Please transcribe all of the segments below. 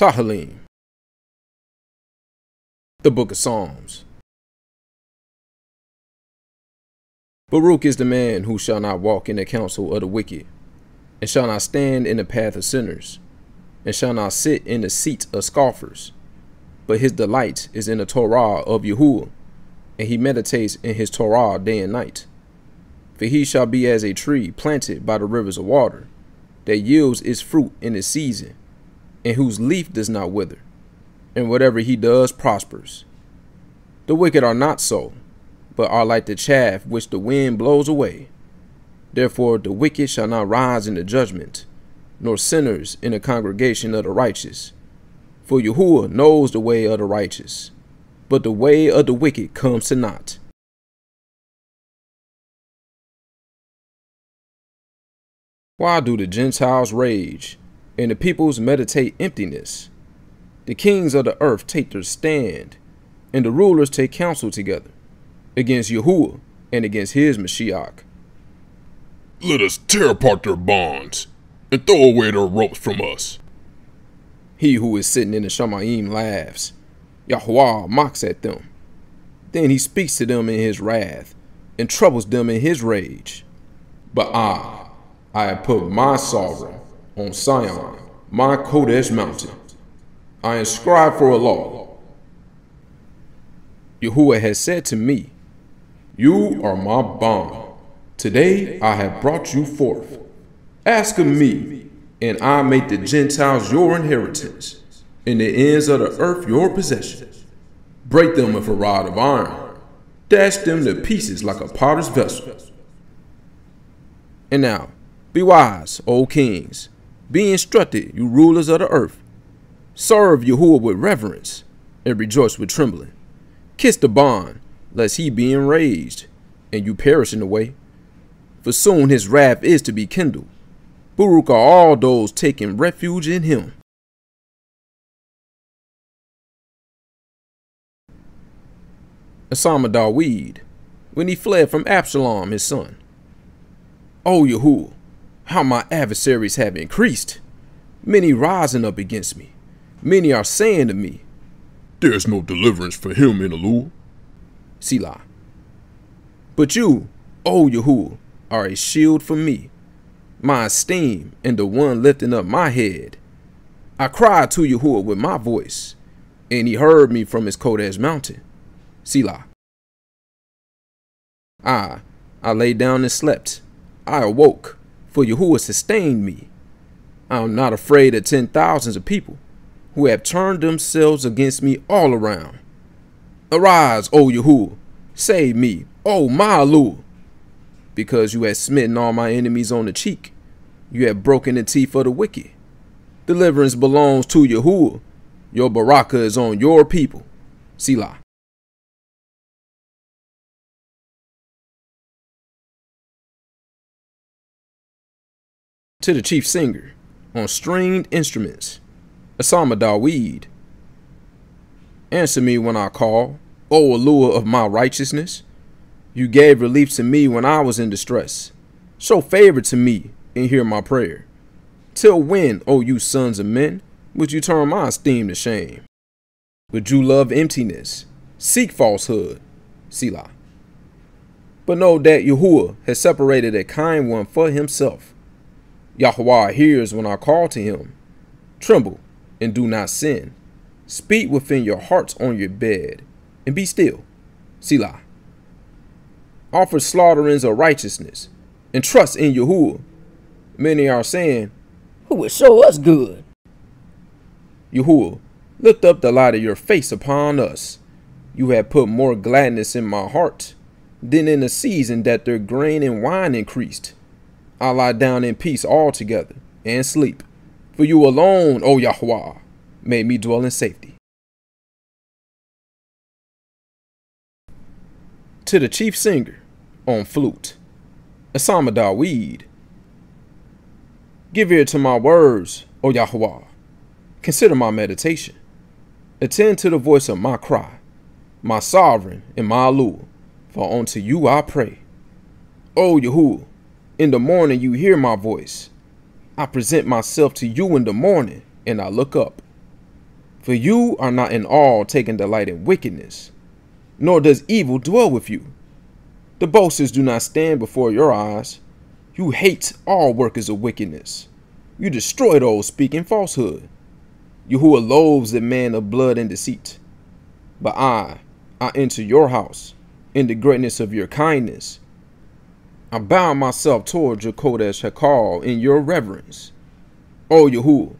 Tahalim. The Book of Psalms. Baruch is the man who shall not walk in the counsel of the wicked, and shall not stand in the path of sinners, and shall not sit in the seat of scoffers. But his delight is in the Torah of Yahuwah, and he meditates in his Torah day and night. For he shall be as a tree planted by the rivers of water, that yields its fruit in its season, and whose leaf does not wither, and whatever he does prospers. The wicked are not so, but are like the chaff which the wind blows away. Therefore the wicked shall not rise in the judgment, nor sinners in the congregation of the righteous. For Yahuwah knows the way of the righteous, but the way of the wicked comes to naught. Why do the Gentiles rage, and the peoples meditate emptiness? The kings of the earth take their stand, and the rulers take counsel together, against Yahuwah and against his Mashiach. Let us tear apart their bonds, and throw away their ropes from us. He who is sitting in the Shamayim laughs. Yahweh mocks at them. Then he speaks to them in his wrath, and troubles them in his rage. But I, I have put my sovereign on Sion, my Kodesh mountain. I inscribe for a law. Yahuwah has said to me, You are my bond. Today I have brought you forth. Ask of me, and I make the Gentiles your inheritance, and the ends of the earth your possession. Break them with a rod of iron, dash them to pieces like a potter's vessel. And now, be wise, O kings. Be instructed, you rulers of the earth. Serve Yahuwah with reverence, and rejoice with trembling. Kiss the bond, lest he be enraged, and you perish in the way. For soon his wrath is to be kindled. Baruch are all those taking refuge in him. A psalm of Daweed, when he fled from Absalom his son. O Yahuwah, how my adversaries have increased. Many rising up against me. Many are saying to me, There's no deliverance for him in Elul. Selah. But you, O Yahuwah, are a shield for me, my esteem, and the one lifting up my head. I cried to Yahuwah with my voice, and he heard me from his Kodesh mountain. Selah. I, I lay down and slept. I awoke, for Yahuwah sustained me. I am not afraid of ten thousands of people who have turned themselves against me all around. Arise, O Yahuwah, save me, O Ma'alul, because you have smitten all my enemies on the cheek. You have broken the teeth of the wicked. Deliverance belongs to Yahuwah. Your baraka is on your people. Selah. To the chief singer on stringed instruments, a psalm of Daweed. Answer me when I call, O allure of my righteousness. You gave relief to me when I was in distress. Show favor to me and hear my prayer. Till when, O you sons of men, would you turn my esteem to shame? Would you love emptiness, seek falsehood, Selah? But know that Yahuwah has separated a kind one for himself. Yahweh hears when I call to him. Tremble and do not sin. Speak within your hearts on your bed, and be still. Selah. Offer slaughterings of righteousness, and trust in Yahuwah. Many are saying, Who will show us good? Yahuwah, lift up the light of your face upon us. You have put more gladness in my heart than in the season that their grain and wine increased. I lie down in peace altogether and sleep. For you alone, O Yahweh, made me dwell in safety. To the chief singer on flute, a psalm of Daweed. Give ear to my words, O Yahweh. Consider my meditation. Attend to the voice of my cry, my sovereign and my allure, for unto you I pray. O Yahuwah, in the morning you hear my voice. I present myself to you in the morning, and I look up. For you are not in all taking delight in wickedness, nor does evil dwell with you. The boasters do not stand before your eyes. You hate all workers of wickedness. You destroy those speaking falsehood. you Yahuwah loathes the man of blood and deceit. But I, I enter your house in the greatness of your kindness. I bow myself toward your Kodesh Hekal in your reverence. O Yahuwah,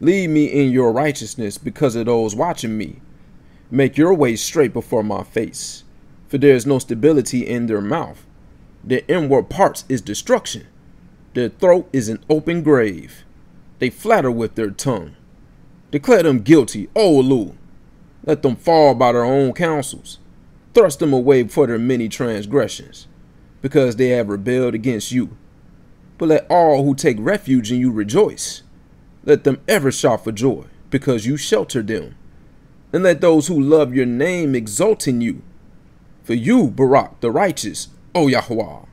lead me in your righteousness because of those watching me. Make your way straight before my face, for there is no stability in their mouth. Their inward parts is destruction. Their throat is an open grave. They flatter with their tongue. Declare them guilty, O Olu. Let them fall by their own counsels. Thrust them away for their many transgressions, because they have rebelled against you. But let all who take refuge in you rejoice. Let them ever shout for joy, because you shelter them. And let those who love your name exult in you. For you, Barak the righteous, O Yahweh,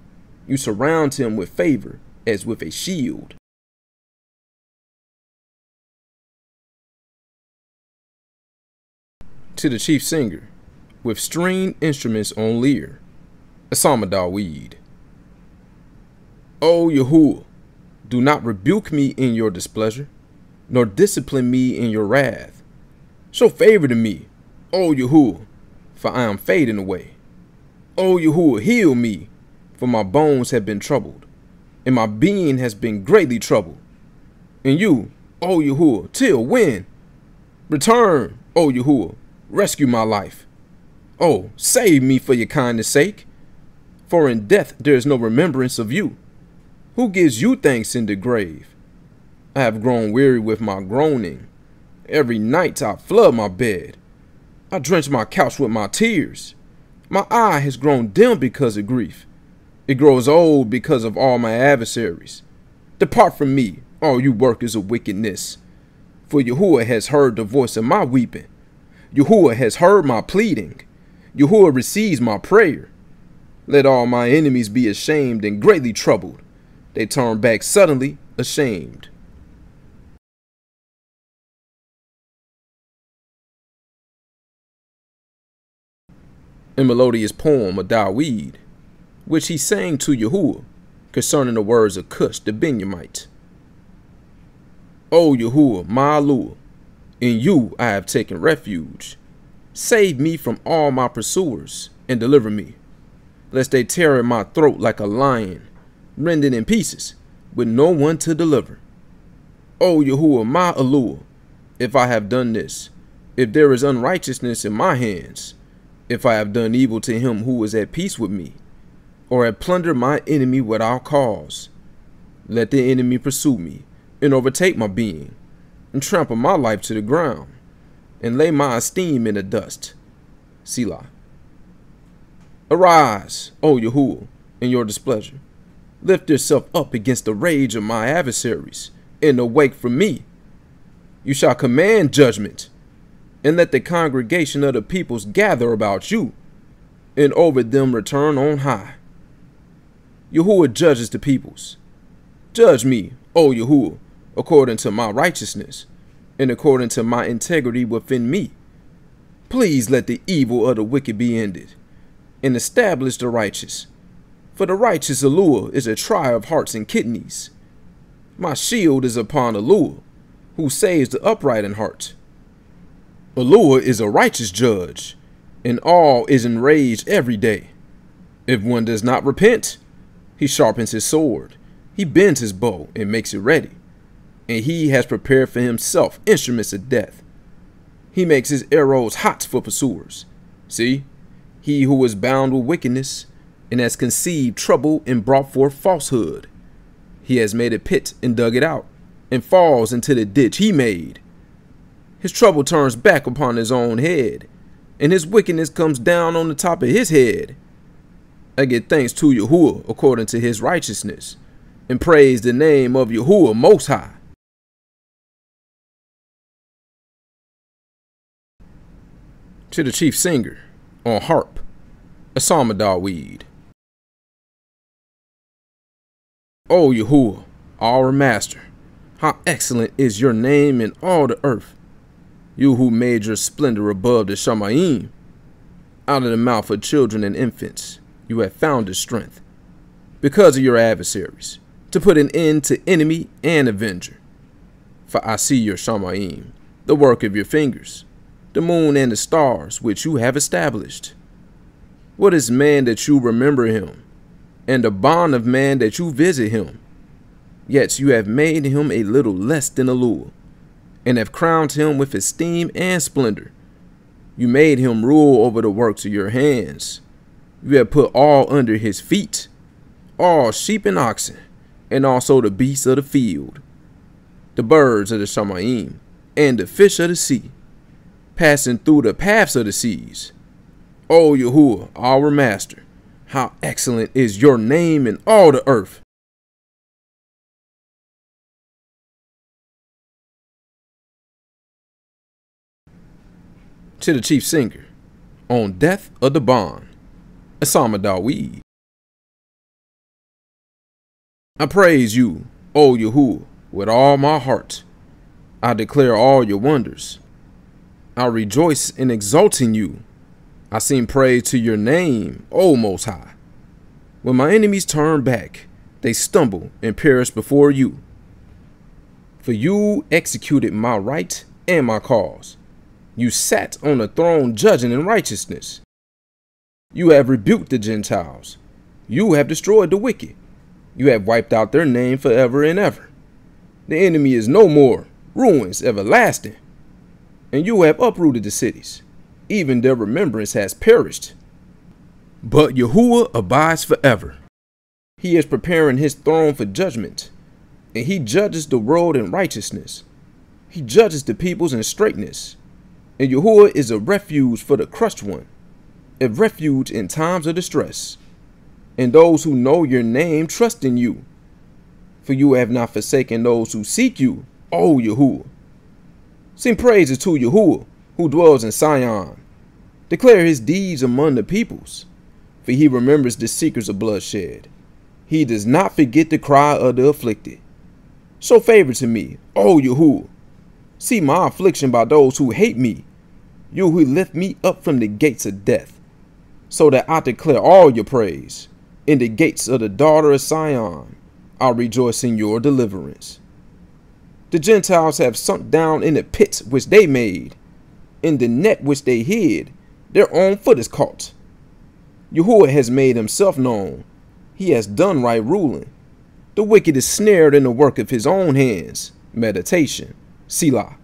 you surround him with favor as with a shield. To the chief singer, with stringed instruments on lyre, Asama Dawid. O oh, Yahuwah, do not rebuke me in your displeasure, nor discipline me in your wrath. Show favor to me, O Yahuwah, for I am fading away. O Yahuwah, heal me, for my bones have been troubled, and my being has been greatly troubled. And you, O Yahuwah, till when? Return, O Yahuwah, rescue my life. Oh, save me for your kindness' sake. For in death there is no remembrance of you. Who gives you thanks in the grave? I have grown weary with my groaning. Every night I flood my bed. I drench my couch with my tears. My eye has grown dim because of grief. It grows old because of all my adversaries. Depart from me, all you workers of wickedness. For Yahuwah has heard the voice of my weeping. Yahuwah has heard my pleading. Yahuwah receives my prayer. Let all my enemies be ashamed and greatly troubled. They turn back suddenly, ashamed. A melodious poem of Dawid, which he sang to Yahuwah concerning the words of Cush the Benjamite. O Yahuwah, my Lord, in you I have taken refuge. Save me from all my pursuers and deliver me, lest they tear at my throat like a lion, rend it in pieces, with no one to deliver. O Yahuwah, my Allure, if I have done this, if there is unrighteousness in my hands, if I have done evil to him who is at peace with me, or have plundered my enemy without cause, let the enemy pursue me and overtake my being, and trample my life to the ground and lay my esteem in the dust. Selah. Arise, O Yahuwah, in your displeasure. Lift yourself up against the rage of my adversaries, and awake from me. You shall command judgment, and let the congregation of the peoples gather about you, and over them return on high. Yahuwah judges the peoples. Judge me, O Yahuwah, according to my righteousness and according to my integrity within me. Please let the evil of the wicked be ended, and establish the righteous. For the righteous allure is a trial of hearts and kidneys. My shield is upon allure, who saves the upright in heart. Allure is a righteous judge, and all is enraged every day. If one does not repent, he sharpens his sword, he bends his bow and makes it ready and he has prepared for himself instruments of death. He makes his arrows hot for pursuers. See, he who is bound with wickedness and has conceived trouble and brought forth falsehood. He has made a pit and dug it out, and falls into the ditch he made. His trouble turns back upon his own head, and his wickedness comes down on the top of his head. I give thanks to Yahuwah according to his righteousness, and praise the name of Yahuwah Most High. to the chief singer on harp, Asama Dawid. O Yahuwah, our master, how excellent is your name in all the earth. you who made your splendor above the Shamayim. Out of the mouth of children and infants, you have found the strength, because of your adversaries, to put an end to enemy and avenger. For I see your Shamayim, the work of your fingers, the moon and the stars which you have established. What is man that you remember him, and the bond of man that you visit him? Yet you have made him a little less than a Lua, and have crowned him with esteem and splendor. You made him rule over the works of your hands. You have put all under his feet, all sheep and oxen, and also the beasts of the field, the birds of the Shamayim, and the fish of the sea, passing through the paths of the seas. O Yahuwah, our master, how excellent is your name in all the earth. to the chief singer on Death of the Bond, Asama Daweed. I praise you, O Yahuwah, with all my heart. I declare all your wonders. I rejoice in exalting you. I sing praise to your name, O Most High. When my enemies turn back, they stumble and perish before you. For you executed my right and my cause. You sat on a throne judging in righteousness. You have rebuked the Gentiles. You have destroyed the wicked. You have wiped out their name forever and ever. The enemy is no more, ruins everlasting. And you have uprooted the cities. Even their remembrance has perished. But Yahuwah abides forever. He is preparing his throne for judgment, and he judges the world in righteousness. He judges the peoples in straightness and Yahuwah is a refuge for the crushed one, a refuge in times of distress. And those who know your name trust in you. For you have not forsaken those who seek you, O Yahuwah. Sing praises to Yahuwah, who dwells in Sion. Declare his deeds among the peoples, for he remembers the seekers of bloodshed. He does not forget the cry of the afflicted. Show favor to me, O Yahuwah, See my affliction by those who hate me, you who lift me up from the gates of death, so that I declare all your praise. In the gates of the daughter of Sion, I rejoice in your deliverance. The Gentiles have sunk down in the pits which they made, in the net which they hid, their own foot is caught. Yahuwah has made himself known. He has done right ruling. The wicked is snared in the work of his own hands. Meditation. Selah.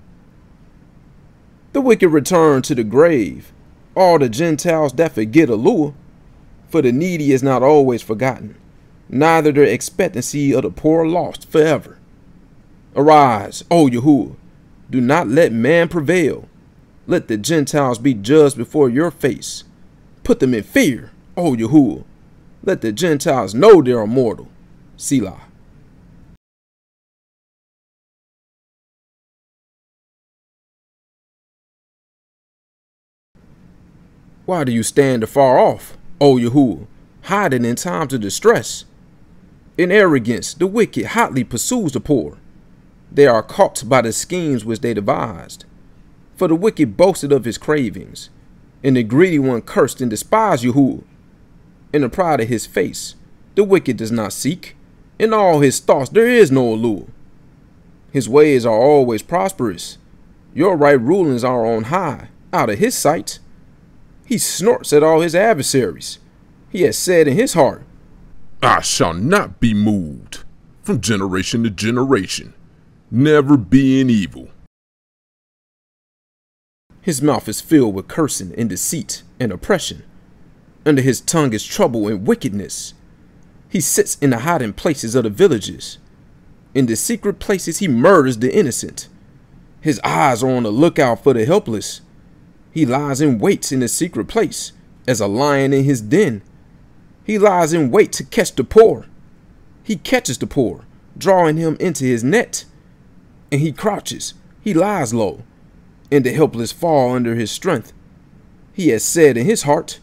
The wicked return to the grave, all the Gentiles that forget Alua, for the needy is not always forgotten, neither the expectancy of the poor lost forever. Arise, O Yahuwah, do not let man prevail. Let the Gentiles be judged before your face. Put them in fear, O Yahuwah. Let the Gentiles know they are mortal. Selah. Why do you stand afar off, O Yahuwah, hiding in times of distress? In arrogance, the wicked hotly pursues the poor. They are caught by the schemes which they devised. For the wicked boasted of his cravings, and the greedy one cursed and despised Yahuwah. In the pride of his face, the wicked does not seek. In all his thoughts there is no allure. His ways are always prosperous. Your right rulings are on high, out of his sight. He snorts at all his adversaries. He has said in his heart, I shall not be moved from generation to generation, never being evil. His mouth is filled with cursing and deceit and oppression. Under his tongue is trouble and wickedness. He sits in the hiding places of the villages. In the secret places he murders the innocent. His eyes are on the lookout for the helpless. He lies in wait in a secret place, as a lion in his den. He lies in wait to catch the poor. He catches the poor, drawing him into his net. And he crouches, he lies low, and the helpless fall under his strength. He has said in his heart,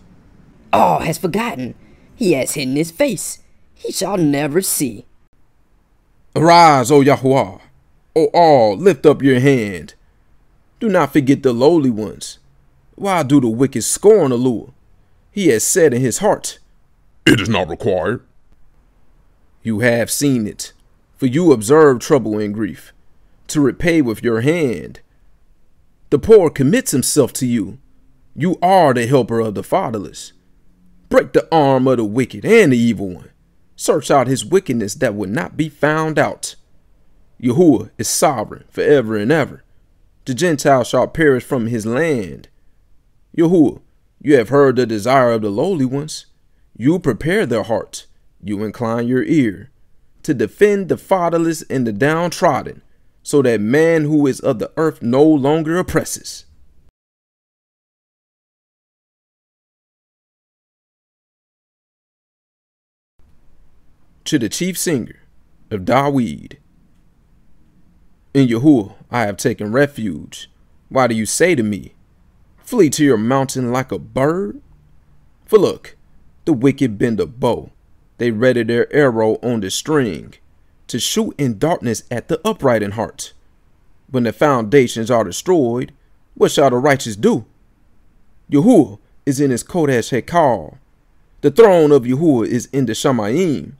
All has forgotten. He has hidden his face. He shall never see. Arise, O Yahuwah. O all, lift up your hand. Do not forget the lowly ones. Why do the wicked scorn Allure? He has said in his heart, It is not required. You have seen it, for you observe trouble and grief, to repay with your hand. The poor commits himself to you. You are the helper of the fatherless. Break the arm of the wicked and the evil one. Search out his wickedness that will not be found out. Yahuwah is sovereign forever and ever. The Gentiles shall perish from his land. Yahuwah, you have heard the desire of the lowly ones. You prepare their hearts. You incline your ear to defend the fatherless and the downtrodden, so that man who is of the earth no longer oppresses. To the chief singer of Daweed. In Yahuwah I have taken refuge. Why do you say to me, Flee to your mountain like a bird? For look, the wicked bend a bow. They ready their arrow on the string to shoot in darkness at the upright in heart. When the foundations are destroyed, what shall the righteous do? Yahuwah is in his Kodesh Hekal. The throne of Yahuwah is in the Shamayim.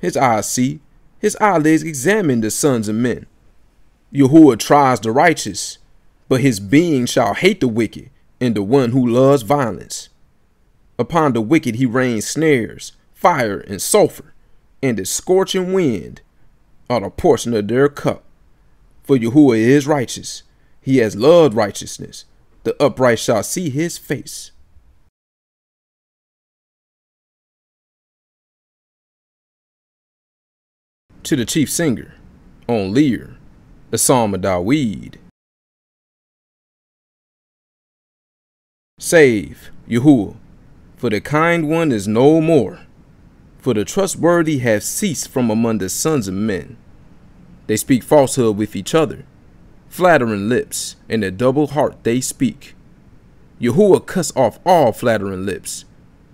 His eyes see, his eyelids examine the sons of men. Yahuwah tries the righteous, but his being shall hate the wicked and the one who loves violence. Upon the wicked he rains snares, fire, and sulfur, and the scorching wind are the portion of their cup. For Yahuwah is righteous, he has loved righteousness. The upright shall see his face. To the chief singer, on lyre, the psalm of Daweed. Save, Yahuwah, for the kind one is no more, for the trustworthy have ceased from among the sons of men. They speak falsehood with each other, flattering lips, and a double heart they speak. Yahuwah cuts off all flattering lips,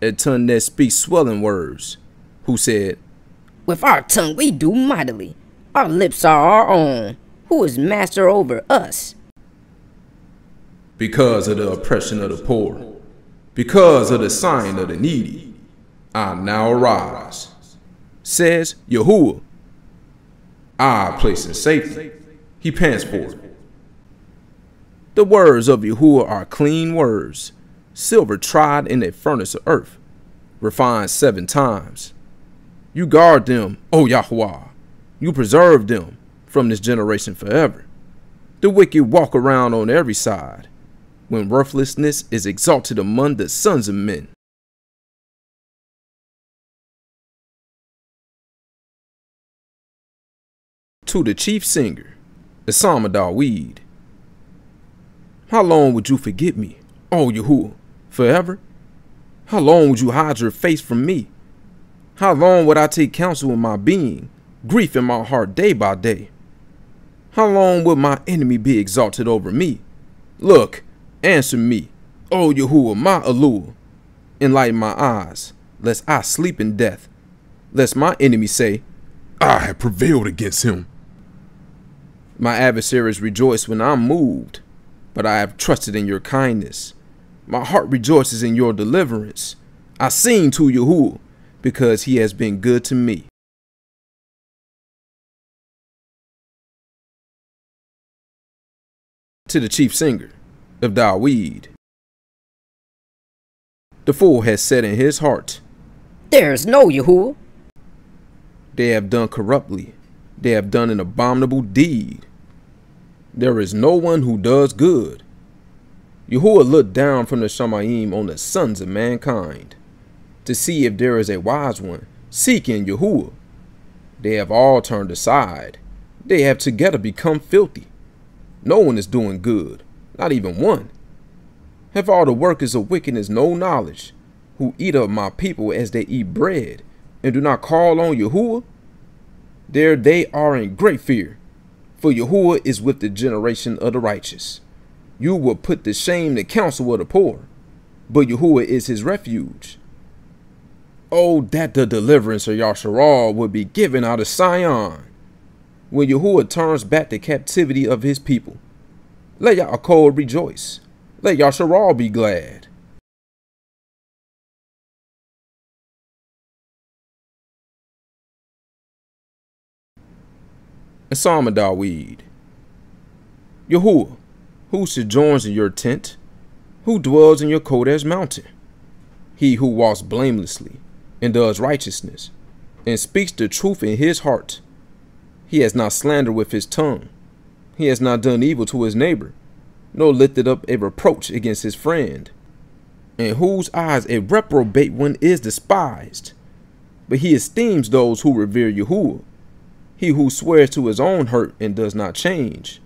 a tongue that speaks swelling words, who said, With our tongue we do mightily. Our lips are our own. Who is master over us? Because of the oppression of the poor, because of the sign of the needy, I now arise, says Yahuwah. I place in safety. He pants for it. The words of Yahuwah are clean words, silver tried in a furnace of earth, refined seven times. You guard them, O Yahweh. You preserve them from this generation forever. The wicked walk around on every side, when worthlessness is exalted among the sons of men. To the chief singer, of Daweed. How long would you forget me, O Yahuwah? Forever? How long would you hide your face from me? How long would I take counsel in my being, grief in my heart day by day? How long would my enemy be exalted over me? Look, answer me, O Yahuwah, my Allure. Enlighten my eyes, lest I sleep in death, lest my enemy say, I have prevailed against him. My adversaries rejoice when I'm moved, but I have trusted in your kindness. My heart rejoices in your deliverance. I sing to Yahuwah because he has been good to me. To the chief singer of Daweed. The fool has said in his heart, There's no Yahuwah. They have done corruptly. They have done an abominable deed. There is no one who does good. Yahuwah looked down from the Shamayim on the sons of mankind to see if there is a wise one seeking Yahuwah. They have all turned aside. They have together become filthy. No one is doing good, not even one. Have all the workers of wickedness no knowledge, who eat up my people as they eat bread, and do not call on Yahuwah? There they are in great fear, for Yahuwah is with the generation of the righteous. You will put to shame the counsel of the poor, but Yahuwah is his refuge. Oh, that the deliverance of Yasharal would be given out of Sion, when Yahuwah turns back the captivity of his people. Let Yaakov rejoice. Let Yasharal be glad. A Psalm of Daweed. Yahuwah, who sojourns in your tent, who dwells in your Kodesh mountain, he who walks blamelessly and does righteousness, and speaks the truth in his heart. He has not slandered with his tongue. He has not done evil to his neighbor, nor lifted up a reproach against his friend, in whose eyes a reprobate one is despised. But he esteems those who revere Yahuwah. He who swears to his own hurt and does not change.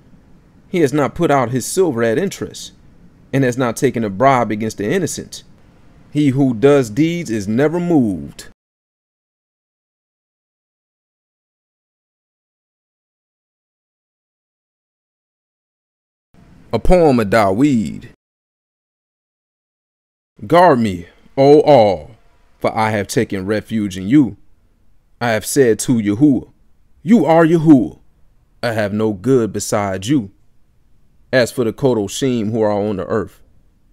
He has not put out his silver at interest, and has not taken a bribe against the innocent. He who does deeds is never moved. A poem of Daweed. Guard me, O all, for I have taken refuge in you. I have said to Yahuwah, You are Yahuwah. I have no good beside you. As for the Kodoshim who are on the earth,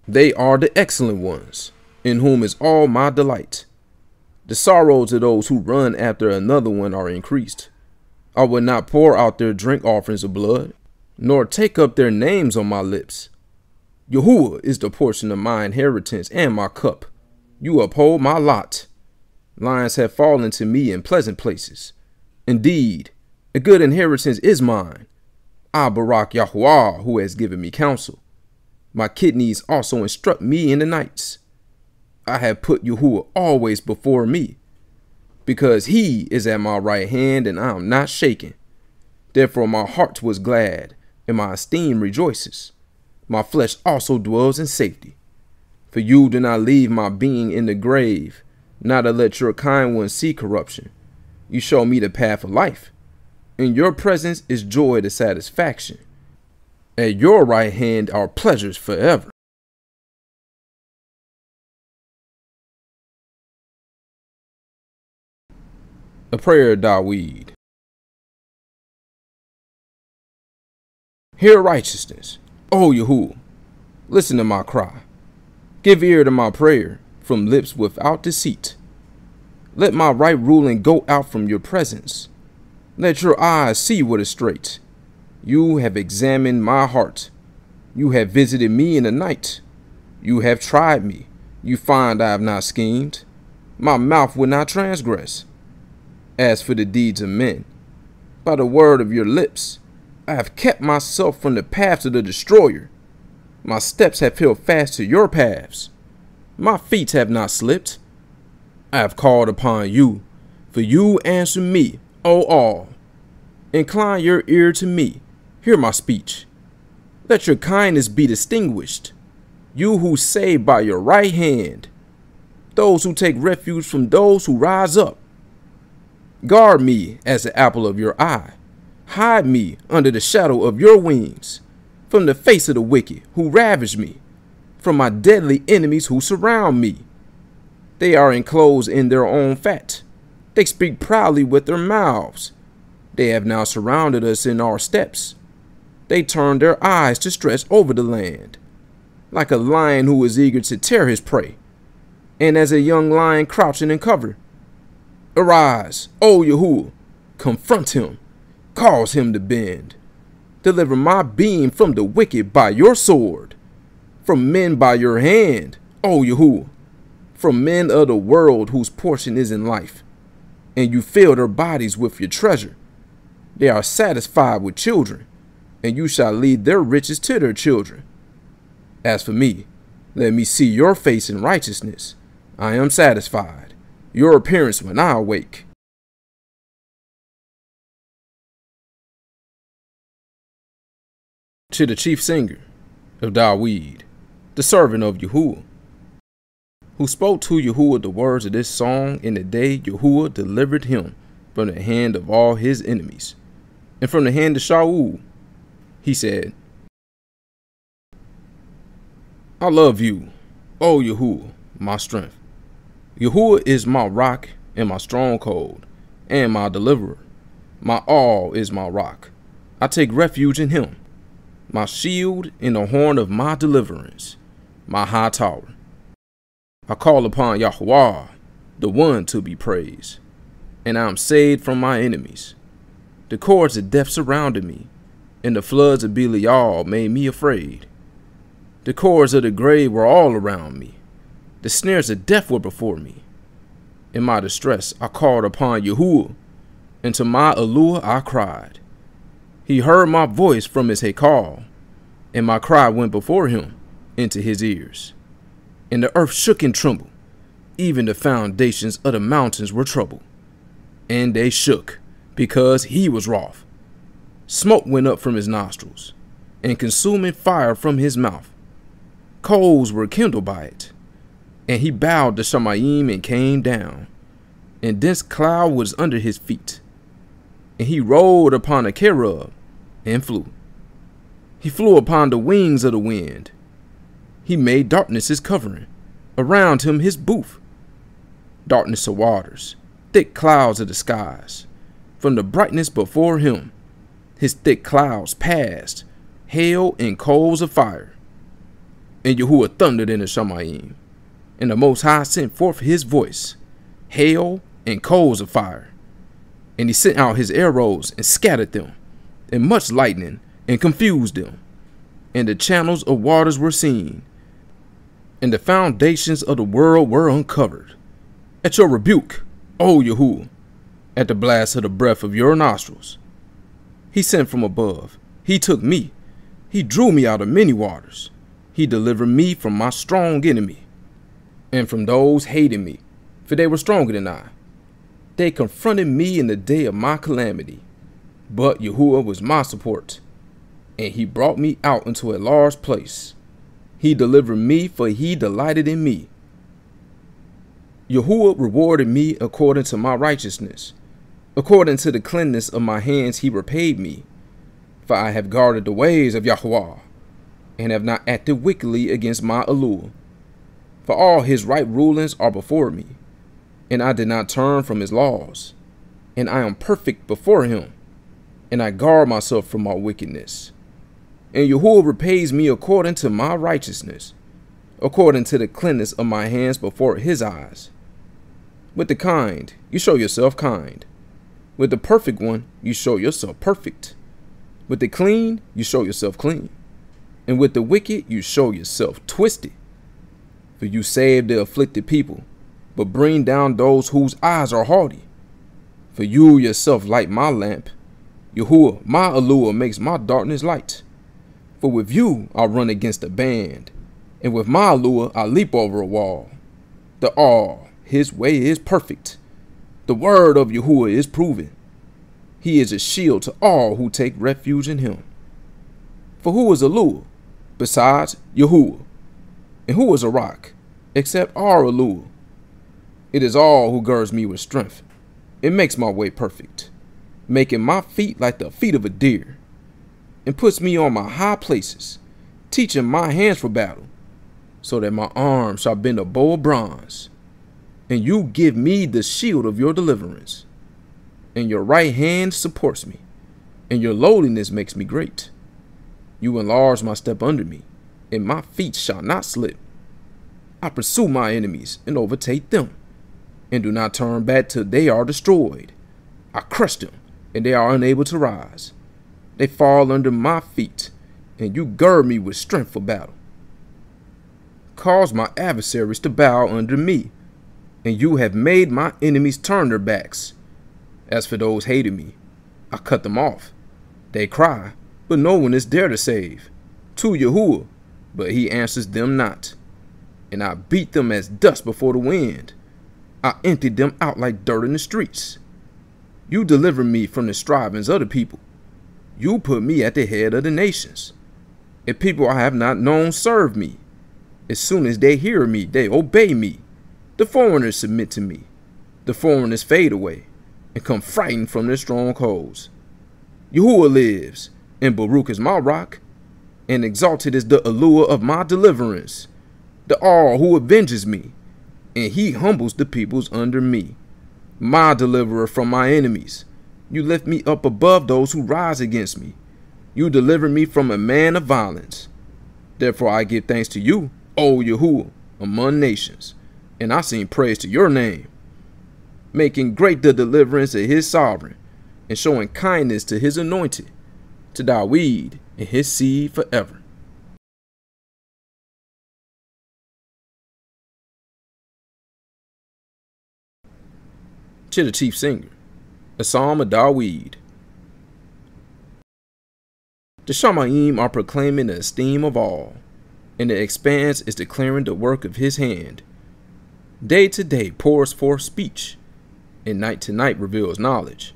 they are the excellent ones, in whom is all my delight. The sorrows of those who run after another one are increased. I will not pour out their drink offerings of blood, nor take up their names on my lips. Yahuwah is the portion of my inheritance and my cup. You uphold my lot. Lions have fallen to me in pleasant places. Indeed, a good inheritance is mine. I Barak Yahuwah, who has given me counsel. My kidneys also instruct me in the nights. I have put Yahuwah always before me, because he is at my right hand and I am not shaken. Therefore my heart was glad, and my esteem rejoices. My flesh also dwells in safety. For you do not leave my being in the grave, to let your kind one see corruption. You show me the path of life. In your presence is joy to satisfaction. At your right hand are pleasures forever. A prayer of Daweed. Hear righteousness, O Yahuwah. Listen to my cry. Give ear to my prayer from lips without deceit. Let my right ruling go out from your presence. Let your eyes see what is straight. You have examined my heart. You have visited me in the night. You have tried me. You find I have not schemed. My mouth will not transgress. As for the deeds of men, by the word of your lips, I have kept myself from the paths of the destroyer. My steps have held fast to your paths. My feet have not slipped. I have called upon you, for you answer me, O all. Incline your ear to me, hear my speech. Let your kindness be distinguished, you who save by your right hand, those who take refuge from those who rise up. Guard me as the apple of your eye. Hide me under the shadow of your wings, from the face of the wicked who ravage me, from my deadly enemies who surround me. They are enclosed in their own fat. They speak proudly with their mouths. They have now surrounded us in our steps. They turn their eyes to stretch over the land, like a lion who is eager to tear his prey, and as a young lion crouching in cover. Arise, O Yahuwah, confront him cause him to bend. Deliver my being from the wicked by your sword, from men by your hand, O Yahuwah, from men of the world whose portion is in life, and you fill their bodies with your treasure. They are satisfied with children, and you shall lead their riches to their children. As for me, let me see your face in righteousness. I am satisfied. Your appearance when I awake. to the chief singer of Daweed, the servant of Yahuwah, who spoke to Yahuwah the words of this song in the day Yahuwah delivered him from the hand of all his enemies, and from the hand of Shaul. He said, I love you, O Yahuwah, my strength. Yahuwah is my rock and my stronghold, and my deliverer. My all is my rock. I take refuge in him. my shield and the horn of my deliverance, my high tower. I call upon Yahweh, the one to be praised, and I am saved from my enemies. The cords of death surrounded me, and the floods of Belial made me afraid. The cords of the grave were all around me. The snares of death were before me. In my distress, I called upon Yahuwah, and to my allure I cried. He heard my voice from his call, and my cry went before him into his ears. And the earth shook and trembled, even the foundations of the mountains were troubled. And they shook, because he was wroth. Smoke went up from his nostrils, and consuming fire from his mouth. Coals were kindled by it. And he bowed to Shamayim and came down, and dense cloud was under his feet. And he rode upon a cherub and flew. He flew upon the wings of the wind. He made darkness his covering, around him his booth. Darkness of waters, thick clouds of the skies. From the brightness before him, his thick clouds passed, hail and coals of fire. And Yahuwah thundered in the Shamayim, and the Most High sent forth his voice, hail and coals of fire. And he sent out his arrows and scattered them, and much lightning and confused them. And the channels of waters were seen, and the foundations of the world were uncovered. At your rebuke, O Yahuwah, at the blast of the breath of your nostrils. He sent from above. He took me. He drew me out of many waters. He delivered me from my strong enemy and from those hating me, for they were stronger than I. They confronted me in the day of my calamity, but Yahuwah was my support, and he brought me out into a large place. He delivered me, for he delighted in me. Yahuwah rewarded me according to my righteousness. According to the cleanness of my hands, he repaid me. For I have guarded the ways of Yahweh, and have not acted wickedly against my allure. For all his right rulings are before me, and I did not turn from his laws. And I am perfect before him, and I guard myself from all wickedness. And Yahuwah repays me according to my righteousness, according to the cleanness of my hands before his eyes. With the kind, you show yourself kind. With the perfect one, you show yourself perfect. With the clean, you show yourself clean. And with the wicked, you show yourself twisted. For you save the afflicted people, but bring down those whose eyes are haughty. For you yourself light my lamp. Yahuwah, my allure, makes my darkness light. For with you I run against a band, and with my allure I leap over a wall. The all, his way is perfect. The word of Yahuwah is proven. He is a shield to all who take refuge in him. For who is a lure besides Yahuwah? And who is a rock except our Alua? It is all who girds me with strength. It makes my way perfect, making my feet like the feet of a deer, and puts me on my high places, teaching my hands for battle, so that my arms shall bend a bow of bronze. And you give me the shield of your deliverance, and your right hand supports me, and your lowliness makes me great. You enlarge my step under me, and my feet shall not slip. I pursue my enemies and overtake them, and do not turn back till they are destroyed. I crush them, and they are unable to rise. They fall under my feet, and you gird me with strength for battle. Cause my adversaries to bow under me, and you have made my enemies turn their backs. As for those hating me, I cut them off. They cry, but no one is there to save. To Yahuwah, but he answers them not. And I beat them as dust before the wind. I emptied them out like dirt in the streets. You deliver me from the strivings of the people. You put me at the head of the nations. And people I have not known serve me. As soon as they hear me, they obey me. The foreigners submit to me. The foreigners fade away and come frightened from their strongholds. Yahuwah lives, and Baruch is my rock, and exalted is the allure of my deliverance, the all who avenges me, and he humbles the peoples under me, my deliverer from my enemies. You lift me up above those who rise against me. You deliver me from a man of violence. Therefore I give thanks to you, O Yahuwah, among nations, and I sing praise to your name, making great the deliverance of his sovereign, and showing kindness to his anointed, to Dawid and his seed forever. To the chief singer, a psalm of Dawid. The Shamayim are proclaiming the esteem of all, and the expanse is declaring the work of his hand. Day to day pours forth speech, and night to night reveals knowledge.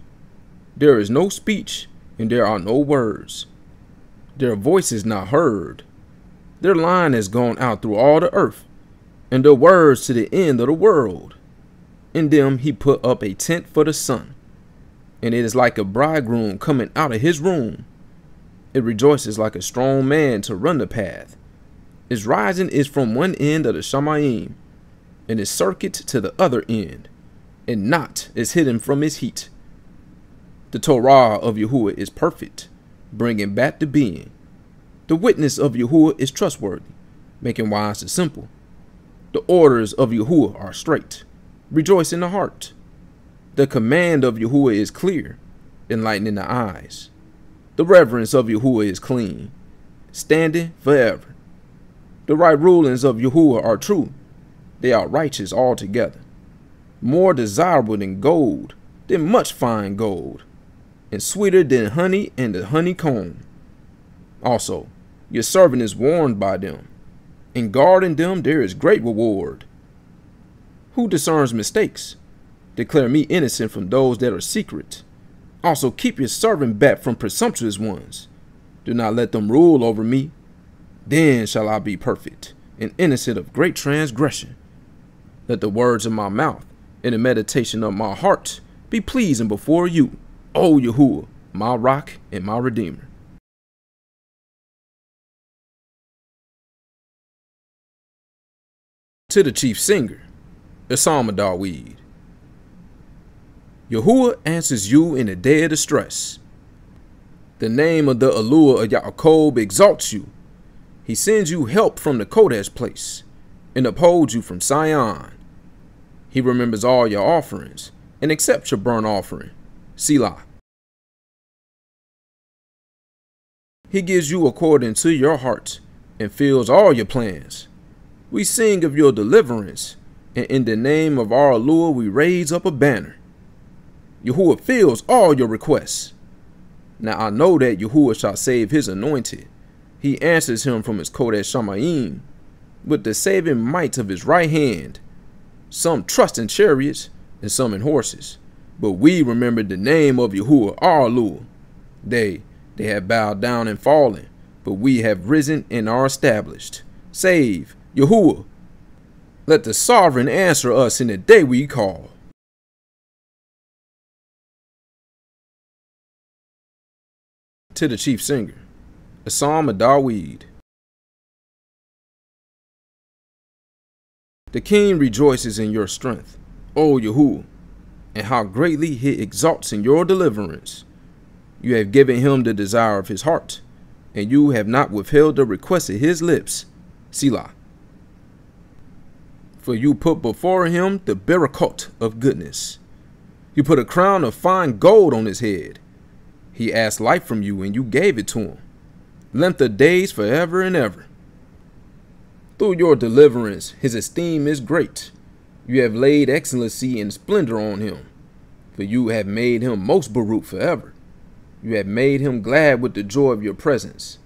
There is no speech, and there are no words. Their voice is not heard. Their line has gone out through all the earth, and their words to the end of the world. In them he put up a tent for the sun, and it is like a bridegroom coming out of his room it rejoices like a strong man to run the path. Its rising is from one end of the Shamayim, and its circuit to the other end, and not is hidden from its heat. The Torah of Yahuwah is perfect, bringing back to being. The witness of Yahuwah is trustworthy, making wise the simple. The orders of Yahuwah are straight, rejoice in the heart. The command of Yahuwah is clear, enlightening the eyes. The reverence of Yahuwah is clean, standing forever. The right rulings of Yahuwah are true. They are righteous altogether. More desirable than gold, than much fine gold, and sweeter than honey and the honeycomb. Also, your servant is warned by them. In guarding them there is great reward. Who discerns mistakes? Declare me innocent from those that are secret. Also, keep your servant back from presumptuous ones. Do not let them rule over me. Then shall I be perfect and innocent of great transgression. Let the words of my mouth and the meditation of my heart be pleasing before you, O Yahuwah, my rock and my redeemer. To the chief singer, the Psalm of Dawid. Yahuwah answers you in a day of distress. The name of the Allure of Yaakov exalts you. He sends you help from the Kodesh place and upholds you from Sion. He remembers all your offerings and accepts your burnt offering. Selah. He gives you according to your heart and fills all your plans. We sing of your deliverance, and in the name of our Allure we raise up a banner. Yahuwah fills all your requests. Now I know that Yahuwah shall save his anointed. He answers him from his Kodesh Shamayim with the saving might of his right hand. Some trust in chariots and some in horses. But we remember the name of Yahuwah our Lord. They, they have bowed down and fallen, but we have risen and are established. Save, Yahuwah. Let the sovereign answer us in the day we call. To the chief singer, a psalm of Dawid. The king rejoices in your strength, O Yahuwah, and how greatly he exalts in your deliverance. You have given him the desire of his heart, and you have not withheld the request of his lips. Selah. For you put before him the barakot of goodness. You put a crown of fine gold on his head he asked life from you and you gave it to him. Length of days forever and ever. Through your deliverance, his esteem is great. You have laid excellency and splendor on him. For you have made him most Baruch forever. You have made him glad with the joy of your presence.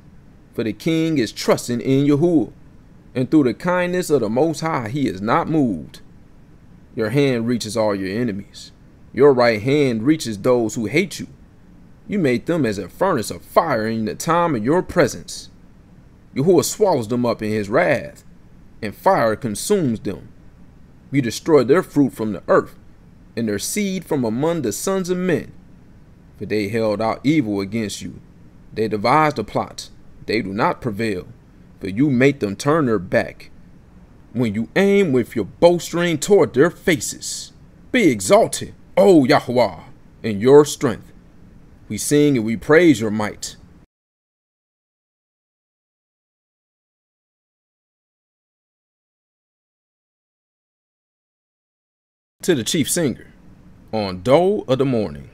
For the king is trusting in Yahuwah, and through the kindness of the Most High he is not moved. Your hand reaches all your enemies. Your right hand reaches those who hate you. You made them as a furnace of fire in the time of your presence. Yahuwah swallows them up in his wrath, and fire consumes them. You destroy their fruit from the earth, and their seed from among the sons of men. For they held out evil against you. They devised a plot. They do not prevail, for you make them turn their back. When you aim with your bowstring toward their faces, be exalted, O Yahweh, in your strength we sing and we praise your might. To the chief singer on Dole of the Morning,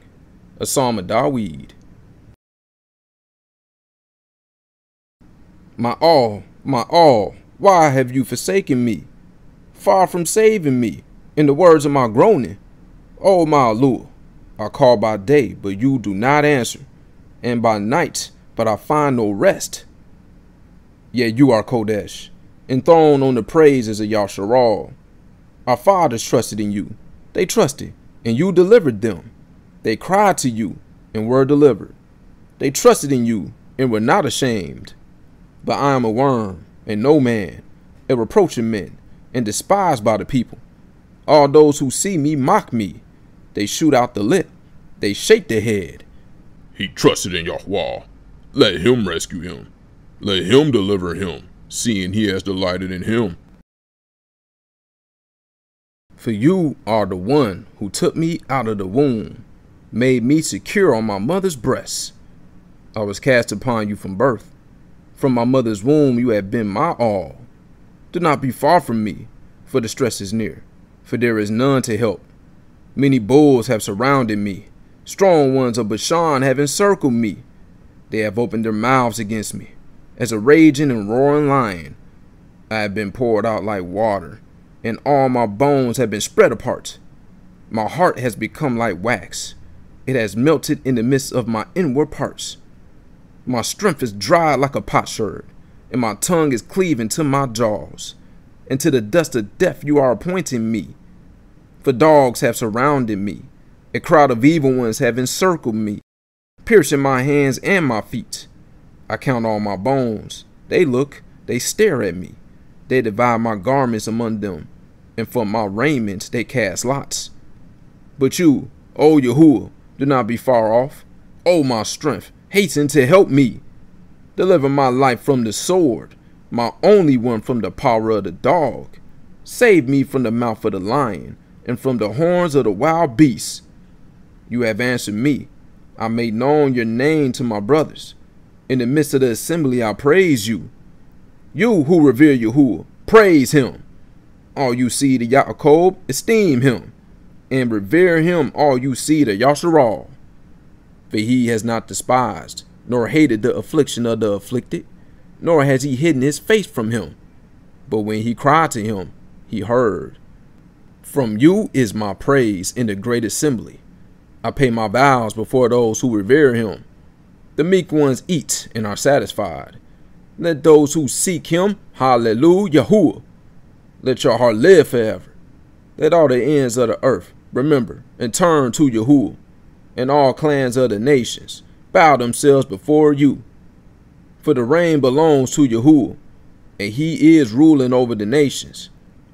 a psalm of Daweed. My all, my all, why have you forsaken me? Far from saving me, in the words of my groaning, O oh, my Lord. I call by day, but you do not answer, and by night, but I find no rest. Yet you are Kodesh, enthroned on the praises of Yasharal. Our fathers trusted in you. They trusted, and you delivered them. They cried to you, and were delivered. They trusted in you, and were not ashamed. But I am a worm, and no man, a reproach reproaching men, and despised by the people. All those who see me mock me. They shoot out the lip. They shake their head. He trusted in Yahweh. Let him rescue him. Let him deliver him, seeing he has delighted in him. For you are the one who took me out of the womb, made me secure on my mother's breast. I was cast upon you from birth. From my mother's womb you have been my all. Do not be far from me, for distress is near, for there is none to help. Many bulls have surrounded me. Strong ones of Bashan have encircled me. They have opened their mouths against me as a raging and roaring lion. I have been poured out like water, and all my bones have been spread apart. My heart has become like wax. It has melted in the midst of my inward parts. My strength is dried like a potsherd, and my tongue is cleaving to my jaws. And to the dust of death you are appointing me. For dogs have surrounded me, a crowd of evil ones have encircled me, piercing my hands and my feet. I count all my bones. They look, they stare at me. They divide my garments among them, and for my raiment they cast lots. But you, O Yahuwah, do not be far off. O my strength, hasten to help me. Deliver my life from the sword, my only one from the power of the dog. Save me from the mouth of the lion, and from the horns of the wild beasts. You have answered me. I made known your name to my brothers. In the midst of the assembly, I praise you. You who revere Yahuwah, praise him. All you seed of Yaakov, esteem him. And revere him, all you seed of Yasharal. For he has not despised, nor hated the affliction of the afflicted, nor has he hidden his face from him. But when he cried to him, he heard. From you is my praise in the great assembly. I pay my vows before those who revere him. The meek ones eat and are satisfied. Let those who seek him, hallelujah, Yahuwah. Let your heart live forever. Let all the ends of the earth remember and turn to Yahuwah, and all clans of the nations bow themselves before you. For the reign belongs to Yahuwah, and he is ruling over the nations.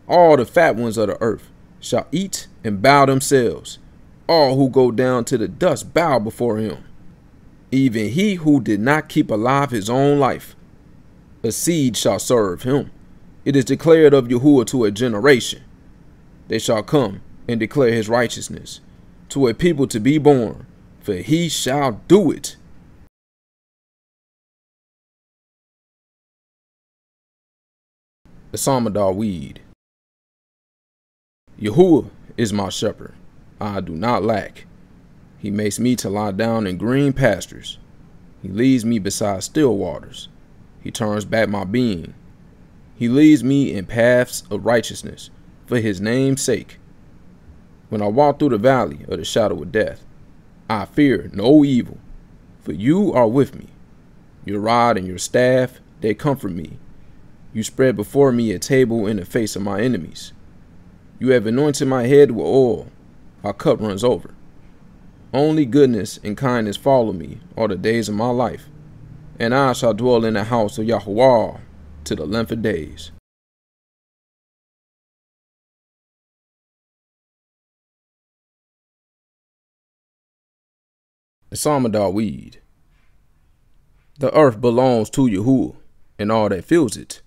All the fat ones of the earth shall eat and bow themselves. All who go down to the dust bow before him even he who did not keep alive his own life. A seed shall serve him. It is declared of Yahuwah to a generation. They shall come and declare his righteousness to a people to be born, for he shall do it. The Psalm of Daweed. Yahuwah is my shepherd. I do not lack. He makes me to lie down in green pastures. He leads me beside still waters. He turns back my being. He leads me in paths of righteousness for his name's sake. When I walk through the valley of the shadow of death, I fear no evil, for you are with me. Your rod and your staff, they comfort me. You spread before me a table in the face of my enemies. You have anointed my head with oil. My cup runs over. Only goodness and kindness follow me all the days of my life, and I shall dwell in the house of Yahweh to the length of days. The Psalm of Daweed. The earth belongs to Yahuwah and all that fills it,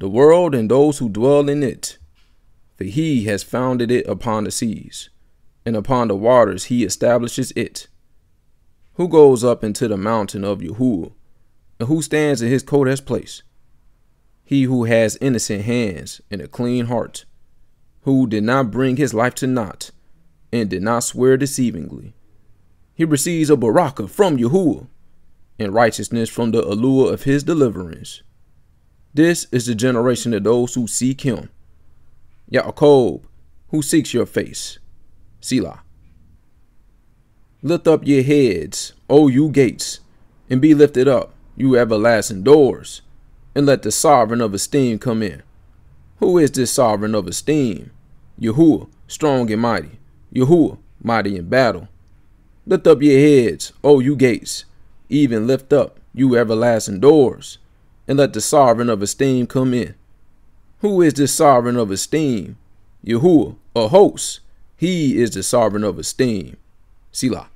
the world and those who dwell in it, for he has founded it upon the seas and upon the waters he establishes it. Who goes up into the mountain of Yahuwah, and who stands in his Kodesh place? He who has innocent hands and a clean heart, who did not bring his life to naught, and did not swear deceivingly. He receives a baraka from Yahuwah, and righteousness from the allure of his deliverance. This is the generation of those who seek him. Yaakov, who seeks your face. Selah. Lift up your heads, O you gates, and be lifted up, you everlasting doors, and let the sovereign of esteem come in. Who is this sovereign of esteem? Yahuwah, strong and mighty. Yahuwah, mighty in battle. Lift up your heads, O you gates, even lift up, you everlasting doors, and let the sovereign of esteem come in. Who is this sovereign of esteem? Yahuwah, a host. He is the sovereign of esteem. Selah.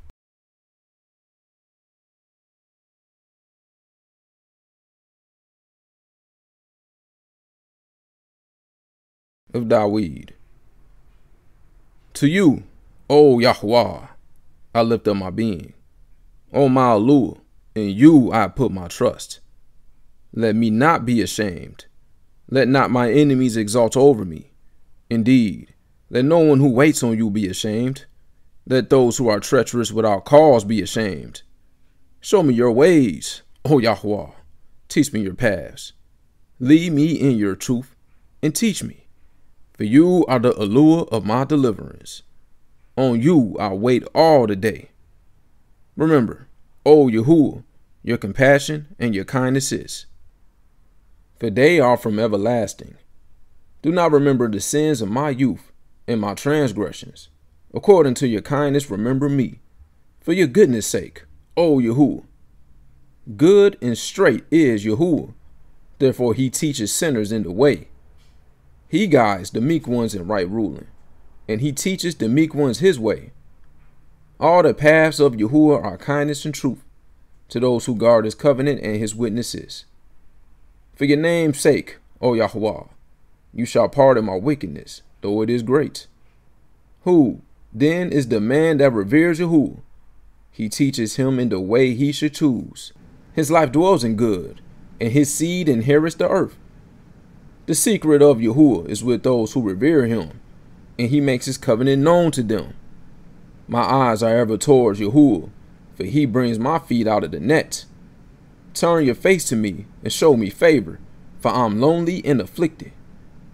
Of Dawid. To you, O Yahweh, I lift up my being. O my allure, in you I put my trust. Let me not be ashamed. Let not my enemies exalt over me. Indeed, let no one who waits on you be ashamed. Let those who are treacherous without cause be ashamed. Show me your ways, O Yahweh. Teach me your paths. Lead me in your truth and teach me. For you are the allure of my deliverance. On you I wait all the day. Remember, O Yahuwah, your compassion and your kindness is. For they are from everlasting. Do not remember the sins of my youth and my transgressions. According to your kindness, remember me. For your goodness' sake, O Yahuwah. Good and straight is Yahuwah. Therefore he teaches sinners in the way. He guides the meek ones in right ruling, and he teaches the meek ones his way. All the paths of Yahuwah are kindness and truth to those who guard his covenant and his witnesses. For your name's sake, O Yahweh, you shall pardon my wickedness, though it is great. Who, then, is the man that reveres Yahuwah? He teaches him in the way he should choose. His life dwells in good, and his seed inherits the earth. The secret of Yahuwah is with those who revere him, and he makes his covenant known to them. My eyes are ever towards Yahuwah, for he brings my feet out of the net. Turn your face to me and show me favor, for I'm lonely and afflicted.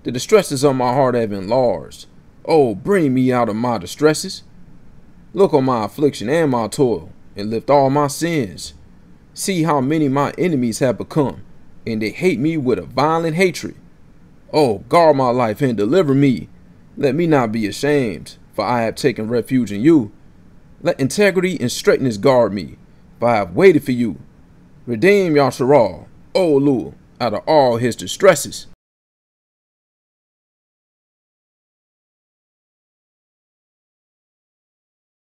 The distresses of my heart have enlarged. Oh, bring me out of my distresses. Look on my affliction and my toil, and lift all my sins. See how many my enemies have become, and they hate me with a violent hatred. Oh, guard my life and deliver me. Let me not be ashamed, for I have taken refuge in you. Let integrity and straightness guard me, for I have waited for you. Redeem Yasharal, O Lul, out of all his distresses.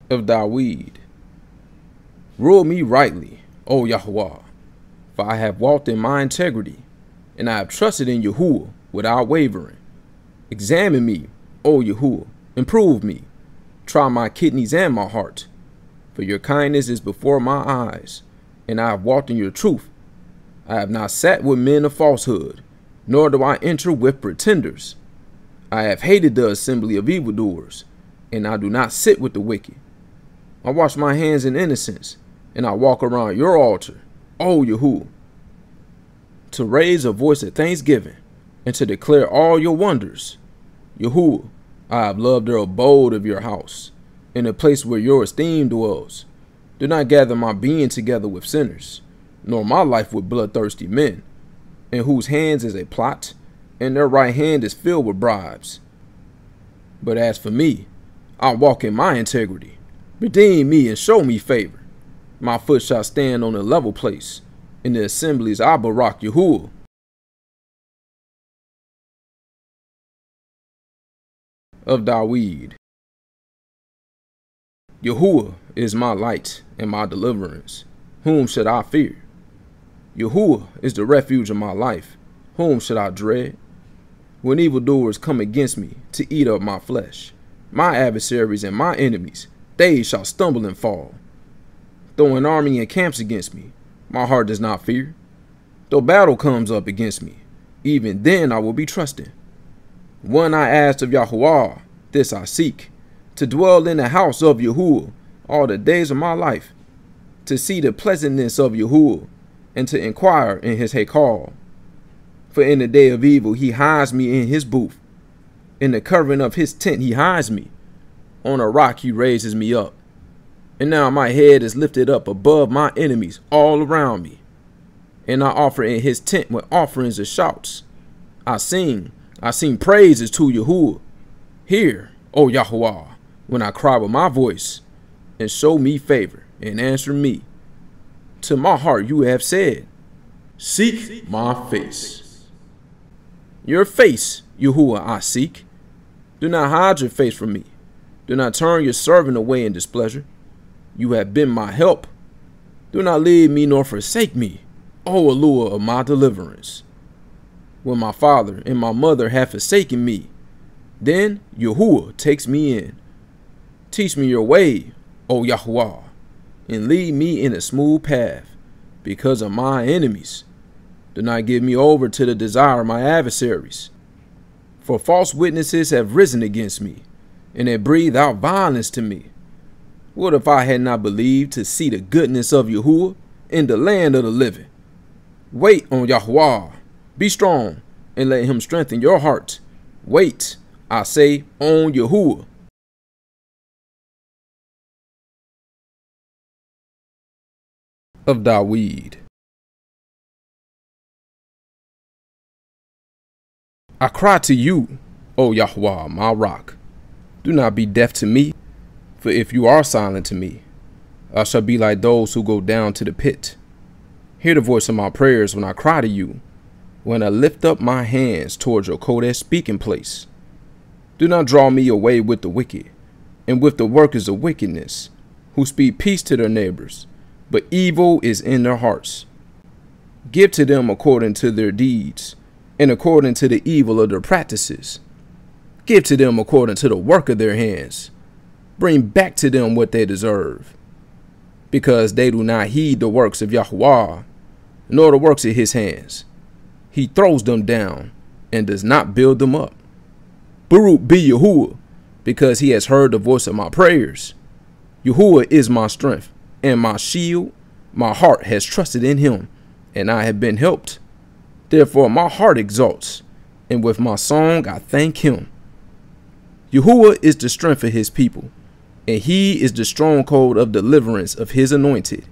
Of Dawid. Rule me rightly, O Yahweh, for I have walked in my integrity, and I have trusted in Yahuwah without wavering. Examine me, O Yahuwah, improve me. Try my kidneys and my heart. For your kindness is before my eyes, and I have walked in your truth. I have not sat with men of falsehood, nor do I enter with pretenders. I have hated the assembly of evildoers, and I do not sit with the wicked. I wash my hands in innocence, and I walk around your altar, O Yahuwah, to raise a voice of thanksgiving and to declare all your wonders. Yahuwah, I have loved the abode of your house, in the place where your esteem dwells. Do not gather my being together with sinners, nor my life with bloodthirsty men, in whose hands is a plot, and their right hand is filled with bribes. But as for me, I walk in my integrity. Redeem me and show me favor. My foot shall stand on a level place. In the assemblies I Barak Yahuwah. Of Dawid. Yahuwah is my light and my deliverance. Whom should I fear? Yahuwah is the refuge of my life. Whom should I dread? When evildoers come against me to eat up my flesh, my adversaries and my enemies, they shall stumble and fall. Though an army encamps against me, my heart does not fear. Though battle comes up against me, even then I will be trusting. One I asked of Yahuwah, this I seek, to dwell in the house of Yahuwah all the days of my life, to see the pleasantness of Yahuwah, and to inquire in his Hekal. For in the day of evil he hides me in his booth. In the covering of his tent he hides me. On a rock he raises me up. And now my head is lifted up above my enemies all around me. And I offer in his tent with offerings of shouts. I sing, I sing praises to Yahuwah. Hear, O Yahuwah, when I cry with my voice, and show me favor, and answer me. To my heart you have said, Seek my face. Your face, Yahuwah, I seek. Do not hide your face from me. Do not turn your servant away in displeasure. You have been my help. Do not leave me nor forsake me, O allure of my deliverance. When my father and my mother have forsaken me, then Yahuwah takes me in. Teach me your way, O Yahuwah, and lead me in a smooth path because of my enemies. Do not give me over to the desire of my adversaries. For false witnesses have risen against me, and they breathe out violence to me. What if I had not believed to see the goodness of Yahuwah in the land of the living? Wait on Yahuwah, be strong, and let him strengthen your heart. Wait, I say, on Yahuwah. Of Daweed. I cry to you, O Yahweh, my rock. Do not be deaf to me, for if you are silent to me, I shall be like those who go down to the pit. Hear the voice of my prayers when I cry to you, when I lift up my hands towards your Kodesh speaking place. Do not draw me away with the wicked, and with the workers of wickedness, who speak peace to their neighbors, but evil is in their hearts. Give to them according to their deeds, and according to the evil of their practices. Give to them according to the work of their hands. Bring back to them what they deserve. Because they do not heed the works of Yahweh, nor the works of his hands. He throws them down and does not build them up. Baruch be Yahuwah, because he has heard the voice of my prayers. Yahuwah is my strength and my shield. My heart has trusted in him, and I have been helped. Therefore my heart exalts, and with my song I thank him. Yahuwah is the strength of his people, and he is the stronghold of deliverance of his anointed.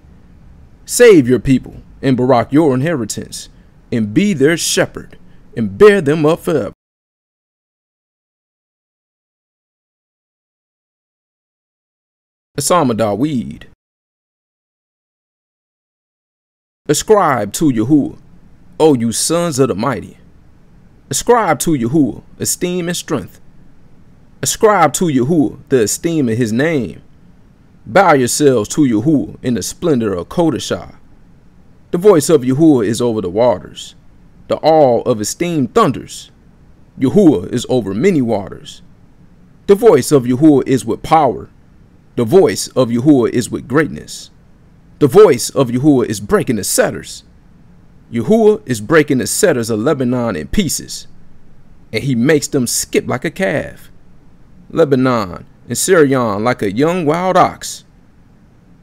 Save your people, and Barak your inheritance, and be their shepherd, and bear them up forever. Psalm of Daweed. Ascribe to Yahuwah O you sons of the mighty. Ascribe to Yahuwah esteem and strength. Ascribe to Yahuwah the esteem of his name. Bow yourselves to Yahuwah in the splendor of Kodashah. The voice of Yahuwah is over the waters. The awe of esteem thunders. Yahuwah is over many waters. The voice of Yahuwah is with power. The voice of Yahuwah is with greatness. The voice of Yahuwah is breaking the setters. Yahuwah is breaking the setters of Lebanon in pieces, and he makes them skip like a calf. Lebanon and Sirion like a young wild ox.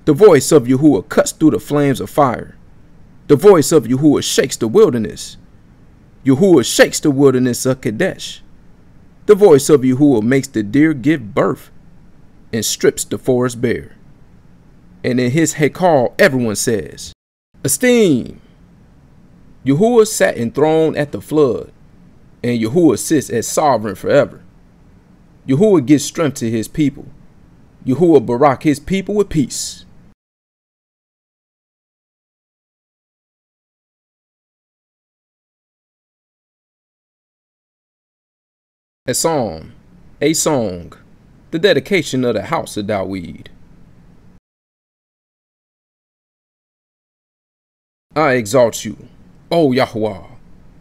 The voice of Yahuwah cuts through the flames of fire. The voice of Yahuwah shakes the wilderness. Yahuwah shakes the wilderness of Kadesh. The voice of Yahuwah makes the deer give birth and strips the forest bare. And in his Hekal, everyone says, Esteem, Yahuwah sat enthroned at the flood, and Yahuwah sits as sovereign forever. Yahuwah gives strength to his people. Yahuwah barak his people with peace. A psalm, a song, the dedication of the house of Daweed. I exalt you, O Yahweh,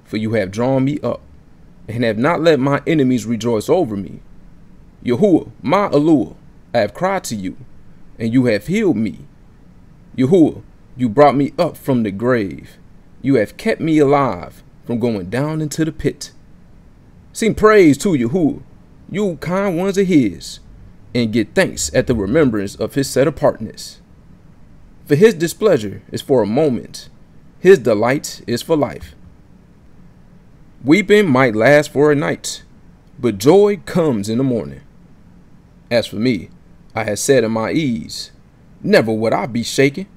for you have drawn me up, and have not let my enemies rejoice over me. Yahuwah, my allure, I have cried to you, and you have healed me. Yahuwah, you brought me up from the grave. You have kept me alive from going down into the pit. Sing praise to Yahuwah, you kind ones of his, and get thanks at the remembrance of his set apartness. For his displeasure is for a moment, his delight is for life. Weeping might last for a night, but joy comes in the morning. As for me, I had said in my ease, never would I be shaken.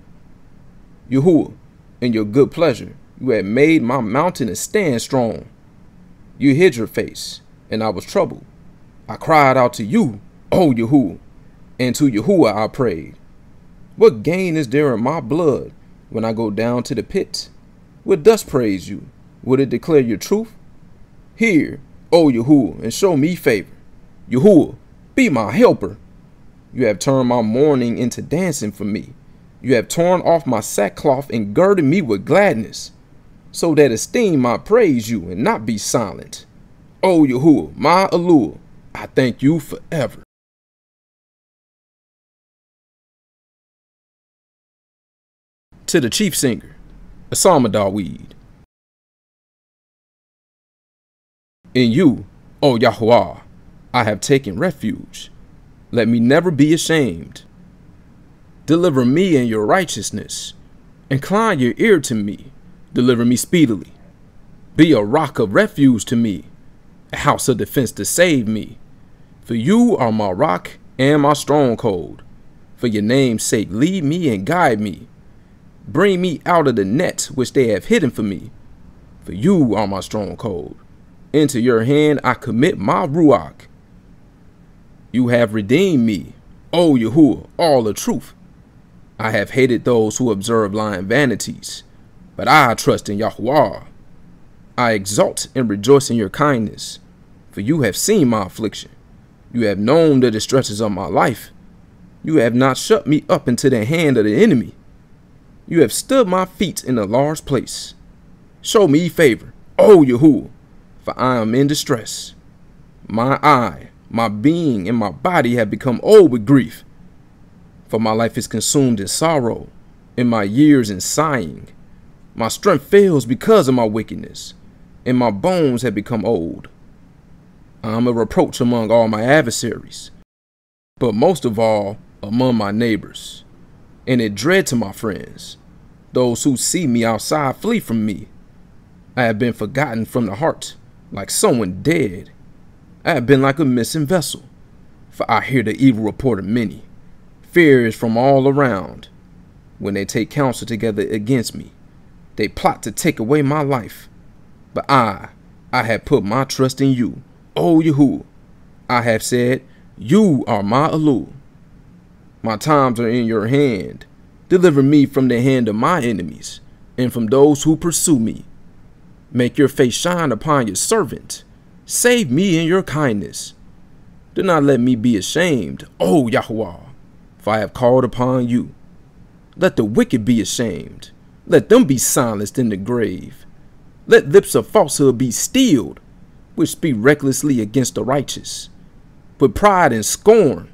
Yahuwah, in your good pleasure, you had made my mountain to stand strong. You hid your face, and I was troubled. I cried out to you, O Yahuwah, and to Yahuwah I prayed. What gain is there in my blood when I go down to the pit? Would thus praise you? Would it declare your truth? Hear, O Yahuwah, and show me favor. Yahuwah, be my helper. You have turned my mourning into dancing for me. You have torn off my sackcloth and girded me with gladness, so that esteem might praise you and not be silent. O Yahuwah, my Allure, I thank you forever. To the chief singer, Asama Dawid. In you, O Yahweh, I have taken refuge. Let me never be ashamed. Deliver me in your righteousness. Incline your ear to me. Deliver me speedily. Be a rock of refuge to me, a house of defense to save me. For you are my rock and my stronghold. For your name's sake, lead me and guide me. Bring me out of the net which they have hidden for me. For you are my stronghold. Into your hand I commit my ruach. You have redeemed me, O Yahuwah, all the truth. I have hated those who observe lying vanities, but I trust in Yahweh. I exult and rejoice in your kindness, for you have seen my affliction. You have known the distresses of my life. You have not shut me up into the hand of the enemy. You have stood my feet in a large place. Show me favor, O Yahuwah, for I am in distress. My eye, my being, and my body have become old with grief. For my life is consumed in sorrow, and my years in sighing. My strength fails because of my wickedness, and my bones have become old. I am a reproach among all my adversaries, but most of all among my neighbors, and a dread to my friends. Those who see me outside flee from me. I have been forgotten from the heart, like someone dead. I have been like a missing vessel, for I hear the evil report of many. Fear is from all around. When they take counsel together against me, they plot to take away my life. But I, I have put my trust in you, O Yahuwah. I have said, You are my Elu. My times are in your hand. Deliver me from the hand of my enemies, and from those who pursue me. Make your face shine upon your servant. Save me in your kindness. Do not let me be ashamed, O Yahweh, for I have called upon you. Let the wicked be ashamed. Let them be silenced in the grave. Let lips of falsehood be stilled, which speak recklessly against the righteous. But pride and scorn,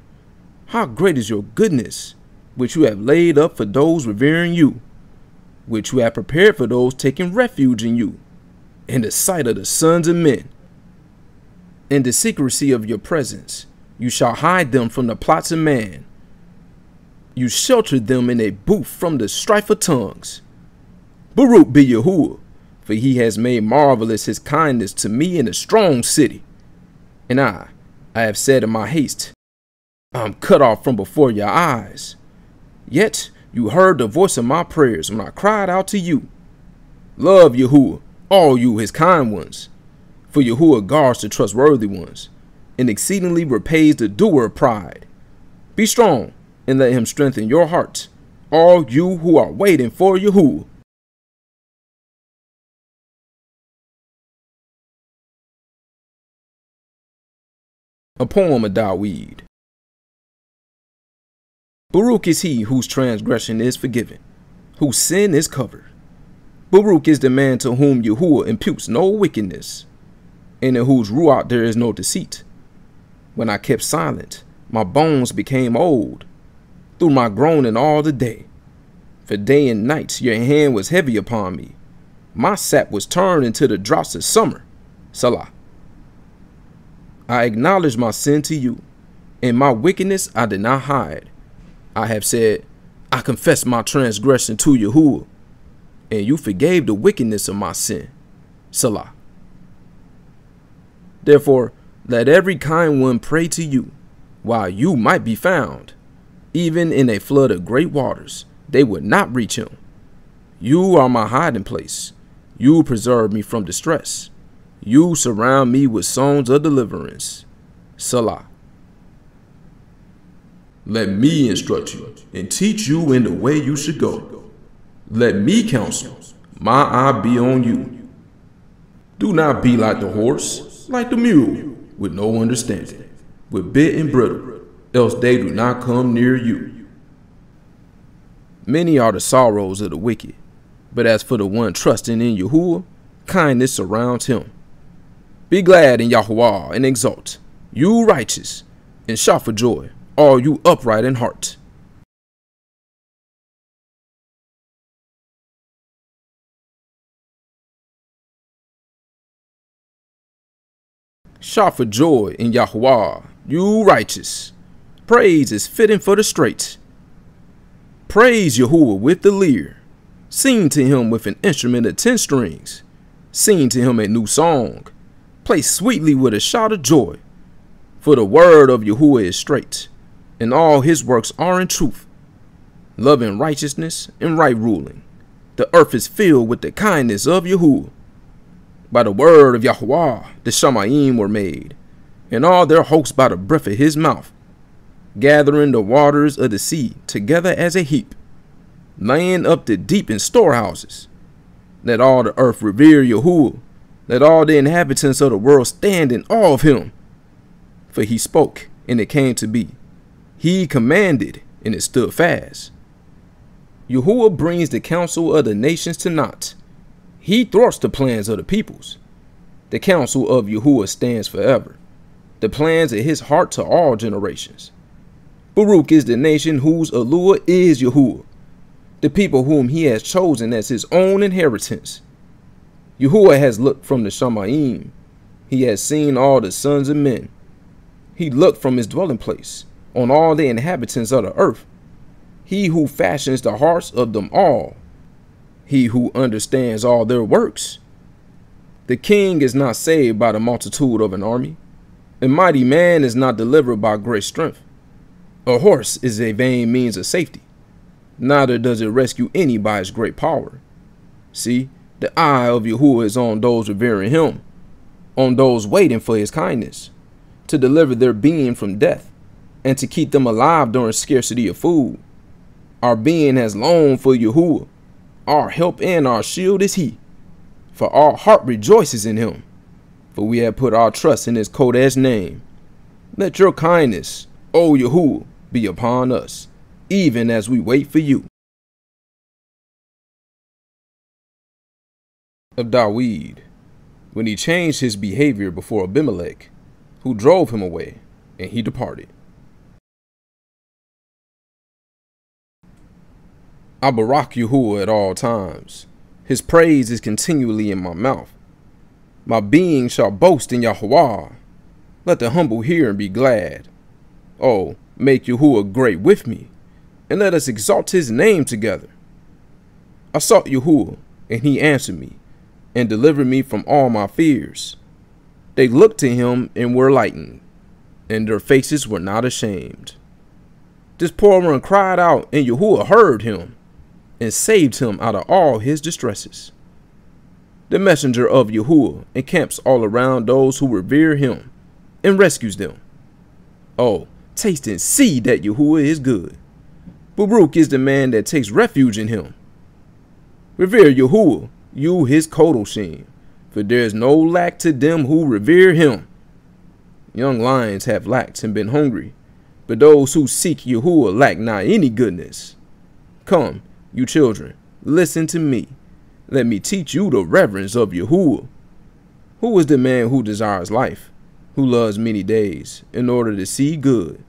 how great is your goodness, which you have laid up for those revering you, which you have prepared for those taking refuge in you, in the sight of the sons of men. In the secrecy of your presence, you shall hide them from the plots of man. You shelter them in a booth from the strife of tongues. Baruch be Yahuwah, for he has made marvelous his kindness to me in a strong city. And I, I have said in my haste, I am cut off from before your eyes. Yet you heard the voice of my prayers when I cried out to you. Love Yahuwah, all you his kind ones, for Yahuwah guards the trustworthy ones, and exceedingly repays the doer of pride. Be strong, and let him strengthen your hearts, all you who are waiting for Yahuwah. A poem of Dawid. Baruch is he whose transgression is forgiven, whose sin is covered. Baruch is the man to whom Yahuwah imputes no wickedness, and in whose ruach there is no deceit. When I kept silent, my bones became old, through my groaning all the day. For day and night your hand was heavy upon me. My sap was turned into the drops of summer. Salah. I acknowledge my sin to you, and my wickedness I did not hide. I have said, I confess my transgression to Yahuwah, and you forgave the wickedness of my sin. Salah. Therefore, let every kind one pray to you, while you might be found. Even in a flood of great waters, they would not reach him. You are my hiding place. You preserve me from distress. You surround me with songs of deliverance. Salah. Let me instruct you and teach you in the way you should go. Let me counsel. My eye be on you. Do not be like the horse, like the mule, with no understanding, with bit and brittle, else they do not come near you. Many are the sorrows of the wicked, but as for the one trusting in Yahuwah, kindness surrounds him. Be glad in Yahweh and exult, you righteous, and shout for joy, all you upright in heart. Shout for joy in Yahweh, you righteous. Praise is fitting for the straight. Praise Yahuwah with the lyre. Sing to him with an instrument of ten strings. Sing to him a new song play sweetly with a shout of joy. For the word of Yahuwah is straight, and all his works are in truth, love and righteousness and right ruling. The earth is filled with the kindness of Yahuwah. By the word of Yahweh the Shamayim were made, and all their hosts by the breath of his mouth, gathering the waters of the sea together as a heap, laying up the deep in storehouses. Let all the earth revere Yahuwah let all the inhabitants of the world stand in awe of him. For he spoke, and it came to be. He commanded, and it stood fast. Yahuwah brings the counsel of the nations to naught. He thwarts the plans of the peoples. The counsel of Yahuwah stands forever. The plans of his heart to all generations. Baruch is the nation whose allure is Yahuwah, the people whom he has chosen as his own inheritance. Yahuwah has looked from the Shamayim. He has seen all the sons of men. He looked from his dwelling place on all the inhabitants of the earth. He who fashions the hearts of them all. He who understands all their works. The king is not saved by the multitude of an army. A mighty man is not delivered by great strength. A horse is a vain means of safety. Neither does it rescue any by its great power. See, the eye of Yahuwah is on those revering him, on those waiting for his kindness, to deliver their being from death, and to keep them alive during scarcity of food. Our being has longed for Yahuwah. Our help and our shield is he. For our heart rejoices in him. For we have put our trust in his Kodesh name. Let your kindness, O Yahuwah, be upon us, even as we wait for you. of Dawid when he changed his behavior before Abimelech, who drove him away, and he departed. I barak Yahuwah at all times. His praise is continually in my mouth. My being shall boast in Yahweh. Let the humble hear and be glad. Oh, make Yahuwah great with me, and let us exalt his name together. I sought Yahuwah, and he answered me and delivered me from all my fears. They looked to him and were lightened, and their faces were not ashamed. This poor one cried out, and Yahuwah heard him and saved him out of all his distresses. The messenger of Yahuwah encamps all around those who revere him and rescues them. Oh, taste and see that Yahuwah is good. Baruch is the man that takes refuge in him. Revere Yahuwah you his Kodoshim, for there is no lack to them who revere him. Young lions have lacked and been hungry, but those who seek Yahuwah lack not any goodness. Come, you children, listen to me. Let me teach you the reverence of Yahuwah. Who is the man who desires life, who loves many days, in order to see good?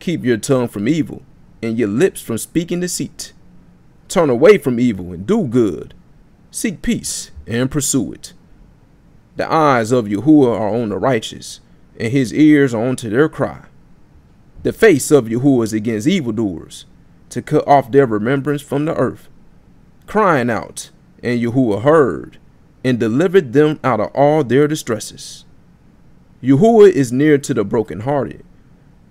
Keep your tongue from evil, and your lips from speaking deceit. Turn away from evil and do good Seek peace and pursue it. The eyes of Yahuwah are on the righteous, and his ears are unto their cry. The face of Yahuwah is against evildoers, to cut off their remembrance from the earth. Crying out, and Yahuwah heard, and delivered them out of all their distresses. Yahuwah is near to the brokenhearted,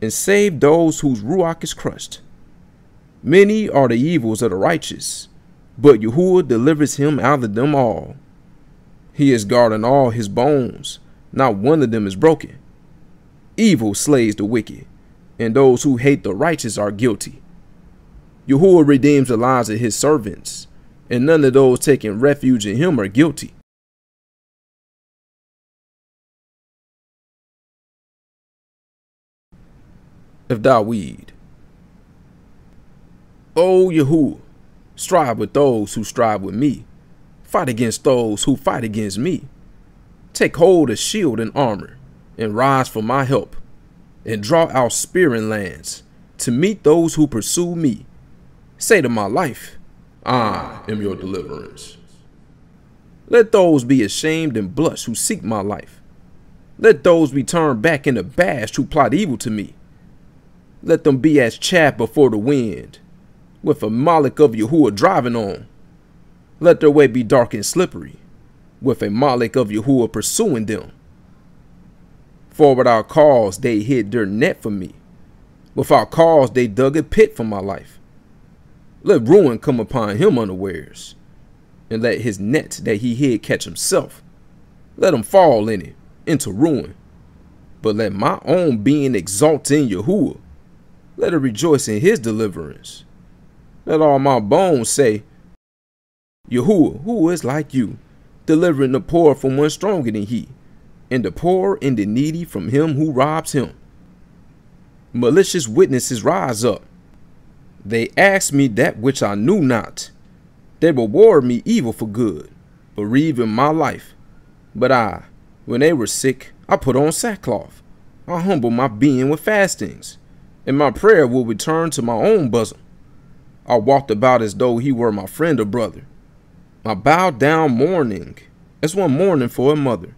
and saved those whose ruach is crushed. Many are the evils of the righteous, but Yahuwah delivers him out of them all. He is guarding all his bones, not one of them is broken. Evil slays the wicked, and those who hate the righteous are guilty. Yahuwah redeems the lives of his servants, and none of those taking refuge in him are guilty. Of Dawid. O Yahuwah, strive with those who strive with me. Fight against those who fight against me. Take hold of shield and armor, and rise for my help, and draw out spear and lance, to meet those who pursue me. Say to my life, I am your deliverance. Let those be ashamed and blush who seek my life. Let those be turned back and abashed who plot evil to me. Let them be as chaff before the wind, with a malak of Yahuwah driving on. Let their way be dark and slippery, with a malak of Yahuwah pursuing them. For without cause they hid their net for me. Without cause they dug a pit for my life. Let ruin come upon him unawares, and let his net that he hid catch himself. Let him fall in it, into ruin. But let my own being exalt in Yahuwah. Let it rejoice in his deliverance. Let all my bones say, Yahuwah, who is like you, delivering the poor from one stronger than he, and the poor and the needy from him who robs him. Malicious witnesses rise up. They asked me that which I knew not. They reward me evil for good, bereaving my life. But I, when they were sick, I put on sackcloth. I humble my being with fastings, and my prayer will return to my own bosom. I walked about as though he were my friend or brother. I bowed down mourning, as one mourning for a mother.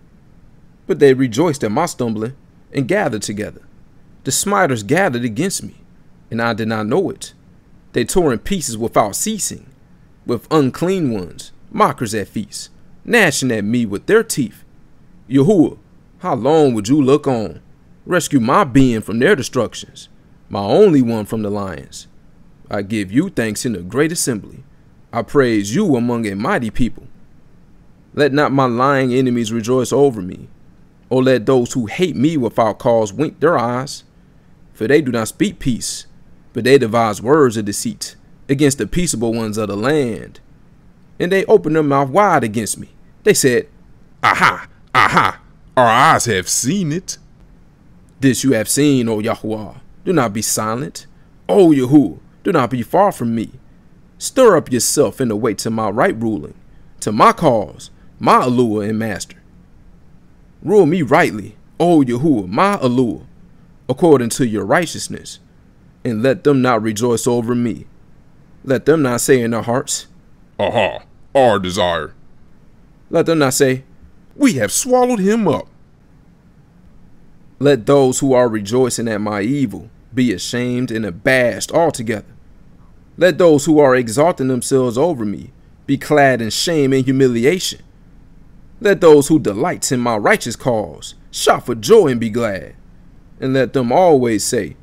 But they rejoiced at my stumbling, and gathered together. The smiters gathered against me, and I did not know it. They tore in pieces without ceasing, with unclean ones, mockers at feasts, gnashing at me with their teeth. Yahuwah, how long would you look on? Rescue my being from their destructions, my only one from the lions. I give you thanks in the great assembly. I praise you among a mighty people. Let not my lying enemies rejoice over me, or let those who hate me without cause wink their eyes. For they do not speak peace, but they devise words of deceit against the peaceable ones of the land. And they opened their mouth wide against me. They said, Aha, aha, our eyes have seen it. This you have seen, O Yahuwah. Do not be silent. O Yahuwah, do not be far from me. Stir up yourself in the way to my right ruling, to my cause, my Allure and master. Rule me rightly, O Yahuwah, my Allure, according to your righteousness, and let them not rejoice over me. Let them not say in their hearts, Aha, our desire. Let them not say, We have swallowed him up. Let those who are rejoicing at my evil be ashamed and abashed altogether. Let those who are exalting themselves over me be clad in shame and humiliation. Let those who delight in my righteous cause shout for joy and be glad. And let them always say,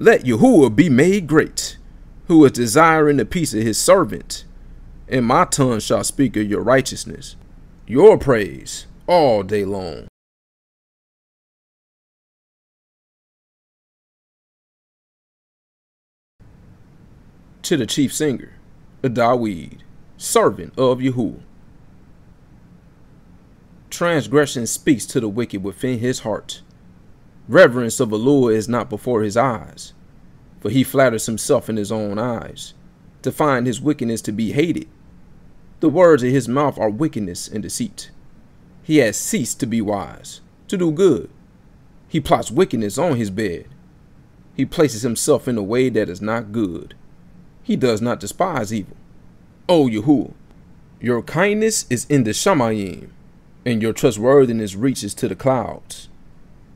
Let Yahuwah be made great, who is desiring the peace of his servant. And my tongue shall speak of your righteousness, your praise, all day long. To the chief singer, Dawid, servant of Yahuwah. Transgression speaks to the wicked within his heart. Reverence of Allure is not before his eyes, for he flatters himself in his own eyes, to find his wickedness to be hated. The words of his mouth are wickedness and deceit. He has ceased to be wise, to do good. He plots wickedness on his bed. He places himself in a way that is not good. He does not despise evil. O Yahuwah, your kindness is in the Shamayim, and your trustworthiness reaches to the clouds.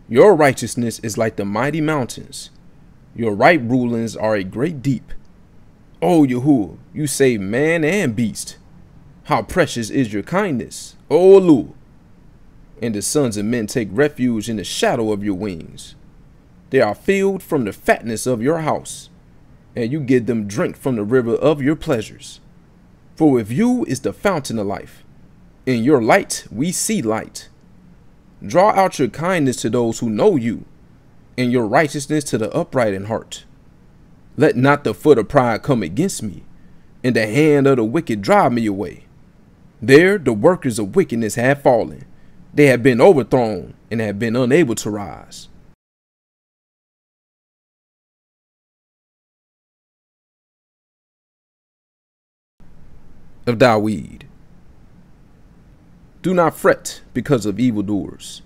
Your righteousness is like the mighty mountains. Your right rulings are a great deep. O Yahuwah, you save man and beast. How precious is your kindness, O Elu. And the sons of men take refuge in the shadow of your wings. They are filled from the fatness of your house, and you give them drink from the river of your pleasures. For with you is the fountain of life. In your light we see light. Draw out your kindness to those who know you, and your righteousness to the upright in heart. Let not the foot of pride come against me, and the hand of the wicked drive me away. There the workers of wickedness have fallen. They have been overthrown and have been unable to rise. Of Dawid. Do not fret because of evildoers.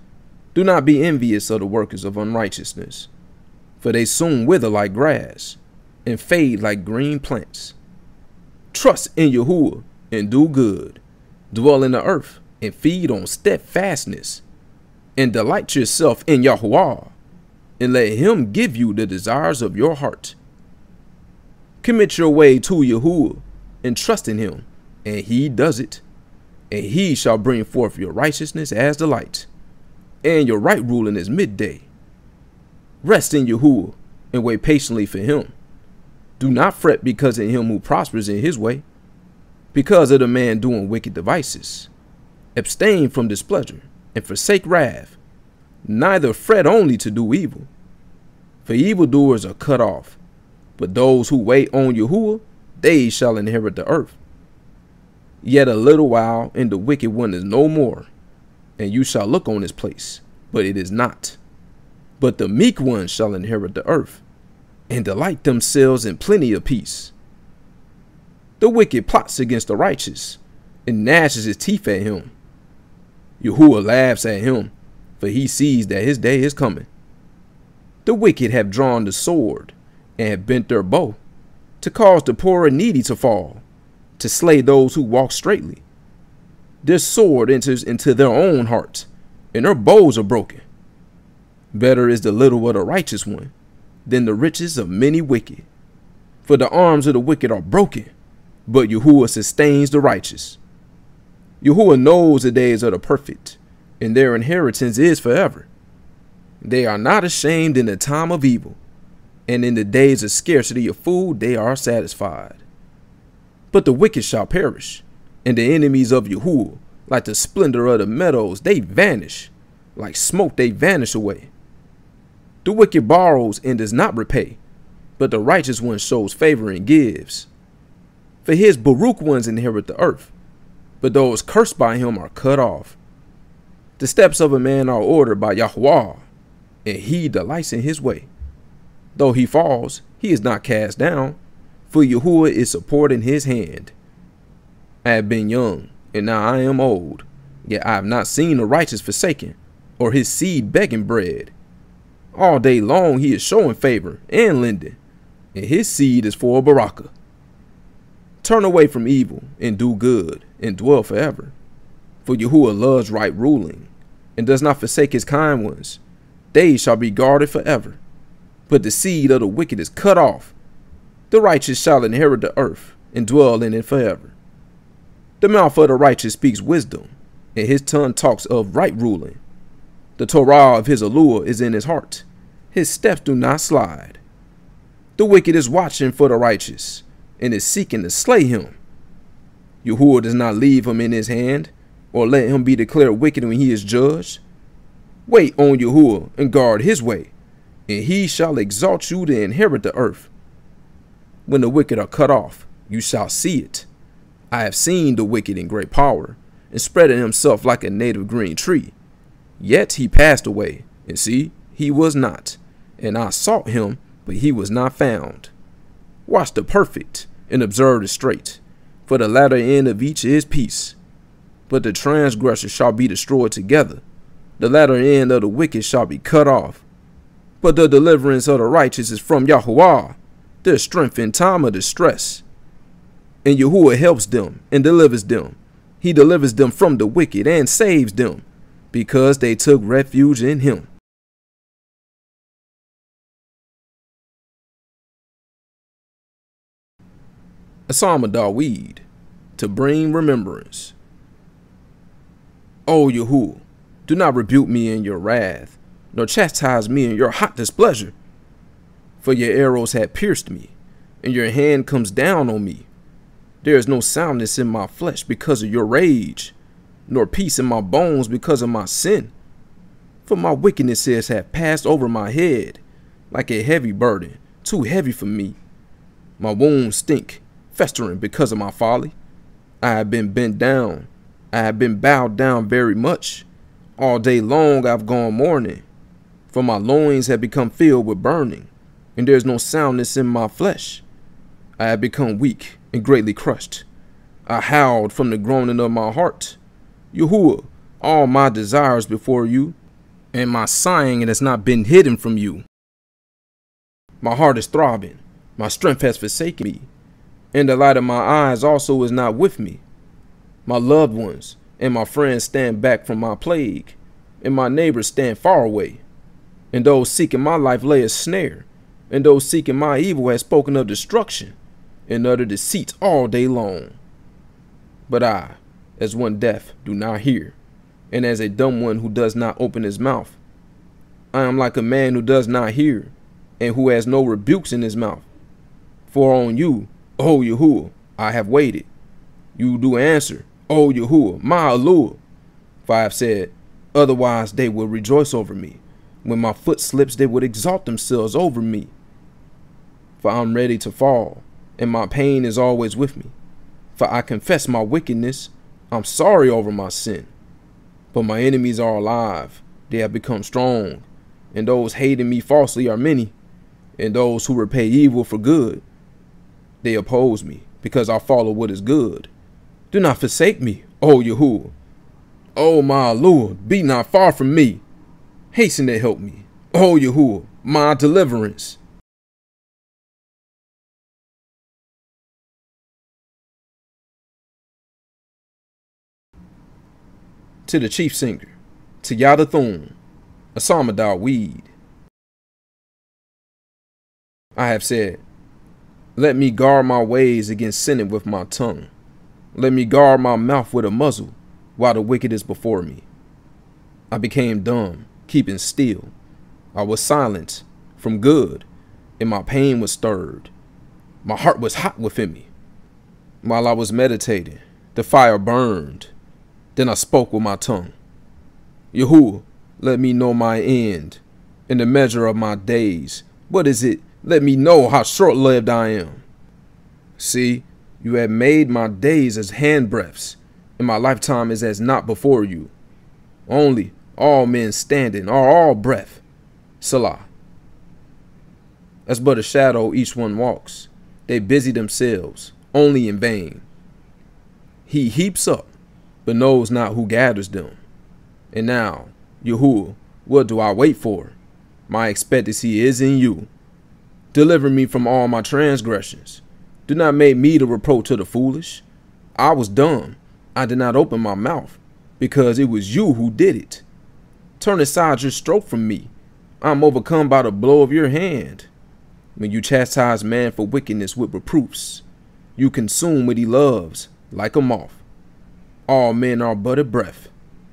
Do not be envious of the workers of unrighteousness, for they soon wither like grass and fade like green plants. Trust in Yahuwah and do good. Dwell in the earth and feed on steadfastness. And delight yourself in Yahuwah and let him give you the desires of your heart. Commit your way to Yahuwah and trust in him, and he does it. And he shall bring forth your righteousness as the light, and your right ruling as midday. Rest in Yahuwah and wait patiently for him. Do not fret because of him who prospers in his way, because of the man doing wicked devices. Abstain from displeasure and forsake wrath. Neither fret only to do evil, for evildoers are cut off, but those who wait on Yahuwah, they shall inherit the earth. Yet a little while, and the wicked one is no more, and you shall look on his place, but it is not. But the meek one shall inherit the earth and delight themselves in plenty of peace. The wicked plots against the righteous and gnashes his teeth at him. Yahuwah laughs at him, for he sees that his day is coming. The wicked have drawn the sword and have bent their bow to cause the poor and needy to fall, to slay those who walk straightly. Their sword enters into their own hearts, and their bows are broken. Better is the little of the righteous one than the riches of many wicked. For the arms of the wicked are broken, but Yahuwah sustains the righteous. Yahuwah knows the days of the perfect, and their inheritance is forever. They are not ashamed in the time of evil, and in the days of scarcity of food they are satisfied. But the wicked shall perish, and the enemies of Yahuwah, like the splendor of the meadows, they vanish. Like smoke they vanish away. The wicked borrows and does not repay, but the righteous one shows favor and gives. For his Baruch ones inherit the earth, but those cursed by him are cut off. The steps of a man are ordered by Yahweh, and he delights in his way. Though he falls, he is not cast down, for Yahuwah is supporting his hand. I have been young, and now I am old, yet I have not seen the righteous forsaken, or his seed begging bread. All day long he is showing favor and lending, and his seed is for a baraka. Turn away from evil and do good and dwell forever. For Yahuwah loves right ruling and does not forsake his kind ones. They shall be guarded forever. But the seed of the wicked is cut off. The righteous shall inherit the earth and dwell in it forever. The mouth of the righteous speaks wisdom, and his tongue talks of right ruling. The Torah of his allure is in his heart. His steps do not slide. The wicked is watching for the righteous and is seeking to slay him. Yahuwah does not leave him in his hand or let him be declared wicked when he is judged. Wait on Yahuwah and guard his way, and he shall exalt you to inherit the earth. When the wicked are cut off, you shall see it. I have seen the wicked in great power, and spreading himself like a native green tree. Yet he passed away, and see, he was not. And I sought him, but he was not found. Watch the perfect, and observe the straight, for the latter end of each is peace. But the transgressor shall be destroyed together. The latter end of the wicked shall be cut off. But the deliverance of the righteous is from Yahweh, their strength in time of distress. And Yahuwah helps them and delivers them. He delivers them from the wicked and saves them because they took refuge in him. A Psalm of Dawid, to bring remembrance. O Yahuwah, do not rebuke me in your wrath, nor chastise me in your hot displeasure. For your arrows have pierced me, and your hand comes down on me. There is no soundness in my flesh because of your rage, nor peace in my bones because of my sin. For my wickednesses have passed over my head, like a heavy burden, too heavy for me. My wounds stink, festering because of my folly. I have been bent down, I have been bowed down very much. All day long I've gone mourning, for my loins have become filled with burning, and there is no soundness in my flesh. I have become weak and greatly crushed. I howled from the groaning of my heart. Yahuwah, all my desires before you, and my sighing has not been hidden from you. My heart is throbbing, my strength has forsaken me, and the light of my eyes also is not with me. My loved ones and my friends stand back from my plague, and my neighbors stand far away. And those seeking my life lay a snare, and those seeking my evil have spoken of destruction, and utter deceit all day long. But I, as one deaf, do not hear, and as a dumb one who does not open his mouth. I am like a man who does not hear, and who has no rebukes in his mouth. For on you, O Yahuwah, I have waited. You do answer, O Yahuwah, my allure. For I have said, otherwise they will rejoice over me. When my foot slips, they would exalt themselves over me. For I'm ready to fall, and my pain is always with me. For I confess my wickedness, I'm sorry over my sin. But my enemies are alive, they have become strong, and those hating me falsely are many, and those who repay evil for good. They oppose me, because I follow what is good. Do not forsake me, O Yahuwah. O my Lord, be not far from me. Hasten to help me, O Yahuwah, my deliverance. To the chief singer, to Yeduthun, Asamadar Weed. I have said, Let me guard my ways against sinning with my tongue. Let me guard my mouth with a muzzle while the wicked is before me. I became dumb, keeping still. I was silent from good, and my pain was stirred. My heart was hot within me. While I was meditating, the fire burned. Then I spoke with my tongue. Yahuwah, let me know my end and the measure of my days. What is it? Let me know how short lived I am. See, you have made my days as handbreadths, and my lifetime is as not before you. Only all men standing are all breath. Salah. As but a shadow each one walks. They busy themselves, only in vain. He heaps up, but knows not who gathers them. And now, Yahuwah, what do I wait for? My expectancy is in you. Deliver me from all my transgressions do not make me the reproach to the foolish. I was dumb. I did not open my mouth, because it was you who did it. Turn aside your stroke from me. I am overcome by the blow of your hand. When you chastise man for wickedness with reproofs, you consume what he loves, like a moth. All men are but a breath.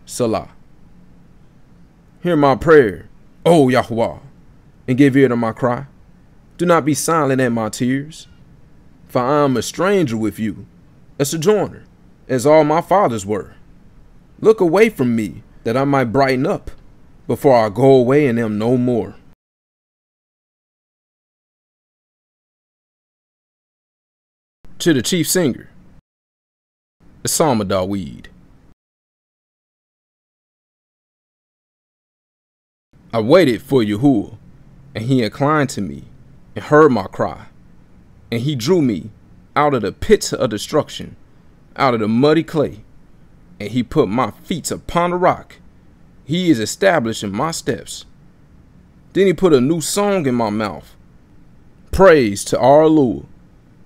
Salah. Hear my prayer, O Yahweh, and give ear to my cry. Do not be silent at my tears for I am a stranger with you, a sojourner, as all my fathers were. Look away from me, that I might brighten up, before I go away and am no more. To the chief singer, Asama Dawid. I waited for Yahuwah, and he inclined to me and heard my cry and he drew me out of the pits of destruction, out of the muddy clay, and he put my feet upon the rock. He is establishing my steps. Then he put a new song in my mouth. Praise to our Lord.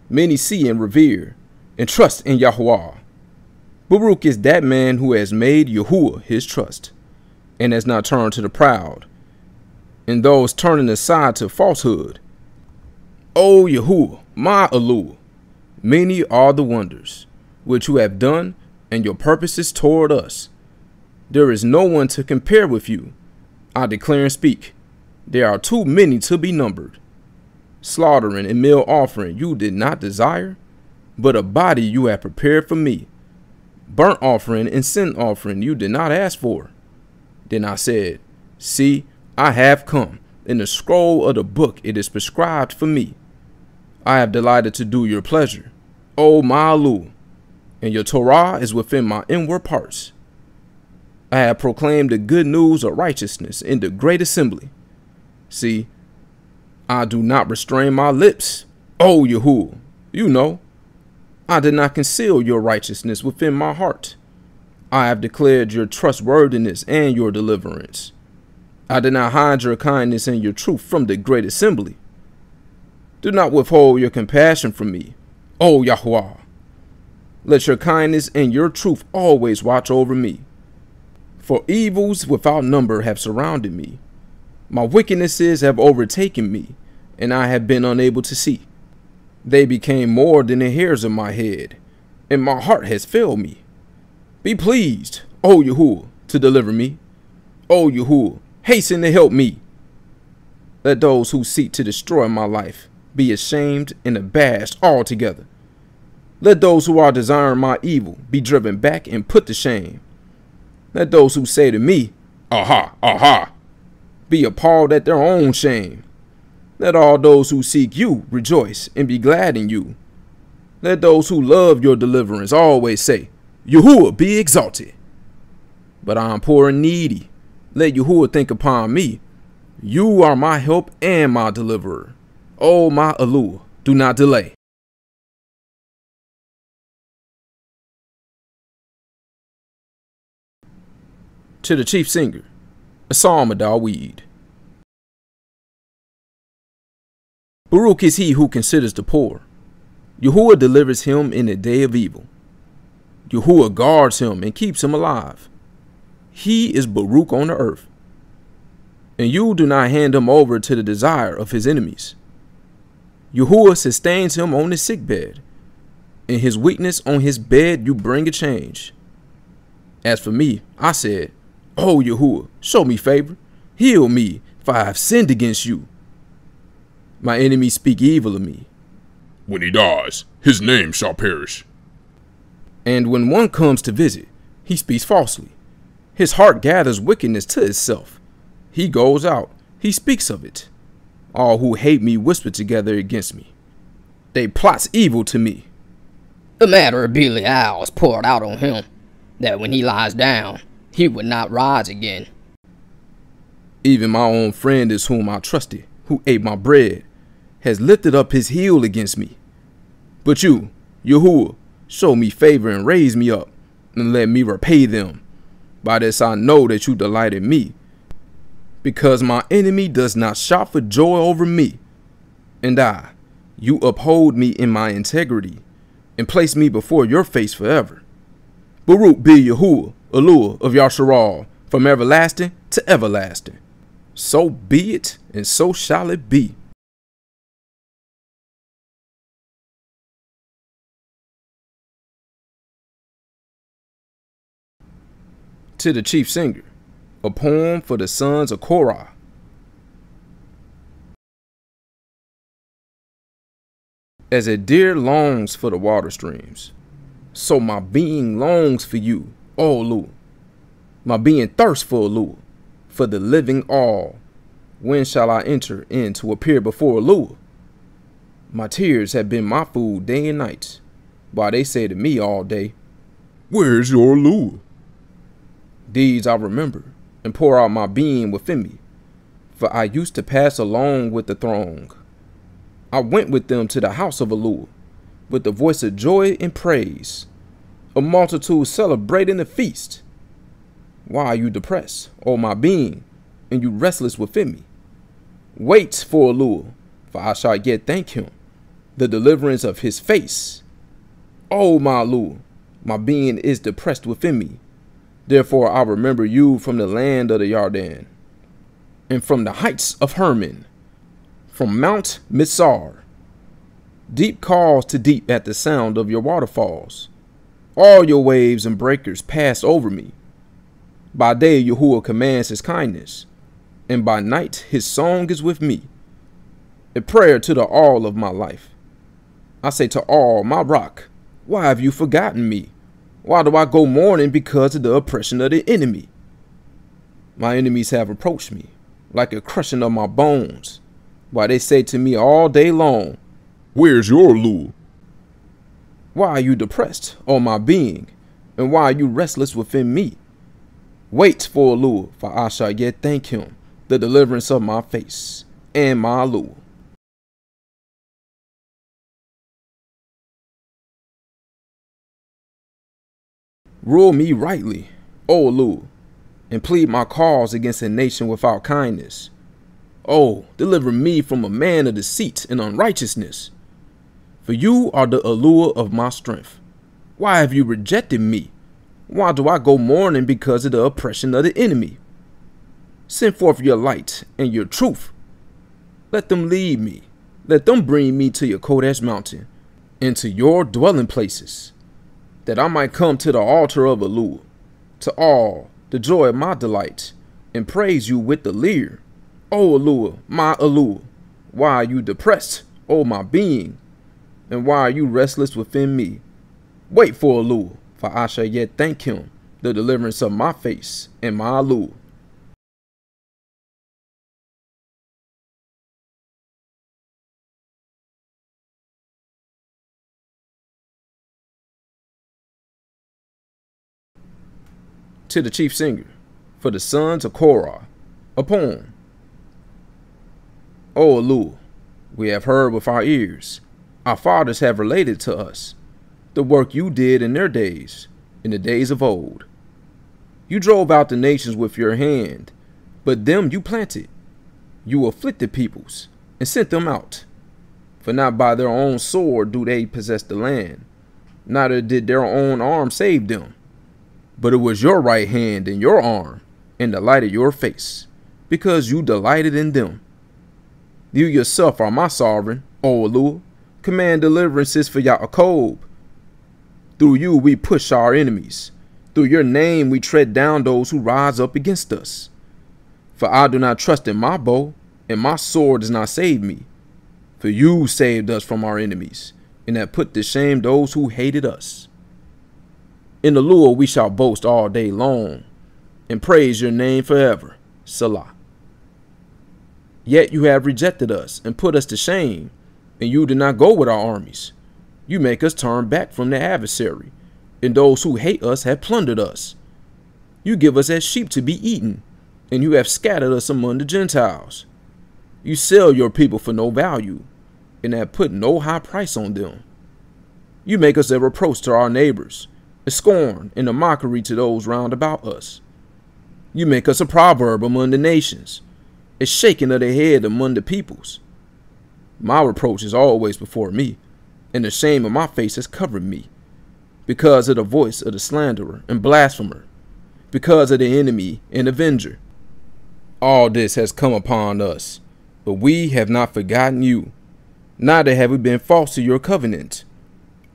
Many see and revere and trust in Yahweh. Baruch is that man who has made Yahuwah his trust and has not turned to the proud, and those turning aside to falsehood O Yahuwah, my allure, Many are the wonders which you have done and your purposes toward us. There is no one to compare with you. I declare and speak. There are too many to be numbered. Slaughtering and meal offering you did not desire, but a body you have prepared for me. Burnt offering and sin offering you did not ask for. Then I said, See, I have come. In the scroll of the book it is prescribed for me. I have delighted to do your pleasure, O Ma'alu, and your Torah is within my inward parts. I have proclaimed the good news of righteousness in the great assembly. See, I do not restrain my lips, O Yahuwah, you know. I did not conceal your righteousness within my heart. I have declared your trustworthiness and your deliverance. I did not hide your kindness and your truth from the great assembly. Do not withhold your compassion from me, O Yahweh. Let your kindness and your truth always watch over me. For evils without number have surrounded me. My wickednesses have overtaken me, and I have been unable to see. They became more than the hairs of my head, and my heart has failed me. Be pleased, O Yahuwah, to deliver me. O Yahuwah, hasten to help me. Let those who seek to destroy my life be ashamed and abashed altogether. Let those who are desiring my evil be driven back and put to shame. Let those who say to me, Aha, aha, be appalled at their own shame. Let all those who seek you rejoice and be glad in you. Let those who love your deliverance always say, Yahuwah be exalted. But I am poor and needy. Let Yahuwah think upon me. You are my help and my deliverer. Oh, my Alu, do not delay. To the chief singer, a psalm of Dawid. Baruch is he who considers the poor. Yahuwah delivers him in the day of evil. Yahuwah guards him and keeps him alive. He is Baruch on the earth. And you do not hand him over to the desire of his enemies. Yahuwah sustains him on his sickbed. In his weakness on his bed you bring a change. As for me, I said, Oh Yahuwah, show me favor. Heal me, for I have sinned against you. My enemies speak evil of me. When he dies, his name shall perish. And when one comes to visit, he speaks falsely. His heart gathers wickedness to itself. He goes out, he speaks of it. All who hate me whisper together against me. They plots evil to me. The matter of Belial is poured out on him, that when he lies down, he would not rise again. Even my own friend is whom I trusted, who ate my bread, has lifted up his heel against me. But you, Yahuwah, show me favor and raise me up, and let me repay them. By this I know that you delight in me, because my enemy does not shout for joy over me. And I, you uphold me in my integrity, and place me before your face forever. Baruch be Yahuwah, Allure of Yasharal, from everlasting to everlasting. So be it, and so shall it be. To the chief singer a poem for the sons of Korah. As a deer longs for the water streams, so my being longs for you, O Lu. My being thirsts for Lu, for the living all. When shall I enter in to appear before Lu? My tears have been my food day and night, while they say to me all day, Where's your Lu? These I remember, and pour out my being within me. For I used to pass along with the throng. I went with them to the house of Alua, with the voice of joy and praise, a multitude celebrating the feast. Why are you depressed, O my being, and you restless within me? Wait for Alua, for I shall yet thank him, the deliverance of his face. O my Alua, my being is depressed within me, Therefore I remember you from the land of the Yarden, and from the heights of Hermon, from Mount Misar. Deep calls to deep at the sound of your waterfalls. All your waves and breakers pass over me. By day, Yahuwah commands his kindness, and by night, his song is with me. A prayer to the all of my life. I say to all, my rock, why have you forgotten me? Why do I go mourning because of the oppression of the enemy? My enemies have approached me like a crushing of my bones, Why they say to me all day long, Where's your lure? Why are you depressed, O my being, and why are you restless within me? Wait for Alua, for I shall yet thank him, the deliverance of my face, and my Alua. Rule me rightly, O Lord, and plead my cause against a nation without kindness. Oh, deliver me from a man of deceit and unrighteousness for you are the allure of my strength. Why have you rejected me? Why do I go mourning because of the oppression of the enemy? Send forth your light and your truth. Let them lead me. Let them bring me to your Kodesh mountain, into your dwelling places, that I might come to the altar of Alua, to all the joy of my delight, and praise you with the lyre. O Alua, my Alua, why are you depressed, O my being? And why are you restless within me? Wait for Alua, for I shall yet thank him, the deliverance of my face and my Alua. To the chief singer, for the sons of Korah, a poem. O Alua, we have heard with our ears our fathers have related to us the work you did in their days, in the days of old. You drove out the nations with your hand, but them you planted. You afflicted peoples and sent them out. For not by their own sword do they possess the land, neither did their own arm save them. But it was your right hand and your arm and the light of your face, because you delighted in them. You yourself are my sovereign, O Alua command deliverances for Yaakov. Through you we push our enemies. Through your name we tread down those who rise up against us. For I do not trust in my bow, and my sword does not save me. For you saved us from our enemies, and have put to shame those who hated us. In the Lord we shall boast all day long, and praise your name forever. Selah. Yet you have rejected us, and put us to shame, and you did not go with our armies. You make us turn back from the adversary, and those who hate us have plundered us. You give us as sheep to be eaten, and you have scattered us among the Gentiles. You sell your people for no value, and have put no high price on them. You make us a reproach to our neighbors, a scorn and a mockery to those round about us. You make us a proverb among the nations, a shaking of the head among the peoples. My reproach is always before me, and the shame of my face has covered me, because of the voice of the slanderer and blasphemer, because of the enemy and avenger. All this has come upon us, but we have not forgotten you, neither have we been false to your covenant.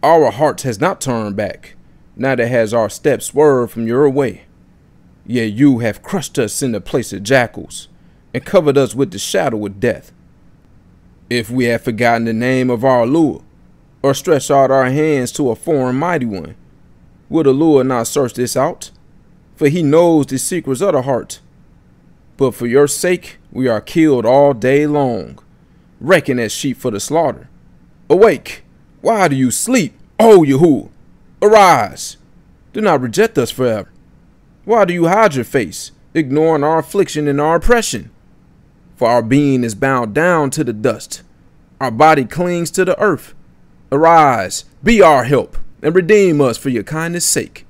Our hearts has not turned back, neither has our steps swerved from your way. Yet you have crushed us in the place of jackals, and covered us with the shadow of death. If we have forgotten the name of our Lord, or stretched out our hands to a foreign mighty one, will the Lord not search this out? For he knows the secrets of the heart. But for your sake we are killed all day long, reckoned as sheep for the slaughter. Awake! Why do you sleep, O Yahuwah? Arise! Do not reject us forever. Why do you hide your face, ignoring our affliction and our oppression? For our being is bowed down to the dust. Our body clings to the earth. Arise, be our help, and redeem us for your kindness' sake.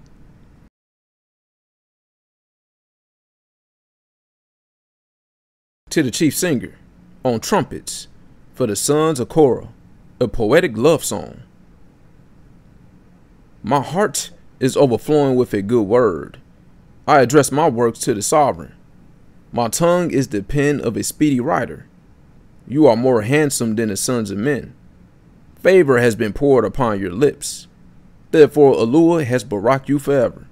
To the chief singer, on trumpets, for the sons of Korah, a poetic love song. My heart is overflowing with a good word. I address my works to the sovereign. My tongue is the pen of a speedy writer. You are more handsome than the sons of men. Favor has been poured upon your lips. Therefore, Alua has barak you forever.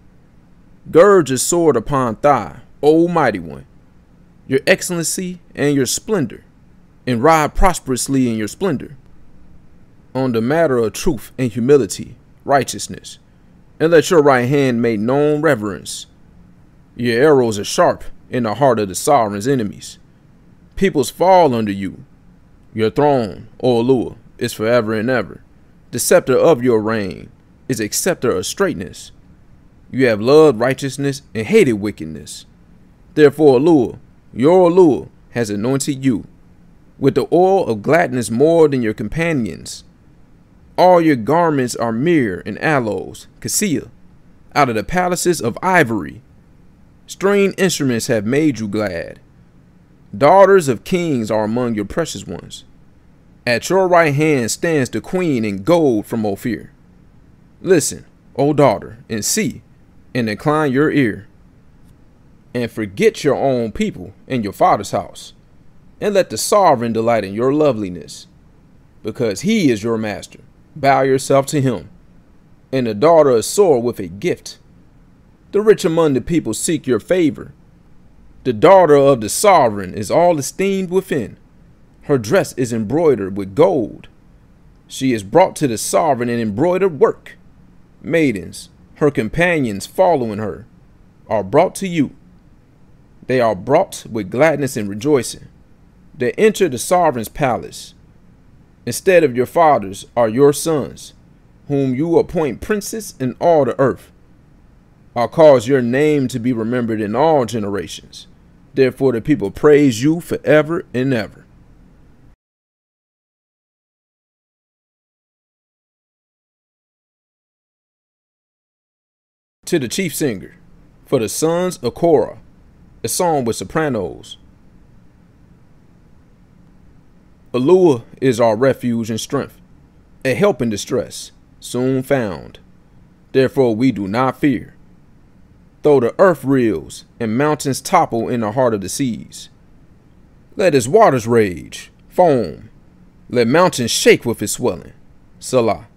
Gird your sword upon thigh, O mighty one, your excellency and your splendor, and ride prosperously in your splendor. On the matter of truth and humility, righteousness, and let your right hand make known reverence. Your arrows are sharp in the heart of the sovereign's enemies. Peoples fall under you. Your throne, O Alua, is forever and ever. The scepter of your reign is a scepter of straightness. You have loved righteousness and hated wickedness. Therefore, Alua, your Alua, has anointed you with the oil of gladness more than your companions. All your garments are myrrh and aloes, cassia, out of the palaces of ivory. Stringed instruments have made you glad. Daughters of kings are among your precious ones. At your right hand stands the queen in gold from Ophir. Listen, O daughter, and see, and incline your ear. And forget your own people and your father's house, and let the sovereign delight in your loveliness, because he is your master. Bow yourself to him. And the daughter is sore with a gift. The rich among the people seek your favor. The daughter of the sovereign is all esteemed within. Her dress is embroidered with gold. She is brought to the sovereign in embroidered work. Maidens, her companions following her, are brought to you. They are brought with gladness and rejoicing. They enter the sovereign's palace. Instead of your fathers are your sons, whom you appoint princes in all the earth. I'll cause your name to be remembered in all generations. Therefore, the people praise you forever and ever. To the chief singer, for the sons of Korah, a song with sopranos. Alua is our refuge and strength, a help in distress, soon found. Therefore we do not fear. Though the earth reels and mountains topple in the heart of the seas, let its waters rage, foam, let mountains shake with its swelling. Salah.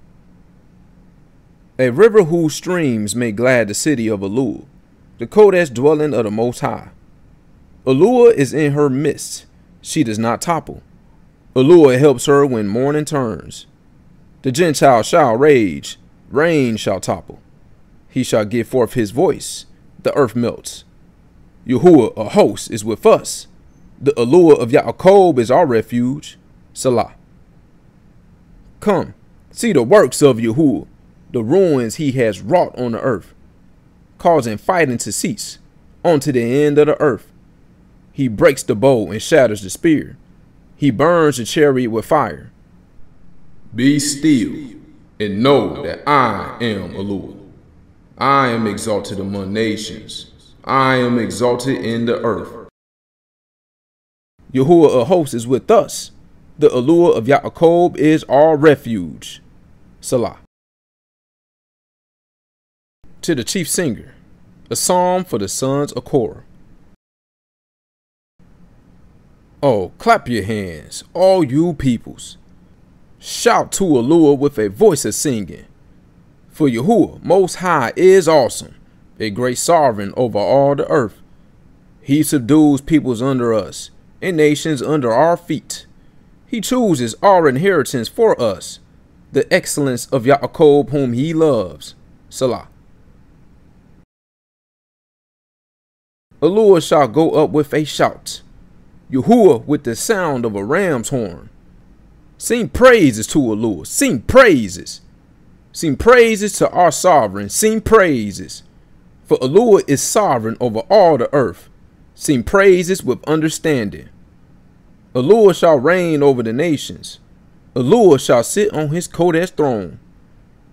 A river whose streams make glad the city of Alua, the Kodesh dwelling of the Most High. Alua is in her midst, she does not topple. Alua helps her when morning turns. The Gentile shall rage, rain shall topple. He shall give forth his voice, the earth melts. Yahuwah, a host, is with us. The Alua of Yaakov is our refuge. Salah. Come, see the works of Yahuwah, the ruins he has wrought on the earth, causing fighting to cease unto the end of the earth. He breaks the bow and shatters the spear. He burns the chariot with fire. Be still and know that I am Alua. I am exalted among nations. I am exalted in the earth. Yahuwah of hosts is with us. The Alua of Yaakov is our refuge. Salah. To the chief singer, a psalm for the sons of Korah. Oh, clap your hands, all you peoples. Shout to Alua with a voice of singing. For Yahuwah, Most High, is awesome, a great sovereign over all the earth. He subdues peoples under us, and nations under our feet. He chooses our inheritance for us, the excellence of Yaakov whom he loves. Salah. Alua shall go up with a shout. Yahuwah with the sound of a ram's horn. Sing praises to Alua. Sing praises. Sing praises to our sovereign. Sing praises. For Alua is sovereign over all the earth. Sing praises with understanding. Alua shall reign over the nations. Alua shall sit on his Kodesh throne.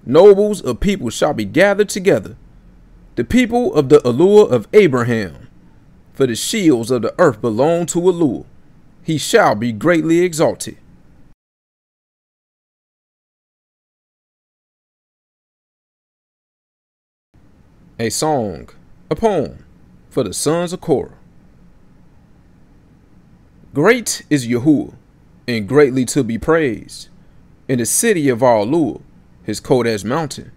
Nobles of people shall be gathered together. The people of the Alua of Abraham. For the shields of the earth belong to Alua. He shall be greatly exalted. A song, a poem, for the sons of Korah. Great is Yahuwah, and greatly to be praised, in the city of Arlua, his Kodesh mountain,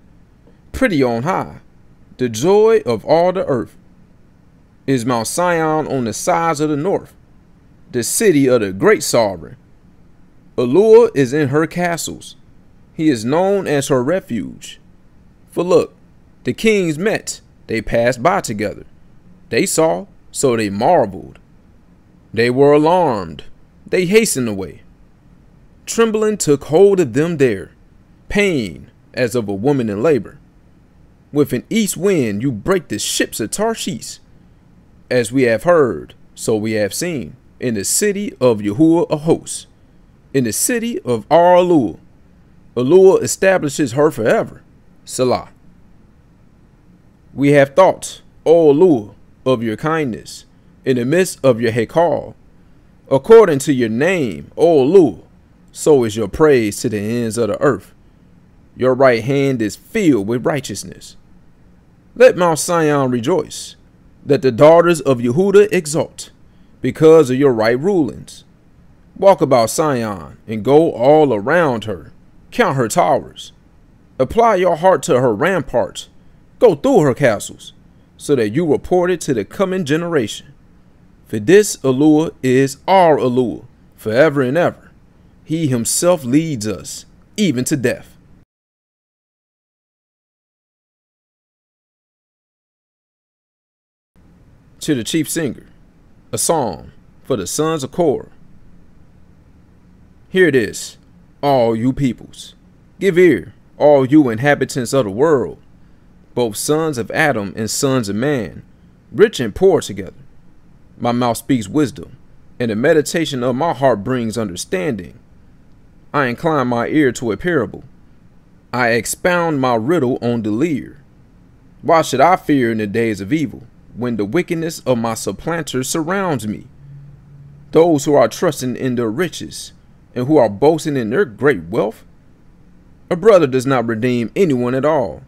pretty on high, the joy of all the earth, is Mount Sion on the sides of the north, the city of the great sovereign. Allure is in her castles. He is known as her refuge. For look, the kings met, they passed by together. They saw, so they marveled. They were alarmed, they hastened away. Trembling took hold of them there, pain as of a woman in labor. With an east wind you break the ships of Tarshish. As we have heard, so we have seen, in the city of Yahuwah a host, in the city of Arlua. Allure establishes her forever. Selah. We have thought, O Allure, of your kindness, in the midst of your Hekal. According to your name, O Allure, so is your praise to the ends of the earth. Your right hand is filled with righteousness. Let Mount Sion rejoice. Let the daughters of Yehuda exult because of your right rulings. Walk about Sion and go all around her. Count her towers. Apply your heart to her ramparts. Go through her castles, so that you report it to the coming generation. For this allure is our allure, forever and ever. He himself leads us, even to death. To the chief singer, a psalm for the sons of Korah. Hear this, all you peoples. Give ear, all you inhabitants of the world, both sons of Adam and sons of man, rich and poor together. My mouth speaks wisdom, and the meditation of my heart brings understanding. I incline my ear to a parable. I expound my riddle on the lyre. Why should I fear in the days of evil, when the wickedness of my supplanters surrounds me? Those who are trusting in their riches, and who are boasting in their great wealth? A brother does not redeem anyone at all,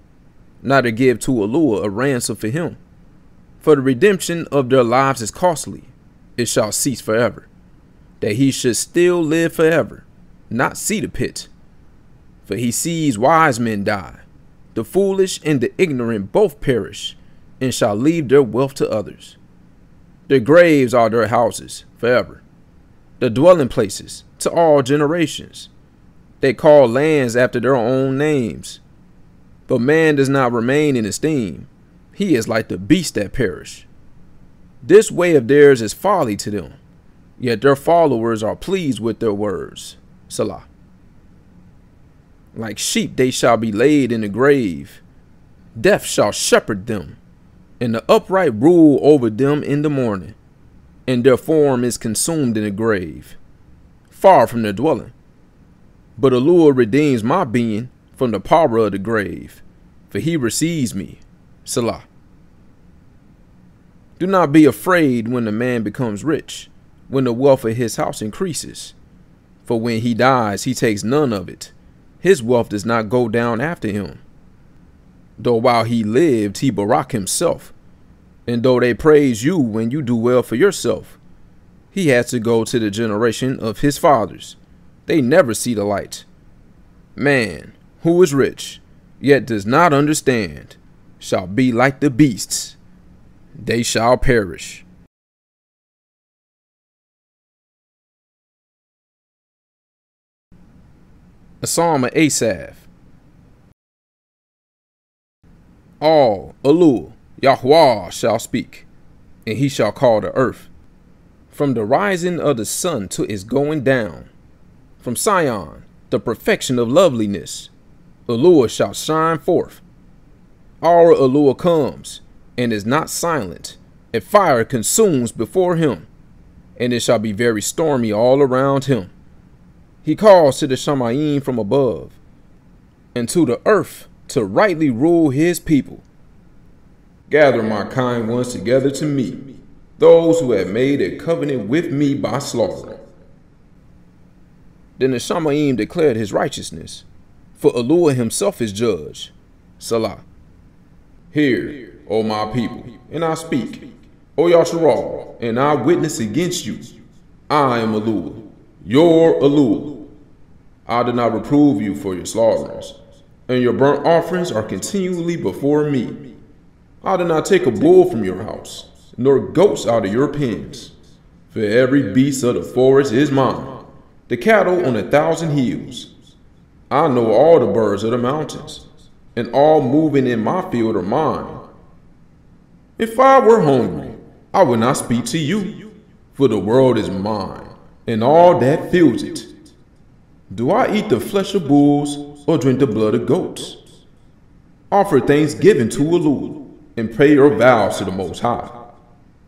neither give to Allure a ransom for him. For the redemption of their lives is costly, it shall cease forever, that he should still live forever not see the pit. For he sees wise men die, the foolish and the ignorant both perish, and shall leave their wealth to others. Their graves are their houses forever, their dwelling places to all generations. They call lands after their own names. But man does not remain in esteem. He is like the beasts that perish. This way of theirs is folly to them, yet their followers are pleased with their words. Salah. Like sheep they shall be laid in the grave. Death shall shepherd them, and the upright rule over them in the morning, and their form is consumed in the grave, far from their dwelling. But the Lord redeems my being from the power of the grave, for he receives me. Salah. Do not be afraid when the man becomes rich, when the wealth of his house increases for when he dies, he takes none of it. His wealth does not go down after him. Though while he lived, he barak himself. And though they praise you when you do well for yourself, he has to go to the generation of his fathers. They never see the light. Man, who is rich, yet does not understand, shall be like the beasts. They shall perish. A psalm of Asaph. All Elul, Yahweh shall speak, and he shall call the earth. From the rising of the sun to its going down, from Sion, the perfection of loveliness, Elul shall shine forth. Our Elul comes, and is not silent, and fire consumes before him, and it shall be very stormy all around him. He calls to the Shamayim from above, and to the earth to rightly rule his people. Gather my kind ones together to meet me, those who have made a covenant with me by slaughter. Then the Shamayim declared his righteousness, for Allure himself is judge. Salah. Hear, O my people, and I speak. O Yasharal, and I witness against you. I am Allure, your Allure. I do not reprove you for your slaughterings, and your burnt offerings are continually before me. I do not take a bull from your house, nor goats out of your pens. For every beast of the forest is mine, the cattle on a thousand hills. I know all the birds of the mountains, and all moving in my field are mine. If I were hungry, I would not speak to you, for the world is mine, and all that fills it. Do I eat the flesh of bulls or drink the blood of goats? Offer thanksgiving to Elul and pray your vows to the Most High,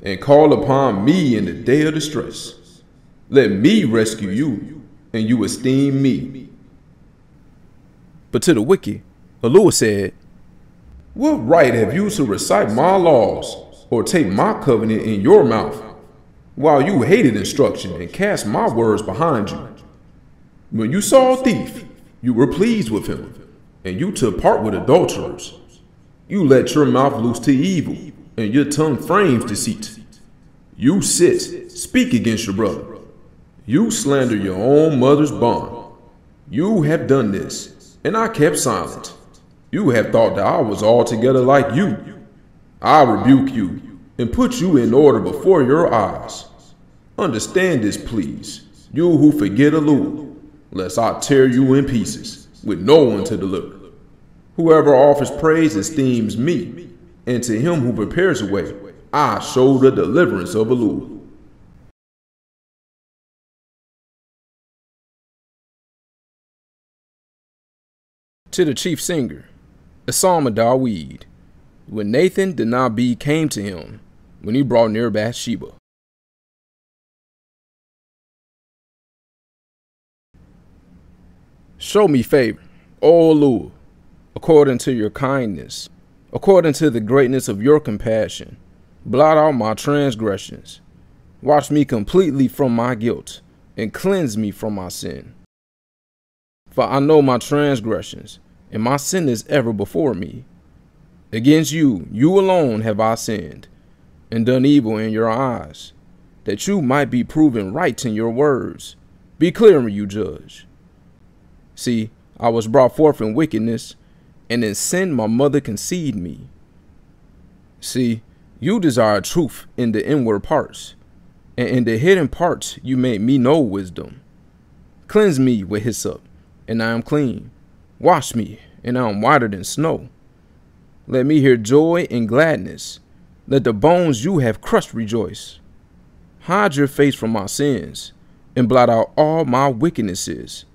and call upon me in the day of distress. Let me rescue you, and you esteem me. But to the wicked, Elul said, What right have you to recite my laws or take my covenant in your mouth, while you hated instruction and cast my words behind you? When you saw a thief, you were pleased with him, and you took part with adulterers. You let your mouth loose to evil, and your tongue frames deceit. You sit, speak against your brother. You slander your own mother's bond. You have done this, and I kept silent. You have thought that I was altogether like you. I rebuke you and put you in order before your eyes. Understand this, please, you who forget Elul, lest I tear you in pieces, with no one to deliver. Whoever offers praise esteems me, and to him who prepares a way, I show the deliverance of the Lord. To the chief singer, a psalm of Dawid, when Nathan the Nabi came to him, when he brought near Bathsheba. Show me favor, O Lord, according to your kindness, according to the greatness of your compassion. Blot out my transgressions. Wash me completely from my guilt, and cleanse me from my sin. For I know my transgressions, and my sin is ever before me. Against you, you alone have I sinned, and done evil in your eyes, that you might be proven right in your words. Be clear when you judge. See, I was brought forth in wickedness, and in sin my mother conceived me. See, you desire truth in the inward parts, and in the hidden parts you made me know wisdom. Cleanse me with hyssop, and I am clean. Wash me, and I am whiter than snow. Let me hear joy and gladness. Let the bones you have crushed rejoice. Hide your face from my sins, and blot out all my wickednesses.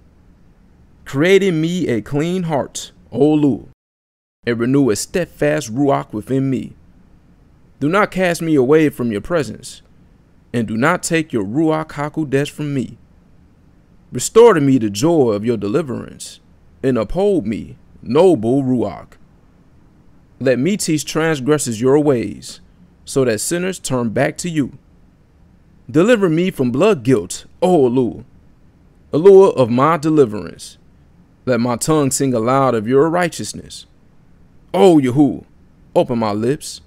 Create in me a clean heart, O Lord, and renew a steadfast ruach within me. Do not cast me away from your presence, and do not take your ruach hakodesh from me. Restore to me the joy of your deliverance, and uphold me, noble ruach. Let me teach transgressors your ways, so that sinners turn back to you. Deliver me from blood guilt, O Lord, allure of my deliverance. Let my tongue sing aloud of your righteousness. O Yahuwah, open my lips,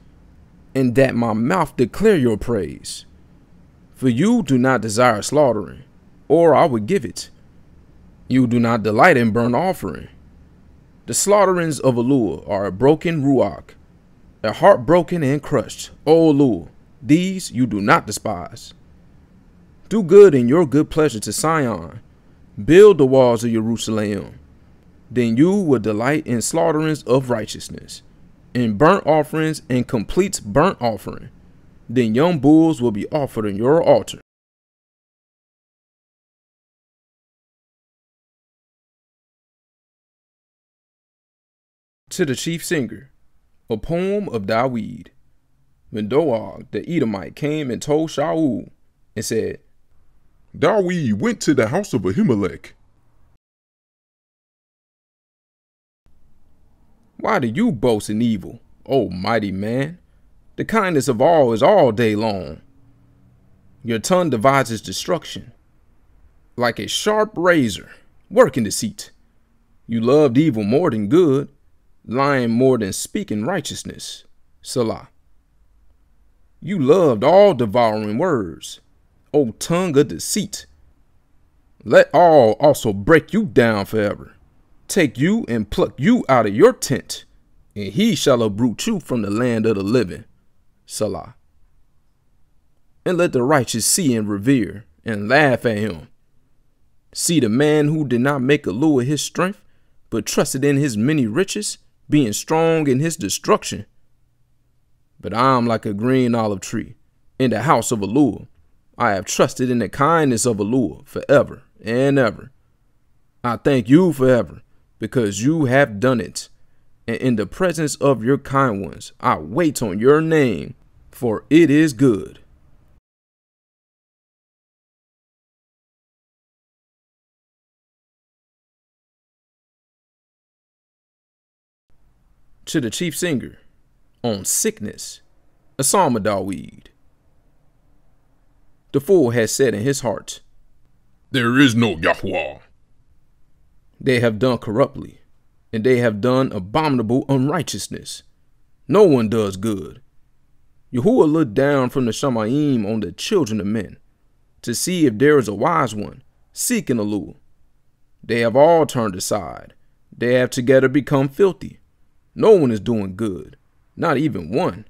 and that my mouth declare your praise. For you do not desire slaughtering, or I would give it. You do not delight in burnt offering. The slaughterings of Elul are a broken ruach, a heart broken and crushed. O Elul, these you do not despise. Do good in your good pleasure to Sion. Build the walls of Jerusalem then you will delight in slaughterings of righteousness, in burnt offerings and complete burnt offering. Then young bulls will be offered on your altar. To the chief singer, a poem of Dawid. When Doeg the Edomite came and told Shaul and said, Dawid went to the house of Ahimelech Why do you boast in evil, O mighty man? The kindness of all is all day long. Your tongue devises destruction. Like a sharp razor, working deceit. You loved evil more than good, lying more than speaking righteousness. Salah. You loved all devouring words, O tongue of deceit. Let all also break you down forever. Take you and pluck you out of your tent, and he shall uproot you from the land of the living. Salah. And let the righteous see and revere, and laugh at him. See the man who did not make Aluah his strength, but trusted in his many riches, being strong in his destruction. But I am like a green olive tree in the house of Aluah. I have trusted in the kindness of Aluah forever and ever. I thank you forever because you have done it. And in the presence of your kind ones, I wait on your name, for it is good. To the chief singer on sickness, a psalm of Dawid. The fool has said in his heart, There is no Yahweh. They have done corruptly, and they have done abominable unrighteousness. No one does good. Yahuwah looked down from the Shamayim on the children of men, to see if there is a wise one, seeking Aluah. They have all turned aside. They have together become filthy. No one is doing good, not even one.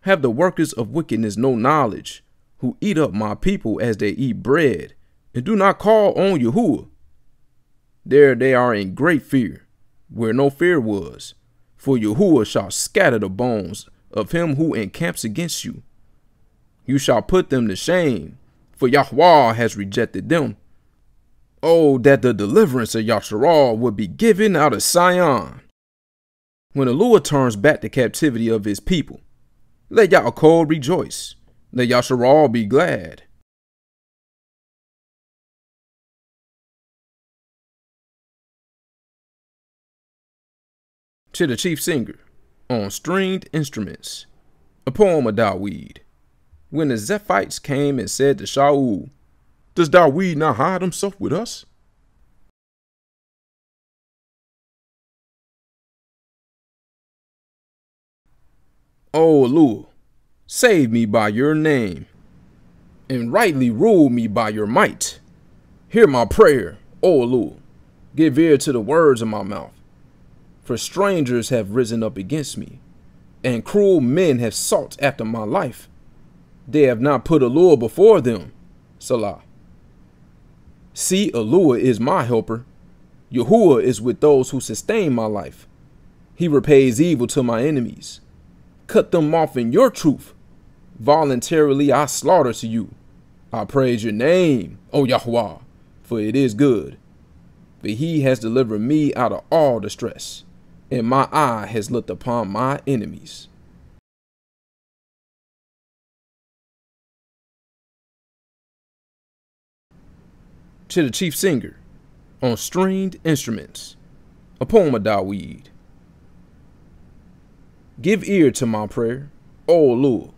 Have the workers of wickedness no knowledge, who eat up my people as they eat bread, and do not call on Yahuwah? There they are in great fear, where no fear was, for Yahuwah shall scatter the bones of him who encamps against you. You shall put them to shame, for Yahweh has rejected them. Oh, that the deliverance of Yasharal would be given out of Sion. When Aluah turns back the captivity of his people, let Yaakov rejoice, let Yasharal be glad. To the chief singer, on stringed instruments, a poem of Dawid. When the Zephites came and said to Shaul, Does Dawid not hide himself with us? O Aluah, save me by your name, and rightly rule me by your might. Hear my prayer, O Aluah. Give ear to the words of my mouth. For strangers have risen up against me, and cruel men have sought after my life. They have not put Aluah before them. Salah. See, Aluah is my helper. Yahuwah is with those who sustain my life. He repays evil to my enemies. Cut them off in your truth. Voluntarily I slaughter to you. I praise your name, O Yahweh, for it is good. For he has delivered me out of all distress, and my eye has looked upon my enemies. To the chief singer, on stringed instruments, a poem of Dawid. Give ear to my prayer, O Lord,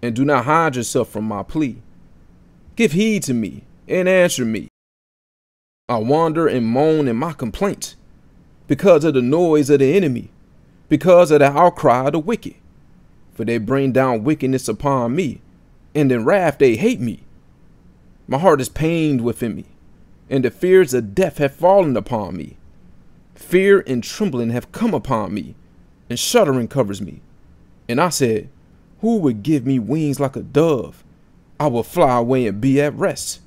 and do not hide yourself from my plea. Give heed to me and answer me. I wander and moan in my complaint because of the noise of the enemy, because of the outcry of the wicked. For they bring down wickedness upon me, and in wrath they hate me. My heart is pained within me, and the fears of death have fallen upon me. Fear and trembling have come upon me, and shuddering covers me. And I said, Who would give me wings like a dove? I will fly away and be at rest.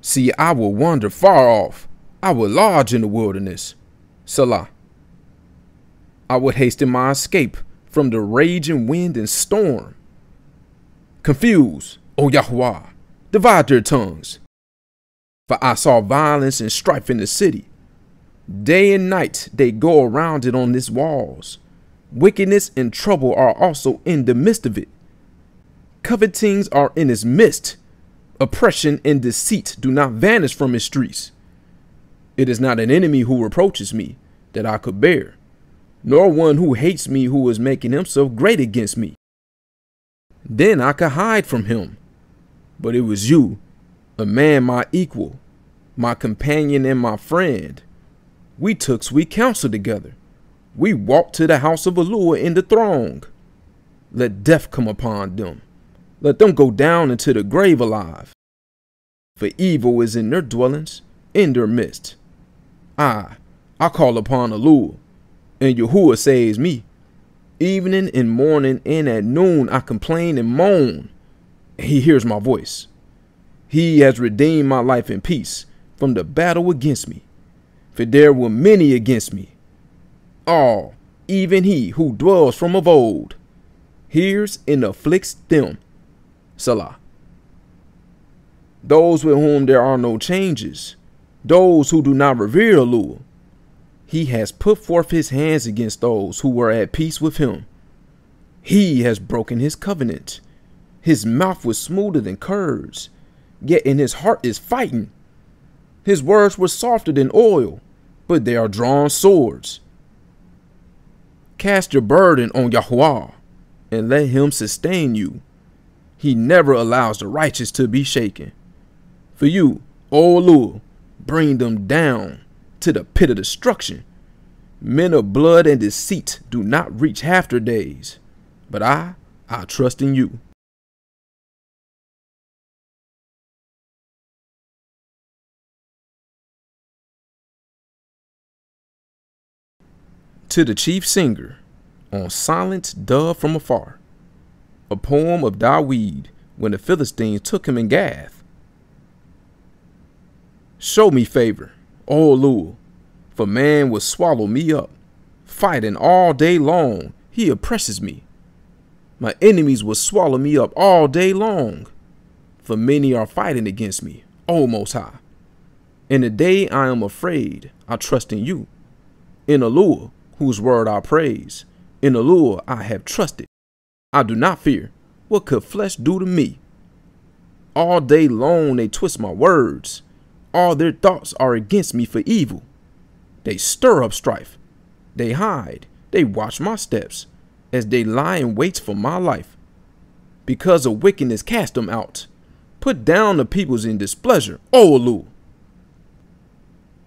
See, I will wander far off. I will lodge in the wilderness. Salah. I would hasten my escape from the raging wind and storm. Confuse, O Yahweh, divide their tongues. For I saw violence and strife in the city. Day and night they go around it on its walls. Wickedness and trouble are also in the midst of it. Covetings are in its midst. Oppression and deceit do not vanish from its streets. It is not an enemy who reproaches me that I could bear, nor one who hates me who is making himself great against me. Then I could hide from him. But it was you, a man my equal, my companion and my friend. We took sweet counsel together. We walked to the house of Aluah in the throng. Let death come upon them. Let them go down into the grave alive. for evil is in their dwellings, in their midst. I, I call upon Alua, and Yahuwah saves me. Evening and morning and at noon I complain and moan, and he hears my voice. He has redeemed my life in peace from the battle against me, for there were many against me. All, even he who dwells from of old, hears and afflicts them. Salah. Those with whom there are no changes, those who do not revere Alua, he has put forth his hands against those who were at peace with him. He has broken his covenant. His mouth was smoother than curds, yet in his heart is fighting. His words were softer than oil, but they are drawn swords. Cast your burden on Yahweh, and let him sustain you. He never allows the righteous to be shaken. For you, O Lord, bring them down to the pit of destruction. Men of blood and deceit do not reach half their days, but I, I trust in you. To the chief singer, on silent dove from afar, a poem of Dawid when the Philistines took him in Gath. Show me favor, O Lord, for man will swallow me up. Fighting all day long, he oppresses me. My enemies will swallow me up all day long, for many are fighting against me, O Most High. In the day I am afraid, I trust in you. In Alua, whose word I praise, in Alua I have trusted. I do not fear. What could flesh do to me? All day long they twist my words. All their thoughts are against me for evil. They stir up strife. They hide. They watch my steps as they lie in wait for my life. Because of wickedness, cast them out. Put down the peoples in displeasure, O.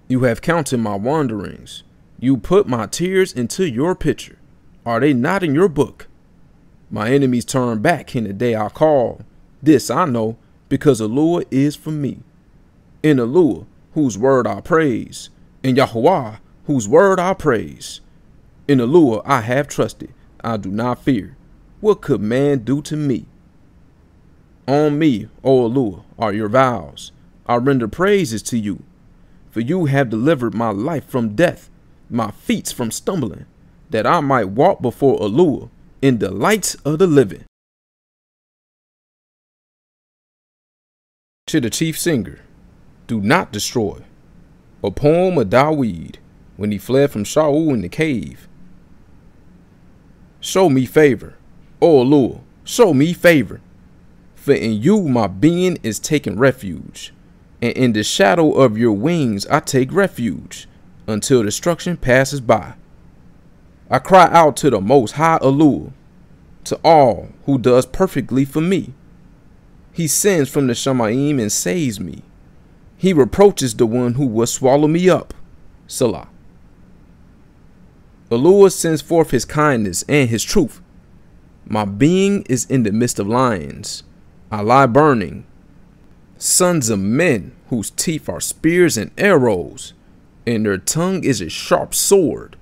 You have counted my wanderings. You put my tears into your pitcher. Are they not in your book? My enemies turn back in the day I call. This I know, because Alua is for me. In Alua, whose word I praise, in Yahweh, whose word I praise. In Alua I have trusted, I do not fear. What could man do to me? On me, O Alua, are your vows. I render praises to you. For you have delivered my life from death, my feet from stumbling, that I might walk before Alua in the lights of the living. To the chief singer, do not destroy. A poem of Dawid when he fled from Shaul in the cave. Show me favor, O Lord, show me favor. For in you my being is taking refuge, and in the shadow of your wings I take refuge, until destruction passes by. I cry out to the Most High Alua, to all who does perfectly for me. He sends from the Shamayim and saves me. He reproaches the one who will swallow me up. Salah. Alua sends forth his kindness and his truth. My being is in the midst of lions. I lie burning. Sons of men whose teeth are spears and arrows, and their tongue is a sharp sword.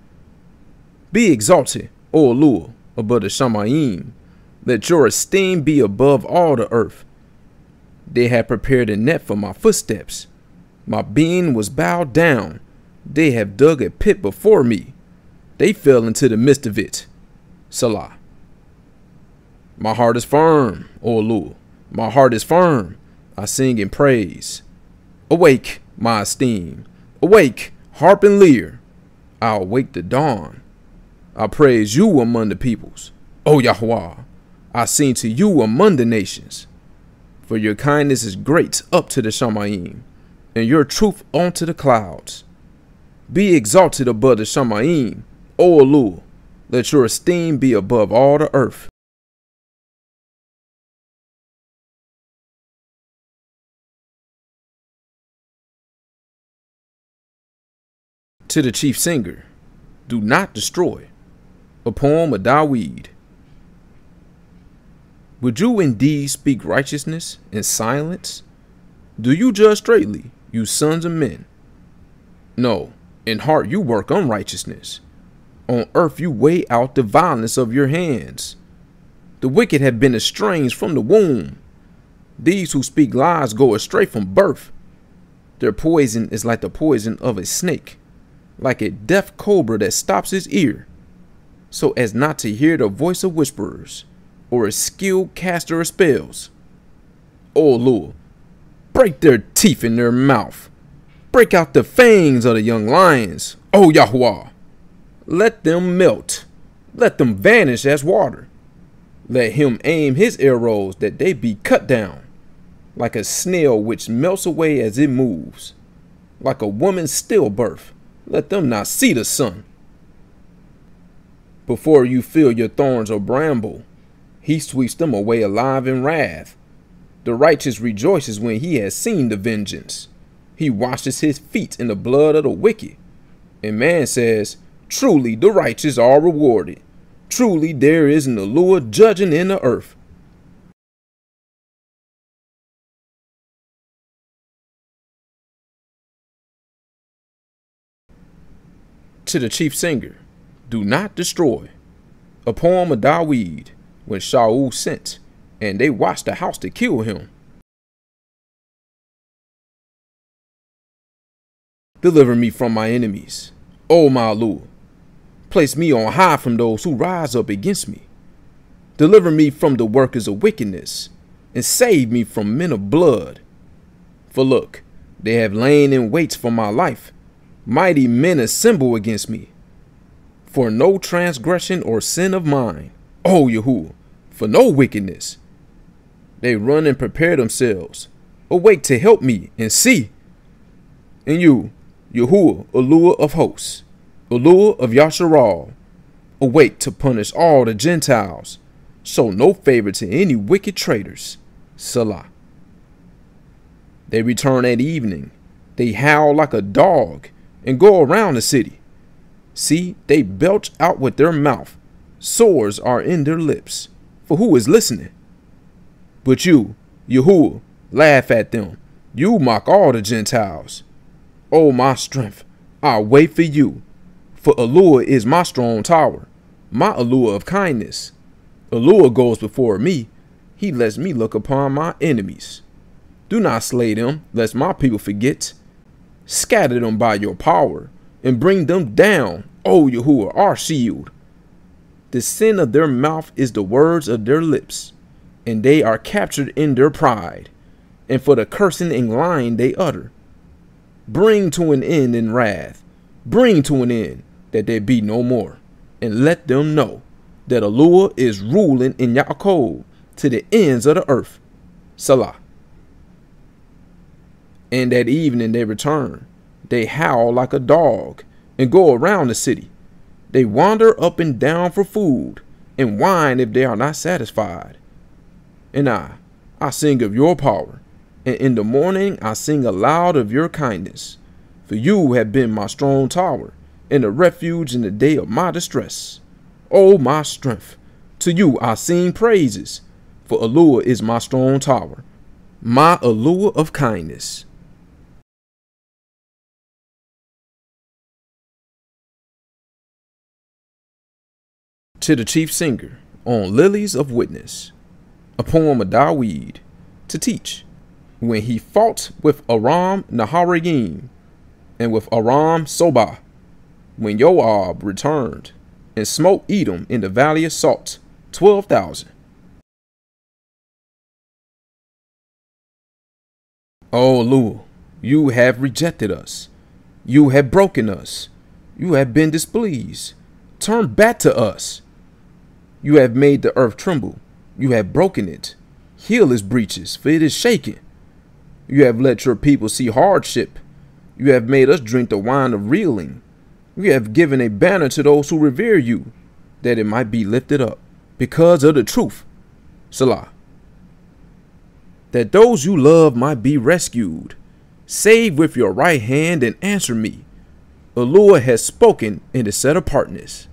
Be exalted, O Alua, above the Shamayim. Let your esteem be above all the earth. They had prepared a net for my footsteps. My being was bowed down. They have dug a pit before me. They fell into the midst of it. Salah. My heart is firm, O Alua. My heart is firm. I sing in praise. Awake, my esteem. Awake, harp and lyre. I awake the dawn. I praise you among the peoples. O Yahweh, I sing to you among the nations. For your kindness is great up to the Shamayim, and your truth unto the clouds. Be exalted above the Shamayim, O Alua, let your esteem be above all the earth. To the chief singer, do not destroy. A poem of Dawid. Would you indeed speak righteousness in silence? Do you judge straightly, you sons of men? No, in heart you work unrighteousness. On earth you weigh out the violence of your hands. The wicked have been estranged from the womb. These who speak lies go astray from birth. Their poison is like the poison of a snake, like a deaf cobra that stops his ear, so as not to hear the voice of whisperers, or a skilled caster of spells. O Lord, break their teeth in their mouth. Break out the fangs of the young lions, O Yahweh. Let them melt. Let them vanish as water. Let him aim his arrows that they be cut down, like a snail which melts away as it moves, like a woman's stillbirth. Let them not see the sun. Before you feel your thorns or bramble, he sweeps them away alive in wrath. The righteous rejoices when he has seen the vengeance. He washes his feet in the blood of the wicked. And man says, Truly the righteous are rewarded. Truly there is an allure judging in the earth. To the chief singer, do not destroy. A poem of Dawid when Shaul sent, and they watched the house to kill him. Deliver me from my enemies, O my Lord. Place me on high from those who rise up against me. Deliver me from the workers of wickedness, and save me from men of blood. For look, they have lain in wait for my life. Mighty men assemble against me. For no transgression or sin of mine, O Yahuwah, for no wickedness. They run and prepare themselves. Awake to help me and see. And you, Yahuwah, allure of hosts, allure of Yasharal, awake to punish all the Gentiles. Show no favor to any wicked traitors. Salah. They return at evening. They howl like a dog and go around the city. See, they belch out with their mouth. Swords are in their lips. For who is listening? But you, Yahuwah, laugh at them. You mock all the Gentiles. O my strength, I wait for you. For Allure is my strong tower, my allure of kindness. Allure goes before me. He lets me look upon my enemies. Do not slay them, lest my people forget. Scatter them by your power, and bring them down, O Yahuwah, our shield. The sin of their mouth is the words of their lips, and they are captured in their pride, and for the cursing and lying they utter. Bring to an end in wrath. Bring to an end that there be no more. And let them know that Allure is ruling in Yaakov to the ends of the earth. Salah. And that evening they return. They howl like a dog and go around the city. They wander up and down for food and whine if they are not satisfied. And I, I sing of your power and in the morning I sing aloud of your kindness. For you have been my strong tower, and a refuge in the day of my distress. O my strength, to you I sing praises, for Allure is my strong tower, my allure of kindness. To the chief singer on Lilies of Witness, a poem of Dawid, to teach when he fought with Aram Naharaim and with Aram Sobah, when Joab returned and smote Edom in the valley of Salt, 12,000. O Lord, you have rejected us. You have broken us. You have been displeased. Turn back to us. You have made the earth tremble. You have broken it. Heal its breaches, for it is shaken. You have let your people see hardship. You have made us drink the wine of reeling. You have given a banner to those who revere you, that it might be lifted up, because of the truth. Salah. That those you love might be rescued. Save with your right hand and answer me. The Lord has spoken in the set apartness.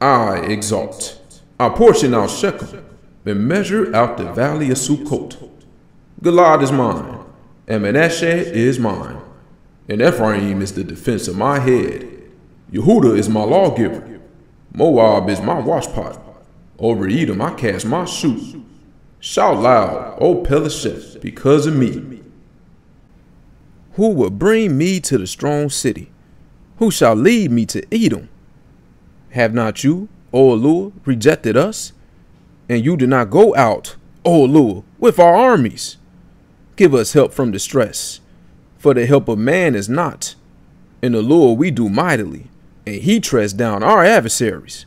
I exalt. I portion out Shechem and measure out the valley of Sukkot. Gilad is mine, and Manasseh is mine, and Ephraim is the defense of my head. Yehuda is my lawgiver. Moab is my washpot. Over Edom I cast my shoot. Shout loud, O Pelasheth, because of me. Who will bring me to the strong city? Who shall lead me to Edom? Have not you, O Allur, rejected us? And you did not go out, O Allur, with our armies. Give us help from distress, for the help of man is not. In the Lord we do mightily, and he treads down our adversaries.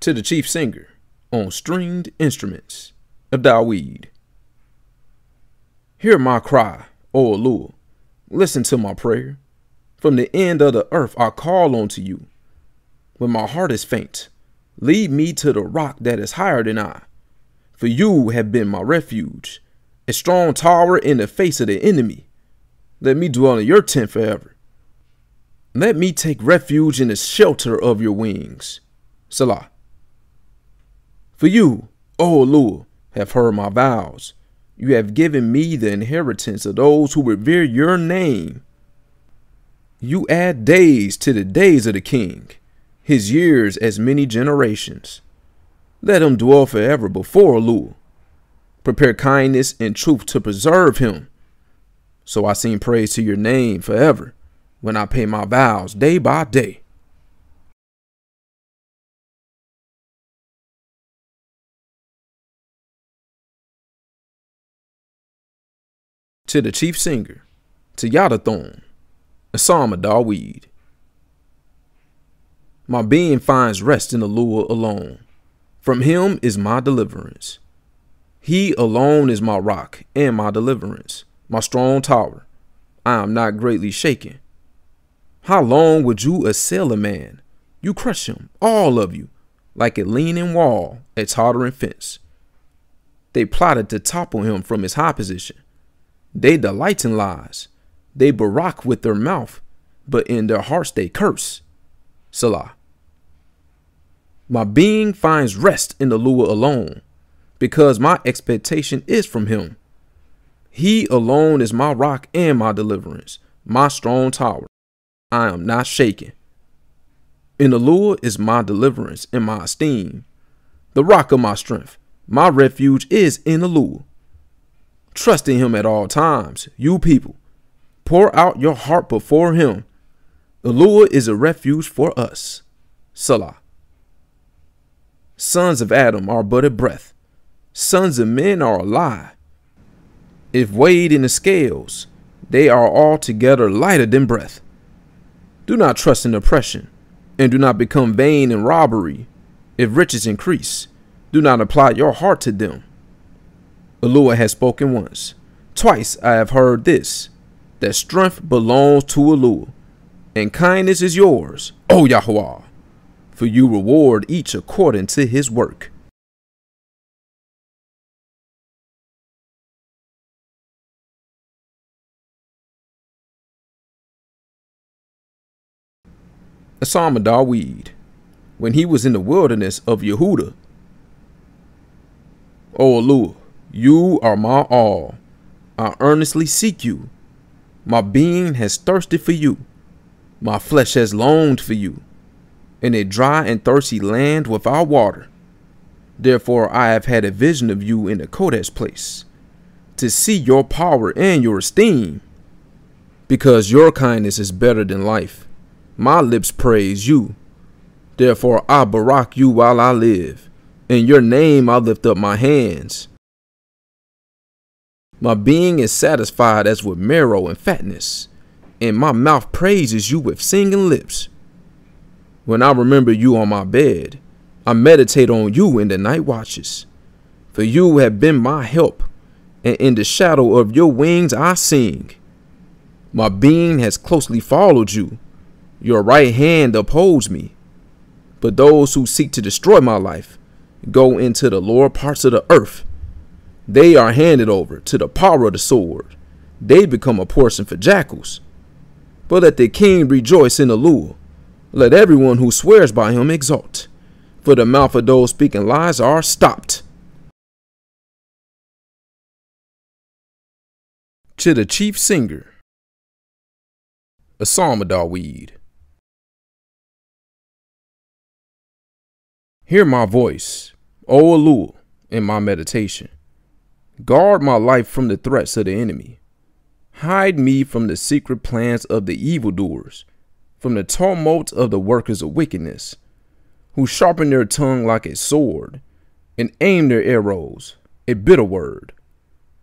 To the chief singer on stringed instruments of Dawid. Hear my cry, O Allur. Listen to my prayer. From the end of the earth I call unto you. When my heart is faint, lead me to the rock that is higher than I. For you have been my refuge, a strong tower in the face of the enemy. Let me dwell in your tent forever. Let me take refuge in the shelter of your wings. Selah. For you, O Allur, have heard my vows. You have given me the inheritance of those who revere your name. You add days to the days of the king, his years as many generations. Let him dwell forever before Allur. Prepare kindness and truth to preserve him. So I sing praise to your name forever when I pay my vows day by day. To the chief singer, to Yeduthun, a psalm of Dawid. My being finds rest in the Lord alone. From him is my deliverance. He alone is my rock and my deliverance, my strong tower. I am not greatly shaken. How long would you assail a man? You crush him, all of you, like a leaning wall, a tottering fence. They plotted to topple him from his high position. They delight in lies. They barak with their mouth, but in their hearts they curse. Salah. My being finds rest in the Lord alone, because my expectation is from him. He alone is my rock and my deliverance, my strong tower. I am not shaken. In the Lord is my deliverance and my esteem. The rock of my strength, my refuge is in the Lord. Trust in him at all times, you people. Pour out your heart before him. The Lord is a refuge for us. Salah. Sons of Adam are but a breath. Sons of men are a lie. If weighed in the scales, they are altogether lighter than breath. Do not trust in oppression, and do not become vain in robbery. If riches increase, do not apply your heart to them. Allur has spoken once. Twice I have heard this, that strength belongs to Allur, and kindness is yours, O Yahweh, for you reward each according to his work. A psalm of Dawid, when he was in the wilderness of Yehuda. O Allur, you are my all. I earnestly seek you. My being has thirsted for you. My flesh has longed for you in a dry and thirsty land without water. Therefore, I have had a vision of you in the Kodesh place to see your power and your esteem. Because your kindness is better than life, my lips praise you. Therefore, I barak you while I live. In your name, I lift up my hands. My being is satisfied as with marrow and fatness, and my mouth praises you with singing lips. When I remember you on my bed, I meditate on you in the night watches. For you have been my help, and in the shadow of your wings I sing. My being has closely followed you. Your right hand upholds me. But those who seek to destroy my life go into the lower parts of the earth they are handed over to the power of the sword. They become a portion for jackals. But let the king rejoice in the Lord. Let everyone who swears by him exult, for the mouth of those speaking lies are stopped. To the chief singer, a psalm of Dawid. Hear my voice, O Elul, in my meditation. Guard my life from the threats of the enemy. Hide me from the secret plans of the evildoers, from the tumult of the workers of wickedness, who sharpen their tongue like a sword, and aim their arrows, a bitter word,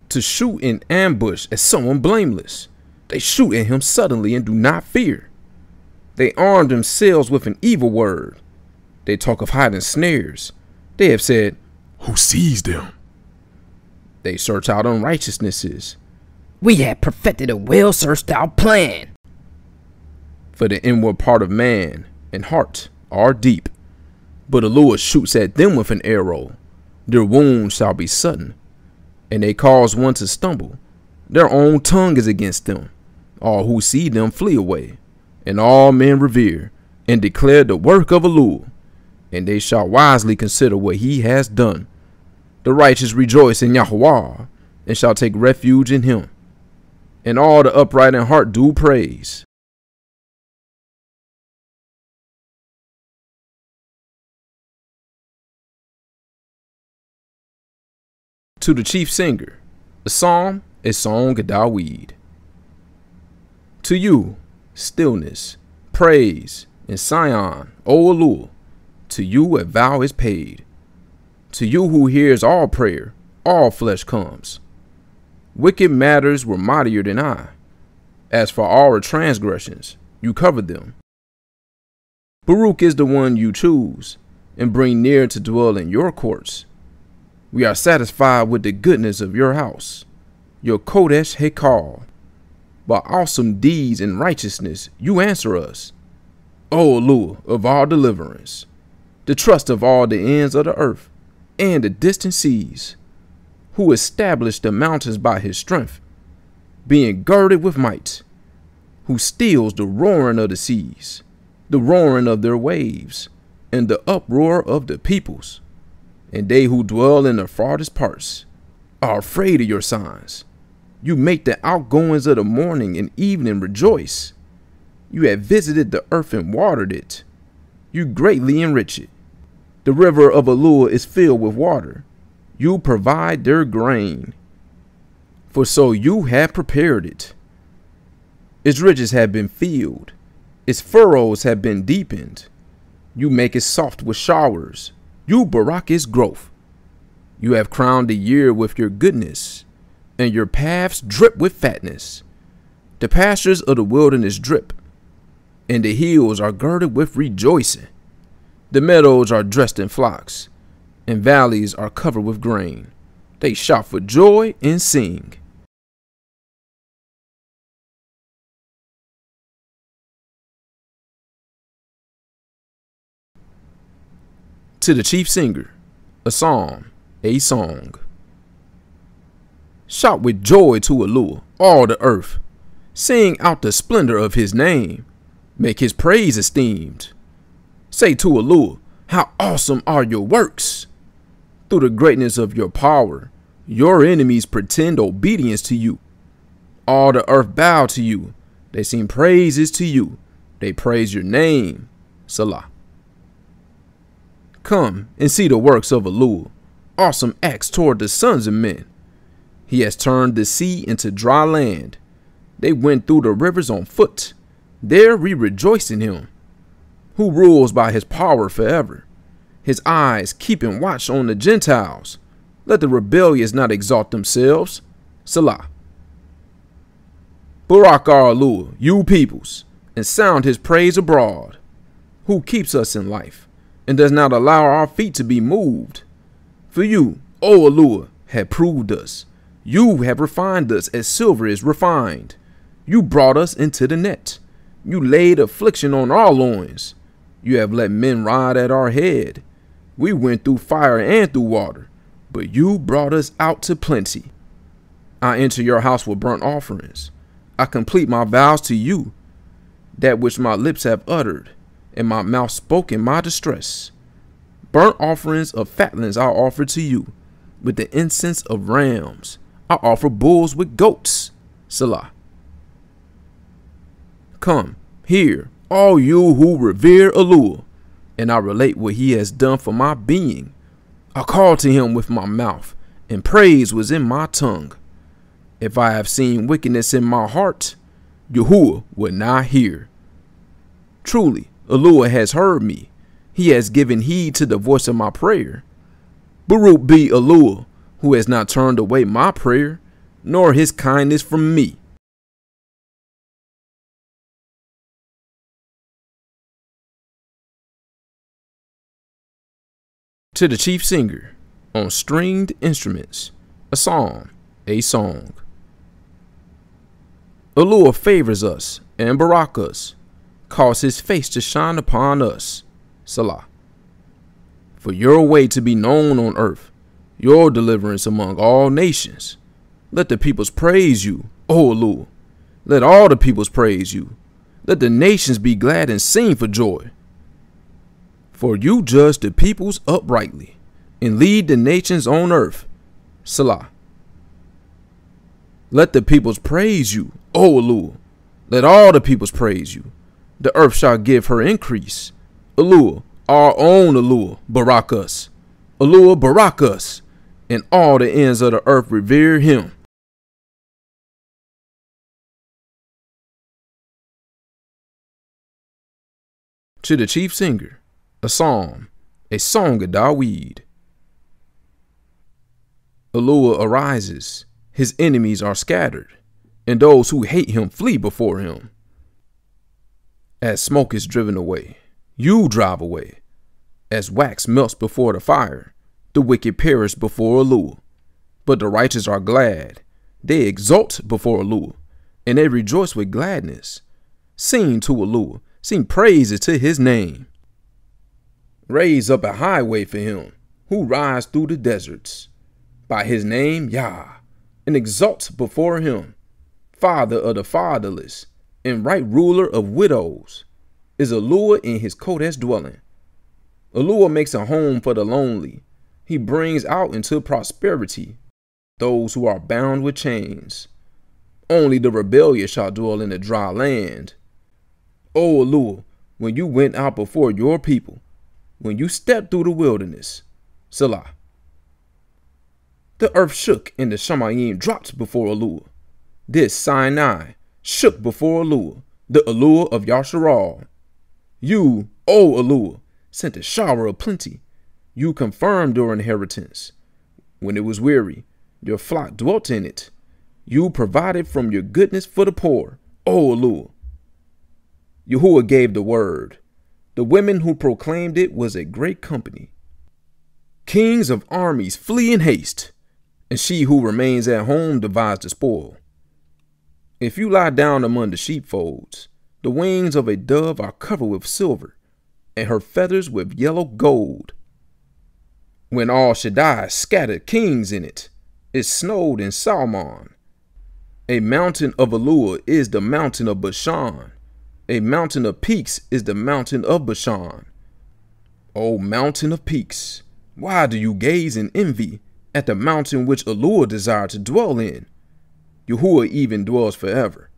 to shoot in ambush at someone blameless. They shoot at him suddenly and do not fear. They arm themselves with an evil word. They talk of hiding snares. They have said, Who sees them? They search out unrighteousnesses. We have perfected a well searched out plan. For the inward part of man and heart are deep. But Elul shoots at them with an arrow. Their wound shall be sudden, and they cause one to stumble. Their own tongue is against them. All who see them flee away, and all men revere and declare the work of Elul, and they shall wisely consider what he has done. The righteous rejoice in Yahweh, and shall take refuge in him. And all the upright in heart do praise. To the chief singer, the psalm is Song of Dawid. To you, stillness, praise, and Sion, O Elul, to you a vow is paid. To you who hears all prayer, all flesh comes. Wicked matters were mightier than I. As for all our transgressions, you covered them. Baruch is the one you choose, and bring near to dwell in your courts. We are satisfied with the goodness of your house, your Kodesh Hekal. By awesome deeds and righteousness, you answer us. O Elul of all deliverance, the trust of all the ends of the earth and the distant seas, who established the mountains by his strength, being girded with might, who stills the roaring of the seas, the roaring of their waves, and the uproar of the peoples and they who dwell in the farthest parts are afraid of your signs. You make the outgoings of the morning and evening rejoice. You have visited the earth and watered it. You greatly enrich it. The river of Elul is filled with water. You provide their grain. For so you have prepared it. Its ridges have been filled. Its furrows have been deepened. You make it soft with showers you, Barak, its growth. You have crowned the year with your goodness, and your paths drip with fatness. The pastures of the wilderness drip, and the hills are girded with rejoicing. The meadows are dressed in flocks, and valleys are covered with grain. They shout for joy and sing. To the chief singer, a psalm, a song. Shout with joy to Elul, all the earth. Sing out the splendor of his name. Make his praise esteemed. Say to Elul, how awesome are your works. Through the greatness of your power, your enemies pretend obedience to you. All the earth bow to you. They sing praises to you. They praise your name. Salah. Come and see the works of Elul, awesome acts toward the sons of men. He has turned the sea into dry land. They went through the rivers on foot. There we rejoice in him, who rules by his power forever. His eyes keeping watch on the Gentiles. Let the rebellious not exalt themselves. Salah. Barak Elul, you peoples, and sound his praise abroad, who keeps us in life and does not allow our feet to be moved. For you, O Elul, have proved us. You have refined us as silver is refined. You brought us into the net. You laid affliction on our loins. You have let men ride at our head. We went through fire and through water, but you brought us out to plenty. I enter your house with burnt offerings. I complete my vows to you, that which my lips have uttered, and my mouth spoke in my distress. Burnt offerings of fatlings I offer to you, with the incense of rams. I offer bulls with goats. Selah. Come, hear, all you who revere Alua, and I relate what he has done for my being. I called to him with my mouth, and praise was in my tongue. If I have seen wickedness in my heart, Yahuwah would not hear. Truly, Alua has heard me. He has given heed to the voice of my prayer. Baruch be Alua, who has not turned away my prayer, nor his kindness from me. To the chief singer on stringed instruments, a psalm, a song. Alua favors us and barak us, cause his face to shine upon us. Salah. For your way to be known on earth, your deliverance among all nations. Let the peoples praise you, O Alua. Let all the peoples praise you. Let the nations be glad and sing for joy. For you judge the peoples uprightly and lead the nations on earth. Salah. Let the peoples praise you, O Alua. Let all the peoples praise you. The earth shall give her increase. Alua, our own Alua, barak us. Alua, barak us. And all the ends of the earth revere him. To the chief singer, a psalm, a song of Dawid. Alua arises his enemies are scattered, and those who hate him flee before him. As smoke is driven away, you drive away. As wax melts before the fire, the wicked perish before Alua. But the righteous are glad. They exult before Alua, and they rejoice with gladness. Sing to Alua, sing praises to his name. Raise up a highway for him, who rides through the deserts. By his name, Yah and exalt before him, Father of the fatherless, and right ruler of widows, is Alua in his Kodesh dwelling. Alua makes a home for the lonely. He brings out into prosperity those who are bound with chains. Only the rebellious shall dwell in the dry land. O Alua, when you went out before your people, when you stepped through the wilderness, Selah. The earth shook and the Shamayim dropped before Alua. This Sinai shook before Alua, the Alua of Yasharal. You, O Alua, sent a shower of plenty. You confirmed your inheritance. When it was weary, your flock dwelt in it. You provided from your goodness for the poor, O Alua. Yahuwah gave the word. The women who proclaimed it was a great company. Kings of armies flee in haste and she who remains at home divides the spoil. If you lie down among the sheepfolds, the wings of a dove are covered with silver, and her feathers with yellow gold. When Al Shaddai scattered kings in it, it snowed in Salmon. A mountain of Alua is the mountain of Bashan. A mountain of peaks is the mountain of Bashan. O mountain of peaks, why do you gaze in envy at the mountain which Alua desired to dwell in. Yahuwah even dwells forever.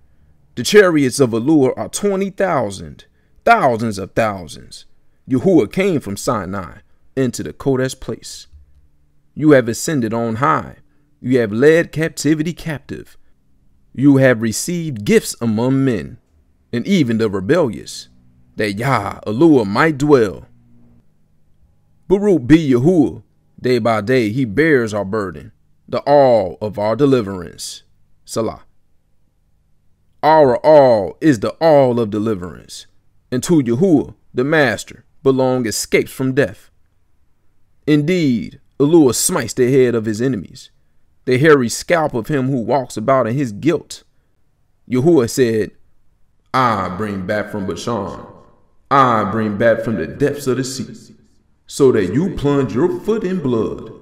The chariots of Alua are twenty thousand, thousands of thousands. Yahuwah came from Sinai into the Kodesh place. You have ascended on high. You have led captivity captive. You have received gifts among men, and even the rebellious, that Yah, Alua, might dwell. Baruch be Yahuwah, Day by day, he bears our burden, the all of our deliverance. Salah. Our all is the all of deliverance, and to Yahuwah, the Master, belong escapes from death. Indeed, Alua smites the head of his enemies, the hairy scalp of him who walks about in his guilt. Yahuwah said, I bring back from Bashan, I bring back from the depths of the sea so that you plunge your foot in blood,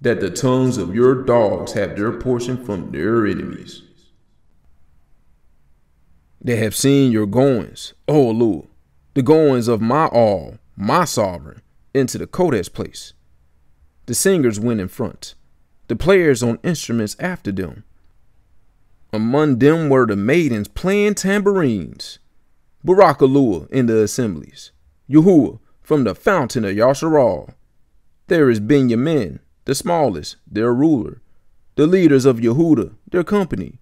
that the tongues of your dogs have their portion from their enemies. They have seen your goings, O Lord. the goings of my all, my sovereign, into the Kodesh place. The singers went in front, the players on instruments after them. Among them were the maidens playing tambourines. Barak Elua in the assemblies. Yahuwah from the fountain of Yasharal. There is Benjamin, the smallest, their ruler. The leaders of Yehuda, their company.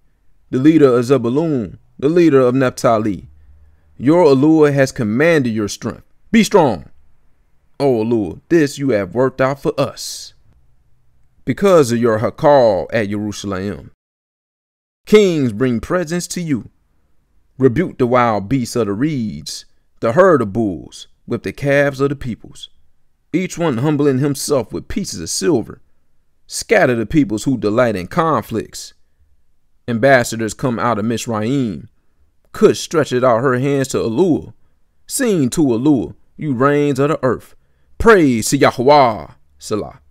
The leader of Zebulun, the leader of Naphtali. Your Elua has commanded your strength. Be strong. O Elua, this you have worked out for us. Because of your Hekal at Jerusalem. Kings bring presents to you. Rebuke the wild beasts of the reeds, the herd of bulls, with the calves of the peoples, each one humbling himself with pieces of silver. Scatter the peoples who delight in conflicts. Ambassadors come out of Mishraim. Cush stretches out her hands to Elua. Sing to Elua, you rains of the earth. Praise to Yahweh, Selah.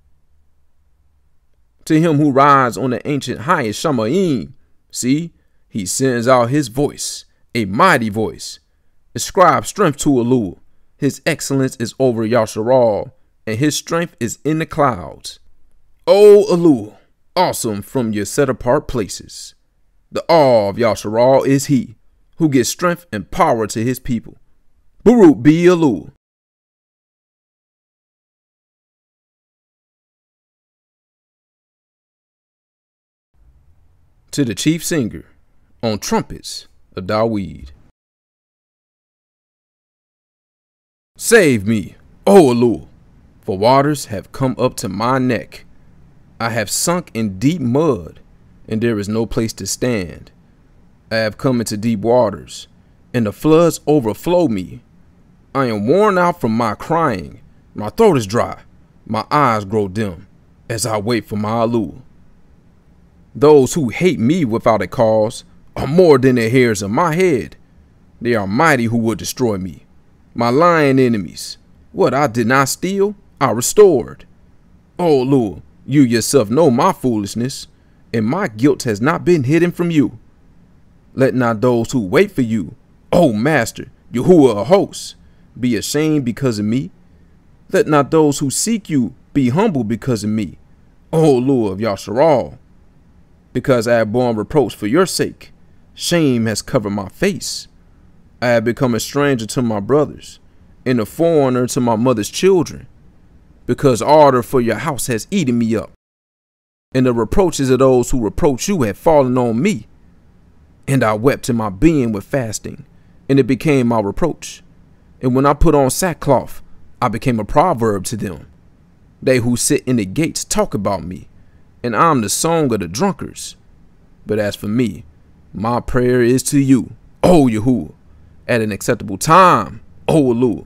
To him who rides on the ancient highest Shamayim, see, he sends out his voice, a mighty voice. Ascribe strength to Elua. His excellence is over Yasharal, and his strength is in the clouds. O Elua, awesome from your set apart places. The awe of Yasharal is he who gives strength and power to his people. Baruch be Elua. To the chief singer on trumpets of Dawid. Save me, O Elua, for waters have come up to my neck. I have sunk in deep mud, and there is no place to stand. I have come into deep waters, and the floods overflow me. I am worn out from my crying. My throat is dry. My eyes grow dim as I wait for my Elua. Those who hate me without a cause are more than the hairs of my head. They are mighty who would destroy me. My lying enemies. What I did not steal, I restored. Oh, Lord, you yourself know my foolishness, and my guilt has not been hidden from you. Let not those who wait for you, O Master, Yahuwah of hosts, be ashamed because of me. Let not those who seek you be humble because of me, O Lord of Yasharal. Because I have borne reproach for your sake, shame has covered my face. I have become a stranger to my brothers, and a foreigner to my mother's children, because ardor for your house has eaten me up, and the reproaches of those who reproach you have fallen on me. And I wept in my being with fasting, and it became my reproach. And when I put on sackcloth, I became a proverb to them. They who sit in the gates talk about me, and I'm the song of the drunkards. But as for me, my prayer is to you, O Yahuwah, at an acceptable time, O Elua.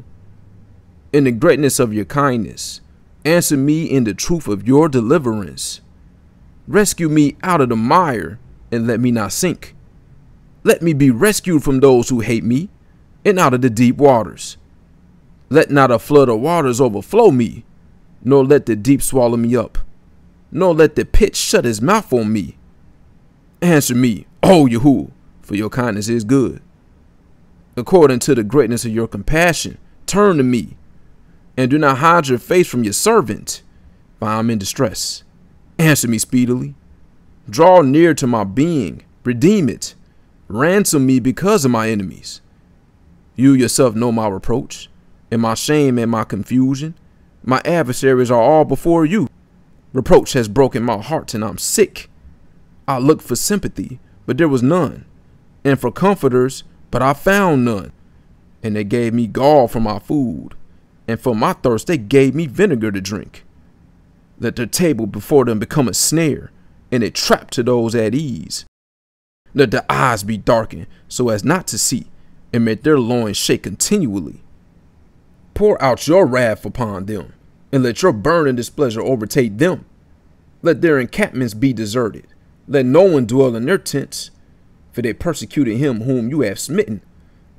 In the greatness of your kindness, answer me in the truth of your deliverance. Rescue me out of the mire, and let me not sink. Let me be rescued from those who hate me, and out of the deep waters. Let not a flood of waters overflow me, nor let the deep swallow me up, nor let the pit shut his mouth on me. Answer me, O Yahuwah, for your kindness is good. According to the greatness of your compassion, turn to me, and do not hide your face from your servant, for I am in distress. Answer me speedily. Draw near to my being, redeem it, ransom me because of my enemies. You yourself know my reproach, and my shame and my confusion. My adversaries are all before you. Reproach has broken my heart, and I'm sick. I looked for sympathy, but there was none, and for comforters, but I found none. And they gave me gall for my food, and for my thirst they gave me vinegar to drink. Let their table before them become a snare, and a trap to those at ease. Let their eyes be darkened so as not to see, and make their loins shake continually. Pour out your wrath upon them, and let your burning displeasure overtake them. Let their encampments be deserted. Let no one dwell in their tents, for they persecuted him whom you have smitten,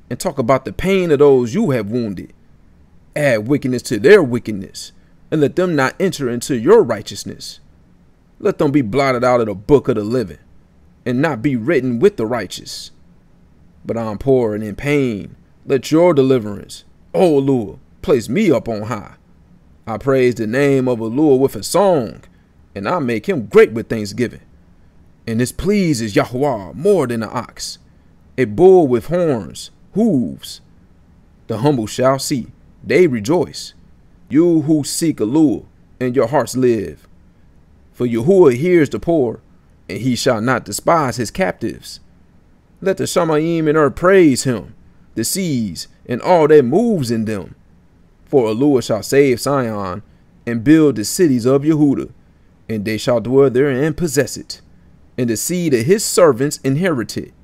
and talk about the pain of those you have wounded. Add wickedness to their wickedness, and let them not enter into your righteousness. Let them be blotted out of the book of the living, and not be written with the righteous. But I am poor and in pain. Let your deliverance O Allure, place me up on high. I praise the name of Allure with a song, and I make him great with thanksgiving. And this pleases Yahweh more than an ox, a bull with horns, hooves. The humble shall see, they rejoice. You who seek Allure, and your hearts live. For Yahuwah hears the poor, and he shall not despise his captives. Let the Shamayim and Ur praise him, the seas, and all that moves in them. For Allure shall save Sion, and build the cities of Yehuda, and they shall dwell there and possess it, and the seed of his servants inherit it,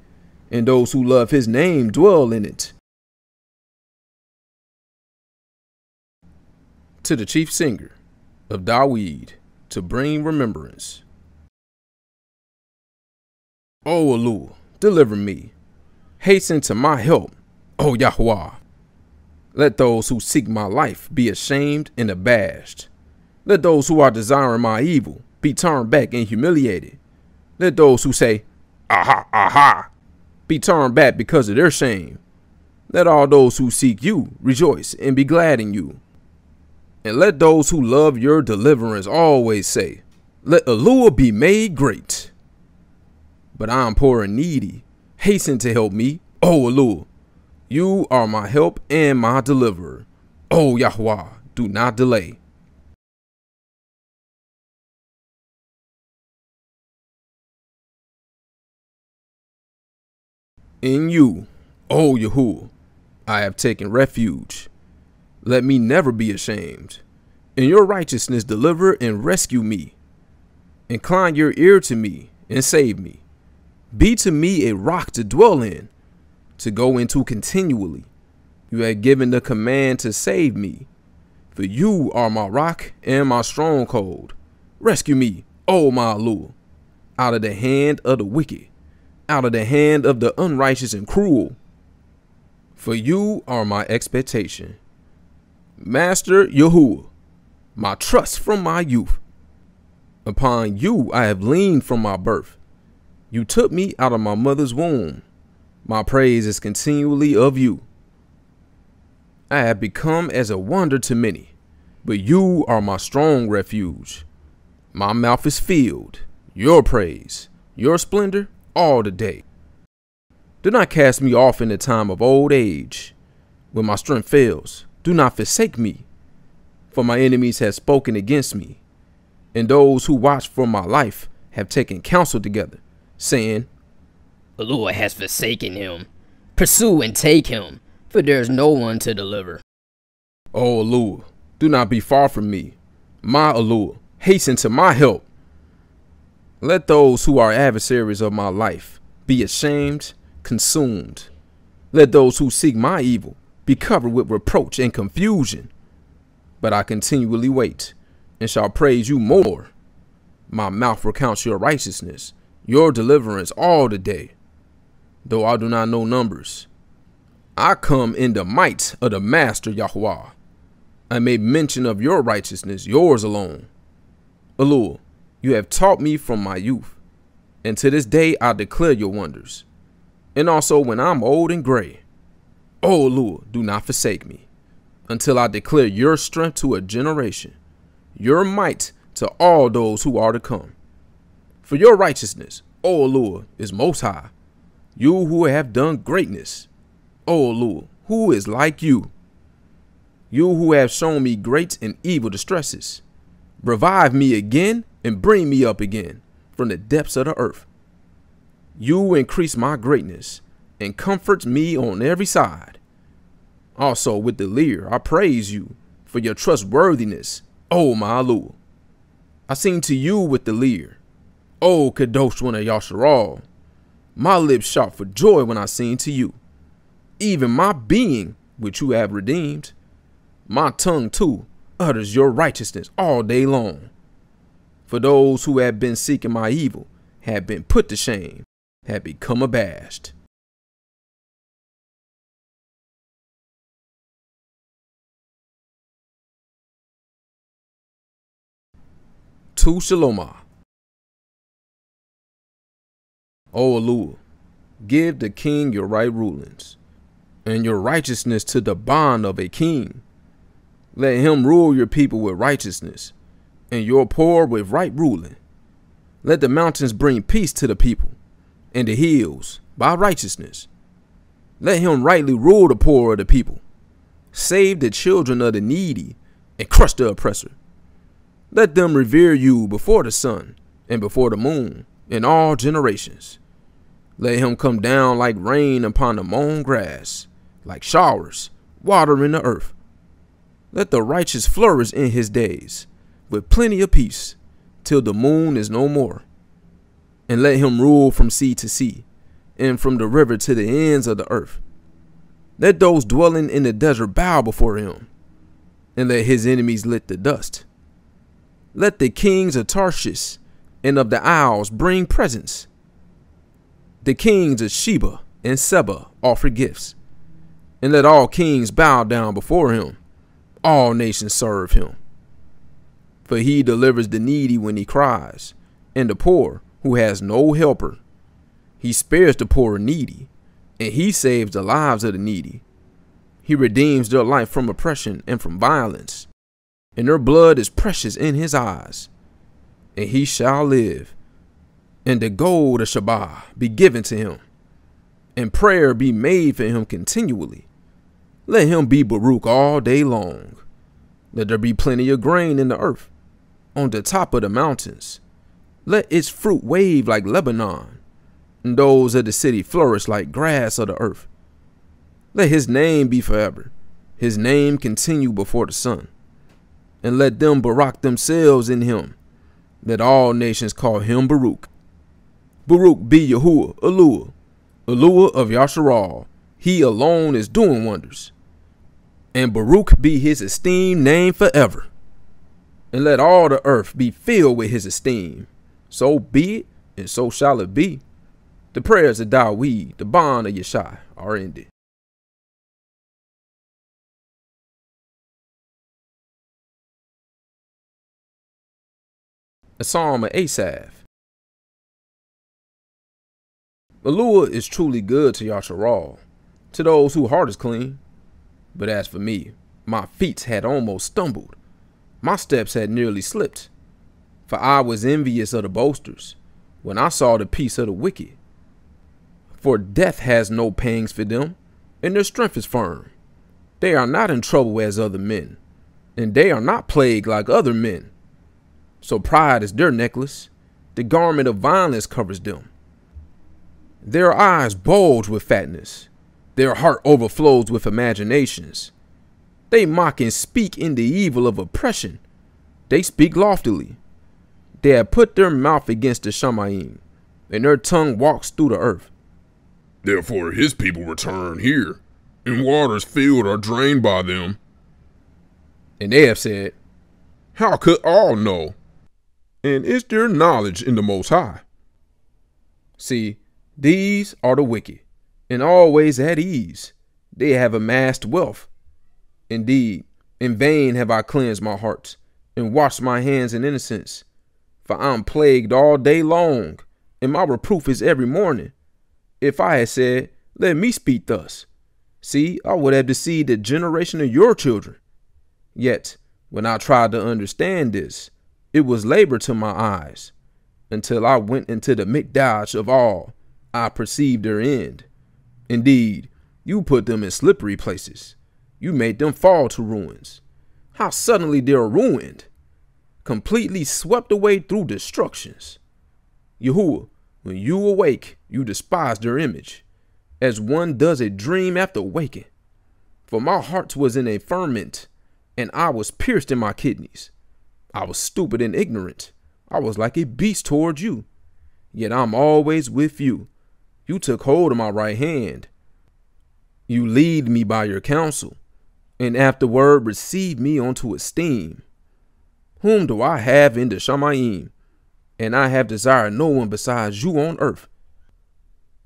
and those who love his name dwell in it. To the chief singer of Dawid, to bring remembrance. O Allure, deliver me. Hasten to my help, O Yahweh. Let those who seek my life be ashamed and abashed. Let those who are desiring my evil be turned back and humiliated. Let those who say, Aha, aha, be turned back because of their shame. Let all those who seek you rejoice and be glad in you. And let those who love your deliverance always say, Let Allure be made great. But I am poor and needy. Hasten to help me, O Allure. You are my help and my deliverer. O Yahweh, do not delay. In you, O Yahuwah, I have taken refuge. Let me never be ashamed. In your righteousness, deliver and rescue me. Incline your ear to me and save me. Be to me a rock to dwell in, to go into continually. You have given the command to save me. For you are my rock and my stronghold. Rescue me, O my Lord, out of the hand of the wicked out of the hand of the unrighteous and cruel. For you are my expectation. Master Yahuwah, my trust from my youth. Upon you I have leaned from my birth. You took me out of my mother's womb. My praise is continually of you. I have become as a wonder to many, but you are my strong refuge. My mouth is filled, your praise, your splendor, all the day. Do not cast me off in the time of old age, when my strength fails. Do not forsake me, for my enemies have spoken against me, and those who watch for my life have taken counsel together, saying, Lord has forsaken him. Pursue and take him, for there is no one to deliver. O Allure, do not be far from me. My Allure, hasten to my help. Let those who are adversaries of my life be ashamed, consumed. Let those who seek my evil be covered with reproach and confusion. But I continually wait and shall praise you more. My mouth recounts your righteousness, your deliverance all the day, though I do not know numbers. I come in the might of the Master Yahweh. I made mention of your righteousness, yours alone. Allure, you have taught me from my youth, and to this day I declare your wonders. And also when I'm old and gray, O Lord, do not forsake me, until I declare your strength to a generation, your might to all those who are to come. For your righteousness, O Lord, is most high. You who have done greatness, O Lord, who is like you? You who have shown me great and evil distresses, revive me again and bring me up again from the depths of the earth. You increase my greatness and comforts me on every side. Also with the lyre, I praise you for your trustworthiness, O my Lord. I sing to you with the lyre, O Kadosh one of Yasharal. My lips shout for joy when I sing to you. Even my being, which you have redeemed, my tongue too utters your righteousness all day long. For those who have been seeking my evil have been put to shame, have become abashed. To Shalomah. O Allure, give the king your right rulings. and your righteousness to the bond of a king. Let him rule your people with righteousness, and your poor with right ruling. Let the mountains bring peace to the people, and the hills by righteousness. Let him rightly rule the poor of the people, save the children of the needy, and crush the oppressor. Let them revere you before the sun and before the moon in all generations. Let him come down like rain upon the mown grass, like showers, watering the earth. Let the righteous flourish in his days, with plenty of peace, till the moon is no more. And let him rule from sea to sea, and from the river to the ends of the earth. Let those dwelling in the desert bow before him, and let his enemies lick the dust. Let the kings of Tarshish and of the isles bring presents. The kings of Sheba and Seba offer gifts, and let all kings bow down before him. All nations serve him. For he delivers the needy when he cries, and the poor who has no helper. He spares the poor and needy, and he saves the lives of the needy. He redeems their life from oppression and from violence, and their blood is precious in his eyes and he shall live. And the gold of Shabbat be given to him, and prayer be made for him continually. Let him be Baruch all day long. Let there be plenty of grain in the earth, on the top of the mountains. Let its fruit wave like Lebanon, and those of the city flourish like grass of the earth. Let his name be forever, his name continue before the sun. And let them Barak themselves in him, that all nations call him Baruch. Baruch be Yahuwah, Elua, Elua of Yasharal. He alone is doing wonders. And Baruch be his esteemed name forever. And let all the earth be filled with his esteem. So be it, and so shall it be. The prayers of Dawid, the bond of Yeshai, are ended. a psalm of Asaph. Malua is truly good to Yasharal, to those whose heart is clean. But as for me, my feet had almost stumbled. My steps had nearly slipped. For I was envious of the boasters, when I saw the peace of the wicked. For death has no pangs for them, and their strength is firm. They are not in trouble as other men, and they are not plagued like other men. So pride is their necklace. The garment of violence covers them. Their eyes bulge with fatness. Their heart overflows with imaginations. They mock and speak in the evil of oppression. They speak loftily. They have put their mouth against the Shamayim, and their tongue walks through the earth. Therefore his people return here, and waters filled are drained by them. And they have said, How could all know? and is there knowledge in the Most High? See, these are the wicked, and always at ease. They have amassed wealth. Indeed, in vain have I cleansed my heart, and washed my hands in innocence. For I am plagued all day long, and my reproof is every morning. If I had said, Let me speak thus, see, I would have deceived the generation of your children. Yet, when I tried to understand this, it was labor to my eyes, until I went into the mikdash of all, I perceived their end. Indeed, you put them in slippery places. You made them fall to ruins. How suddenly they're ruined, completely swept away through destructions. Yahuwah, when you awake, you despise their image, as one does a dream after waking. For my heart was in a ferment, and I was pierced in my kidneys. I was stupid and ignorant. I was like a beast towards you. Yet I'm always with you. You took hold of my right hand. You lead me by your counsel, and afterward receive me unto esteem. Whom do I have in the Shamayim? And I have desired no one besides you on earth.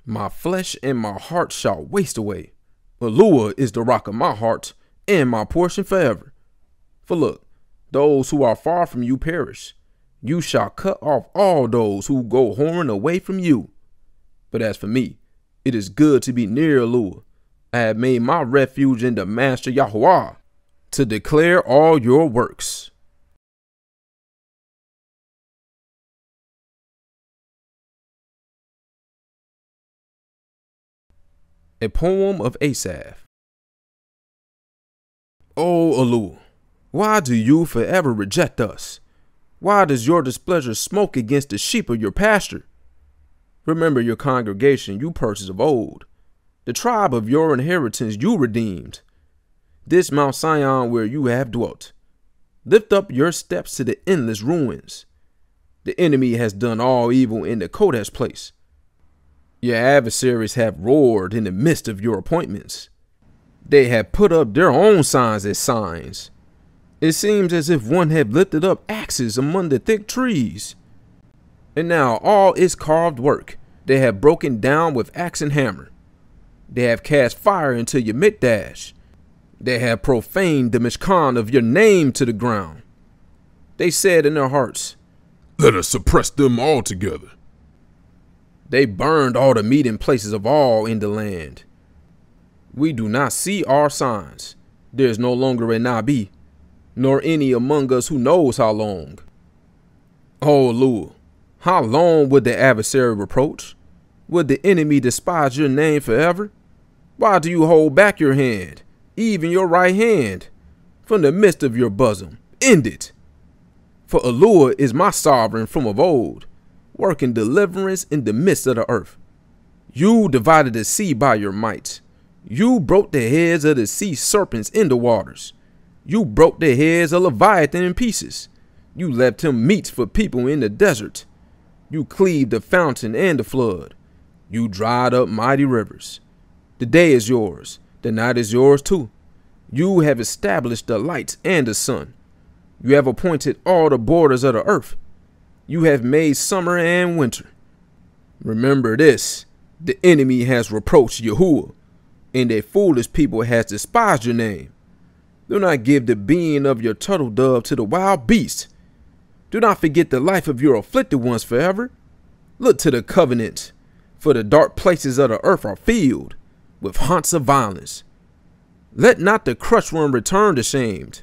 My flesh and my heart shall waste away. Elua is the rock of my heart and my portion forever. For look, those who are far from you perish. You shall cut off all those who go whoring away from you. But as for me, it is good to be near Elua, I have made my refuge in the Master Yahweh to declare all your works. A poem of Asaph. O Alu, why do you forever reject us? Why does your displeasure smoke against the sheep of your pasture? Remember your congregation you purchased of old, the tribe of your inheritance you redeemed, this Mount Sion where you have dwelt. Lift up your steps to the endless ruins. The enemy has done all evil in the Kodesh place. Your adversaries have roared in the midst of your appointments. They have put up their own signs as signs. It seems as if one had lifted up axes among the thick trees. And now all is carved work they have broken down with axe and hammer. They have cast fire into your mikdash. They have profaned the mishkan of your name to the ground. They said in their hearts, Let us suppress them altogether. They burned all the meeting places of all in the land. We do not see our signs. There is no longer a Nabi, nor any among us who knows how long. O Oh, Lua, how long would the adversary reproach? Would the enemy despise your name forever? Why do you hold back your hand, even your right hand, from the midst of your bosom? End it. For Alua is my sovereign from of old working deliverance in the midst of the earth. You divided the sea by your might. You broke the heads of the sea serpents in the waters. You broke the heads of Leviathan in pieces. You left him meat for people in the desert. You cleaved the fountain and the flood. You dried up mighty rivers. The day is yours. The night is yours too. You have established the lights and the sun. You have appointed all the borders of the earth you have made summer and winter. Remember this the enemy has reproached Yahuwah, and a foolish people has despised your name. Do not give the being of your turtle dove to the wild beast. Do not forget the life of your afflicted ones forever. Look to the covenant, for the dark places of the earth are filled with haunts of violence. Let not the crushed one return ashamed.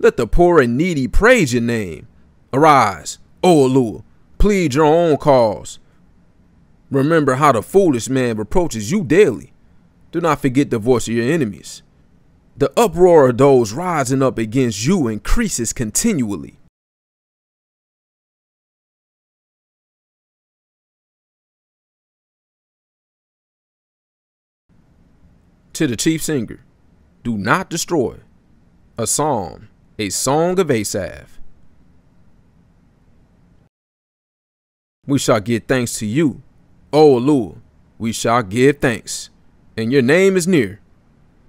Let the poor and needy praise your name. Arise, O Alua, plead your own cause. Remember how the foolish man reproaches you daily. Do not forget the voice of your enemies. The uproar of those rising up against you increases continually. To the chief singer, do not destroy. A psalm, a song of Asaph. we shall give thanks to you. O Lord, we shall give thanks. And your name is near.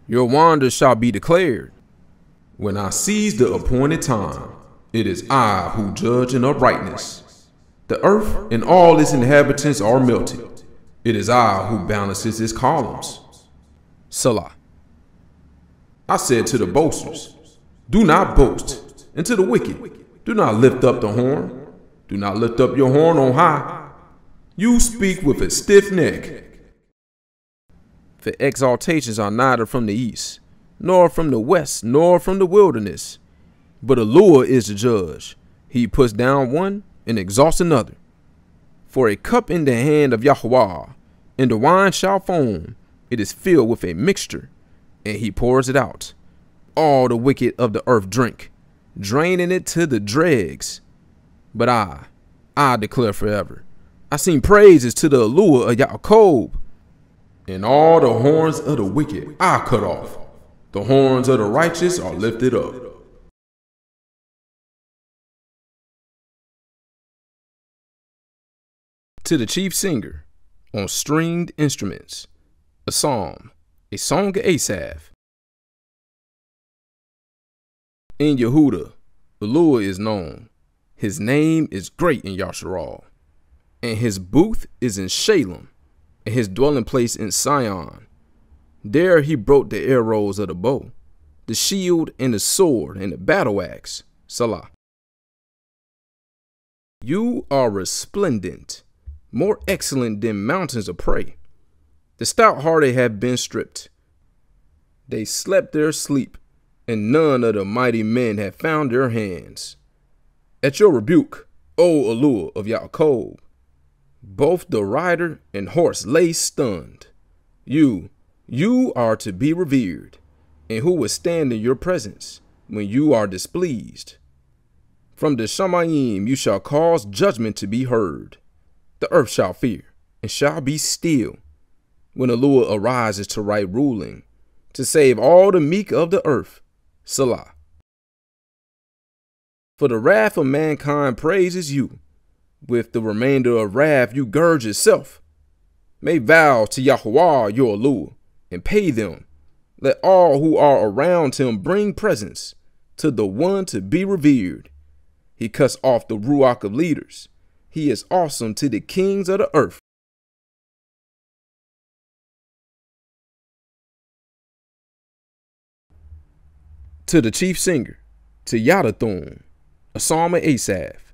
Your wonders shall be declared. When I seize the appointed time, it is I who judge in uprightness. The earth and all its inhabitants are melted. It is I who balances its columns. Salah. I said to the boasters, Do not boast, and to the wicked, do not lift up the horn. Do not lift up your horn on high. You speak with a stiff neck. For exaltations are neither from the east, nor from the west, nor from the wilderness. But Alua is the judge. He puts down one and exalts another. For a cup in the hand of Yahweh, and the wine shall foam. It is filled with a mixture, and he pours it out. All the wicked of the earth drink, draining it to the dregs. But I, I declare forever. I sing praises to the allure of Yaakov. And all the horns of the wicked I cut off. The horns of the righteous are lifted up. To the chief singer on stringed instruments, a psalm, a song of Asaph. In Yehuda, the Lua is known his name is great in Yasharal, and his booth is in Shalem, and his dwelling place in Sion. There he broke the arrows of the bow, the shield and the sword and the battle axe. Salah. You are resplendent, more excellent than mountains of prey. The stout hearted have been stripped. They slept their sleep, and none of the mighty men had found their hands. At your rebuke, O Allure of Yaakov, both the rider and horse lay stunned. You, you are to be revered, and who will stand in your presence when you are displeased? From the Shamayim you shall cause judgment to be heard. The earth shall fear, and shall be still, when Allure arises to right ruling, to save all the meek of the earth. Selah. For the wrath of mankind praises you. With the remainder of wrath you gurge yourself. Make vows to Yahweh your Allure, and pay them. Let all who are around him bring presents to the one to be revered. He cuts off the ruach of leaders. He is awesome to the kings of the earth. To the chief singer, to Yeduthun, a psalm of Asaph.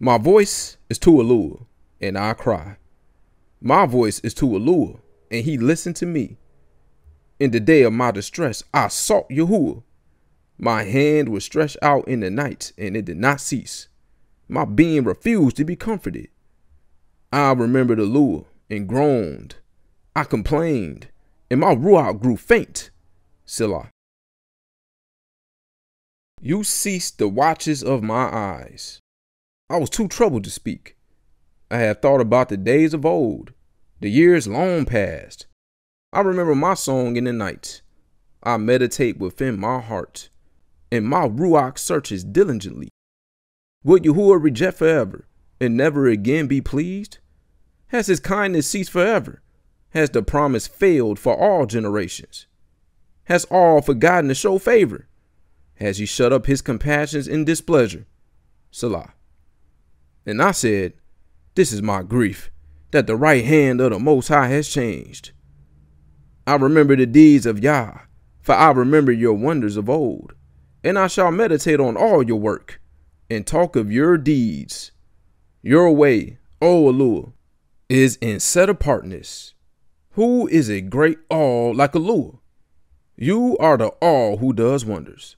My voice is to Allure, and I cry. My voice is to Allure, and he listened to me. In the day of my distress, I sought Yahuwah. My hand was stretched out in the night, and it did not cease. My being refused to be comforted. I remembered Allure and groaned. I complained, and my ruach grew faint. Selah. You ceased the watches of my eyes. I was too troubled to speak. I have thought about the days of old, the years long past. I remember my song in the night. I meditate within my heart, and my Ruach searches diligently. Would Yahuwah reject forever and never again be pleased? Has his kindness ceased forever? Has the promise failed for all generations? Has all forgotten to show favor? Has he shut up his compassions in displeasure? Selah. And I said, This is my grief, that the right hand of the Most High has changed. I remember the deeds of Yah, for I remember your wonders of old, and I shall meditate on all your work, and talk of your deeds. Your way, O Allure, is in set apartness. Who is a great all like Allure? You are the all who does wonders.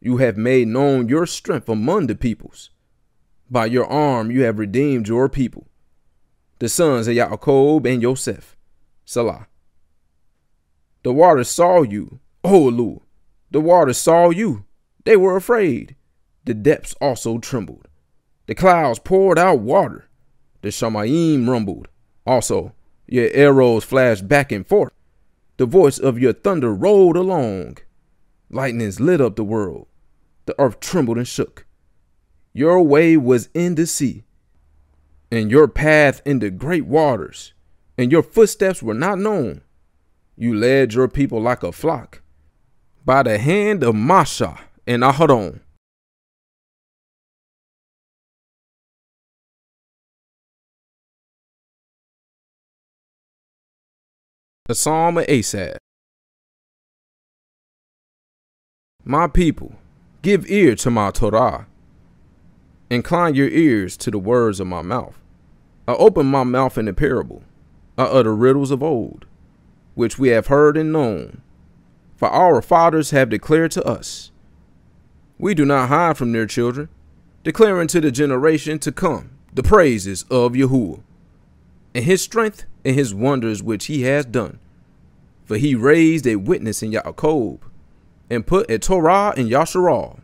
You have made known your strength among the peoples. By your arm you have redeemed your people, the sons of Yaakov and Yosef. Selah. The waters saw you, O Allure. The waters saw you. They were afraid. The depths also trembled. The clouds poured out water. The Shamayim rumbled. Also, your arrows flashed back and forth. The voice of your thunder rolled along. Lightnings lit up the world. The earth trembled and shook. Your way was in the sea, and your path in the great waters, and your footsteps were not known. You led your people like a flock by the hand of Masha and Aharon. The Psalm of Asaph. My people, give ear to my Torah. Incline your ears to the words of my mouth. I open my mouth in a parable. I utter riddles of old which we have heard and known, for our fathers have declared to us. We do not hide from their children, declaring to the generation to come the praises of Yahuwah, and his strength and his wonders which he has done. For he raised a witness in Yaakov, and put a Torah in Yasharal,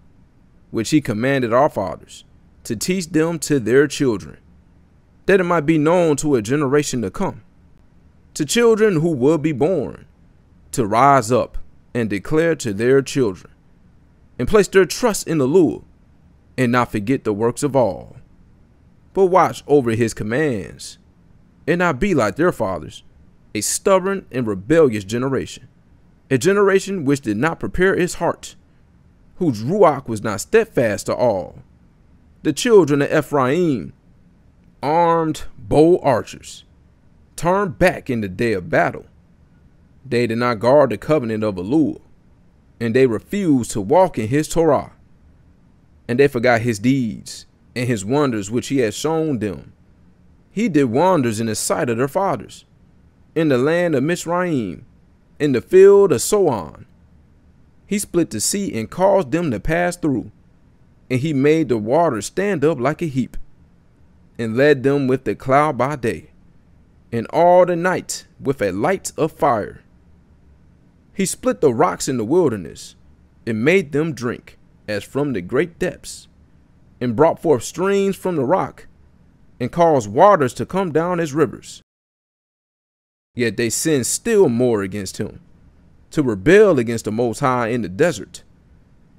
which he commanded our fathers, to teach them to their children, that it might be known to a generation to come to children who will be born, to rise up and declare to their children, and place their trust in the Lord, and not forget the works of all, but watch over his commands, and not be like their fathers, a stubborn and rebellious generation, a generation which did not prepare its heart, whose ruach was not steadfast to all. The children of Ephraim, armed bow archers, turned back in the day of battle. They did not guard the covenant of Allure, and they refused to walk in his Torah. And they forgot his deeds and his wonders which he had shown them. He did wonders in the sight of their fathers, in the land of Mizraim, in the field of Soan. He split the sea and caused them to pass through, and he made the waters stand up like a heap, and led them with the cloud by day, and all the night with a light of fire. He split the rocks in the wilderness, and made them drink as from the great depths, and brought forth streams from the rock, and caused waters to come down as rivers. Yet they sinned still more against him, to rebel against the Most High in the desert.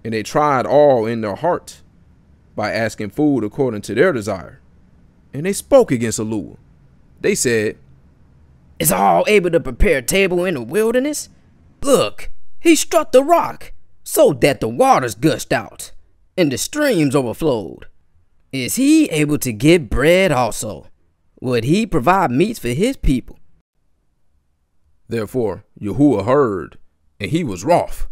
And they tried all in their heart by asking food according to their desire. And they spoke against Aluah. They said, Is all able to prepare a table in the wilderness? Look, he struck the rock, so that the waters gushed out, and the streams overflowed. Is he able to give bread also? Would he provide meats for his people? Therefore Yahuwah heard, and he was wroth.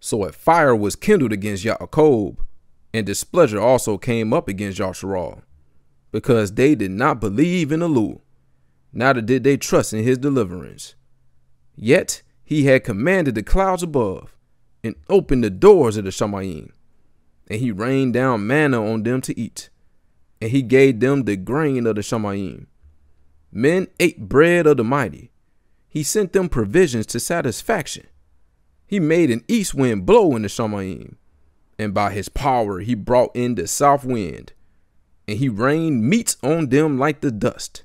So a fire was kindled against Yaakov, and displeasure also came up against Yasharal, because they did not believe in Aluah, neither did they trust in his deliverance. Yet he had commanded the clouds above, and opened the doors of the Shamayim, and he rained down manna on them to eat, and he gave them the grain of the Shamayim. Men ate bread of the mighty, he sent them provisions to satisfaction. He made an east wind blow in the Shamayim, and by his power he brought in the south wind, and he rained meats on them like the dust,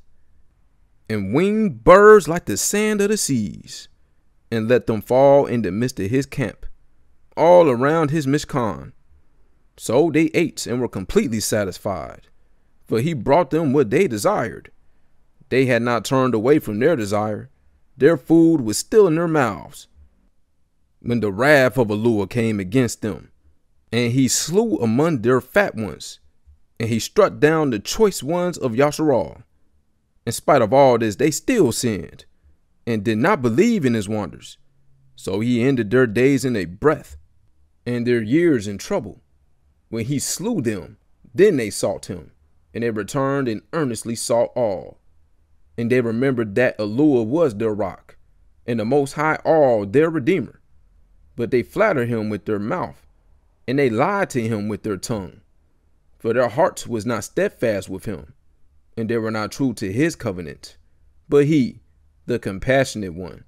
and winged birds like the sand of the seas, and let them fall in the midst of his camp, all around his mishkan. So they ate and were completely satisfied, for he brought them what they desired. They had not turned away from their desire, their food was still in their mouths. When the wrath of Aluah came against them, and he slew among their fat ones, and he struck down the choice ones of Yasharal. In spite of all this, they still sinned, and did not believe in his wonders. So he ended their days in a breath, and their years in trouble. When he slew them, then they sought him, and they returned and earnestly sought all and they remembered that Aluah was their rock, and the Most High all their Redeemer. But they flattered him with their mouth, and they lied to him with their tongue. For their hearts was not steadfast with him, and they were not true to his covenant. But he, the compassionate one,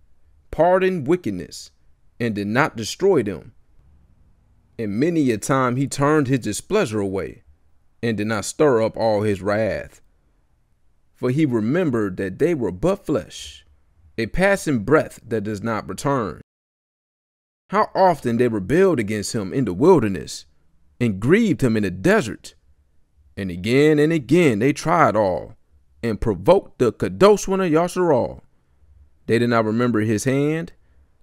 pardoned wickedness, and did not destroy them. And many a time he turned his displeasure away, and did not stir up all his wrath for he remembered that they were but flesh, a passing breath that does not return. How often they rebelled against him in the wilderness, and grieved him in the desert. And again and again they tried all, and provoked the Kadosh one of Yasharal. They did not remember his hand,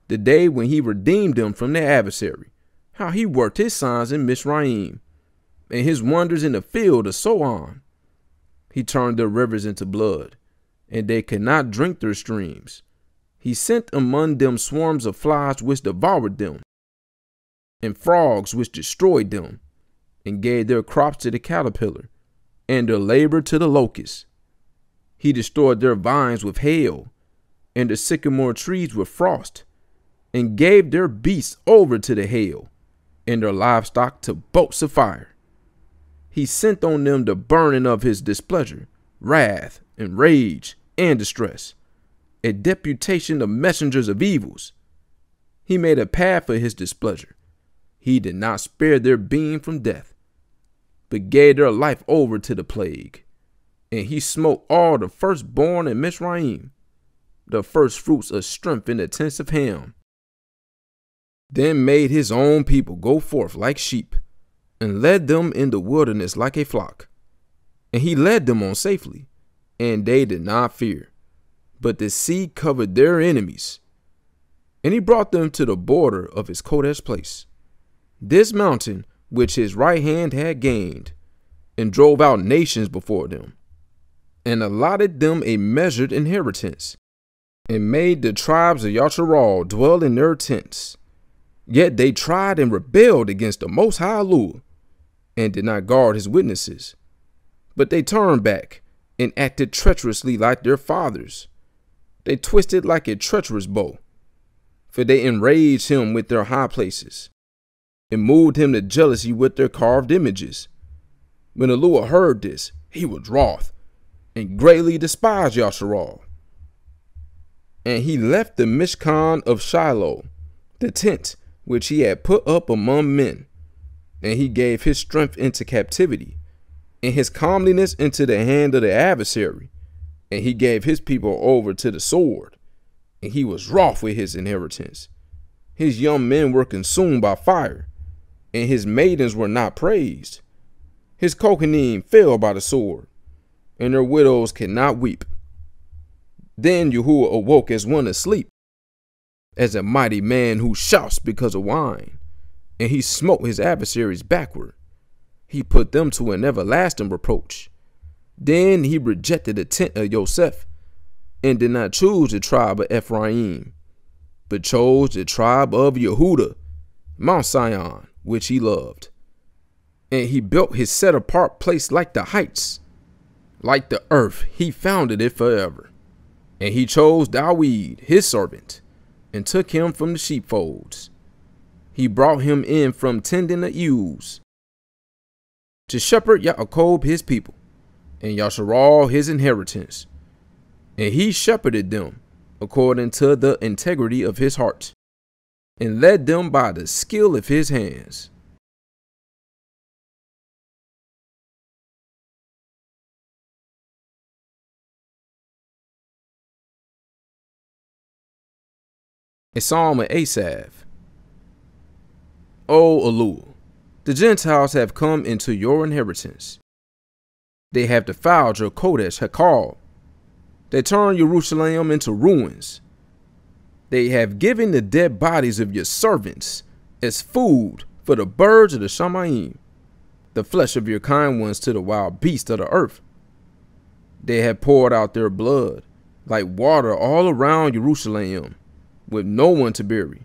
the day when he redeemed them from their adversary, how he worked his signs in Mizraim, and his wonders in the field and so on. he turned their rivers into blood, and they could not drink their streams. He sent among them swarms of flies which devoured them, and frogs which destroyed them, and gave their crops to the caterpillar, and their labor to the locust. He destroyed their vines with hail, and the sycamore trees with frost, and gave their beasts over to the hail, and their livestock to bolts of fire he sent on them the burning of his displeasure, wrath, and rage, and distress, a deputation of messengers of evils. He made a path for his displeasure. He did not spare their being from death, but gave their life over to the plague. And he smote all the firstborn in Mizraim, the firstfruits of strength in the tents of Ham. Then made his own people go forth like sheep and led them in the wilderness like a flock. And he led them on safely, and they did not fear. But the sea covered their enemies. And he brought them to the border of his Kodesh place, this mountain which his right hand had gained, and drove out nations before them, and allotted them a measured inheritance, and made the tribes of Yasharal dwell in their tents. Yet they tried and rebelled against the Most High Lord, and did not guard his witnesses. But they turned back and acted treacherously like their fathers. They twisted like a treacherous bow. for they enraged him with their high places, and moved him to jealousy with their carved images. When Alua heard this, he was wroth, and greatly despised Yasharal. And he left the Mishkan of Shiloh, the tent which he had put up among men, and he gave his strength into captivity, and his comeliness into the hand of the adversary, and he gave his people over to the sword, and he was wroth with his inheritance. His young men were consumed by fire, and his maidens were not praised. His Kohanim fell by the sword, and their widows cannot weep. Then Yahuwah awoke as one asleep, as a mighty man who shouts because of wine, and he smote his adversaries backward. He put them to an everlasting reproach. Then he rejected the tent of Joseph, and did not choose the tribe of Ephraim, but chose the tribe of Yehuda, Mount Sion, which he loved. And he built his set apart place like the heights, like the earth, he founded it forever. And he chose Dawid, his servant, and took him from the sheepfolds. He brought him in from tending the ewes to shepherd Yaakov his people, and Yasharal his inheritance. And he shepherded them according to the integrity of his heart, and led them by the skill of his hands. A psalm of Asaph. O Alua, the Gentiles have come into your inheritance. They have defiled your Kodesh Hekal. They turned Jerusalem into ruins. They have given the dead bodies of your servants as food for the birds of the Shamayim, the flesh of your kind ones to the wild beasts of the earth. They have poured out their blood like water all around Jerusalem with no one to bury.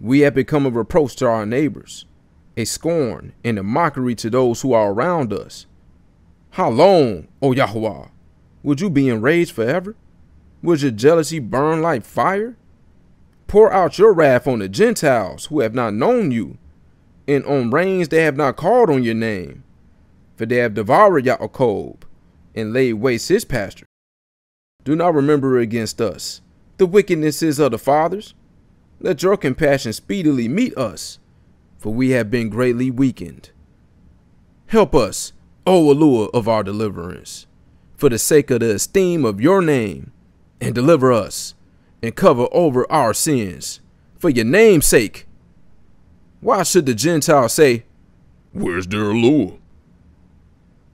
We have become a reproach to our neighbors, a scorn and a mockery to those who are around us. How long, O Yahweh, would you be enraged forever? Would your jealousy burn like fire? Pour out your wrath on the Gentiles who have not known you, and on reigns they have not called on your name. For they have devoured Yaakov and laid waste his pasture. Do not remember against us the wickednesses of the fathers. Let your compassion speedily meet us, for we have been greatly weakened. Help us, O Alua of our deliverance, for the sake of the esteem of your name, and deliver us, and cover over our sins, for your name's sake. Why should the Gentiles say, Where's their Alua?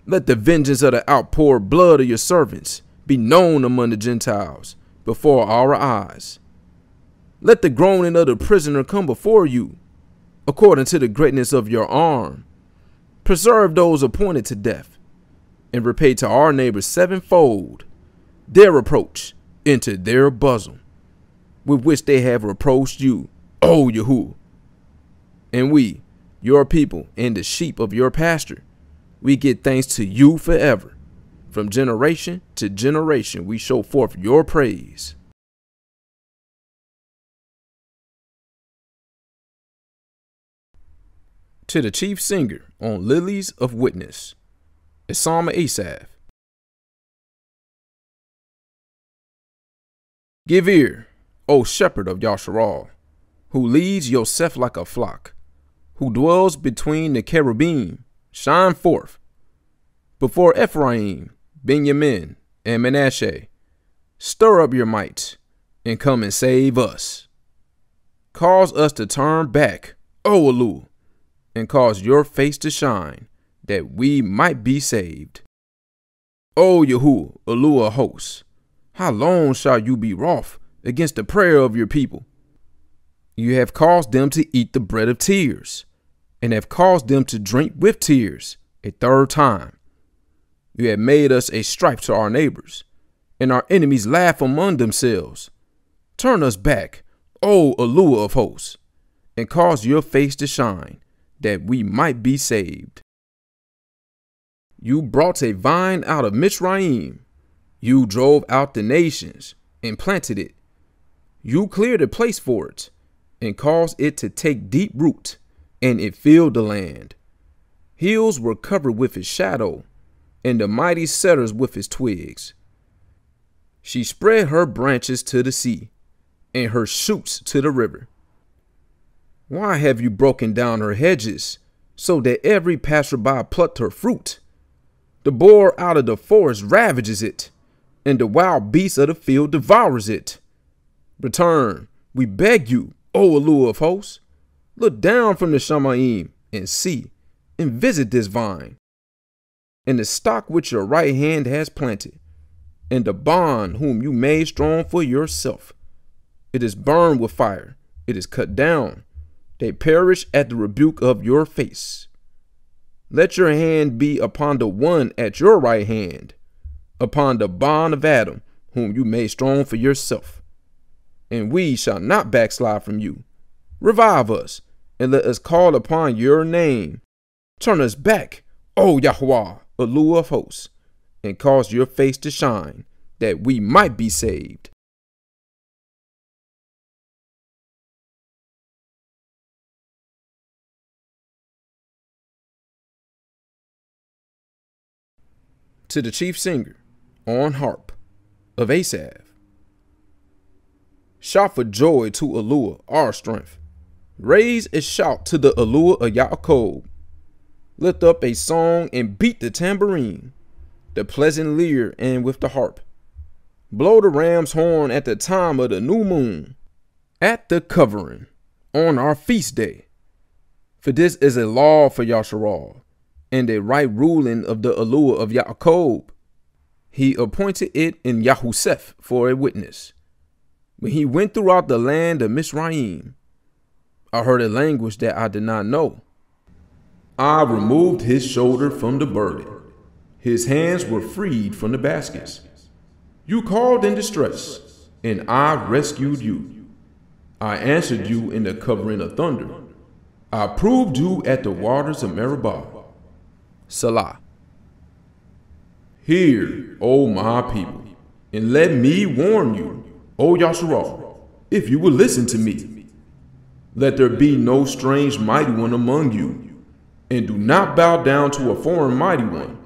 Let the vengeance of the outpoured blood of your servants be known among the Gentiles, before our eyes. Let the groaning of the prisoner come before you, according to the greatness of your arm. Preserve those appointed to death, and repay to our neighbors sevenfold their reproach into their bosom, with which they have reproached you, O Yahuwah. And we, your people, and the sheep of your pasture, we give thanks to you forever. From generation to generation, we show forth your praise. To the chief singer on Lilies of Witness, a psalm of Asaph. Give ear, O shepherd of Yasharal, who leads Yosef like a flock, who dwells between the cherubim, shine forth. Before Ephraim, Benjamin, and Manasseh, stir up your might and come and save us. Cause us to turn back, O Alu, and cause your face to shine, that we might be saved. O Yahu, Alu of hosts, how long shall you be wroth against the prayer of your people? You have caused them to eat the bread of tears, and have caused them to drink with tears a third time. You have made us a stripe to our neighbors, and our enemies laugh among themselves. Turn us back, O Alua of hosts, and cause your face to shine, that we might be saved. You brought a vine out of Mitzrayim. You drove out the nations and planted it. You cleared a place for it and caused it to take deep root, and it filled the land. Hills were covered with its shadow, and the mighty cedars with its twigs. She spread her branches to the sea, and her shoots to the river. Why have you broken down her hedges, so that every passerby plucked her fruit? The boar out of the forest ravages it, and the wild beast of the field devours it. Return, we beg you, O Allure of hosts. Look down from the Shamayim and see, and visit this vine, and the stock which your right hand has planted, and the bond whom you made strong for yourself. It is burned with fire, it is cut down. They perish at the rebuke of your face. Let your hand be upon the one at your right hand, upon the bond of Adam, whom you made strong for yourself. And we shall not backslide from you. Revive us, and let us call upon your name. Turn us back, O Yahweh, Allure of hosts and cause your face to shine, that we might be saved. To the chief singer on harp of Asaph. Shout for joy to Allure, our strength. Raise a shout to the Allure of Yaakov. Lift up a song and beat the tambourine the pleasant lyre and with the harp. Blow the ram's horn at the time of the new moon, at the covering, on our feast day. For this is a law for Yasharal, and a right ruling of the allure of Yaakov. He appointed it in Yahusef for a witness. When he went throughout the land of Misraim, I heard a language that I did not know. I removed his shoulder from the burden his hands were freed from the baskets. You called in distress, and I rescued you. I answered you in the covering of thunder. I proved you at the waters of Meribah. Salah. Hear, O my people, and let me warn you, O Yasharal, if you will listen to me. Let there be no strange mighty one among you, and do not bow down to a foreign mighty one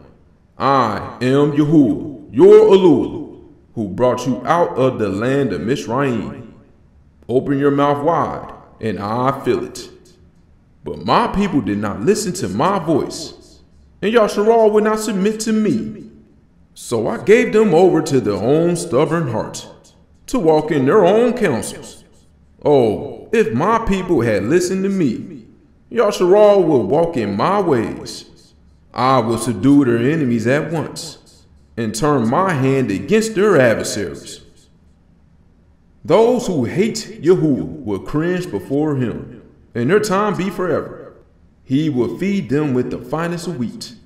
I am Yahuwah, your Elul, who brought you out of the land of Mishraim. Open your mouth wide, and I fill it. But my people did not listen to my voice, and Yasharal would not submit to me. So I gave them over to their own stubborn hearts, to walk in their own counsels. Oh, if my people had listened to me, Yasharal would walk in my ways I will subdue their enemies at once and turn my hand against their adversaries. Those who hate Yahuwah will cringe before him, and their time be forever. He will feed them with the finest of wheat,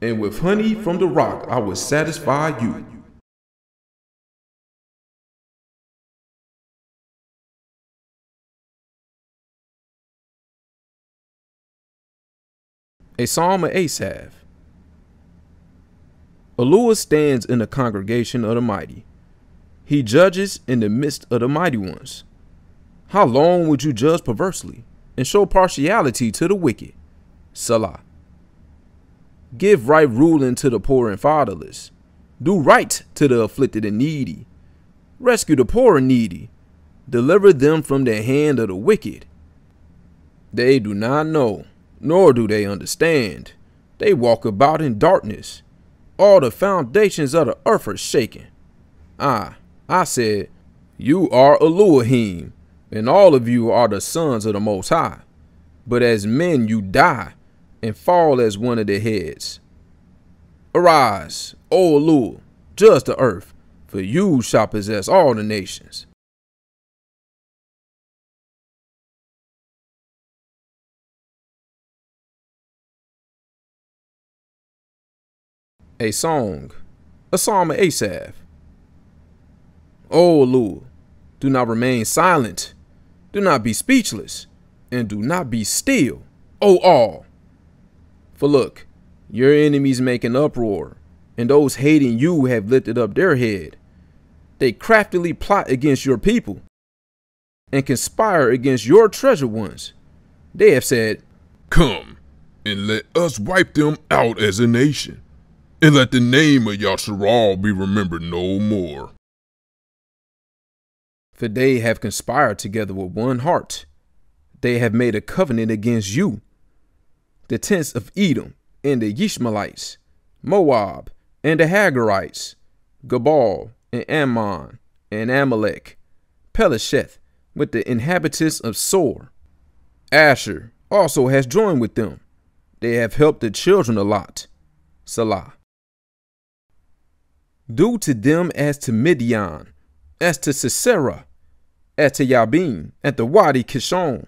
and with honey from the rock I will satisfy you. A psalm of Asaph. Allure stands in the congregation of the mighty. He judges in the midst of the mighty ones. How long would you judge perversely and show partiality to the wicked? Salah. Give right ruling to the poor and fatherless. Do right to the afflicted and needy. Rescue the poor and needy. Deliver them from the hand of the wicked. They do not know nor do they understand. They walk about in darkness. All the foundations of the earth are shaken. I, I said, You are Elohim, and all of you are the sons of the Most High. But as men you die and fall as one of the heads. Arise, O Elul, judge the earth, for you shall possess all the nations. a song, a psalm of Asaph. O Lord, do not remain silent, do not be speechless, and do not be still, O all. For look, your enemies make an uproar, and those hating you have lifted up their head. They craftily plot against your people. and conspire against your treasured ones. They have said, Come, and let us wipe them out as a nation, and let the name of Yasharal be remembered no more. For they have conspired together with one heart. They have made a covenant against you. The tents of Edom and the Ishmaelites, Moab and the Hagarites, Gabal and Ammon and Amalek, Pelesheth with the inhabitants of Sor. Asher also has joined with them. They have helped the children a lot. Salah. Do to them as to Midian, as to Sisera, as to Yabin, at the Wadi Kishon,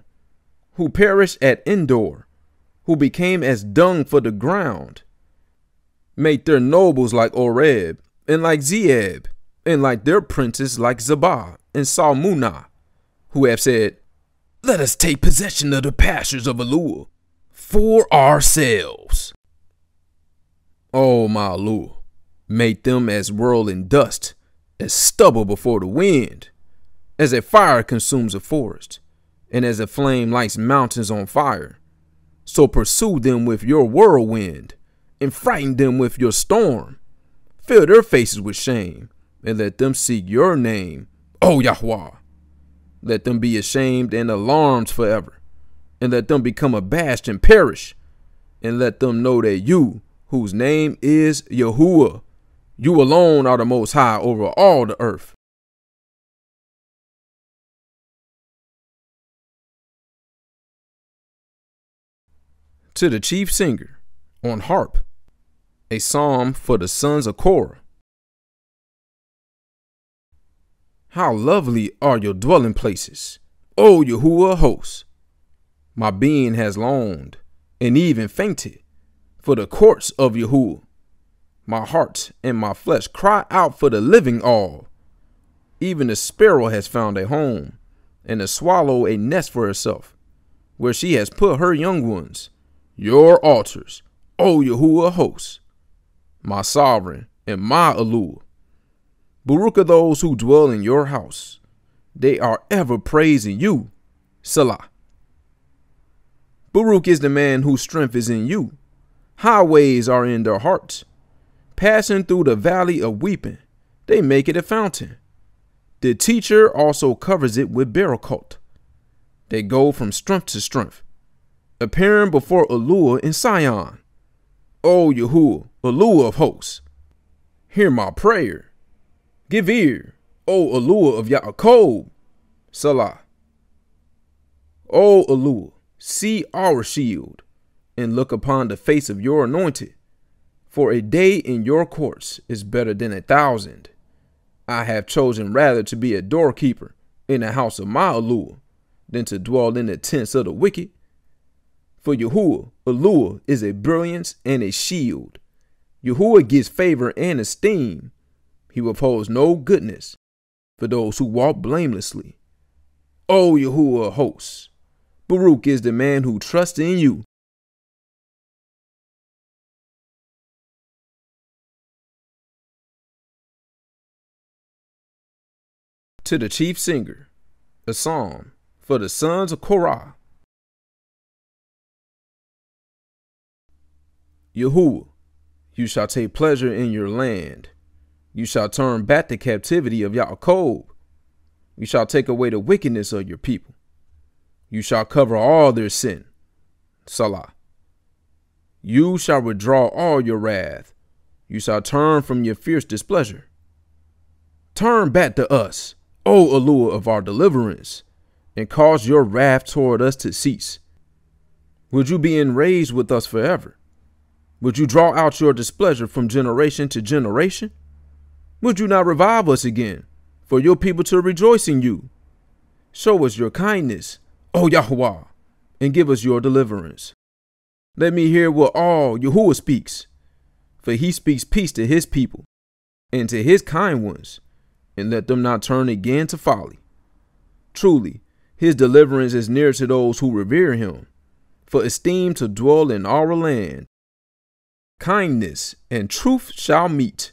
who perished at Endor, who became as dung for the ground, made their nobles like Oreb, and like Zeeb, and like their princes like Zabah and Salmunah, who have said, Let us take possession of the pastures of Alua for ourselves. Oh, my Alua, made them as whirling dust, as stubble before the wind, as a fire consumes a forest, and as a flame lights mountains on fire. So pursue them with your whirlwind, and frighten them with your storm. Fill their faces with shame, and let them seek your name, O Yahweh. Let them be ashamed and alarmed forever, and let them become abashed and perish, and let them know that you, whose name is Yahuwah, you alone are the most high over all the earth. To the chief singer on harp, a psalm for the sons of Korah. How lovely are your dwelling places, O Yahuwah hosts! My being has longed and even fainted for the courts of Yahuwah. My heart and my flesh cry out for the living all. Even the sparrow has found a home, and the swallow a nest for herself, where she has put her young ones. Your altars, O Yahuwah hosts, my sovereign and my Alua. Baruch are those who dwell in your house. They are ever praising you. Salah. Baruch is the man whose strength is in you. Highways are in their hearts. Passing through the valley of weeping, they make it a fountain. The teacher also covers it with barakot. They go from strength to strength, appearing before Alua in Sion. O Yahuwah, Alua of hosts, hear my prayer. Give ear, O Alua of Yaakov. Salah. O Alua, see our shield, and look upon the face of your anointed. For a day in your courts is better than a thousand. I have chosen rather to be a doorkeeper in the house of my Alua than to dwell in the tents of the wicked. For Yahuwah, Alua is a brilliance and a shield. Yahuwah gives favor and esteem. He withholds no goodness for those who walk blamelessly. O Yahuwah hosts, Baruch is the man who trusts in you to the chief singer, a psalm for the sons of Korah. Yahuwah, you shall take pleasure in your land. You shall turn back the captivity of Yaakov. You shall take away the wickedness of your people. You shall cover all their sin. Salah. You shall withdraw all your wrath. You shall turn from your fierce displeasure. Turn back to us, O Alua of our deliverance, and cause your wrath toward us to cease. Would you be enraged with us forever? Would you draw out your displeasure from generation to generation? Would you not revive us again, for your people to rejoice in you? Show us your kindness, O Yahweh, and give us your deliverance. Let me hear what all Yahuwah speaks, for he speaks peace to his people and to his kind ones and let them not turn again to folly. Truly, his deliverance is near to those who revere him, for esteem to dwell in our land. Kindness and truth shall meet,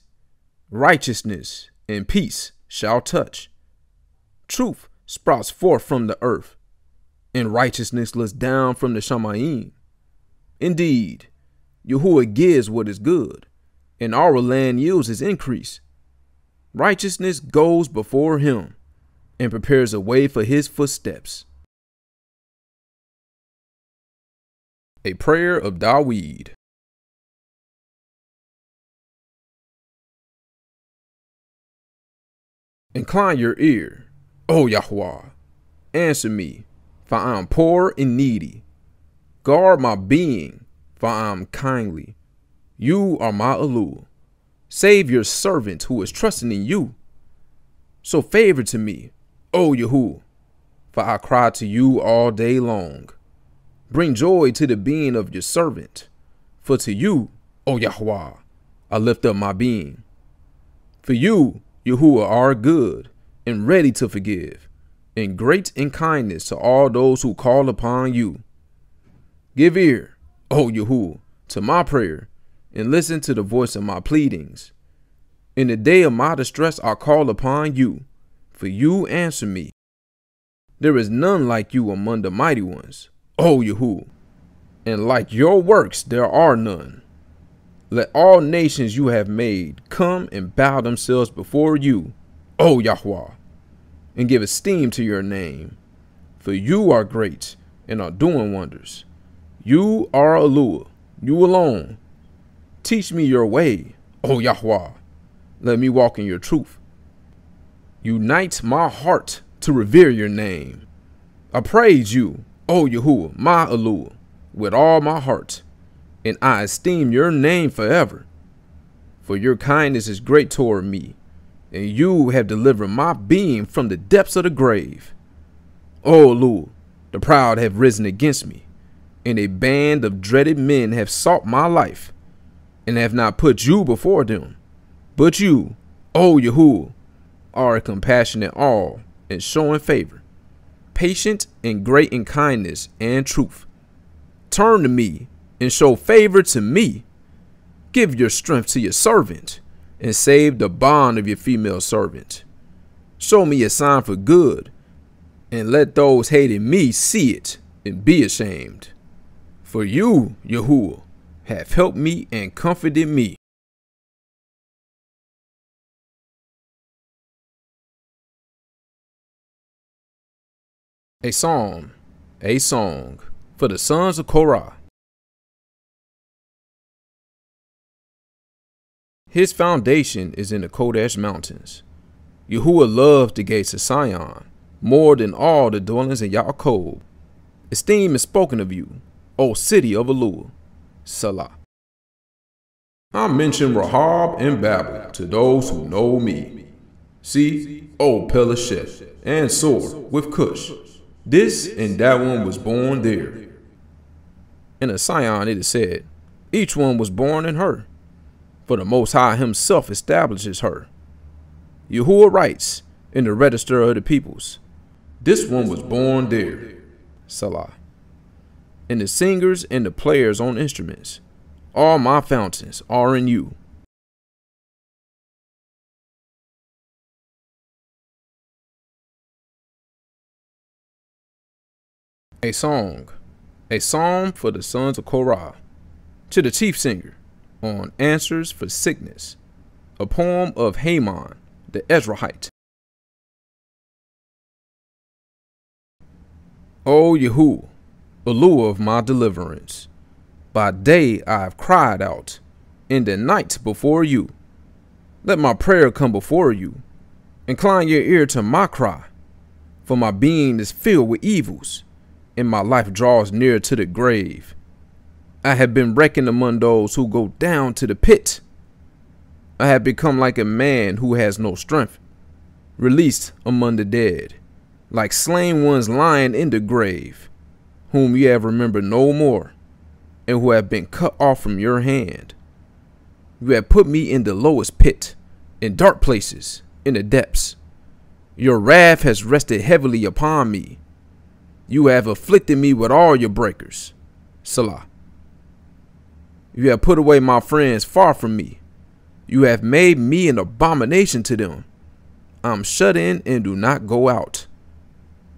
righteousness and peace shall touch. Truth sprouts forth from the earth, and righteousness looks down from the Shamayim. Indeed, Yahuwah gives what is good, and our land yields its increase. Righteousness goes before him and prepares a way for his footsteps. A prayer of Dawid. Incline your ear, O Yahweh. Answer me, for I am poor and needy. Guard my being, for I am kindly. You are my Elu. Save your servant who is trusting in you. So favor to me, O Yahuwah, for I cry to you all day long. Bring joy to the being of your servant, for to you, O Yahweh, I lift up my being. For you, Yahuwah, are good and ready to forgive, and great in kindness to all those who call upon you. Give ear, O Yahuwah, to my prayer, and listen to the voice of my pleadings. In the day of my distress I call upon you, for you answer me. There is none like you among the mighty ones, O Yahuwah, and like your works there are none. Let all nations you have made come and bow themselves before you, O Yahweh, and give esteem to your name. For you are great and are doing wonders. You are Alua, you alone. Teach me your way, O Yahweh. Let me walk in your truth. Unite my heart to revere your name. I praise you, O Yahuwah, my Alua, with all my heart and I esteem your name forever. For your kindness is great toward me, and you have delivered my being from the depths of the grave. O Lord, the proud have risen against me, and a band of dreaded men have sought my life, and have not put you before them. But you, O Yahuwah, are a compassionate all and showing favor, patient and great in kindness and truth. Turn to me and show favor to me. Give your strength to your servant and save the bond of your female servant. Show me a sign for good and let those hating me see it and be ashamed. For you, Yahuwah, have helped me and comforted me. A psalm, a song for the sons of Korah. His foundation is in the Kodesh Mountains. Yahuwah loved the gates of Sion more than all the dwellings in Yaakov. Esteem is spoken of you, O city of Alua. Salah. I mention Rahab and Babel to those who know me. See, O Pelasheth and sword with Cush. This and that one was born there. In a Sion it is said, each one was born in her for the Most High himself establishes her. Yahuwah writes in the register of the peoples, This one was born there. Salah. And the singers and the players on instruments, all my fountains are in you. A song, a psalm for the sons of Korah, to the chief singer, on Answers for Sickness, a poem of Heman, the Ezrahite. O Yahu, Elu of my deliverance, by day I have cried out, in the night before you. Let my prayer come before you. Incline your ear to my cry, for my being is filled with evils, and my life draws near to the grave. I have been reckoned among those who go down to the pit. I have become like a man who has no strength, released among the dead, like slain ones lying in the grave, whom ye have remembered no more, and who have been cut off from your hand. You have put me in the lowest pit, in dark places, in the depths. Your wrath has rested heavily upon me. You have afflicted me with all your breakers. Salah. You have put away my friends far from me. You have made me an abomination to them. I am shut in and do not go out.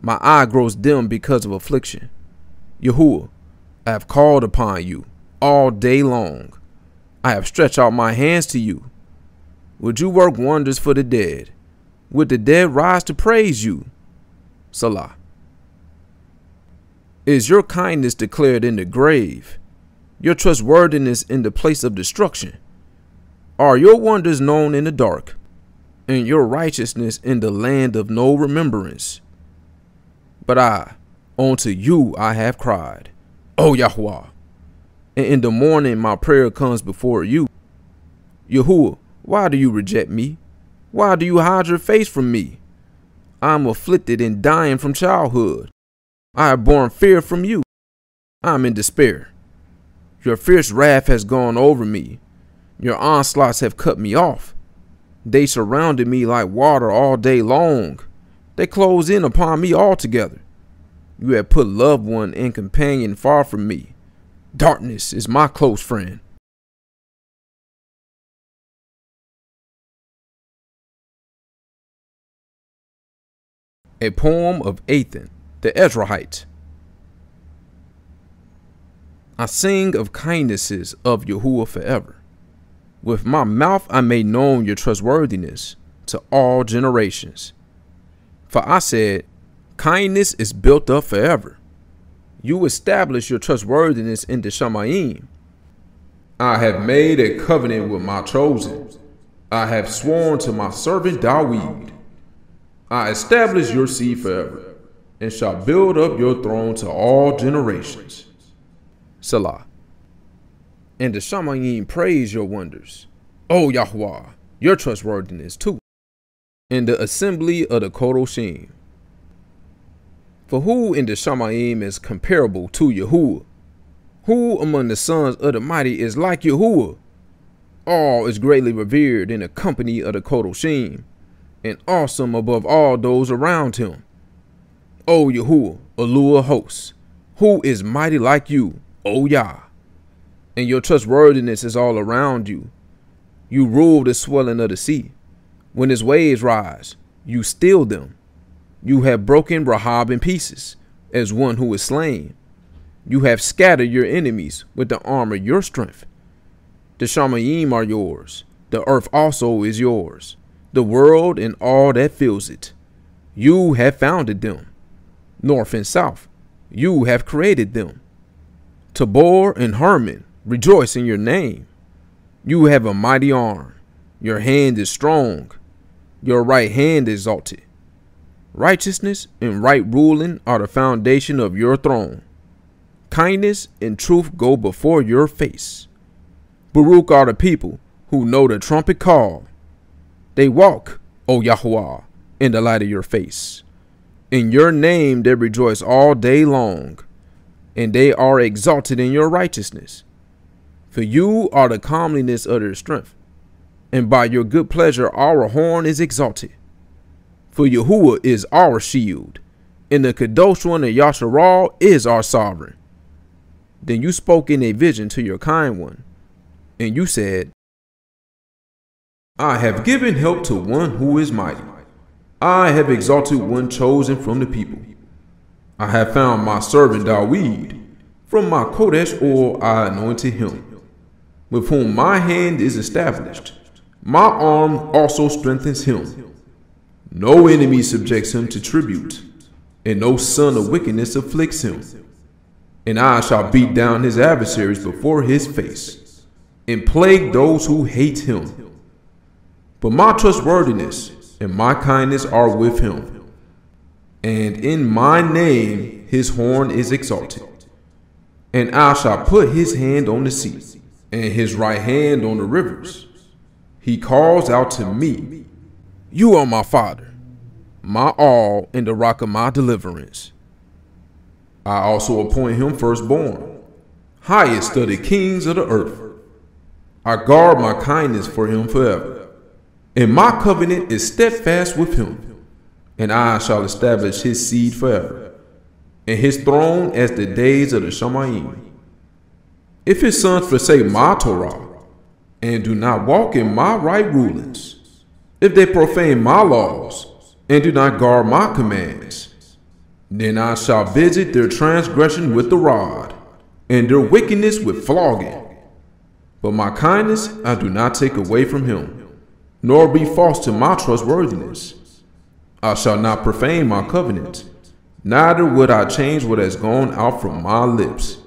My eye grows dim because of affliction. Yahuwah, I have called upon you all day long. I have stretched out my hands to you. Would you work wonders for the dead? Would the dead rise to praise you? Salah. Is your kindness declared in the grave? Your trustworthiness in the place of destruction? Are your wonders known in the dark, and your righteousness in the land of no remembrance? But I, unto you I have cried, O Yahweh. And in the morning my prayer comes before you. Yahuwah, why do you reject me? Why do you hide your face from me? I am afflicted and dying from childhood. I have borne fear from you. I am in despair. Your fierce wrath has gone over me. Your onslaughts have cut me off. They surrounded me like water all day long. They close in upon me altogether. You have put loved one and companion far from me. Darkness is my close friend. A poem of Ethan, the Ezrahite. I sing of kindnesses of Yahuwah forever. With my mouth I made known your trustworthiness to all generations. For I said, Kindness is built up forever. You establish your trustworthiness in the Shamayim. I have made a covenant with my chosen. I have sworn to my servant Dawid. I establish your seed forever, and shall build up your throne to all generations. Salah. And the Shamayim praise your wonders. O Yahweh, your trustworthiness too. In the assembly of the Kodoshim. For who in the Shamayim is comparable to Yahuwah? Who among the sons of the mighty is like Yahuwah? All is greatly revered in the company of the Kodoshim, and awesome above all those around him. O Yahuwah, Allure hosts, who is mighty like you, Oh, o Yah? And your trustworthiness is all around you. You rule the swelling of the sea. When its waves rise, you still them. You have broken Rahab in pieces, as one who is slain. You have scattered your enemies with the arm of your strength. The Shamayim are yours. The earth also is yours. The world and all that fills it. You have founded them. North and south, you have created them. Tabor and Hermon rejoice in your name. You have a mighty arm. Your hand is strong. Your right hand is exalted. Righteousness and right ruling are the foundation of your throne. Kindness and truth go before your face. Baruch are the people who know the trumpet call. They walk, O Yahweh, in the light of your face. In your name they rejoice all day long, and they are exalted in your righteousness. For you are the comeliness of their strength, and by your good pleasure our horn is exalted. For Yahuwah is our shield, and the Kadosh one of Yasharal is our sovereign. Then you spoke in a vision to your kind one, and you said, I have given help to one who is mighty. I have exalted one chosen from the people. I have found my servant Dawid. From my Kodesh oil I anointed him, with whom my hand is established. My arm also strengthens him. No enemy subjects him to tribute, and no son of wickedness afflicts him. And I shall beat down his adversaries before his face, and plague those who hate him. But my trustworthiness and my kindness are with him, and in my name his horn is exalted. And I shall put his hand on the sea, and his right hand on the rivers. He calls out to me, You are my father, my all and the rock of my deliverance. I also appoint him firstborn, highest of the kings of the earth. I guard my kindness for him forever, and my covenant is steadfast with him, and I shall establish his seed forever, and his throne as the days of the Shamayim. If his sons forsake my Torah, and do not walk in my right rulings, if they profane my laws, and do not guard my commands, Then I shall visit their transgression with the rod, and their wickedness with flogging. But my kindness I do not take away from him, nor be false to my trustworthiness. I shall not profane my covenant, neither would I change what has gone out from my lips.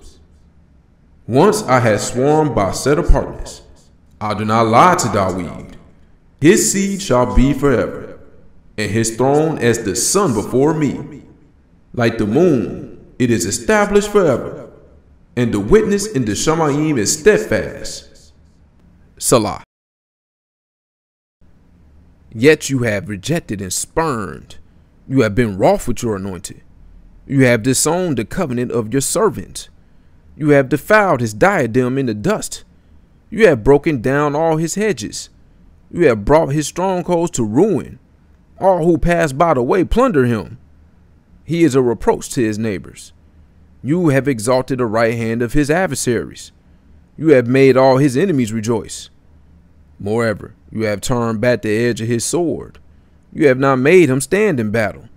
Once I had sworn by set apartness, I do not lie to Dawid. His seed shall be forever, and his throne as the sun before me. Like the moon, it is established forever, and the witness in the Shamayim is steadfast. Salah. Yet you have rejected and spurned. You have been wroth with your anointed. You have disowned the covenant of your servant. You have defiled his diadem in the dust. You have broken down all his hedges. You have brought his strongholds to ruin. All who pass by the way plunder him. He is a reproach to his neighbors. You have exalted the right hand of his adversaries. You have made all his enemies rejoice. Moreover, you have turned back the edge of his sword. You have not made him stand in battle.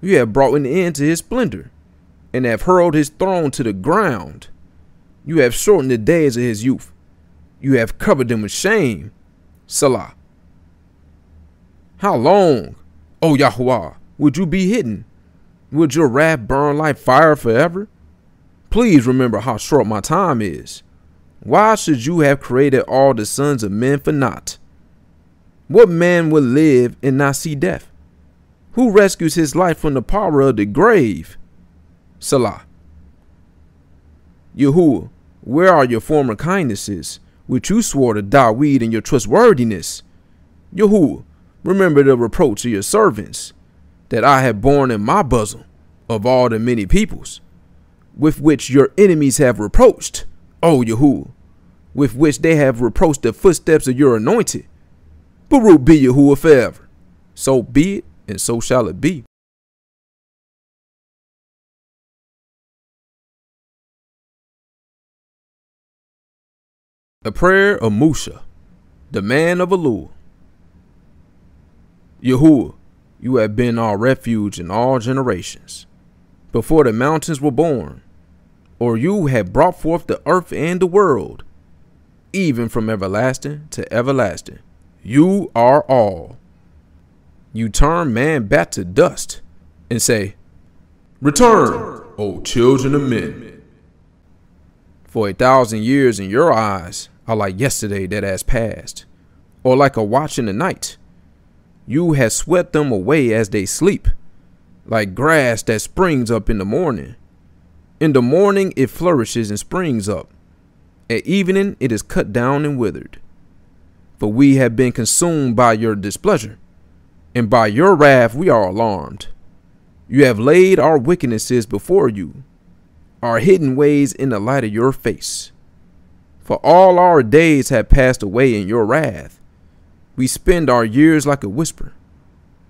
You have brought an end to his splendor, and have hurled his throne to the ground. You have shortened the days of his youth. You have covered them with shame. Salah. How long, O Yahweh, would you be hidden? Would your wrath burn like fire forever? Please remember how short my time is. Why should you have created all the sons of men for naught? What man will live and not see death? Who rescues his life from the power of the grave? Salah. Yahuwah, where are your former kindnesses, which you swore to Dawid in your trustworthiness? Yahuwah, remember the reproach of your servants, that I have borne in my bosom of all the many peoples, with which your enemies have reproached, Oh, o Yahuwah, with which they have reproached the footsteps of your anointed. Baruch be Yahuwah forever. So be it, and so shall it be. A prayer of Musha, the man of Elul. Yahuwah, you have been our refuge in all generations. Before the mountains were born, or you have brought forth the earth and the world, even from everlasting to everlasting. You are all. You turn man back to dust and say, Return, O children of men. For a thousand years in your eyes are like yesterday that has passed, or like a watch in the night. You have swept them away as they sleep, like grass that springs up in the morning. In the morning it flourishes and springs up. At evening it is cut down and withered. For we have been consumed by your displeasure, and by your wrath we are alarmed. You have laid our wickednesses before you, our hidden ways in the light of your face. For all our days have passed away in your wrath. We spend our years like a whisper.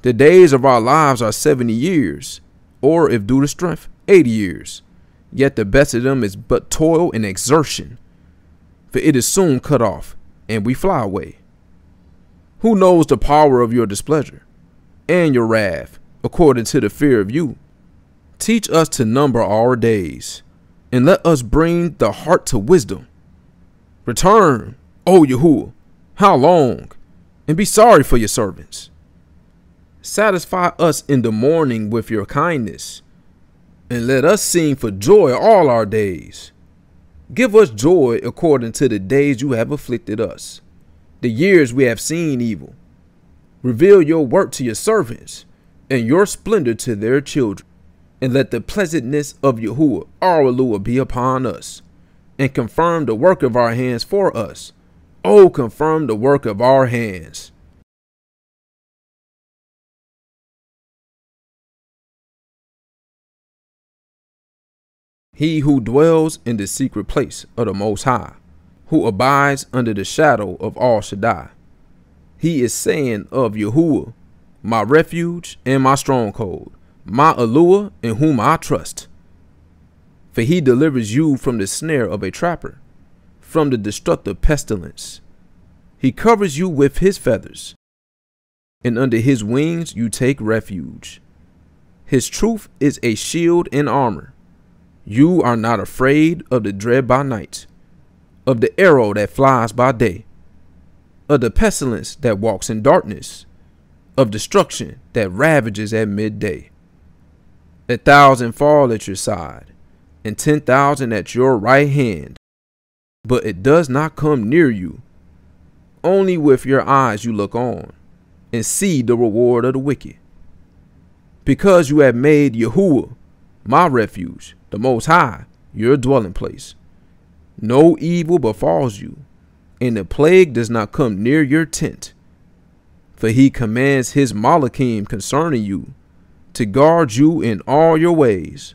The days of our lives are seventy years, or if due to strength, eighty years. Yet the best of them is but toil and exertion, for it is soon cut off, and we fly away. Who knows the power of your displeasure and your wrath, according to the fear of you? Teach us to number our days, and let us bring the heart to wisdom. Return, O Yahuwah, how long? And be sorry for your servants. Satisfy us in the morning with your kindness, and let us sing for joy all our days. Give us joy according to the days you have afflicted us, the years we have seen evil. Reveal your work to your servants, and your splendor to their children and let the pleasantness of Yahuwah, our Lord, be upon us, and confirm the work of our hands for us. Oh, confirm the work of our hands. He who dwells in the secret place of the Most High, who abides under the shadow of El Shaddai. He is saying of Yahuwah, my refuge and my stronghold my Allure in whom I trust. For he delivers you from the snare of a trapper, from the destructive pestilence. He covers you with his feathers, and under his wings you take refuge. His truth is a shield and armor. You are not afraid of the dread by night, of the arrow that flies by day, of the pestilence that walks in darkness, of destruction that ravages at midday. A thousand fall at your side, and ten thousand at your right hand, but it does not come near you. Only with your eyes you look on, and see the reward of the wicked. Because you have made Yahuwah, my refuge, the Most High, your dwelling place. No evil befalls you, and the plague does not come near your tent. For he commands his Malachim concerning you, to guard you in all your ways.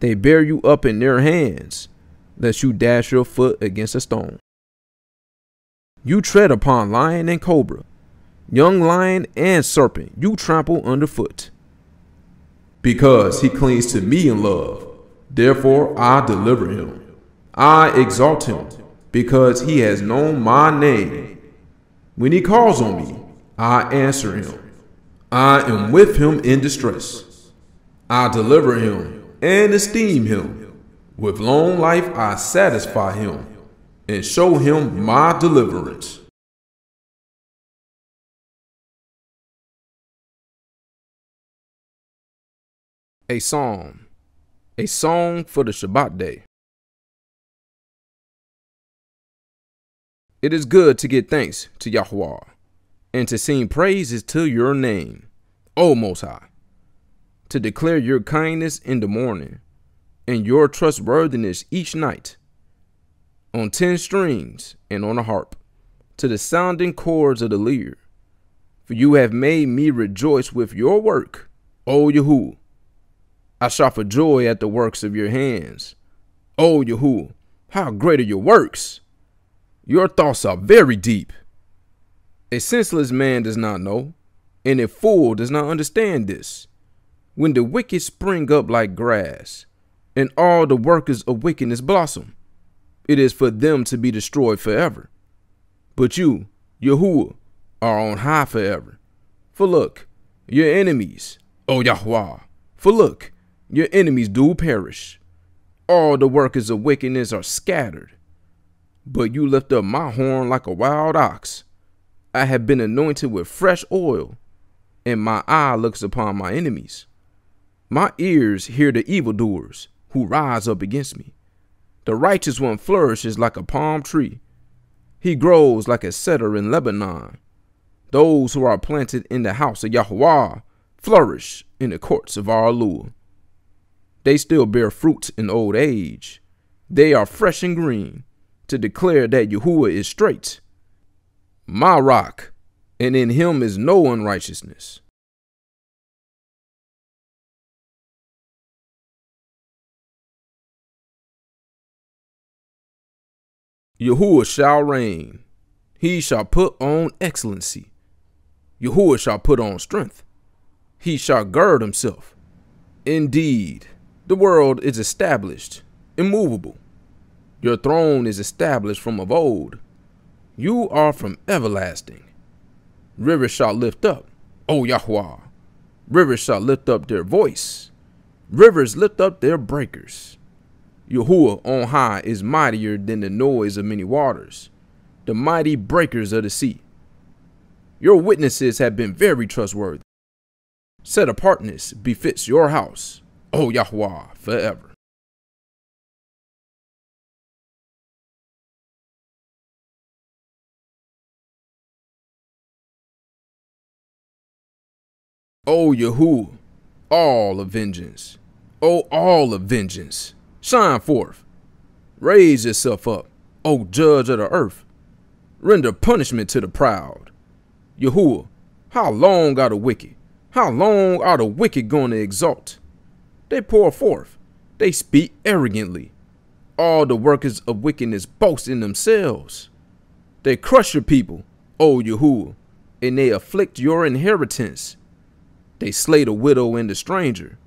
They bear you up in their hands, lest you dash your foot against a stone. You tread upon lion and cobra, young lion and serpent, you trample underfoot. Because he clings to me in love, therefore I deliver him. I exalt him, because he has known my name. When he calls on me, I answer him. I am with him in distress. I deliver him and esteem him. With long life I satisfy him and show him my deliverance. A psalm, a song for the Shabbat day. It is good to give thanks to Yahweh and to sing praises to your name, O Most High, to declare your kindness in the morning and your trustworthiness each night, on ten strings and on a harp, to the sounding chords of the lyre. For you have made me rejoice with your work, O Yahuwah. I shout for joy at the works of your hands. O Yahuwah, how great are your works! Your thoughts are very deep. A senseless man does not know, and a fool does not understand this. When the wicked spring up like grass, and all the workers of wickedness blossom, it is for them to be destroyed forever. But you, Yahuwah, are on high forever. For look, your enemies, O Yahweh, for look, your enemies do perish. All the workers of wickedness are scattered. But you lift up my horn like a wild ox. I have been anointed with fresh oil, and my eye looks upon my enemies. My ears hear the evildoers who rise up against me. The righteous one flourishes like a palm tree. He grows like a cedar in Lebanon. Those who are planted in the house of Yahweh flourish in the courts of our Lord. They still bear fruit in old age. They are fresh and green to declare that Yahuwah is straight. My rock, and in him is no unrighteousness. Yahuwah shall reign. He shall put on excellency. Yahuwah shall put on strength. He shall gird himself. Indeed, the world is established, immovable. Your throne is established from of old. You are from everlasting. Rivers shall lift up, O Yahweh. Rivers shall lift up their voice. Rivers lift up their breakers. Yahuwah on high is mightier than the noise of many waters, the mighty breakers of the sea. Your witnesses have been very trustworthy. Set apartness befits your house, O Yahweh, forever. Oh, o Yahuwah, all of vengeance. O all of vengeance. Shine forth. Raise yourself up, O judge of the earth. Render punishment to the proud. Yahuwah, how long are the wicked? How long are the wicked going to exalt? They pour forth. They speak arrogantly. All the workers of wickedness boast in themselves. They crush your people, O Yahuwah, and they afflict your inheritance. They slay the widow and the stranger,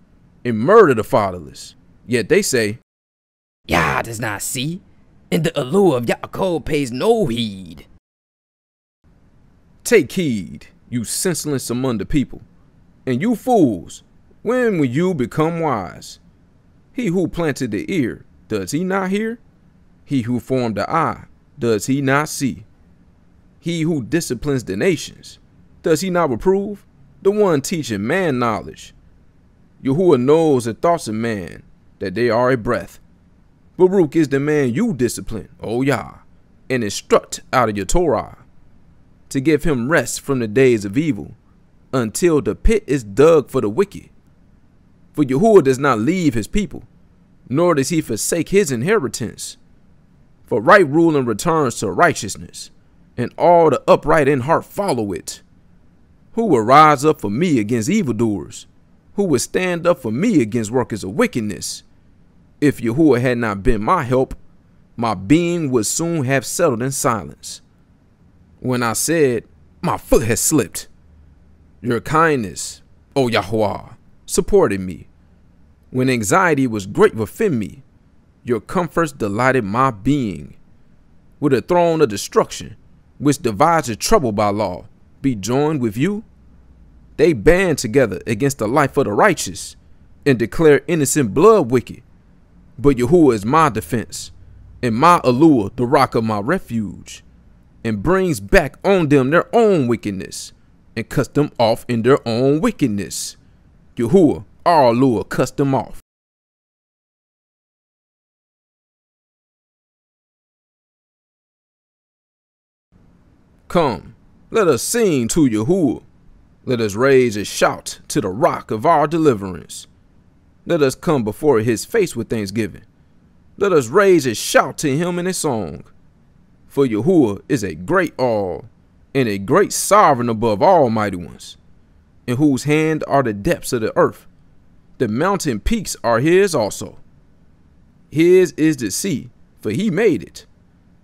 and murder the fatherless. Yet they say, Yah does not see, and the allure of Yaakov pays no heed. Take heed, you senseless among the people, and you fools, When will you become wise? He who planted the ear, does he not hear? He who formed the eye, does he not see? He who disciplines the nations, does he not reprove? The one teaching man knowledge. Yahuwah knows the thoughts of man, that they are a breath. Baruch is the man you discipline, O Yah, and instruct out of your Torah, to give him rest from the days of evil, until the pit is dug for the wicked. For Yahuwah does not leave his people, nor does he forsake his inheritance. For right ruling returns to righteousness, and all the upright in heart follow it. Who will rise up for me against evildoers? Who will stand up for me against workers of wickedness? If Yahuwah had not been my help, my being would soon have settled in silence. When I said, My foot has slipped, your kindness, O Yahuwah, supported me. When anxiety was great within me, your comforts delighted my being. With a throne of destruction, which divides the trouble by law, be joined with you? They band together against the life of the righteous and declare innocent blood wicked. But Yahuwah is my defense, and my allure the rock of my refuge, and brings back on them their own wickedness, and cuts them off in their own wickedness. Yahuwah, our allure, cuts them off. Come, let us sing to Yahuwah. Let us raise a shout to the rock of our deliverance. Let us come before his face with thanksgiving. Let us raise a shout to him in a song. For Yahuwah is a great all, and a great sovereign above all mighty ones, in whose hand are the depths of the earth. The mountain peaks are his also. His is the sea, for he made it,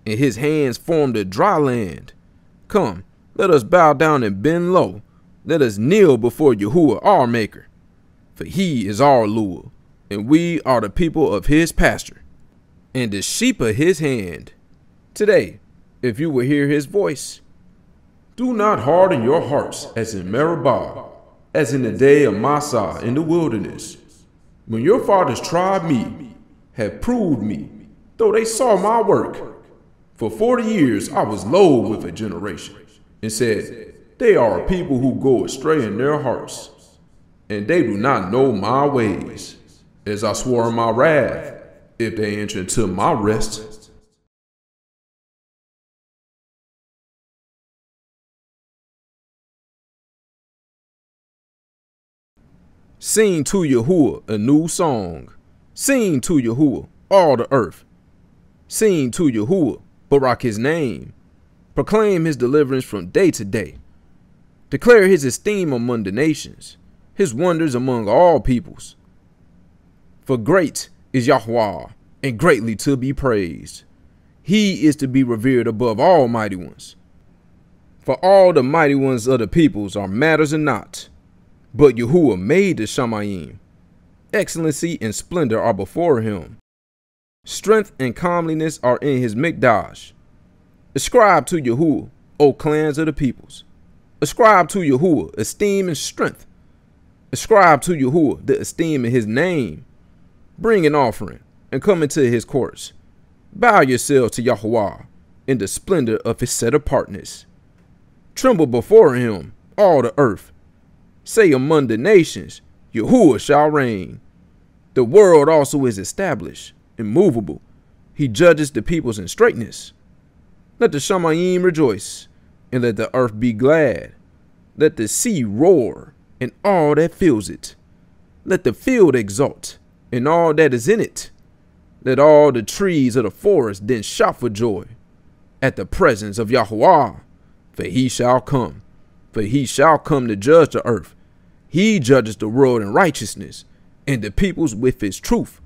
and his hands formed the dry land. Come, let us bow down and bend low. Let us kneel before Yahuwah our Maker for he is our Lord, and we are the people of his pasture, and the sheep of his hand. Today, if you will hear his voice, do not harden your hearts as in Meribah, as in the day of Massah in the wilderness, when your fathers tried me, have proved me, though they saw my work. For forty years I was low with a generation, and said, They are a people who go astray in their hearts and they do not know my ways, as I swore in my wrath, if they enter into my rest. Sing to Yahuwah a new song. Sing to Yahuwah, all the earth. Sing to Yahuwah, Barak his name. Proclaim his deliverance from day to day. Declare his esteem among the nations his wonders among all peoples. For great is Yahweh, and greatly to be praised. He is to be revered above all mighty ones. For all the mighty ones of the peoples are matters and not. But Yahuwah made the Shamayim. Excellency and splendor are before him. Strength and comeliness are in his mikdash. Ascribe to Yahuwah, O clans of the peoples. Ascribe to Yahuwah esteem and strength. Ascribe to Yahuwah the esteem in his name. Bring an offering and come into his courts. Bow yourselves to Yahweh in the splendor of his set apartness. Tremble before him, all the earth. Say among the nations, Yahuwah shall reign. The world also is established, immovable. He judges the peoples in straightness. Let the Shamayim rejoice, and let the earth be glad. Let the sea roar, and all that fills it. Let the field exult, and all that is in it. Let all the trees of the forest then shout for joy at the presence of Yahweh, for he shall come. For he shall come to judge the earth. He judges the world in righteousness, and the peoples with his truth.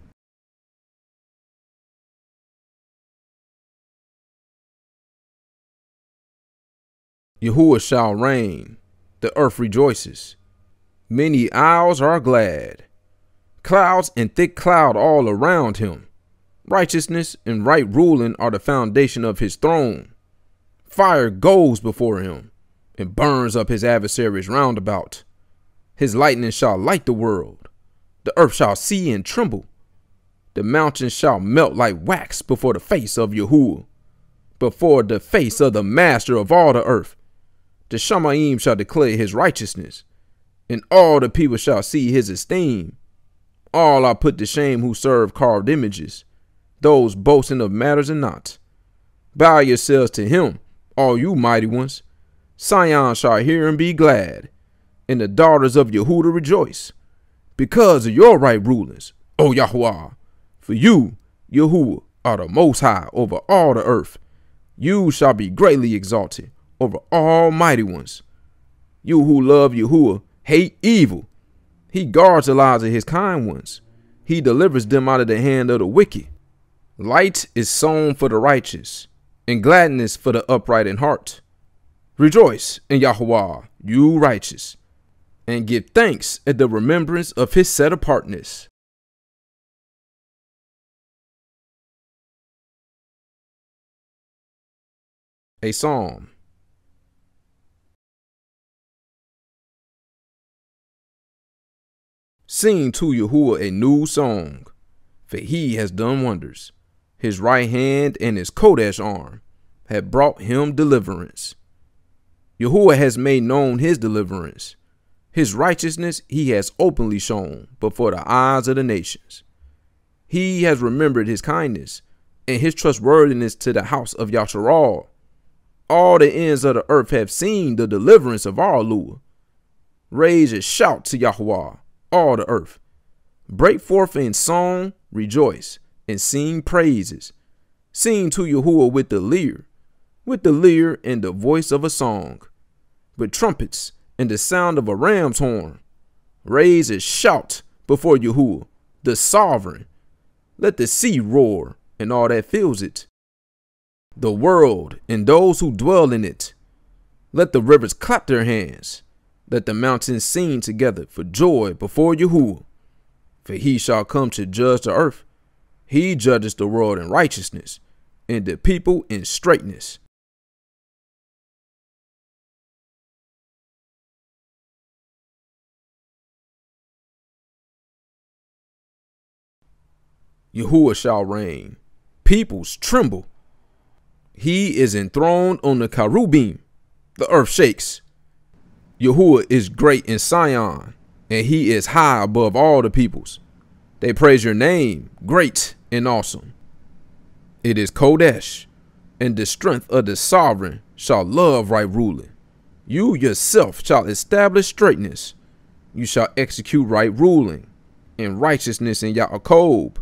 Yahuwah shall reign, the earth rejoices. Many isles are glad. Clouds and thick cloud all around him. Righteousness and right ruling are the foundation of his throne. Fire goes before him and burns up his adversaries round about. His lightning shall light the world. the earth shall see and tremble. The mountains shall melt like wax before the face of Yahuwah, before the face of the master of all the earth. The Shamayim shall declare his righteousness, and all the people shall see his esteem. All are put to shame who serve carved images, those boasting of matters and not. Bow yourselves to him, all you mighty ones. Sion shall hear and be glad, and the daughters of Yehuda rejoice, because of your right rulings, O Yahweh. For you, Yahuwah, are the most high over all the earth. You shall be greatly exalted over all mighty ones. You who love Yahuwah hate evil. He guards the lives of his kind ones. He delivers them out of the hand of the wicked. Light is sown for the righteous, and gladness for the upright in heart. Rejoice in Yahweh, you righteous, and give thanks at the remembrance of his set apartness. A Psalm Sing to Yahuwah a new song, for he has done wonders. His right hand and his Kodesh arm have brought him deliverance. Yahuwah has made known his deliverance. His righteousness he has openly shown before the eyes of the nations. He has remembered his kindness and his trustworthiness to the house of Yasharal. All the ends of the earth have seen the deliverance of our Lua. Raise a shout to Yahweh, all the earth. Break forth in song, rejoice, and sing praises. Sing to Yahuwah with the lyre, with the lyre and the voice of a song, with trumpets and the sound of a ram's horn. Raise a shout before Yahuwah, the sovereign. Let the sea roar and all that fills it, the world and those who dwell in it. Let the rivers clap their hands. Let the mountains sing together for joy before Yahuwah. For he shall come to judge the earth. He judges the world in righteousness, and the people in straightness. Yahuwah shall reign. Peoples tremble. He is enthroned on the cherubim. The earth shakes. Yahuwah is great in Sion, and he is high above all the peoples. They praise your name, great and awesome. It is Kodesh, and the strength of the sovereign shall love right ruling. You yourself shall establish straightness. You shall execute right ruling, and righteousness in Yaakov.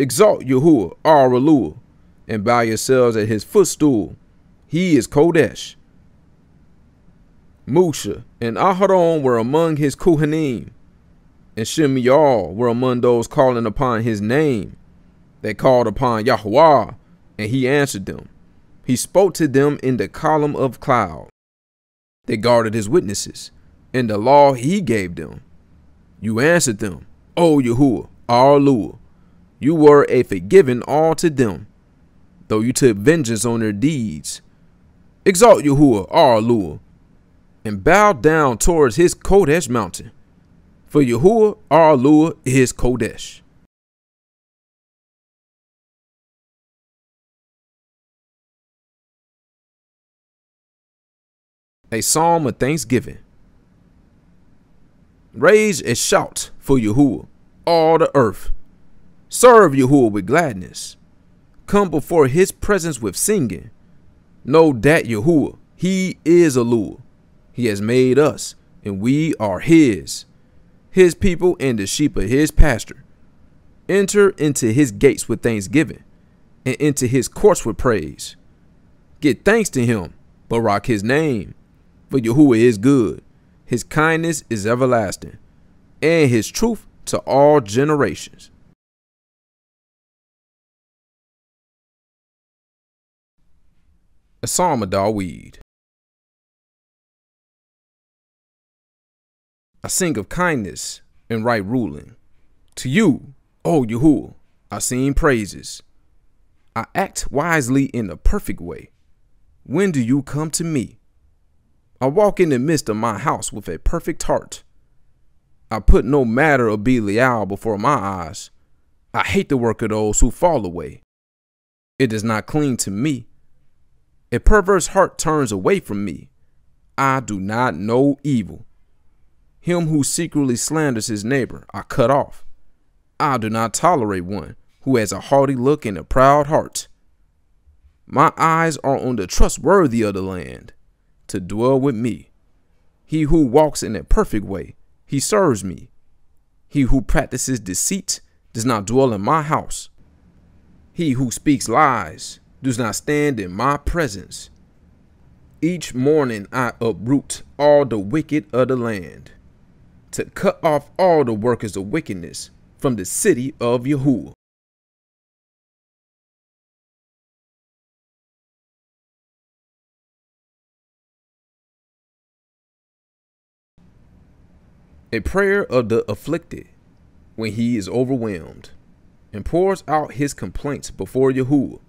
Exalt Yahuwah, Ar and bow yourselves at his footstool. He is Kodesh. Musha and Aharon were among his Kohanim, and Shemiel were among those calling upon his name. They called upon Yahweh, and he answered them. He spoke to them in the column of cloud. They guarded his witnesses, and the law he gave them. You answered them, O Yahuwah, our Lua. You were a forgiven all to them, though you took vengeance on their deeds. Exalt Yahuwah, our Lua, and bow down towards his Kodesh mountain. For Yahuwah, our Lua, is Kodesh. A psalm of thanksgiving. Raise a shout for Yahuwah, all the earth. Serve Yahuwah with gladness. Come before his presence with singing. Know that Yahuwah, he is Alua. He has made us, and we are his, his people and the sheep of his pasture. Enter into his gates with thanksgiving, and into his courts with praise. Get thanks to him, Barak his name, for Yahuwah is good. His kindness is everlasting, and his truth to all generations. A Psalm of Dawid. I sing of kindness and right ruling. To you, O Yahuwah, I sing praises. I act wisely in a perfect way. When do you come to me? I walk in the midst of my house with a perfect heart. I put no matter of Belial before my eyes. I hate the work of those who fall away. It does not cling to me. A perverse heart turns away from me. I do not know evil. Him who secretly slanders his neighbor, I cut off. I do not tolerate one who has a haughty look and a proud heart. My eyes are on the trustworthy of the land, to dwell with me. He who walks in a perfect way, he serves me. He who practices deceit does not dwell in my house. He who speaks lies does not stand in my presence. Each morning I uproot all the wicked of the land, to cut off all the workers of wickedness from the city of Yahuwah. A prayer of the afflicted when he is overwhelmed and pours out his complaints before Yahuwah.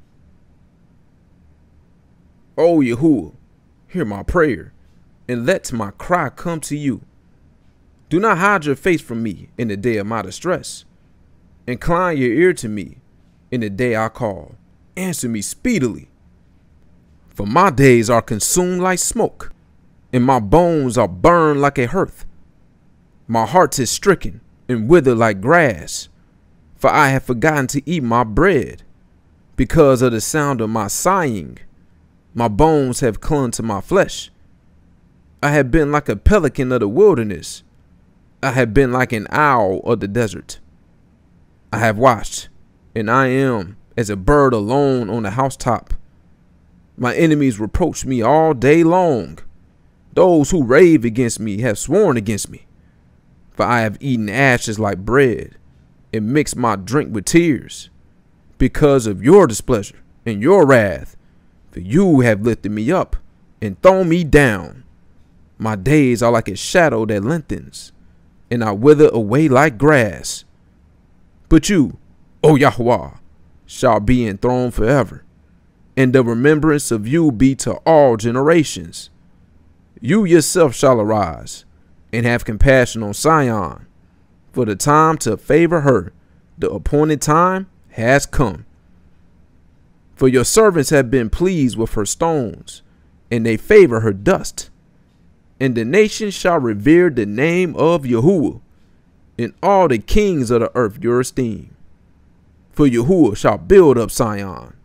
O Yahuwah, hear my prayer and let my cry come to you. Do not hide your face from me in the day of my distress. Incline your ear to me in the day I call. Answer me speedily. For my days are consumed like smoke, and my bones are burned like a hearth. My heart is stricken and withered like grass, for I have forgotten to eat my bread. Because of the sound of my sighing, my bones have clung to my flesh. I have been like a pelican of the wilderness. I have been like an owl of the desert. I have watched, and I am as a bird alone on the housetop. My enemies reproach me all day long. Those who rave against me have sworn against me for I have eaten ashes like bread and mixed my drink with tears because of your displeasure and your wrath. For you have lifted me up and thrown me down. My days are like a shadow that lengthens, and I wither away like grass. But you, O Yahweh, shall be enthroned forever, and the remembrance of you be to all generations. You yourself shall arise and have compassion on Sion, for the time to favor her, the appointed time, has come. For your servants have been pleased with her stones, and they favor her dust. And the nations shall revere the name of Yahuwah, and all the kings of the earth your esteem. For Yahuwah shall build up Sion,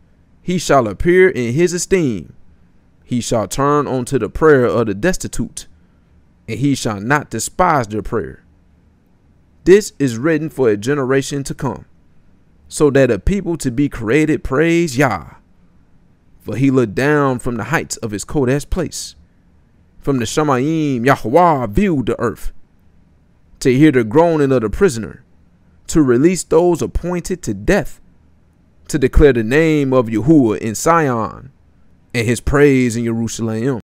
he shall appear in his esteem. He shall turn unto the prayer of the destitute and he shall not despise their prayer. This is written for a generation to come, so that a people to be created praise Yah. For he looked down from the heights of his Kodesh place. From the Shamayim, Yahweh viewed the earth, to hear the groaning of the prisoner, to release those appointed to death, to declare the name of Yahuwah in Sion, and his praise in Jerusalem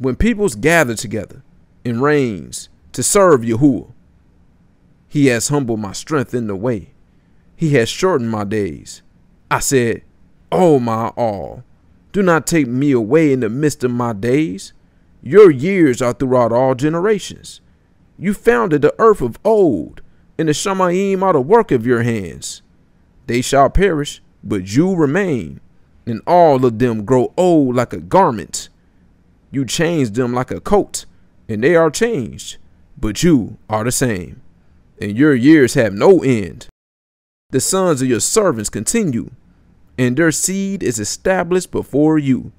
when peoples gather together in reigns to serve Yahuwah. He has humbled my strength in the way. He has shortened my days. I said, Oh, my all, do not take me away in the midst of my days. Your years are throughout all generations. You founded the earth of old, and the Shamayim are the work of your hands. They shall perish, but you remain, and all of them grow old like a garment. You change them like a coat, and they are changed, but you are the same, and your years have no end. The sons of your servants continue, and their seed is established before you.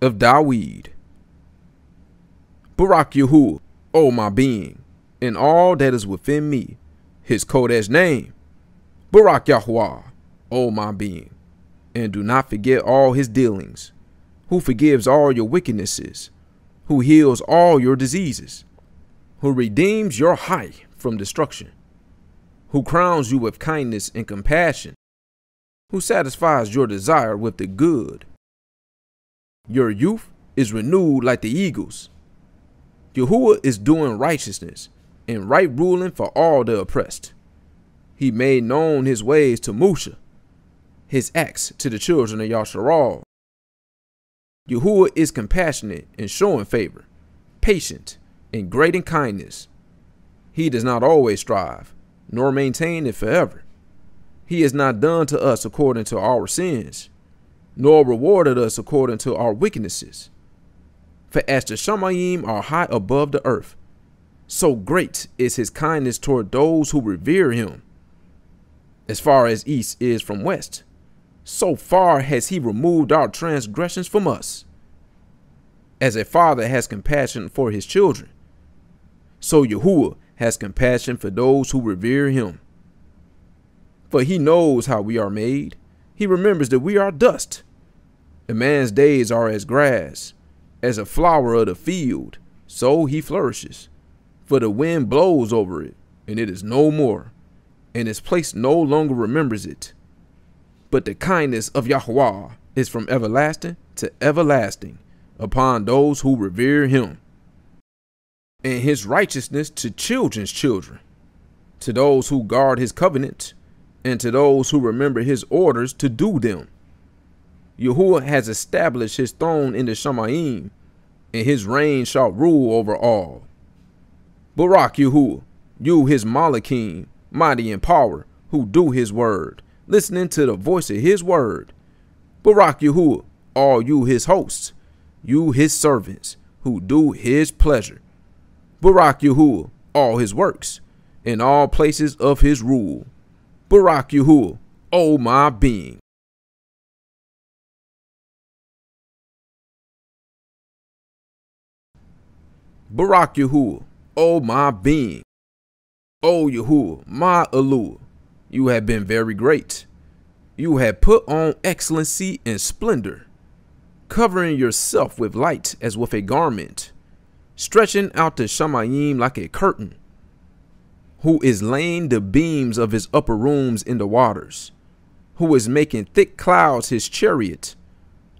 Of Dawid Barak Yahu, O my being, and all that is within me his Kodesh name, Barak Yahweh, O my being, and do not forget all his dealings, who forgives all your wickednesses, who heals all your diseases, who redeems your height from destruction, who crowns you with kindness and compassion, who satisfies your desire with the good. Your youth is renewed like the eagles. Yahuwah is doing righteousness and right ruling for all the oppressed. He made known his ways to Musha. his acts to the children of Yasharal. Yahuwah is compassionate and showing favor, patient and great in kindness. He does not always strive, nor maintain it forever. He has not done to us according to our sins, nor rewarded us according to our wickednesses. For as the Shamayim are high above the earth, so great is his kindness toward those who revere him. As far as east is from west, so far has he removed our transgressions from us. As a father has compassion for his children, so Yahuwah has compassion for those who revere him. For he knows how we are made. He remembers that we are dust. A man's days are as grass, as a flower of the field, so he flourishes. For the wind blows over it, and it is no more, and its place no longer remembers it. But the kindness of Yahweh is from everlasting to everlasting upon those who revere him, and his righteousness to children's children, to those who guard his covenant, and to those who remember his orders to do them. Yahuwah has established his throne in the Shamayim, and his reign shall rule over all. Barak Yahuwah, you his Malakim, mighty in power, who do his word, listening to the voice of his word. Barak Yahuwah, all you his hosts, you his servants, who do his pleasure. Barak Yahuwah, all his works, in all places of his rule. Barak Yahuwah, O my being. Barak Yahuwah, O my being. O Yahuwah, my Alua, you have been very great. You have put on excellency and splendor, covering yourself with light as with a garment, stretching out the Shamayim like a curtain, who is laying the beams of his upper rooms in the waters, who is making thick clouds his chariot,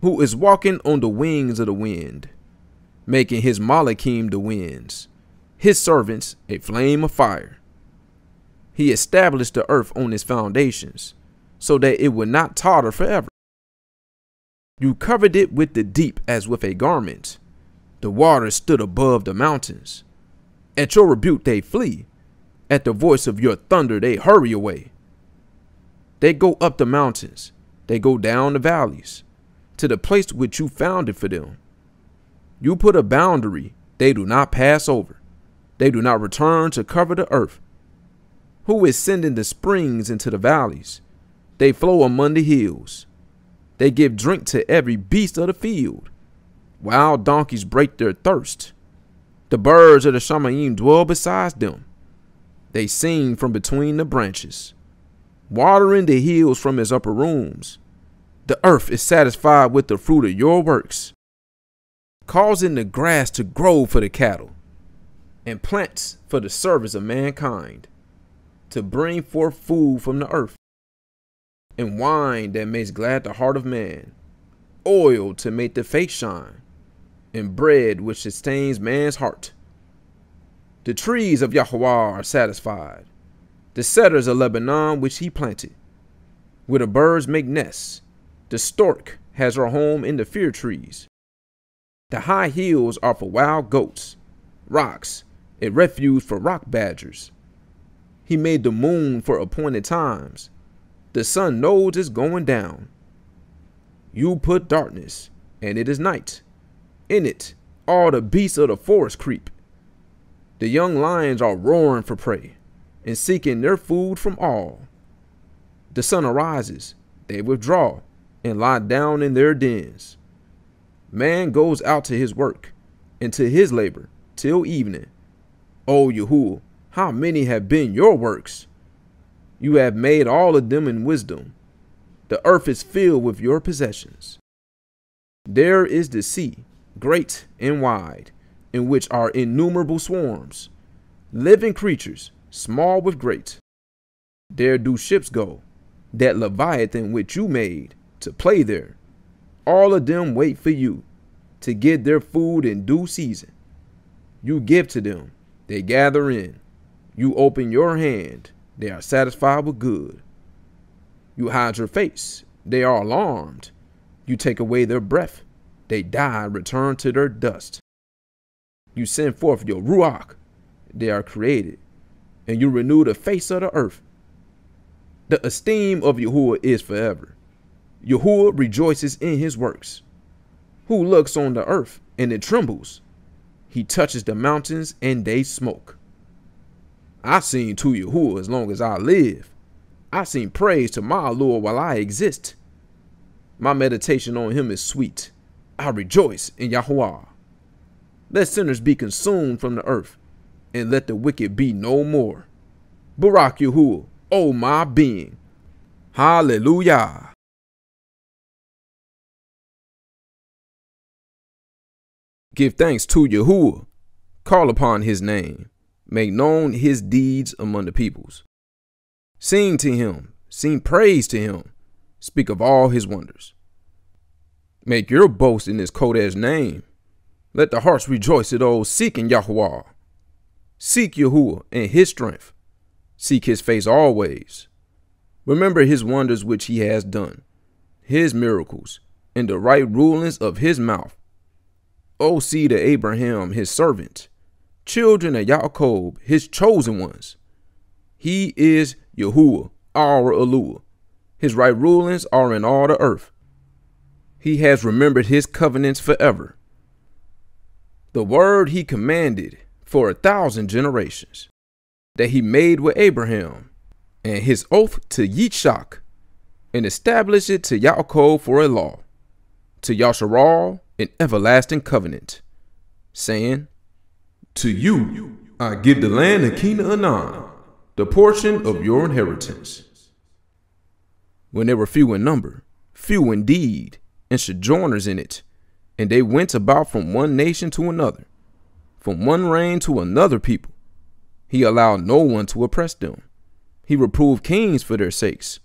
who is walking on the wings of the wind, making his Malakim the winds, his servants a flame of fire. He established the earth on its foundations, so that it would not totter forever. You covered it with the deep as with a garment. The waters stood above the mountains. At your rebuke they flee. At the voice of your thunder they hurry away. They go up the mountains. They go down the valleys, to the place which you founded for them. You put a boundary they do not pass over. They do not return to cover the earth. Who is sending the springs into the valleys? They flow among the hills. They give drink to every beast of the field. Wild donkeys break their thirst. The birds of the Shamayim dwell beside them. They sing from between the branches, watering the hills from his upper rooms. The earth is satisfied with the fruit of your works, causing the grass to grow for the cattle, and plants for the service of mankind to bring forth food from the earth, and wine that makes glad the heart of man, oil to make the face shine, and bread which sustains man's heart. The trees of Yahweh are satisfied, the cedars of Lebanon which he planted, where the birds make nests. The stork has her home in the fir trees. The high hills are for wild goats, rocks, a refuge for rock badgers. He made the moon for appointed times. The sun knows it's going down. You put darkness, and it is night. In it, all the beasts of the forest creep. The young lions are roaring for prey and seeking their food from all. The sun arises, they withdraw and lie down in their dens. Man goes out to his work and to his labor till evening. O Yahuwah, how many have been your works? You have made all of them in wisdom. The earth is filled with your possessions. There is the sea, great and wide, in which are innumerable swarms, living creatures, small with great. There do ships go, that Leviathan which you made, to play there. All of them wait for you, to get their food in due season. You give to them, they gather in. You open your hand, they are satisfied with good. You hide your face, They are alarmed. You take away their breath. They die and return to their dust. You send forth your Ruach. They are created. And you renew the face of the earth. The esteem of Yahuwah is forever. Yahuwah rejoices in his works. Who looks on the earth and it trembles? He touches the mountains and they smoke. I sing to Yahuwah as long as I live. I sing praise to my Lord while I exist. My meditation on him is sweet. I rejoice in Yahuwah. Let sinners be consumed from the earth, and let the wicked be no more. Barak Yahuwah, O my being. Hallelujah. Give thanks to Yahuwah. Call upon his name. Make known his deeds among the peoples. Sing to him. Sing praise to him. Speak of all his wonders. Make your boast in his Kodesh name. Let the hearts rejoice at those seeking Yahweh. Seek Yahuwah and his strength. Seek his face always. Remember his wonders which he has done, his miracles, and the right rulings of his mouth. O seed of Abraham, his servant, children of Jacob, his chosen ones. He is Yahuwah, our Alua. His right rulings are in all the earth. He has remembered his covenants forever. The word he commanded for a thousand generations that he made with Abraham and his oath to Yitzhak and established it to Yaakov for a law, to Yasharal an everlasting covenant, saying, To you I give the land of Canaan, the portion of your inheritance. When they were few in number, few indeed, and sojourners in it, and they went about from one nation to another, from one reign to another people, he allowed no one to oppress them. He reproved kings for their sakes.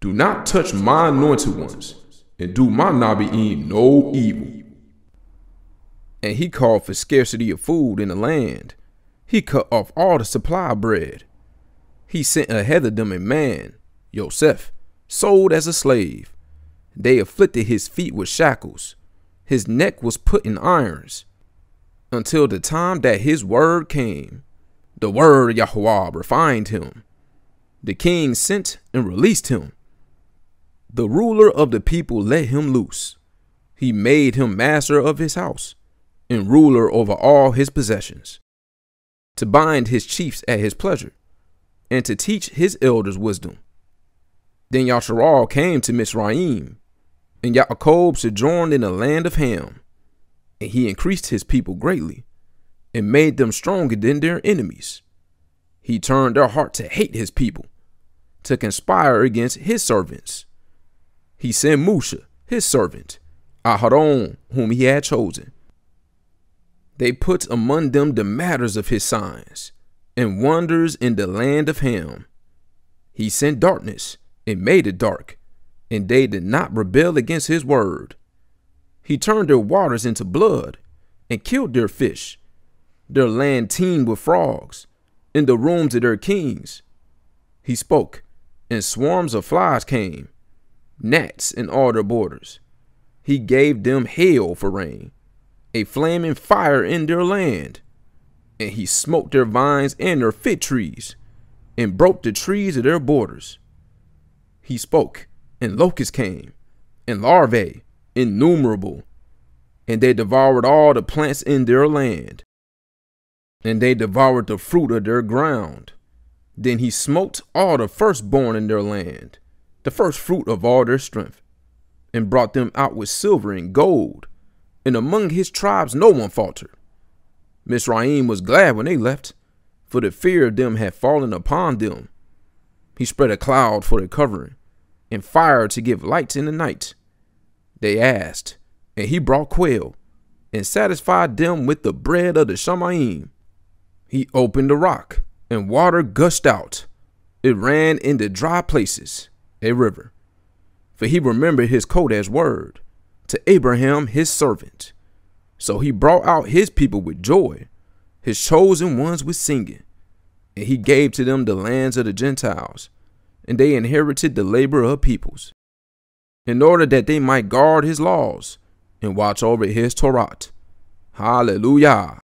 Do not touch my anointed ones, and do my Nabi'im no evil. And he called for scarcity of food in the land. He cut off all the supply of bread. He sent ahead of them a man, Yosef, sold as a slave. They afflicted his feet with shackles. His neck was put in irons. Until the time that his word came, the word of Yahweh refined him. The king sent and released him. The ruler of the people let him loose. He made him master of his house and ruler over all his possessions, to bind his chiefs at his pleasure, and to teach his elders wisdom. Then Yasharal came to Mizraim, and Yaakov sojourned in the land of Ham, and he increased his people greatly, and made them stronger than their enemies. He turned their heart to hate his people, to conspire against his servants. He sent Musha, his servant, Aharon, whom he had chosen, they put among them the matters of his signs and wonders in the land of Ham. He sent darkness and made it dark, and they did not rebel against his word. He turned their waters into blood and killed their fish. Their land teemed with frogs in the rooms of their kings. He spoke, and swarms of flies came, gnats in all their borders. He gave them hail for rain a flaming fire in their land. And he smote their vines and their fig trees, and broke the trees of their borders. He spoke, and locusts came, and larvae, innumerable, and they devoured all the plants in their land. And they devoured the fruit of their ground. Then he smote all the firstborn in their land, the first fruit of all their strength, and brought them out with silver and gold, and among his tribes no one faltered. Mizraim was glad when they left, for the fear of them had fallen upon them. He spread a cloud for their covering, and fire to give light in the night. They asked, and he brought quail, and satisfied them with the bread of the Shamayim. He opened the rock, and water gushed out. It ran into dry places, a river. For he remembered his Kodesh word to Abraham his servant. So he brought out his people with joy, his chosen ones with singing. And he gave to them the lands of the Gentiles, and they inherited the labor of peoples. in order that they might guard his laws and watch over his Torah. Hallelujah.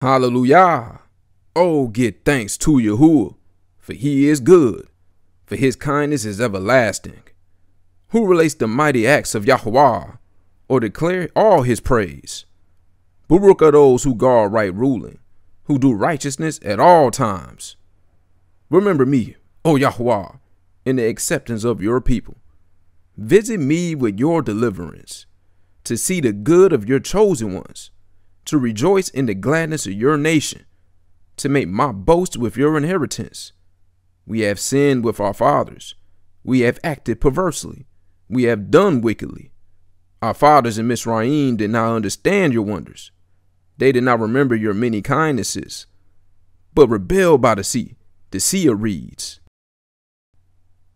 Hallelujah. Oh, give thanks to Yahuwah, for he is good, for his kindness is everlasting. Who relates the mighty acts of Yahweh, or declare all his praise? Baruch are those who guard right ruling, who do righteousness at all times. Remember me, O Yahweh, in the acceptance of your people. Visit me with your deliverance, to see the good of your chosen ones to rejoice in the gladness of your nation, to make my boast with your inheritance. We have sinned with our fathers. We have acted perversely. We have done wickedly. Our fathers in Misraim did not understand your wonders. They did not remember your many kindnesses, but rebelled by the sea, the sea of reeds.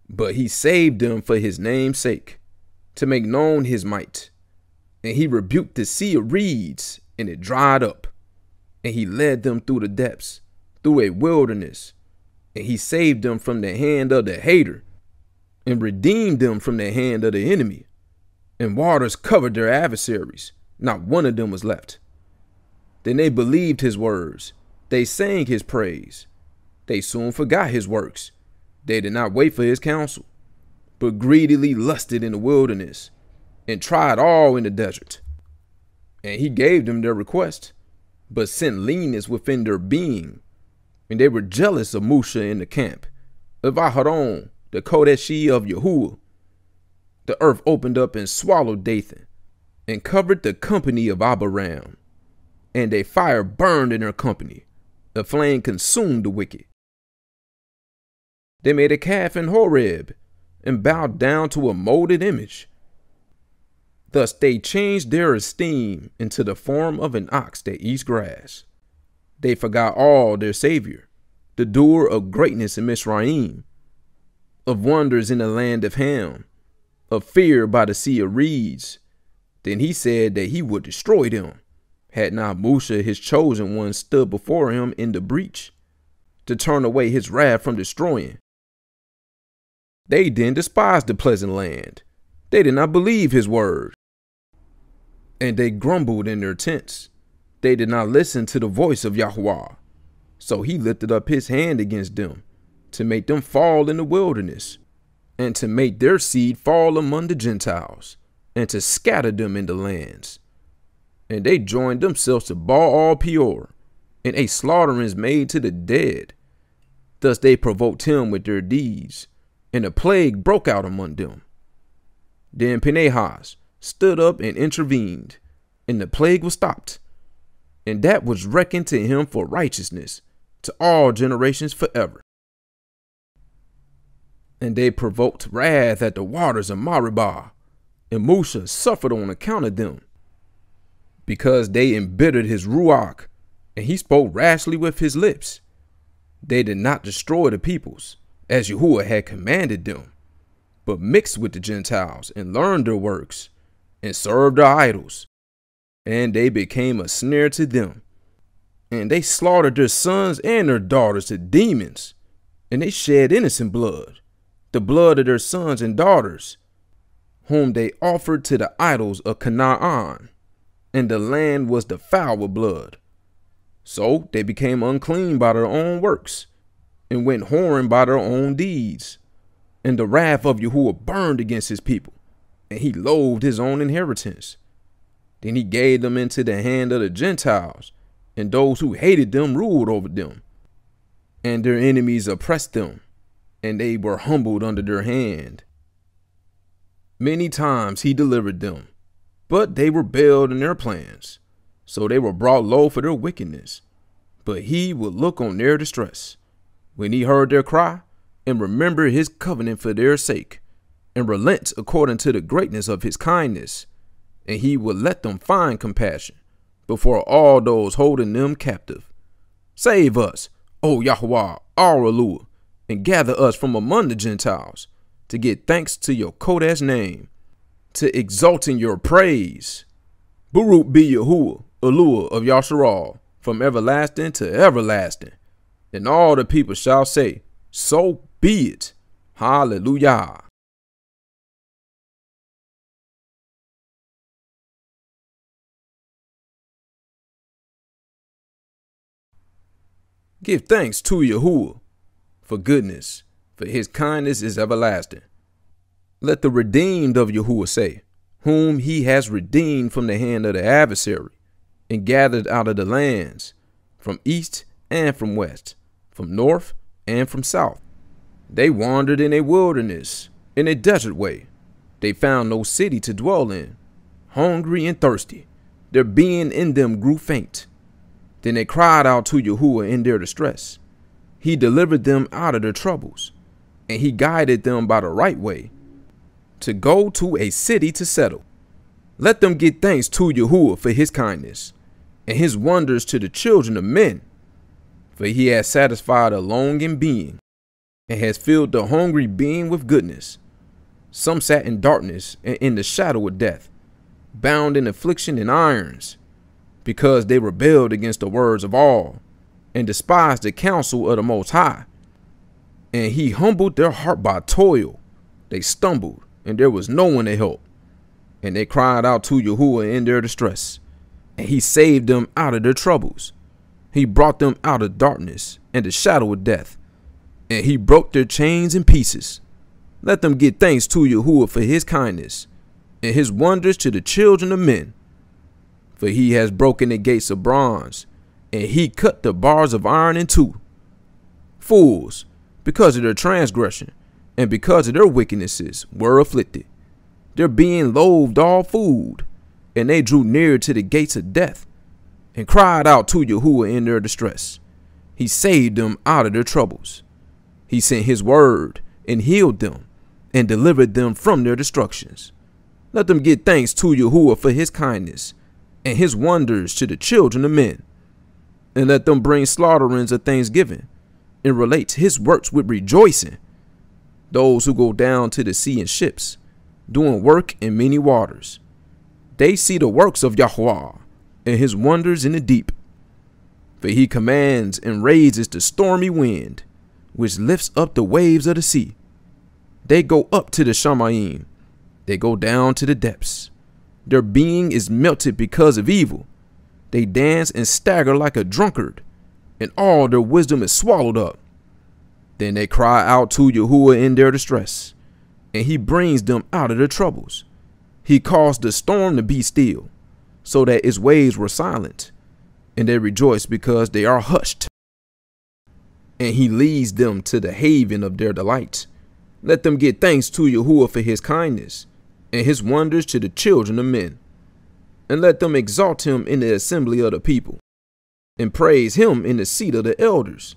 But he saved them for his name's sake, to make known his might. And he rebuked the sea of reeds and it dried up. And he led them through the depths, through a wilderness. And he saved them from the hand of the hater, and redeemed them from the hand of the enemy. And waters covered their adversaries. Not one of them was left. Then they believed his words. They sang his praise. They soon forgot his works. They did not wait for his counsel, but greedily lusted in the wilderness and tried all in the desert and he gave them their request, but sent leanness within their being. And they were jealous of Musha in the camp, of Aharon, the Kodeshi of Yahuwah. The earth opened up and swallowed Dathan, and covered the company of Abiram. And a fire burned in their company, The flame consumed the wicked. They made a calf in Horeb, and bowed down to a molded image. Thus they changed their esteem into the form of an ox that eats grass. They forgot all their Savior, the doer of greatness in Misraim, of wonders in the land of Ham, of fear by the sea of reeds. Then he said that he would destroy them, had not Musha his chosen one stood before him in the breach, to turn away his wrath from destroying. They then despised the pleasant land. They did not believe his word and they grumbled in their tents. They did not listen to the voice of Yahweh. So he lifted up his hand against them to make them fall in the wilderness, and to make their seed fall among the Gentiles, and to scatter them in the lands. And they joined themselves to Baal Peor, and a slaughterings made to the dead. Thus they provoked him with their deeds, and a plague broke out among them. Then Pinehas, stood up and intervened, and the plague was stopped. And that was reckoned to him for righteousness to all generations forever. And they provoked wrath at the waters of Maribah, and Musha suffered on account of them, because they embittered his Ruach, and he spoke rashly with his lips. They did not destroy the peoples, as Yahuwah had commanded them, but mixed with the Gentiles and learned their works and served their idols, and they became a snare to them. And they slaughtered their sons and their daughters to demons, and they shed innocent blood, the blood of their sons and daughters, whom they offered to the idols of Canaan, and the land was defiled with blood. So they became unclean by their own works, and went whoring by their own deeds. And the wrath of Yahuwah burned against his people and he loathed his own inheritance. Then he gave them into the hand of the Gentiles, and those who hated them ruled over them. And their enemies oppressed them, and they were humbled under their hand. Many times he delivered them, but they rebelled in their plans, so they were brought low for their wickedness. But he would look on their distress when he heard their cry and remember his covenant for their sake and relent according to the greatness of his kindness, and he will let them find compassion before all those holding them captive. Save us, O Yahweh, our Eluah, and gather us from among the Gentiles to give thanks to your Kodesh name, to exalt in your praise. Baruch be Yahuwah, Eluah of Yasharal, from everlasting to everlasting. And all the people shall say, So be it. Hallelujah. Give thanks to Yahuwah for goodness, for his kindness is everlasting. Let the redeemed of Yahuwah say, whom he has redeemed from the hand of the adversary, and gathered out of the lands, from east and from west, from north and from south. They wandered in a wilderness, in a desert way. They found no city to dwell in. Hungry and thirsty, their being in them grew faint. Then they cried out to Yahuwah in their distress. He delivered them out of their troubles, and he guided them by the right way to go to a city to settle. Let them give thanks to Yahuwah for his kindness and his wonders to the children of men. For he has satisfied a longing being and has filled the hungry being with goodness. Some sat in darkness and in the shadow of death, bound in affliction and irons, because they rebelled against the words of all and despised the counsel of the Most High. And he humbled their heart by toil. They stumbled, and there was no one to help. And they cried out to Yahuwah in their distress, and he saved them out of their troubles. He brought them out of darkness and the shadow of death, and he broke their chains in pieces. Let them give thanks to Yahuwah for his kindness and his wonders to the children of men. For he has broken the gates of bronze, and he cut the bars of iron in two. Fools, because of their transgression and because of their wickednesses, were afflicted. Their being loathed all food, and they drew near to the gates of death, and cried out to Yahuwah in their distress. He saved them out of their troubles. He sent his word and healed them, and delivered them from their destructions. Let them give thanks to Yahuwah for his kindness and his wonders to the children of men. And let them bring slaughterings of thanksgiving and relate his works with rejoicing. Those who go down to the sea in ships, doing work in many waters, they see the works of Yahweh and his wonders in the deep. For he commands and raises the stormy wind, which lifts up the waves of the sea. They go up to the Shamayim, they go down to the depths. Their being is melted because of evil. They dance and stagger like a drunkard, and all their wisdom is swallowed up. Then they cry out to Yahuwah in their distress, and he brings them out of their troubles. He caused the storm to be still, so that its waves were silent, and they rejoice because they are hushed. And he leads them to the haven of their delight. Let them give thanks to Yahuwah for his kindness, and his wonders to the children of men. And let them exalt him in the assembly of the people, and praise him in the seat of the elders.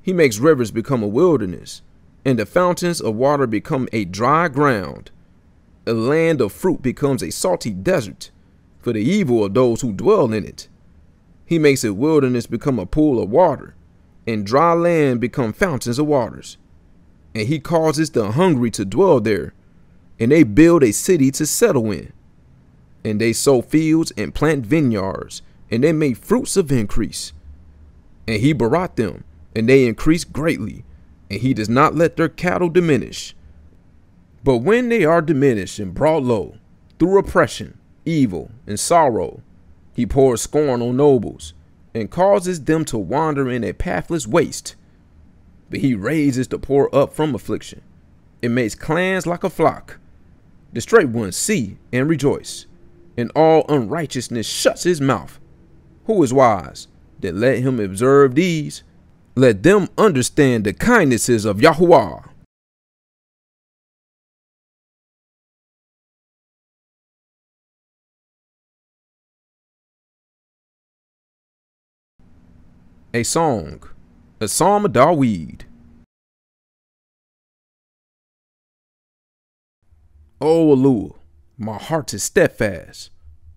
He makes rivers become a wilderness, and the fountains of water become a dry ground. A land of fruit becomes a salty desert for the evil of those who dwell in it. He makes a wilderness become a pool of water, and dry land become fountains of waters. And he causes the hungry to dwell there, and they build a city to settle in. And they sow fields and plant vineyards, and they make fruits of increase. And he brought them, and they increase greatly, and he does not let their cattle diminish. But when they are diminished and brought low through oppression, evil, and sorrow, he pours scorn on nobles and causes them to wander in a pathless waste. But he raises the poor up from affliction. It makes clans like a flock. The straight ones see and rejoice, and all unrighteousness shuts his mouth. Who is wise? Then let him observe these. Let them understand the kindnesses of Yahuwah. A song, a psalm of Dawid. Oh, o Alua, my heart is steadfast.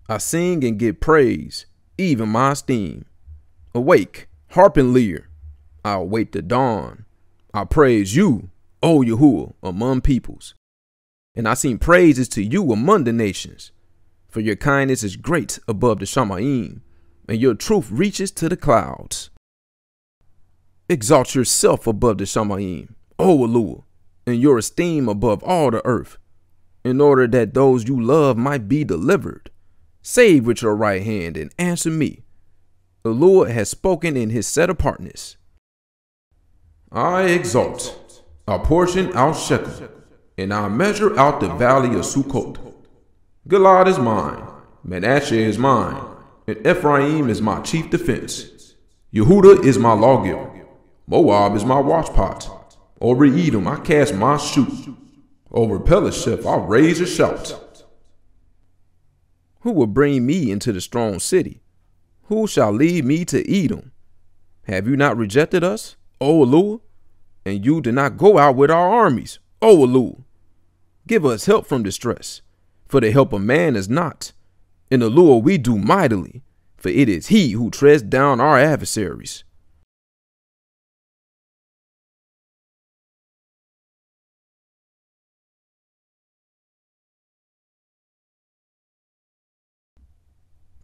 I sing and give praise, even my esteem. Awake, harp and lyre. I await the dawn. I praise you, O Yahuwah, among peoples. And I sing praises to you among the nations. For your kindness is great above the Shamayim, and your truth reaches to the clouds. Exalt yourself above the Shamayim, O Alua, and your esteem above all the earth, in order that those you love might be delivered. Save with your right hand and answer me. The Lord has spoken in his set apartness. I exalt, I portion out Shechem, and I measure out the valley of Sukkot. Gilad is mine, Manasseh is mine, and Ephraim is my chief defense. Yehuda is my lawgiver, Moab is my watchpot. Over Edom I cast my shoot. Over Pelisheth I raise a shout. Who will bring me into the strong city? Who shall lead me to Edom? Have you not rejected us, O Alua? And you did not go out with our armies, O Alua. Give us help from distress, for the help of man is not. In Alua we do mightily, for it is he who treads down our adversaries.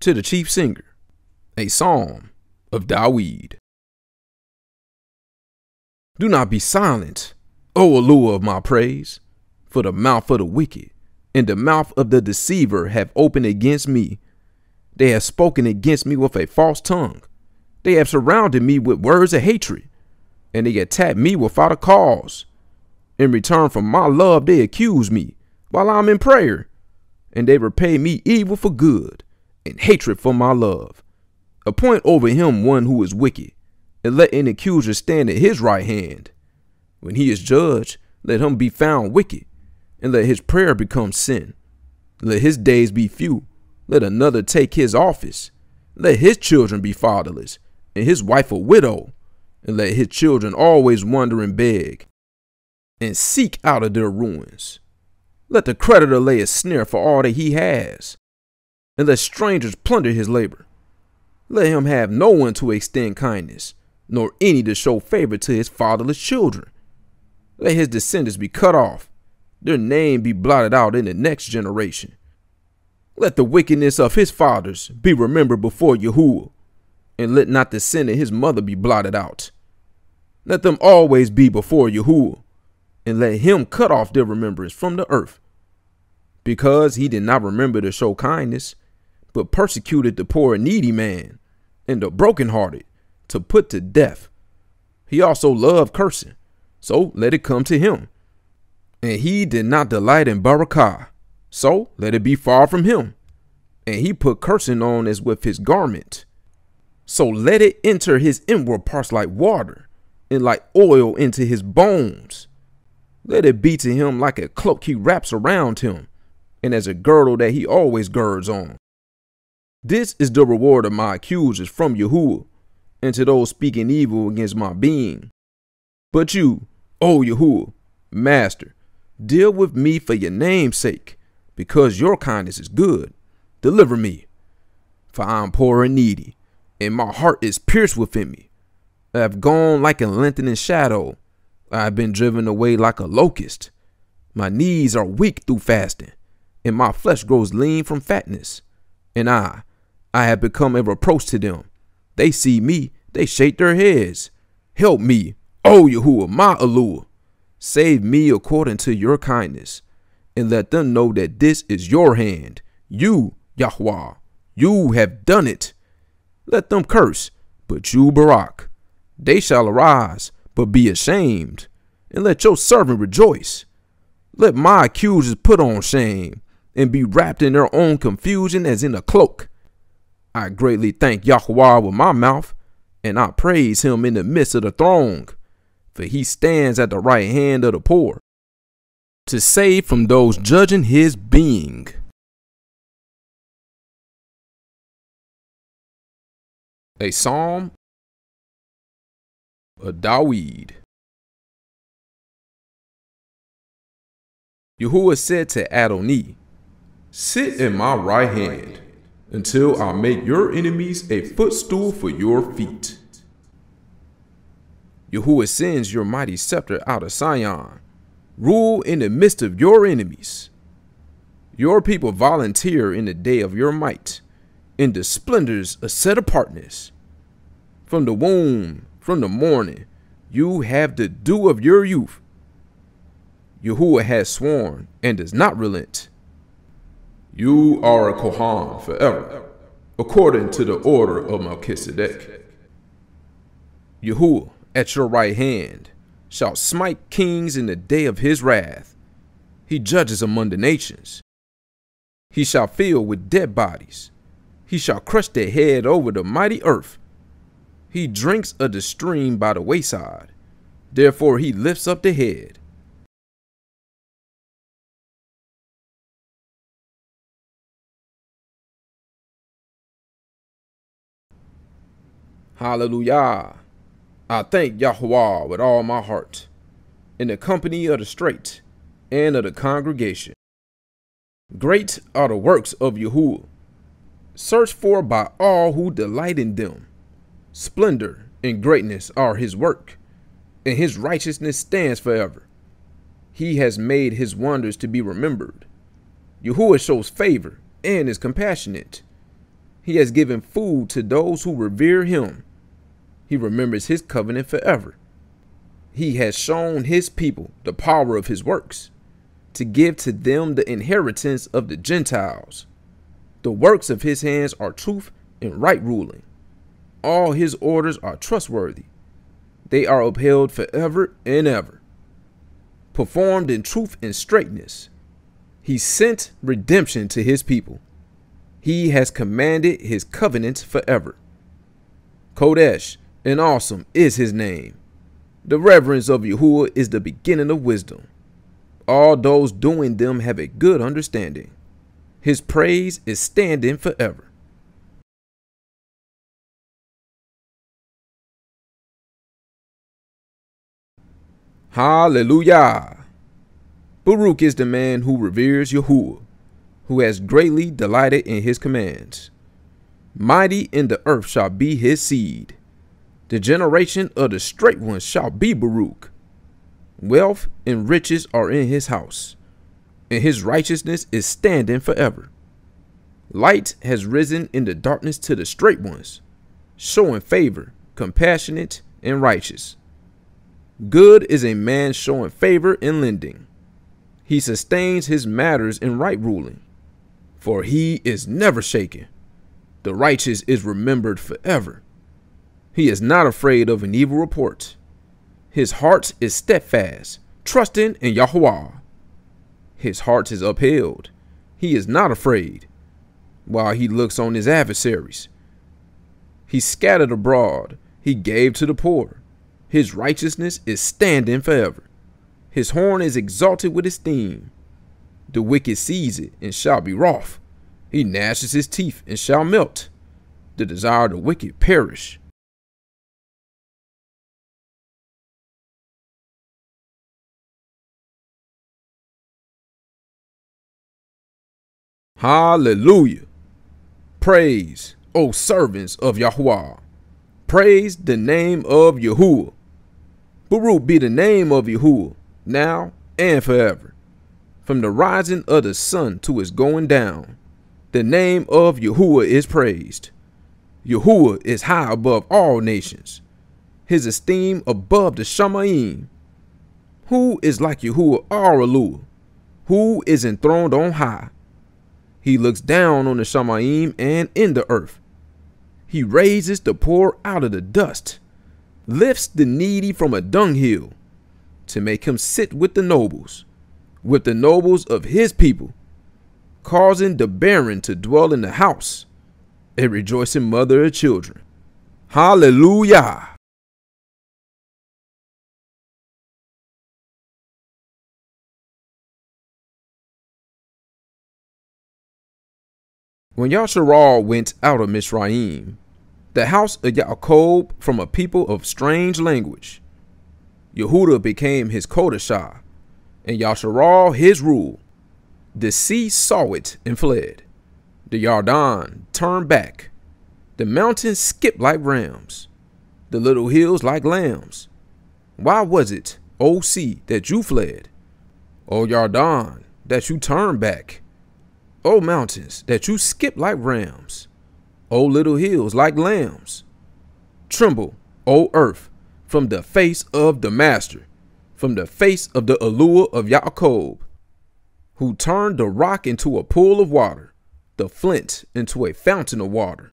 To the chief singer, a psalm of Dawid. Do not be silent, O Alua of my praise, for the mouth of the wicked and the mouth of the deceiver have opened against me. They have spoken against me with a false tongue. They have surrounded me with words of hatred, and they attack me without a cause. In return for my love, they accuse me while I'm in prayer, and they repay me evil for good and hatred for my love. Appoint over him one who is wicked, and let an accuser stand at his right hand. When he is judged, let him be found wicked, and let his prayer become sin. Let his days be few. Let another take his office. Let his children be fatherless, and his wife a widow, and let his children always wander and beg, and seek out of their ruins. Let the creditor lay a snare for all that he has, and let strangers plunder his labor. Let him have no one to extend kindness, nor any to show favor to his fatherless children. Let his descendants be cut off, their name be blotted out in the next generation. Let the wickedness of his fathers be remembered before Yahuwah, and let not the sin of his mother be blotted out. Let them always be before Yahuwah, and let him cut off their remembrance from the earth. Because he did not remember to show kindness, but persecuted the poor and needy man, and the brokenhearted, to put to death. He also loved cursing, so let it come to him. And he did not delight in barakah, so let it be far from him. And he put cursing on as with his garment. So let it enter his inward parts like water, and like oil into his bones. Let it be to him like a cloak he wraps around him, and as a girdle that he always girds on. This is the reward of my accusers from Yahuwah, and to those speaking evil against my being. But you, O Yahuwah, Master, deal with me for your name's sake, because your kindness is good. Deliver me, for I am poor and needy, and my heart is pierced within me. I have gone like a lengthening shadow. I have been driven away like a locust. My knees are weak through fasting, and my flesh grows lean from fatness. And I, I have become a reproach to them. They see me, they shake their heads. Help me, O Yahuwah, my Alua. Save me according to your kindness, and let them know that this is your hand. You, Yahweh, you have done it. Let them curse, but you, Barak. They shall arise, but be ashamed, and let your servant rejoice. Let my accusers put on shame, and be wrapped in their own confusion as in a cloak. I greatly thank Yahweh with my mouth, and I praise him in the midst of the throng, for he stands at the right hand of the poor, to save from those judging his being. A Psalm of Dawid. Yahuwah said to Adonai, Sit in my right hand until I make your enemies a footstool for your feet. Yahuwah sends your mighty scepter out of Sion. Rule in the midst of your enemies. Your people volunteer in the day of your might. in the splendors of set apartness. From the womb, from the morning, you have the dew of your youth. Yahuwah has sworn and does not relent. You are a Kohan forever, according to the order of Melchizedek. Yahuwah at your right hand shall smite kings in the day of his wrath. He judges among the nations. He shall fill with dead bodies. He shall crush their head over the mighty earth. He drinks of the stream by the wayside. Therefore he lifts up the head. Hallelujah. I thank Yahweh with all my heart, in the company of the straight and of the congregation. Great are the works of Yahuwah, searched for by all who delight in them. Splendor and greatness are his work, and his righteousness stands forever. He has made his wonders to be remembered. Yahuwah shows favor and is compassionate. He has given food to those who revere him. He remembers his covenant forever. He has shown his people the power of his works, to give to them the inheritance of the Gentiles. The works of his hands are truth and right ruling. All his orders are trustworthy. They are upheld forever and ever. Performed in truth and straightness. He sent redemption to his people. He has commanded his covenant forever. Kodesh and awesome is his name. The reverence of Yahuwah is the beginning of wisdom. All those doing them have a good understanding. His praise is standing forever. Hallelujah. Baruch is the man who reveres Yahuwah, who has greatly delighted in his commands. Mighty in the earth shall be his seed. The generation of the straight ones shall be Baruch. Wealth and riches are in his house, and his righteousness is standing forever. Light has risen in the darkness to the straight ones, showing favor, compassionate, and righteous. Good is a man showing favor in lending. He sustains his matters in right ruling, for he is never shaken. The righteous is remembered forever. He is not afraid of an evil report. His heart is steadfast, trusting in Yahweh. His heart is upheld. He is not afraid, while he looks on his adversaries. He scattered abroad, he gave to the poor. His righteousness is standing forever. His horn is exalted with esteem. The wicked sees it and shall be wroth. He gnashes his teeth and shall melt. The desire of the wicked perish. Hallelujah. Praise, O servants of Yahweh. Praise the name of Yahuwah. Baruch be the name of Yahuwah, now and forever. From the rising of the sun to its going down, the name of Yahuwah is praised. Yahuwah is high above all nations, his esteem above the Shamayim. Who is like Yahuwah Aralua? Who is enthroned on high? He looks down on the Shamayim and in the earth. He raises the poor out of the dust, lifts the needy from a dunghill, to make him sit with the nobles, with the nobles of his people, causing the barren to dwell in the house, a rejoicing mother of children. Hallelujah. When Yasharal went out of Mizraim, the house of Yaakov from a people of strange language, Yehuda became his Kodashah, and Yasharal his rule. The sea saw it and fled. The Yardan turned back. The mountains skipped like rams, the little hills like lambs. Why was it, O sea, that you fled? O Yardan, that you turned back? O mountains, that you skip like rams. O little hills like lambs. Tremble, O earth, from the face of the Master, from the face of the Alua of Yaakov, who turned the rock into a pool of water, the flint into a fountain of water.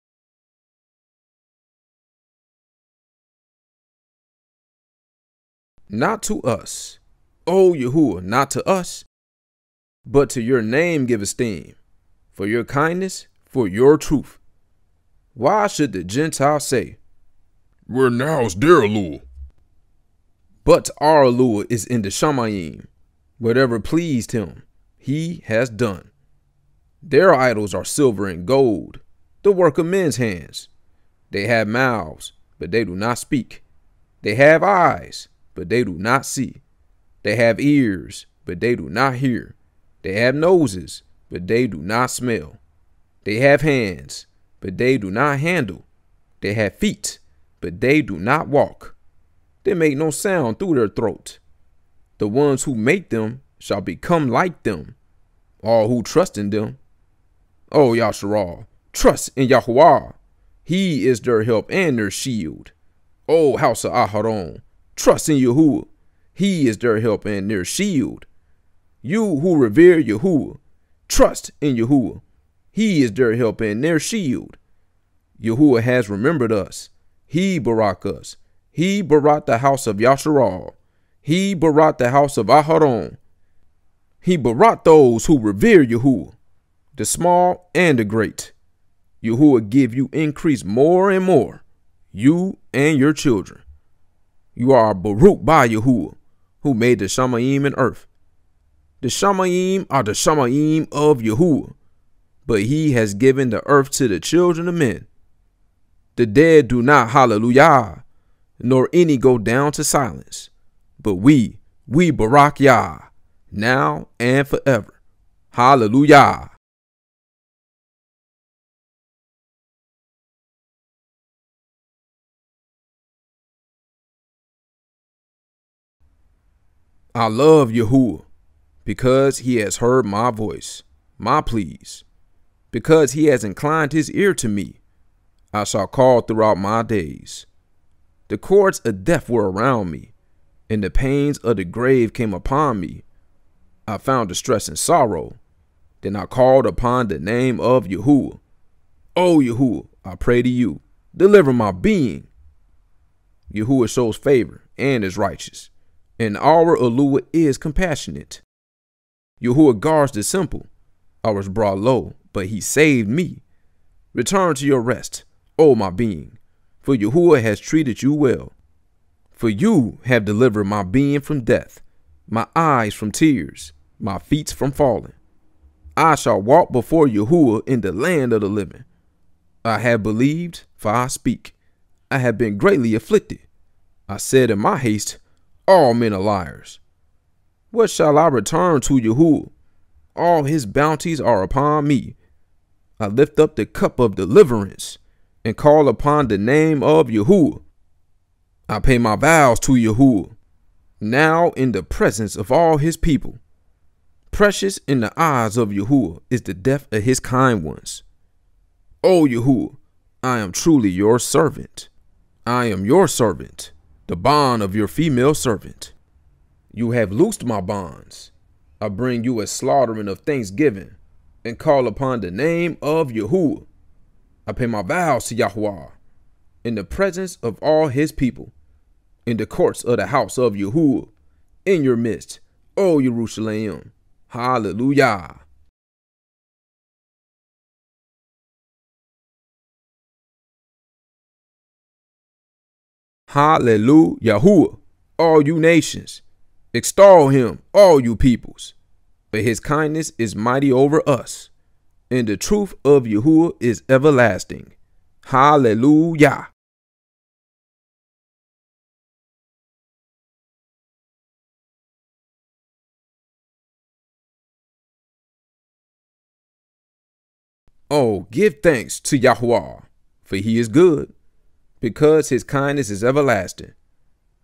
Not to us, O Yahuwah, not to us, but to your name give esteem, for your kindness, for your truth. Why should the Gentiles say, Where now's their Alua? But our Alua is in the Shamayim. Whatever pleased him, he has done. Their idols are silver and gold, the work of men's hands. They have mouths, but they do not speak. They have eyes, but they do not see. They have ears, but they do not hear. They have noses, but they do not smell. They have hands, but they do not handle. They have feet, but they do not walk. They make no sound through their throat. The ones who make them shall become like them, all who trust in them. Oh, o Yasharal, trust in Yahuwah. He is their help and their shield. O house of Aharon, trust in Yahuwah. He is their help and their shield. You who revere Yahuwah, trust in Yahuwah. He is their help and their shield. Yahuwah has remembered us. He barak us. He barak the house of Yasharal. He barak the house of Aharon. He barak those who revere Yahuwah, the small and the great. Yahuwah give you increase more and more, you and your children. You are Baruch by Yahuwah, who made the Shamayim and earth. The Shamayim are the Shamayim of Yahuwah, but he has given the earth to the children of men. The dead do not hallelujah, nor any go down to silence. But we, we Barak Yah, now and forever. Hallelujah. I love Yahuwah because he has heard my voice, my pleas, because he has inclined his ear to me. I shall call throughout my days. The cords of death were around me, and the pains of the grave came upon me. I found distress and sorrow. Then I called upon the name of Yahuwah. O Yahuwah, I pray to you, deliver my being. Yahuwah shows favor and is righteous and our Alua is compassionate. Yahuwah guards the simple. I was brought low, but he saved me. Return to your rest, O my being, for Yahuwah has treated you well. For you have delivered my being from death, my eyes from tears, my feet from falling. I shall walk before Yahuwah in the land of the living. I have believed, for I speak. I have been greatly afflicted. I said in my haste, all men are liars. What shall I return to Yahuwah? All his bounties are upon me. I lift up the cup of deliverance and call upon the name of Yahuwah. I pay my vows to Yahuwah, now in the presence of all his people. Precious in the eyes of Yahuwah is the death of his kind ones. O Yahuwah, I am truly your servant. I am your servant the bond of your female servant. You have loosed my bonds. I bring you a slaughtering of thanksgiving and call upon the name of Yahuwah. I pay my vows to Yahuwah in the presence of all his people, in the courts of the house of Yahuwah, in your midst, O Jerusalem. Hallelujah. Hallelujah. All you nations. Extol him, all you peoples. For his kindness is mighty over us, and the truth of Yahuwah is everlasting. Hallelujah. Oh, give thanks to Yahuwah, for he is good because his kindness is everlasting.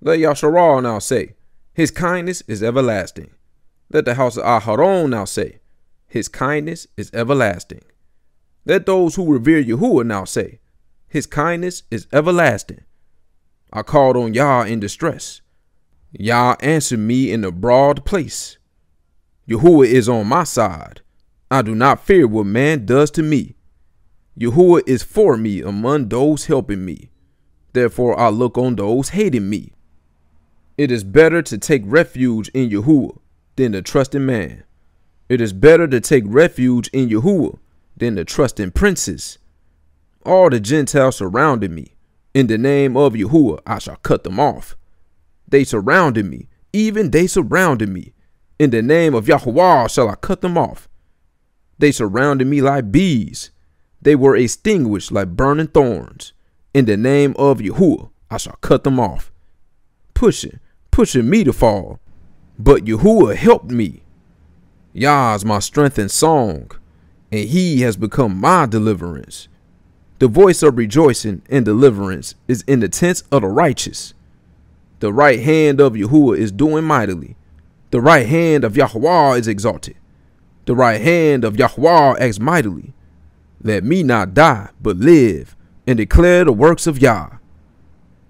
Let Yasharal now say, his kindness is everlasting. Let the house of Aharon now say, his kindness is everlasting. Let those who revere Yahuwah now say, His kindness is everlasting. I called on Yah in distress. Yah answered me in a broad place. Yahuwah is on my side. I do not fear what man does to me. Yahuwah is for me among those helping me. Therefore I look on those hating me. It is better to take refuge in Yahuwah than to trust in man. It is better to take refuge in Yahuwah than to trust in princes. All the Gentiles surrounded me. In the name of Yahuwah I shall cut them off. They surrounded me, even they surrounded me. In the name of Yahweh shall I cut them off. They surrounded me like bees. They were extinguished like burning thorns. In the name of Yahuwah I shall cut them off. Pushing, pushing me to fall. But Yahuwah helped me. Yah is my strength and song, and he has become my deliverance. The voice of rejoicing and deliverance is in the tents of the righteous. The right hand of Yahuwah is doing mightily. The right hand of Yahweh is exalted. The right hand of Yahweh acts mightily. Let me not die, but live, and declare the works of Yah.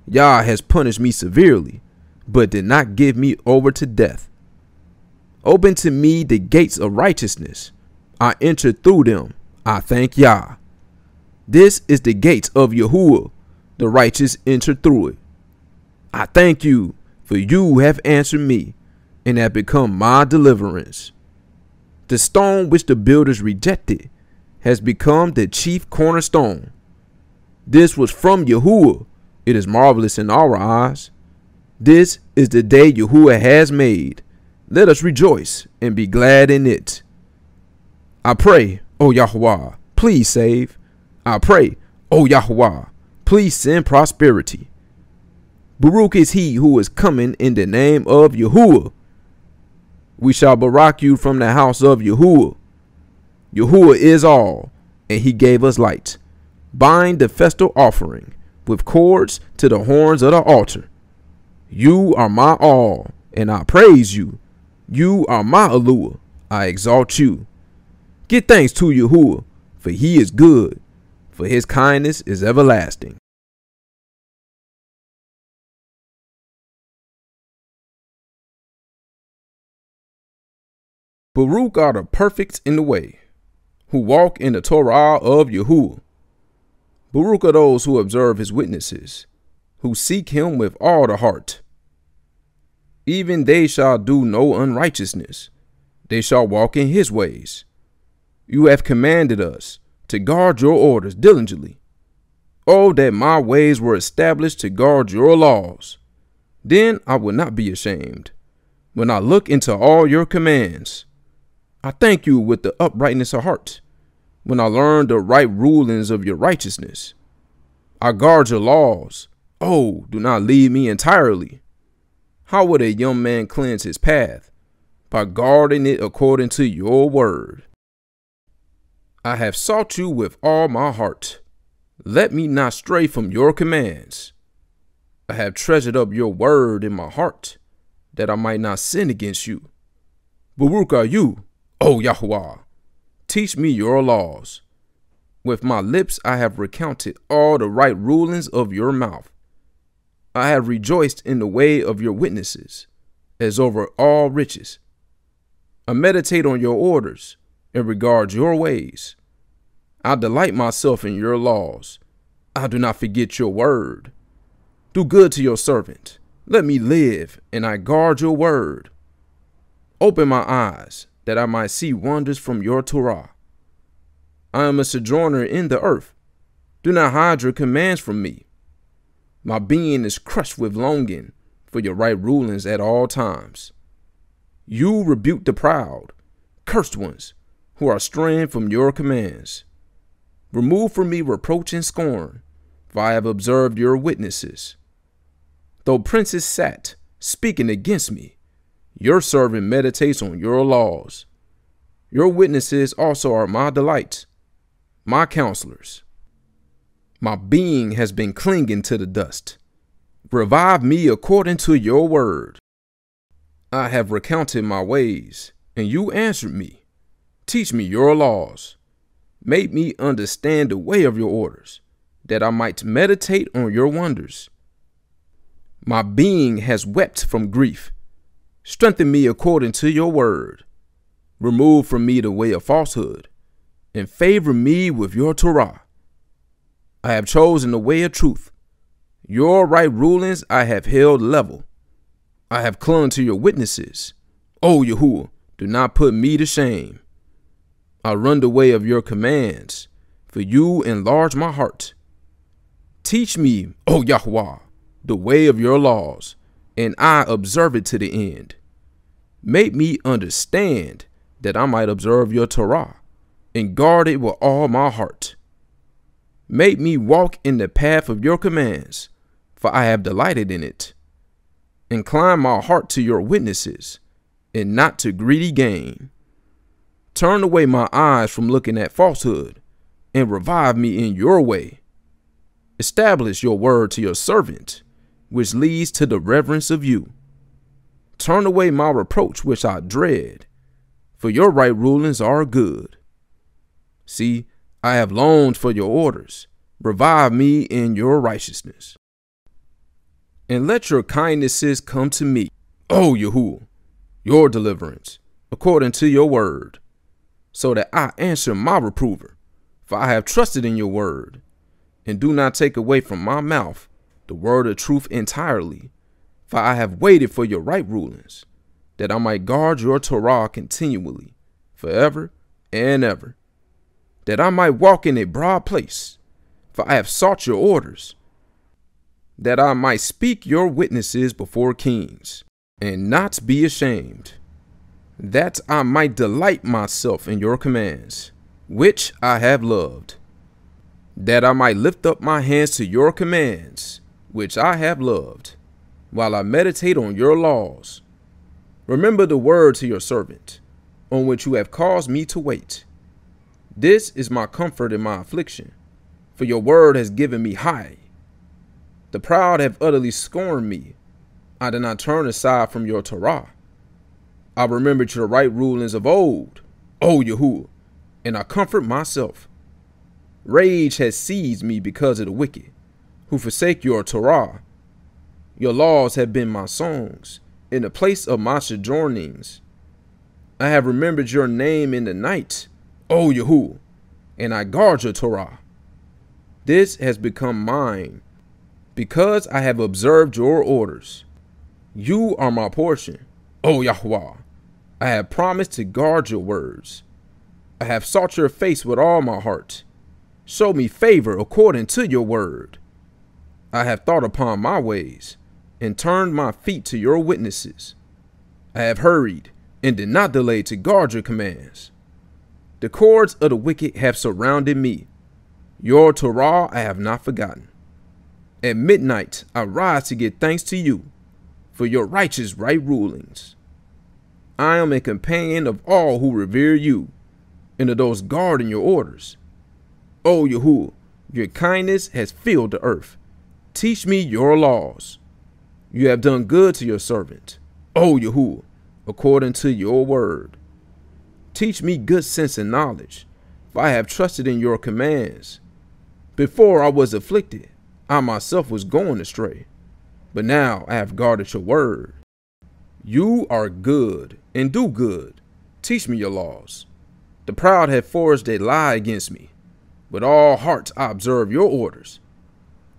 Yah has punished me severely, but did not give me over to death. Open to me the gates of righteousness. I enter through them. I thank Yah. This is the gates of Yahuwah. The righteous enter through it. I thank you, for you have answered me, and have become my deliverance. The stone which the builders rejected has become the chief cornerstone. This was from Yahuwah. It is marvelous in our eyes. This is the day Yahuwah has made. Let us rejoice and be glad in it. I pray, O Yahweh, please save. I pray, O Yahweh, please send prosperity. Baruch is he who is coming in the name of Yahuwah. We shall barak you from the house of Yahuwah. Yahuwah is all, and he gave us light. Bind the festal offering with cords to the horns of the altar. You are my all, and I praise you. You are my Alua. I exalt you. Give thanks to Yahuwah, for he is good, for his kindness is everlasting. Baruch are the perfect in the way, who walk in the Torah of Yahuwah. Baruch are those who observe his witnesses, who seek him with all the heart. Even they shall do no unrighteousness, they shall walk in his ways. You have commanded us to guard your orders diligently. Oh, that my ways were established to guard your laws. Then I would not be ashamed when I look into all your commands. I thank you with the uprightness of heart when I learn the right rulings of your righteousness. I guard your laws. Oh, do not leave me entirely. How would a young man cleanse his path? By guarding it according to your word. I have sought you with all my heart. Let me not stray from your commands. I have treasured up your word in my heart, that I might not sin against you. Baruch are you, O Yahweh, teach me your laws. With my lips I have recounted all the right rulings of your mouth. I have rejoiced in the way of your witnesses, as over all riches. I meditate on your orders and regard your ways. I delight myself in your laws. I do not forget your word. Do good to your servant. Let me live, and I guard your word. Open my eyes that I might see wonders from your Torah. I am a sojourner in the earth. Do not hide your commands from me. My being is crushed with longing for your right rulings at all times. You rebuke the proud, cursed ones who are straying from your commands. Remove from me reproach and scorn, for I have observed your witnesses. Though princes sat, speaking against me, your servant meditates on your laws. Your witnesses also are my delight, my counselors. My being has been clinging to the dust. Revive me according to your word. I have recounted my ways, and you answered me. Teach me your laws. Make me understand the way of your orders, that I might meditate on your wonders. My being has wept from grief. Strengthen me according to your word. Remove from me the way of falsehood, and favor me with your Torah. I have chosen the way of truth. Your right rulings I have held level. I have clung to your witnesses. O Yahuwah, do not put me to shame. I run the way of your commands, for you enlarge my heart. Teach me, O Yahweh, the way of your laws, and I observe it to the end. Make me understand that I might observe your Torah and guard it with all my heart. Make me walk in the path of your commands, for I have delighted in it. Incline my heart to your witnesses, and not to greedy gain. Turn away my eyes from looking at falsehood, and revive me in your way. Establish your word to your servant, which leads to the reverence of you. Turn away my reproach, which I dread, for your right rulings are good. See, I have longed for your orders. Revive me in your righteousness. And let your kindnesses come to me, O Yahuwah, your deliverance, according to your word, so that I answer my reprover, for I have trusted in your word, and do not take away from my mouth the word of truth entirely, for I have waited for your right rulings, that I might guard your Torah continually, forever and ever that I might walk in a broad place, for I have sought your orders, that I might speak your witnesses before kings, and not be ashamed, that I might delight myself in your commands, which I have loved, that I might lift up my hands to your commands, which I have loved, while I meditate on your laws. Remember the word to your servant, on which you have caused me to wait this is my comfort in my affliction, for your word has given me high. The proud have utterly scorned me. I did not turn aside from your Torah. I remembered your right rulings of old, O Yahuwah, and I comfort myself. Rage has seized me because of the wicked, who forsake your Torah. Your laws have been my songs, in the place of my sojournings. I have remembered your name in the night O Yahuwah, and I guard your Torah. This has become mine because I have observed your orders. You are my portion, O Yahweh. I have promised to guard your words. I have sought your face with all my heart. Show me favor according to your word. I have thought upon my ways and turned my feet to your witnesses. I have hurried and did not delay to guard your commands. The cords of the wicked have surrounded me. Your Torah I have not forgotten. At midnight I rise to give thanks to you for your righteous right rulings. I am a companion of all who revere you and of those guarding your orders. O Yahuwah, your kindness has filled the earth. Teach me your laws. You have done good to your servant, O Yahuwah, according to your word. Teach me good sense and knowledge, for I have trusted in your commands. Before I was afflicted, I myself was going astray, but now I have guarded your word. You are good and do good. Teach me your laws. The proud have forged a lie against me. With all hearts I observe your orders.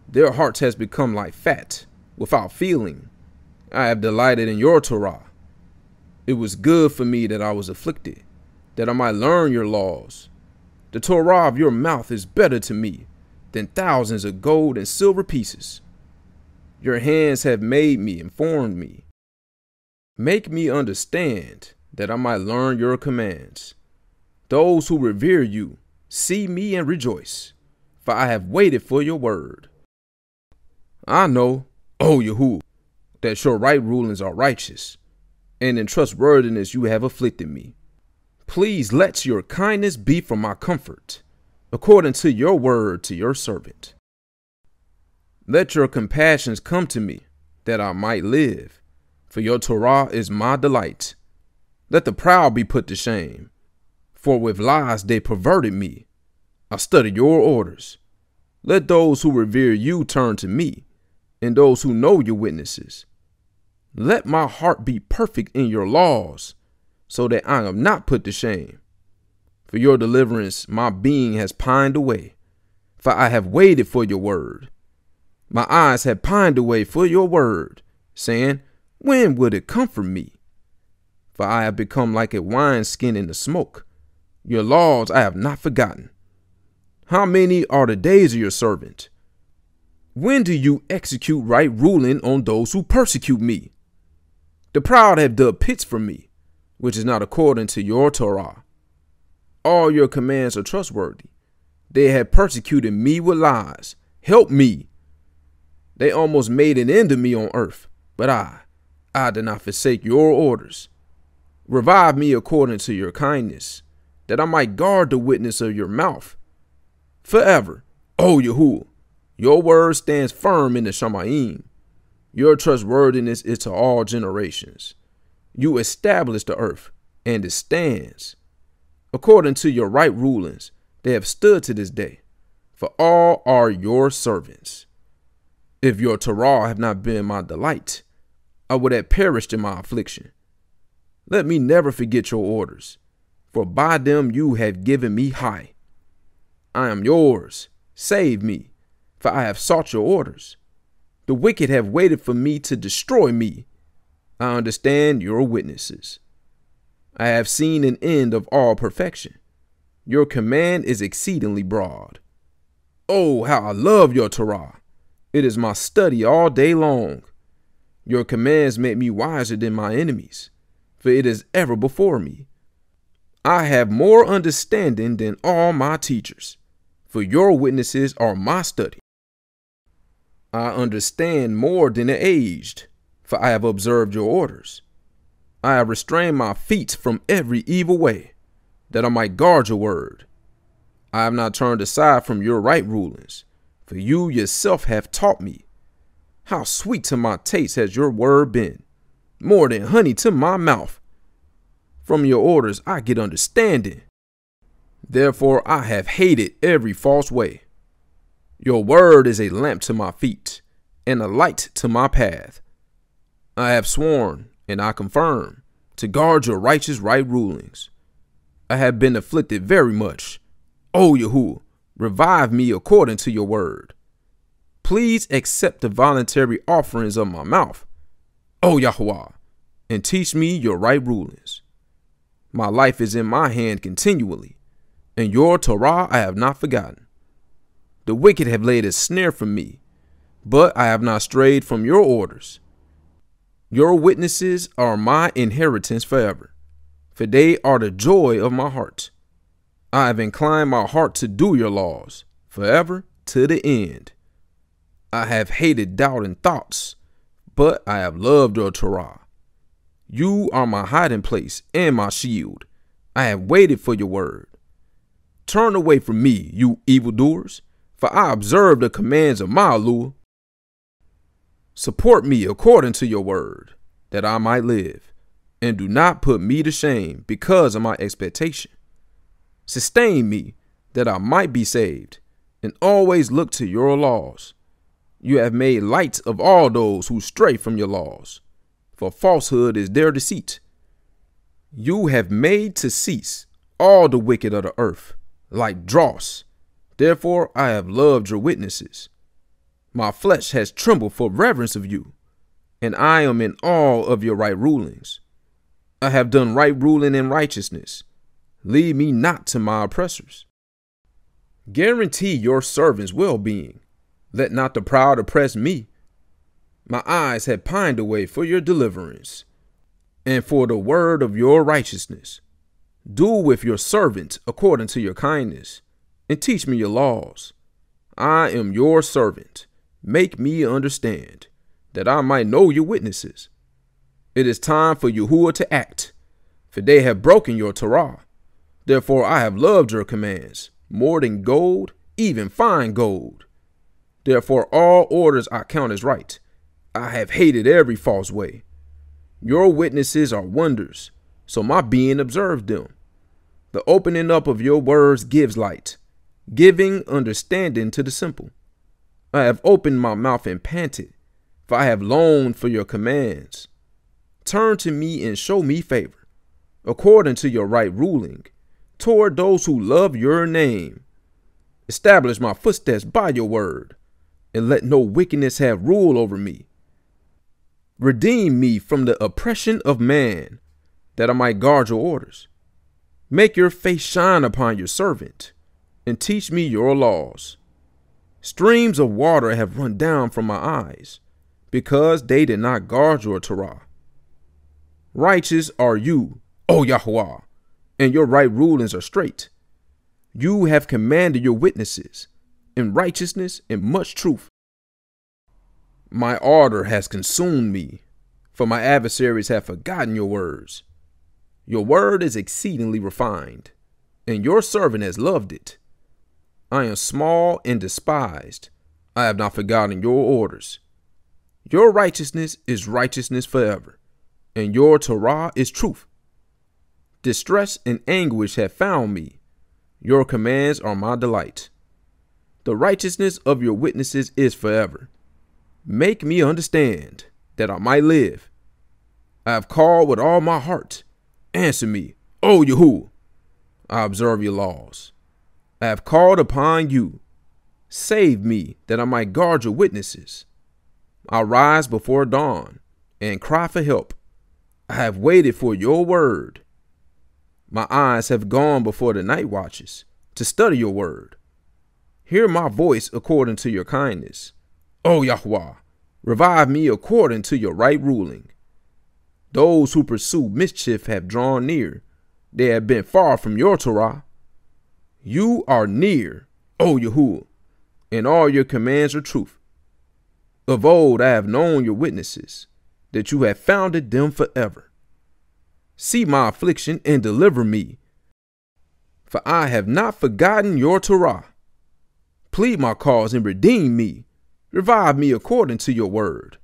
Their hearts has become like fat, without feeling. I have delighted in your Torah. It was good for me that I was afflicted, that I might learn your laws. The Torah of your mouth is better to me than thousands of gold and silver pieces. Your hands have made me and formed me. Make me understand that I might learn your commands. Those who revere you see me and rejoice, for I have waited for your word. I know, O Yahuwah, that your right rulings are righteous, and in trustworthiness you have afflicted me. Please let your kindness be for my comfort, according to your word to your servant. Let your compassions come to me, that I might live, for your Torah is my delight. Let the proud be put to shame, for with lies they perverted me. I study your orders. Let those who revere you turn to me, and those who know your witnesses. Let my heart be perfect in your laws, so that I am not put to shame. For your deliverance, my being has pined away, for I have waited for your word. My eyes have pined away for your word, saying, When would it come from me? For I have become like a wineskin in the smoke. Your laws I have not forgotten. How many are the days of your servant? When do you execute right ruling on those who persecute me? The proud have dug pits for me, which is not according to your Torah. All your commands are trustworthy. They have persecuted me with lies. Help me. They almost made an end of me on earth, but I, I did not forsake your orders. Revive me according to your kindness, that I might guard the witness of your mouth forever. O Yahuwah, your word stands firm in the Shamayim. Your trustworthiness is to all generations. You establish the earth, and it stands. According to your right rulings, they have stood to this day, for all are your servants. If your Torah have not been my delight, I would have perished in my affliction. Let me never forget your orders, for by them you have given me high. I am yours. Save me, for I have sought your orders. The wicked have waited for me to destroy me. I understand your witnesses. I have seen an end of all perfection. Your command is exceedingly broad. Oh, how I love your Torah! It is my study all day long. Your commands make me wiser than my enemies, for it is ever before me. I have more understanding than all my teachers for your witnesses are my study. I understand more than the aged, for I have observed your orders. I have restrained my feet from every evil way, that I might guard your word. I have not turned aside from your right rulings, for you yourself have taught me. How sweet to my taste has your word been, more than honey to my mouth. From your orders I get understanding. Therefore I have hated every false way. Your word is a lamp to my feet and a light to my path. I have sworn, and I confirm, to guard your righteous right rulings. I have been afflicted very much. O Yahuwah, revive me according to your word. Please accept the voluntary offerings of my mouth, O Yahweh, and teach me your right rulings. My life is in my hand continually and your Torah I have not forgotten. The wicked have laid a snare for me, but I have not strayed from your orders. Your witnesses are my inheritance forever, for they are the joy of my heart. I have inclined my heart to do your laws, forever to the end. I have hated doubting thoughts, but I have loved your Torah. You are my hiding place and my shield. I have waited for your word. Turn away from me, you evildoers, for I observe the commands of my Lord. Support me according to your word, that I might live, and do not put me to shame because of my expectation. Sustain me, that I might be saved, and always look to your laws. You have made light of all those who stray from your laws, for falsehood is their deceit. You have made to cease all the wicked of the earth like dross. Therefore I have loved your witnesses. My flesh has trembled for reverence of you, and I am in awe of your right rulings. I have done right ruling in righteousness. Lead me not to my oppressors. Guarantee your servant's well being. Let not the proud oppress me. My eyes have pined away for your deliverance, and for the word of your righteousness. Do with your servant according to your kindness, and teach me your laws. I am your servant. Make me understand, that I might know your witnesses. It is time for Yahuwah to act, for they have broken your Torah. Therefore I have loved your commands, more than gold, even fine gold. Therefore all orders I count as right. I have hated every false way. Your witnesses are wonders, so my being observed them. The opening up of your words gives light. giving understanding to the simple. I have opened my mouth and panted, for I have longed for your commands. Turn to me and show me favor, according to your right ruling, toward those who love your name. Establish my footsteps by your word, and let no wickedness have rule over me. Redeem me from the oppression of man, that I might guard your orders. Make your face shine upon your servant, and teach me your laws. Streams of water have run down from my eyes, because they did not guard your Torah. Righteous are you, O Yahweh, and your right rulings are straight. You have commanded your witnesses in righteousness and much truth. My ardor has consumed me, for my adversaries have forgotten your words. Your word is exceedingly refined, and your servant has loved it. I am small and despised. I have not forgotten your orders. Your righteousness is righteousness forever, and your Torah is truth. Distress and anguish have found me. Your commands are my delight. The righteousness of your witnesses is forever. Make me understand that I might live. I have called with all my heart Answer me, O Yahuwah. I observe your laws. I have called upon you. Save me, that I might guard your witnesses. I rise before dawn and cry for help. I have waited for your word. My eyes have gone before the night watches to study your word. Hear my voice according to your kindness. O Yahweh, revive me according to your right ruling. Those who pursue mischief have drawn near. They have been far from your Torah. You are near, O Yahuwah, and all your commands are truth. Of old I have known your witnesses, that you have founded them forever. See my affliction and deliver me, for I have not forgotten your Torah. Plead my cause and redeem me. Revive me according to your word.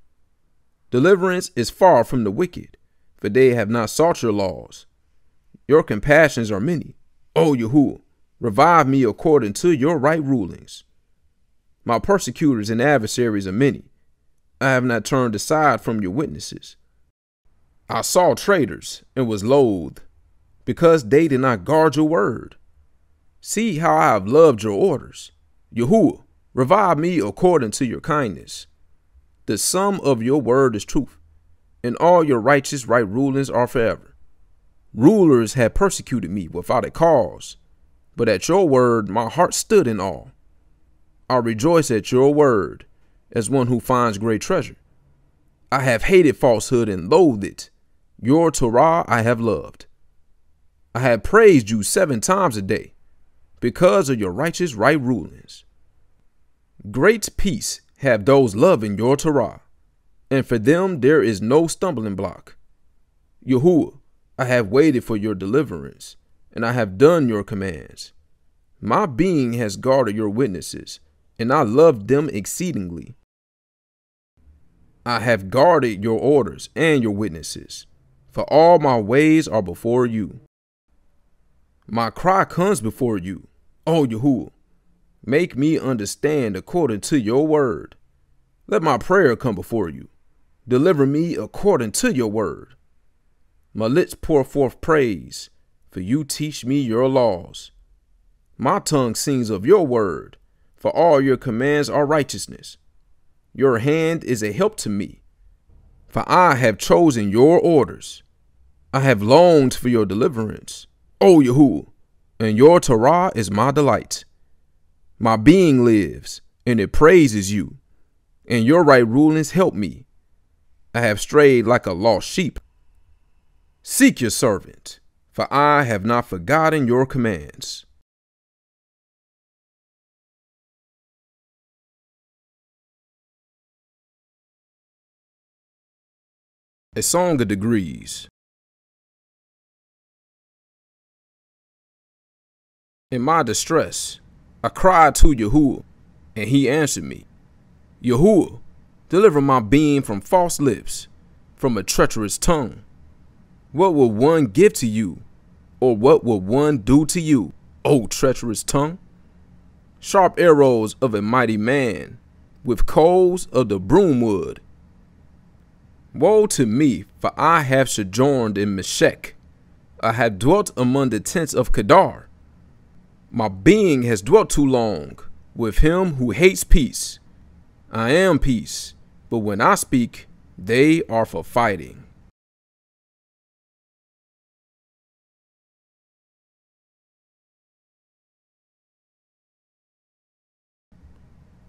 Deliverance is far from the wicked, for they have not sought your laws. Your compassions are many. O Yahuwah, revive me according to your right rulings. My persecutors and adversaries are many. I have not turned aside from your witnesses. I saw traitors and was loath, because they did not guard your word. See how I have loved your orders. Yahuwah, revive me according to your kindness. The sum of your word is truth, and all your righteous right rulings are forever. Rulers have persecuted me without a cause, but at your word my heart stood in awe. I rejoice at your word as one who finds great treasure. I have hated falsehood and loathed it. Your Torah I have loved. I have praised you seven times a day because of your righteous right rulings. Great peace have those loving your Torah, and for them there is no stumbling block. Yahuwah, I have waited for your deliverance, and I have done your commands. My being has guarded your witnesses, and I loved them exceedingly. I have guarded your orders and your witnesses, for all my ways are before you. My cry comes before you, O Yahuwah, Make me understand according to your word. Let my prayer come before you. Deliver me according to your word. My lips pour forth praise, for you teach me your laws. My tongue sings of your word, for all your commands are righteousness. Your hand is a help to me, for I have chosen your orders. I have longed for your deliverance, O Yahuwah, and your Torah is my delight. My being lives, and it praises you, and your right rulings help me. I have strayed like a lost sheep. Seek your servant, for I have not forgotten your commands. A Song of Degrees In my distress, I cried to Yahuwah, and he answered me. Yahuwah, deliver my being from false lips, from a treacherous tongue. What will one give to you, or what will one do to you, O treacherous tongue? sharp arrows of a mighty man, with coals of the broomwood. Woe to me, for I have sojourned in Meshech. I have dwelt among the tents of Kedar. My being has dwelt too long with him who hates peace. I am peace, but when I speak, they are for fighting.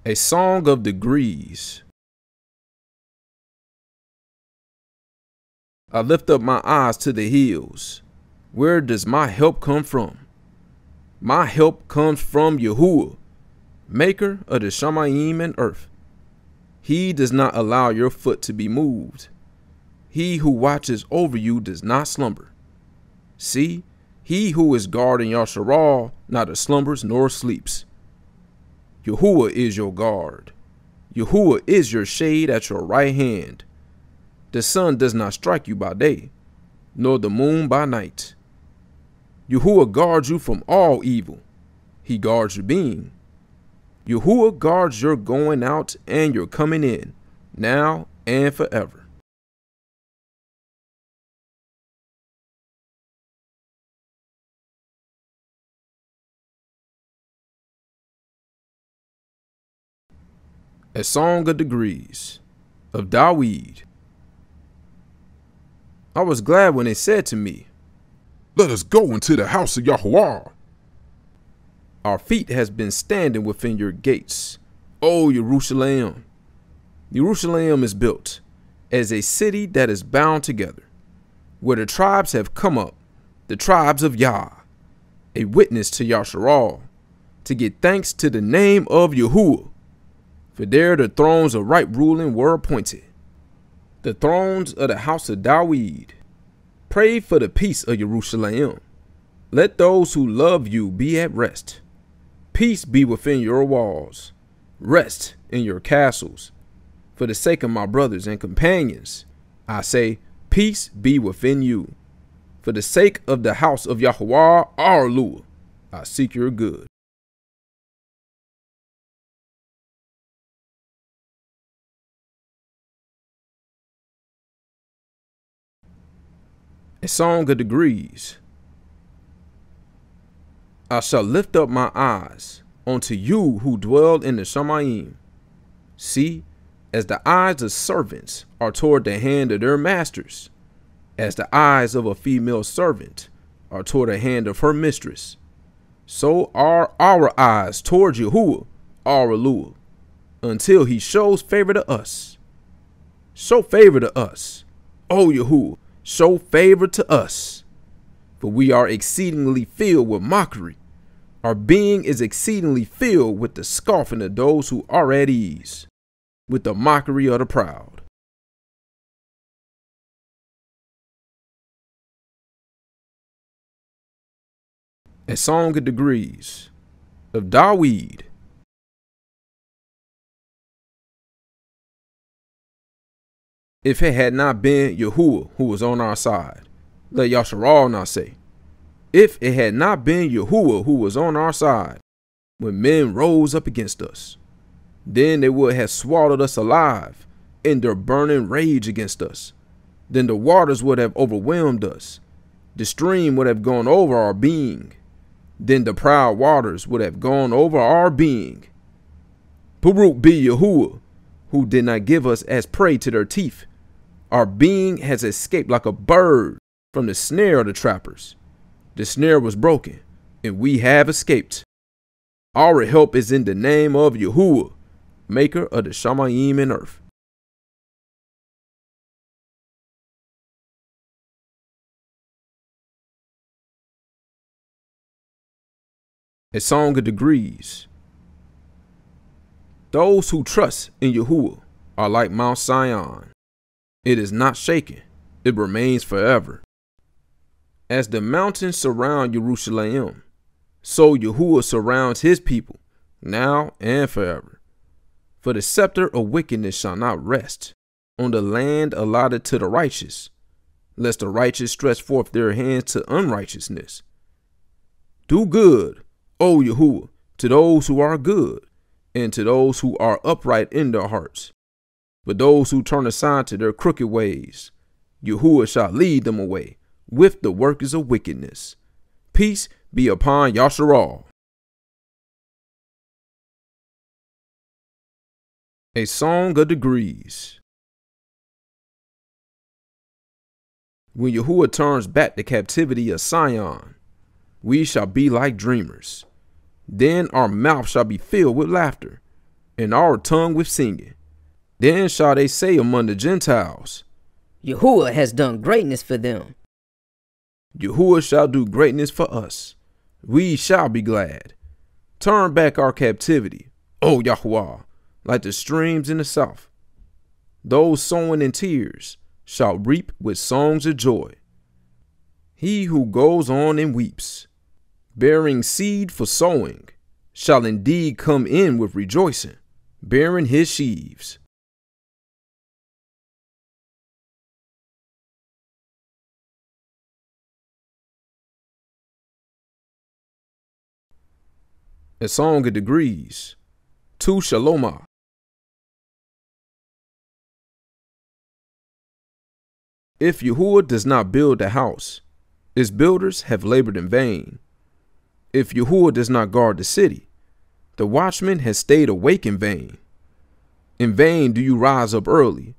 A Song of Degrees. I lift up my eyes to the hills. Where does my help come from? My help comes from Yahuwah, maker of the Shamayim and earth. He does not allow your foot to be moved. He who watches over you does not slumber. See, he who is guarding Yasharal neither slumbers nor sleeps. Yahuwah is your guard. Yahuwah is your shade at your right hand. The sun does not strike you by day, nor the moon by night. Yahuwah guards you from all evil. He guards your being. Yahuwah guards your going out and your coming in, now and forever. A Song of Degrees of Dawid. I was glad when they said to me, Let us go into the house of Yahweh. Our feet has been standing within your gates, O Jerusalem. Jerusalem is built as a city that is bound together, where the tribes have come up, the tribes of Yah, a witness to Yasharal, to give thanks to the name of Yahuwah for there the thrones of right ruling were appointed. The thrones of the house of Dawid. Pray for the peace of Jerusalem. Let those who love you be at rest. Peace be within your walls. Rest in your castles. For the sake of my brothers and companions, I say, peace be within you. For the sake of the house of Yahweh, our Lord, I seek your good. Song of Degrees. I shall lift up my eyes unto you who dwell in the Shamayim. See, as the eyes of servants are toward the hand of their masters, as the eyes of a female servant are toward the hand of her mistress, so are our eyes toward Yahuwah, our Lord, until he shows favor to us. Show favor to us, O Yahuwah, show favor to us, for we are exceedingly filled with mockery. Our being is exceedingly filled with the scoffing of those who are at ease, with the mockery of the proud. A Song of Degrees of Dawid. If it had not been Yahuwah who was on our side. Let Yasharal not say. If it had not been Yahuwah who was on our side, when men rose up against us, then they would have swallowed us alive in their burning rage against us. Then the waters would have overwhelmed us. The stream would have gone over our being. Then the proud waters would have gone over our being. Baruch be Yahuwah, who did not give us as prey to their teeth our being has escaped like a bird from the snare of the trappers. The snare was broken, and we have escaped. Our help is in the name of Yahuwah, maker of the Shamayim and earth. A Song of Degrees. Those who trust in Yahuwah are like Mount Sion, it is not shaken, it remains forever. As the mountains surround Jerusalem, so Yahuwah surrounds his people, now and forever. For the scepter of wickedness shall not rest on the land allotted to the righteous, lest the righteous stretch forth their hands to unrighteousness. Do good, O Yahuwah, to those who are good, and to those who are upright in their hearts. But those who turn aside to their crooked ways, Yahuwah shall lead them away with the workers of wickedness. Peace be upon Yasharal. A Song of Degrees When Yahuwah turns back the captivity of Sion, we shall be like dreamers. Then our mouth shall be filled with laughter, and our tongue with singing. Then shall they say among the Gentiles, Yahuwah has done greatness for them. Yahuwah shall do greatness for us. We shall be glad. Turn back our captivity, O Yahuwah, like the streams in the south. Those sowing in tears shall reap with songs of joy. He who goes on and weeps, bearing seed for sowing, shall indeed come in with rejoicing, bearing his sheaves. A Song of Degrees, to Shalomah. If Yahuwah does not build a house, its builders have labored in vain. If Yahuwah does not guard the city, the watchman has stayed awake in vain. In vain do you rise up early,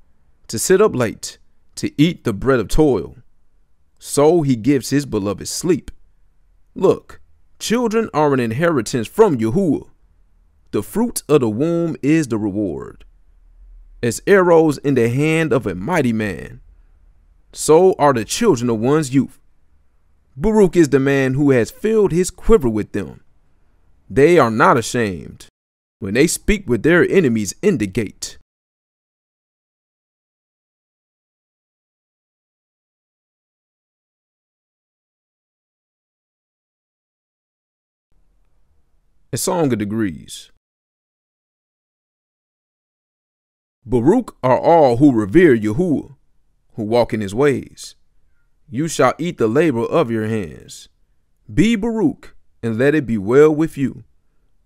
to sit up late, to eat the bread of toil. So he gives his beloved sleep. Look, children are an inheritance from Yahuwah. The fruit of the womb is the reward. As arrows in the hand of a mighty man, so are the children of one's youth. Baruch is the man who has filled his quiver with them. They are not ashamed when they speak with their enemies in the gate. Song of Degrees Baruch are all who revere Yahuwah who walk in his ways. You shall eat the labor of your hands. Be Baruch, and let it be well with you.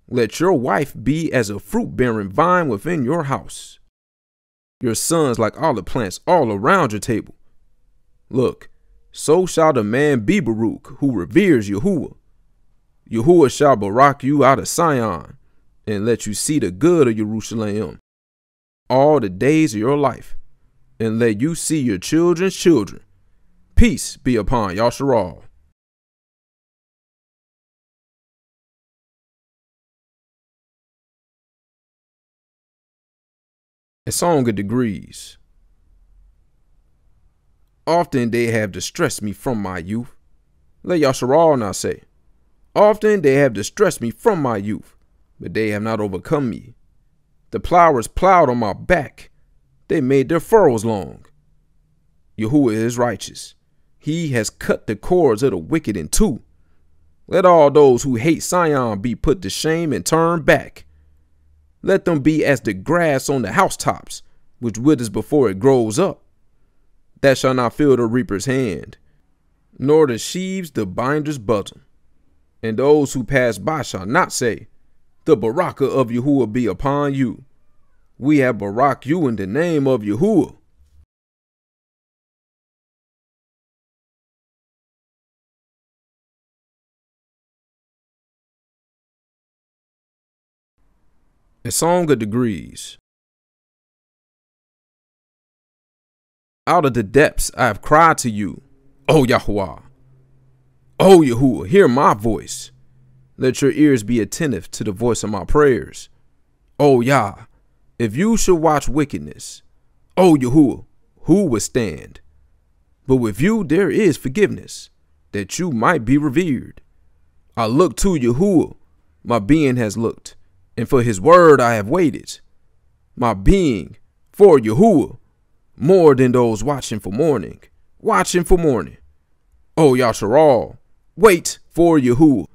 Let your wife be as a fruit bearing vine within your house. Your sons like olive plants all around your table. Look, so shall the man be Baruch who reveres Yahuwah. Yahuwah shall barak you out of Sion, and let you see the good of Jerusalem all the days of your life and let you see your children's children. Peace be upon Yasharal. A Song of Degrees Often they have distressed me from my youth. Let Yasharal now say, Often they have distressed me from my youth, but they have not overcome me. The plowers plowed on my back, they made their furrows long. Yahuwah is righteous. He has cut the cords of the wicked in two. Let all those who hate Sion be put to shame and turn back. Let them be as the grass on the housetops, which withers before it grows up. That shall not fill the reaper's hand, nor the sheaves the binder's bosom. And those who pass by shall not say, The baraka of Yahuwah be upon you. We have barak you in the name of Yahuwah. A Song of Degrees Out of the depths I have cried to you, O Yahuwah. O Yahuwah, hear my voice. Let your ears be attentive to the voice of my prayers. O Yah, if you should watch wickedness, O Yahuwah, who would stand? But with you there is forgiveness, that you might be revered. I look to Yahuwah, my being has looked, and for his word I have waited. My being for Yahuwah, more than those watching for morning, watching for morning. O Yasharal, Wait for Yahuwah.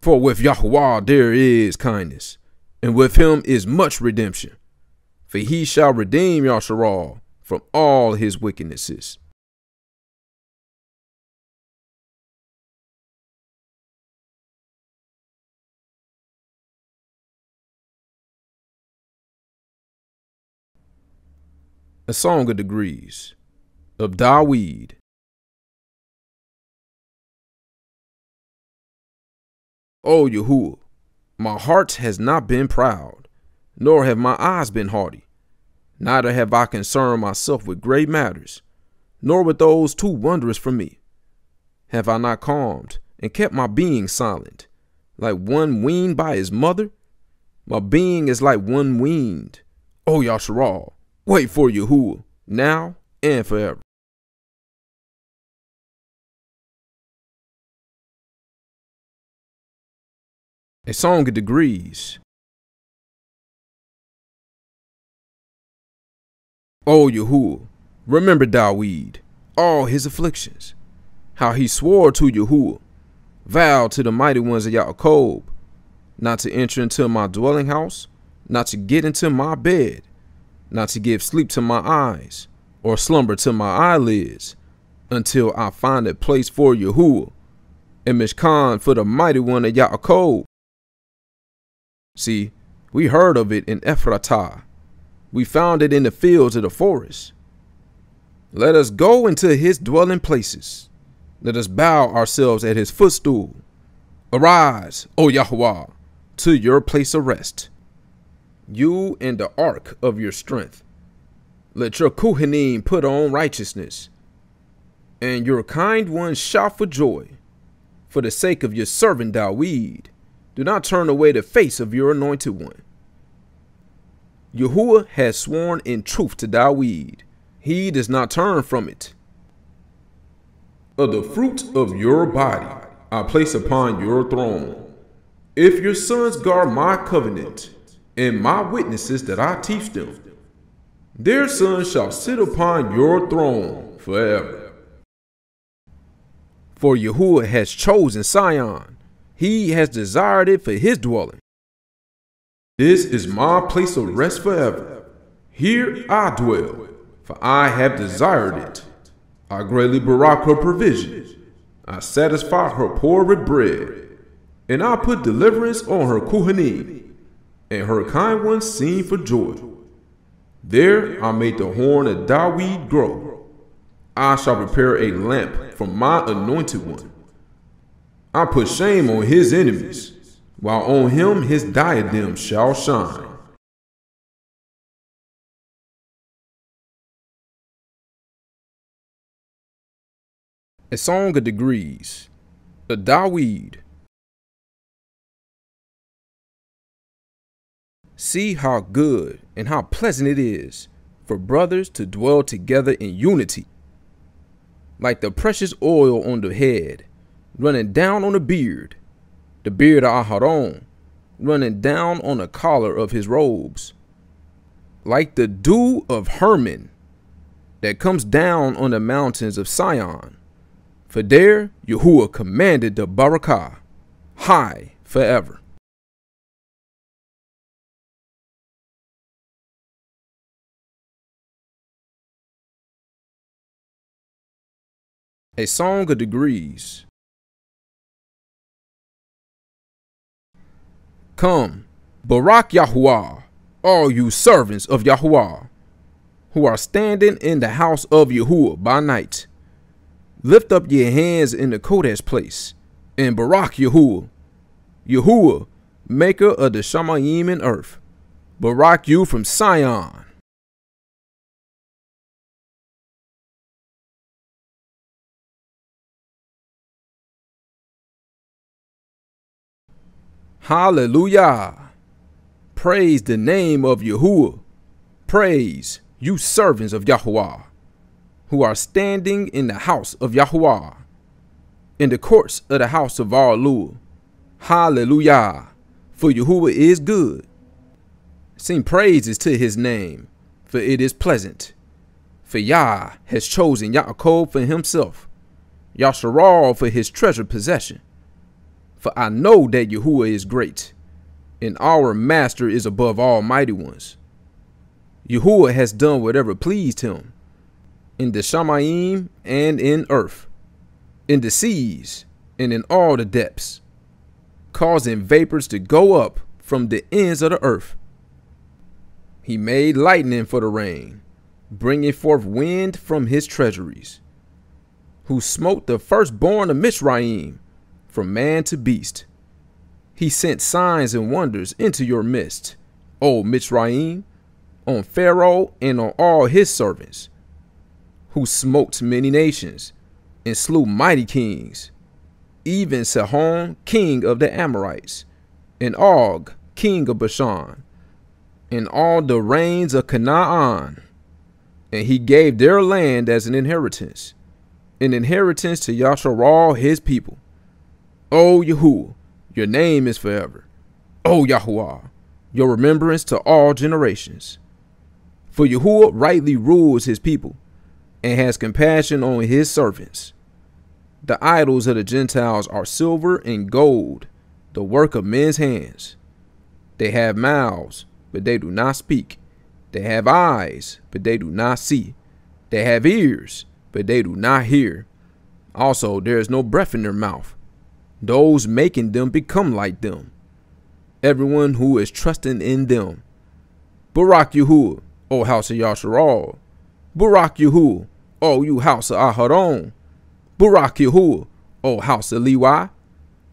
For with Yahweh there is kindness, and with him is much redemption. For he shall redeem Yasharal from all his wickednesses. A Song of Degrees of Dawid O Yahuwah, my heart has not been proud, nor have my eyes been haughty. Neither have I concerned myself with great matters, nor with those too wondrous for me. Have I not calmed and kept my being silent, like one weaned by his mother? My being is like one weaned. O Yasharal, wait for Yahuwah, now and forever. A Song of Degrees. O Yahuwah, remember Dawid, all his afflictions, how he swore to Yahuwah, vowed to the mighty ones of Yaakov, not to enter into my dwelling house, not to get into my bed, not to give sleep to my eyes, or slumber to my eyelids, until I find a place for Yahuwah, and Mishkan for the mighty one of Yaakov. See, we heard of it in Ephratah. We found it in the fields of the forest. Let us go into his dwelling places. Let us bow ourselves at his footstool. Arise, O Yahweh, to your place of rest. You and the ark of your strength. Let your Kohanim put on righteousness, and your kind ones shout for joy, for the sake of your servant Dawid. Do not turn away the face of your anointed one. Yahuwah has sworn in truth to Dawid. He does not turn from it. Of the fruit of your body I place upon your throne. If your sons guard my covenant and my witnesses that I teach them, their sons shall sit upon your throne forever. For Yahuwah has chosen Sion he has desired it for his dwelling. This is my place of rest forever. Here I dwell, for I have desired it. I greatly barak her provision. I satisfy her poor with bread. And I put deliverance on her kohanim, and her kind ones sing for joy. There I made the horn of Dawid grow. I shall prepare a lamp for my anointed one. I put shame on his enemies, while on him his diadem shall shine. A Song of Degrees, The Dawid. See how good and how pleasant it is for brothers to dwell together in unity, like the precious oil on the head running down on the beard, the beard of Aharon, running down on the collar of his robes, like the dew of Hermon that comes down on the mountains of Sion. For there Yahuwah commanded the barakah, high forever. A Song of Degrees Come, Barak Yahuwah, all you servants of Yahuwah, who are standing in the house of Yahuwah by night. Lift up your hands in the Kodesh place, and Barak Yahuwah, Yahuwah, maker of the Shamayim and earth. Barak you from Sion. Hallelujah. Praise the name of Yahuwah. Praise you servants of Yahuwah, who are standing in the house of Yahuwah, in the courts of the house of Arlu. Hallelujah. For Yahuwah is good. Sing praises to his name, for it is pleasant. For Yah has chosen Yaakov for himself, Yasharal for his treasured possession. For I know that Yahuwah is great, and our master is above all mighty ones. Yahuwah has done whatever pleased him, in the Shamayim and in earth, in the seas and in all the depths, causing vapors to go up from the ends of the earth. He made lightning for the rain, bringing forth wind from his treasuries, who smote the firstborn of Mizraim, from man to beast. He sent signs and wonders into your midst, O Mizraim, on Pharaoh and on all his servants, who smote many nations and slew mighty kings, even Sihon, king of the Amorites, and Og, king of Bashan, and all the reigns of Canaan. And he gave their land as an inheritance, an inheritance to Yasharal, his people. O Yahuwah, your name is forever. O Yahuwah, your remembrance to all generations. For Yahuwah rightly rules his people and has compassion on his servants. The idols of the Gentiles are silver and gold, the work of men's hands. They have mouths, but they do not speak. They have eyes, but they do not see. They have ears, but they do not hear. Also, there is no breath in their mouth. Those making them become like them. Everyone who is trusting in them. Barak Yahuwah, oh, O house of Yasharal. Barak Yahuwah, oh, O you house of Aharon. Barak Yahuwah, oh, O house of Lewi.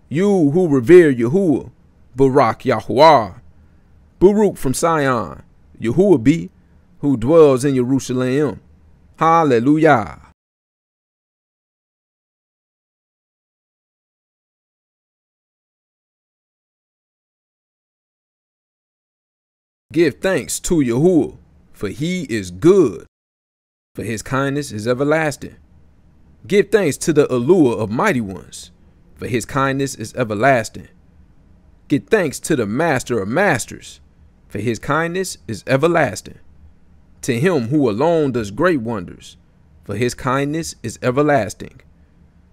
You who revere Yahuwah. Barak Yahuwah. Baruch from Sion. Yahuwah be, who dwells in Jerusalem. Hallelujah. Give thanks to Yahuwah, for he is good, for his kindness is everlasting. Give thanks to the Alua of mighty ones, for his kindness is everlasting. Give thanks to the master of masters, for his kindness is everlasting. To him who alone does great wonders, for his kindness is everlasting.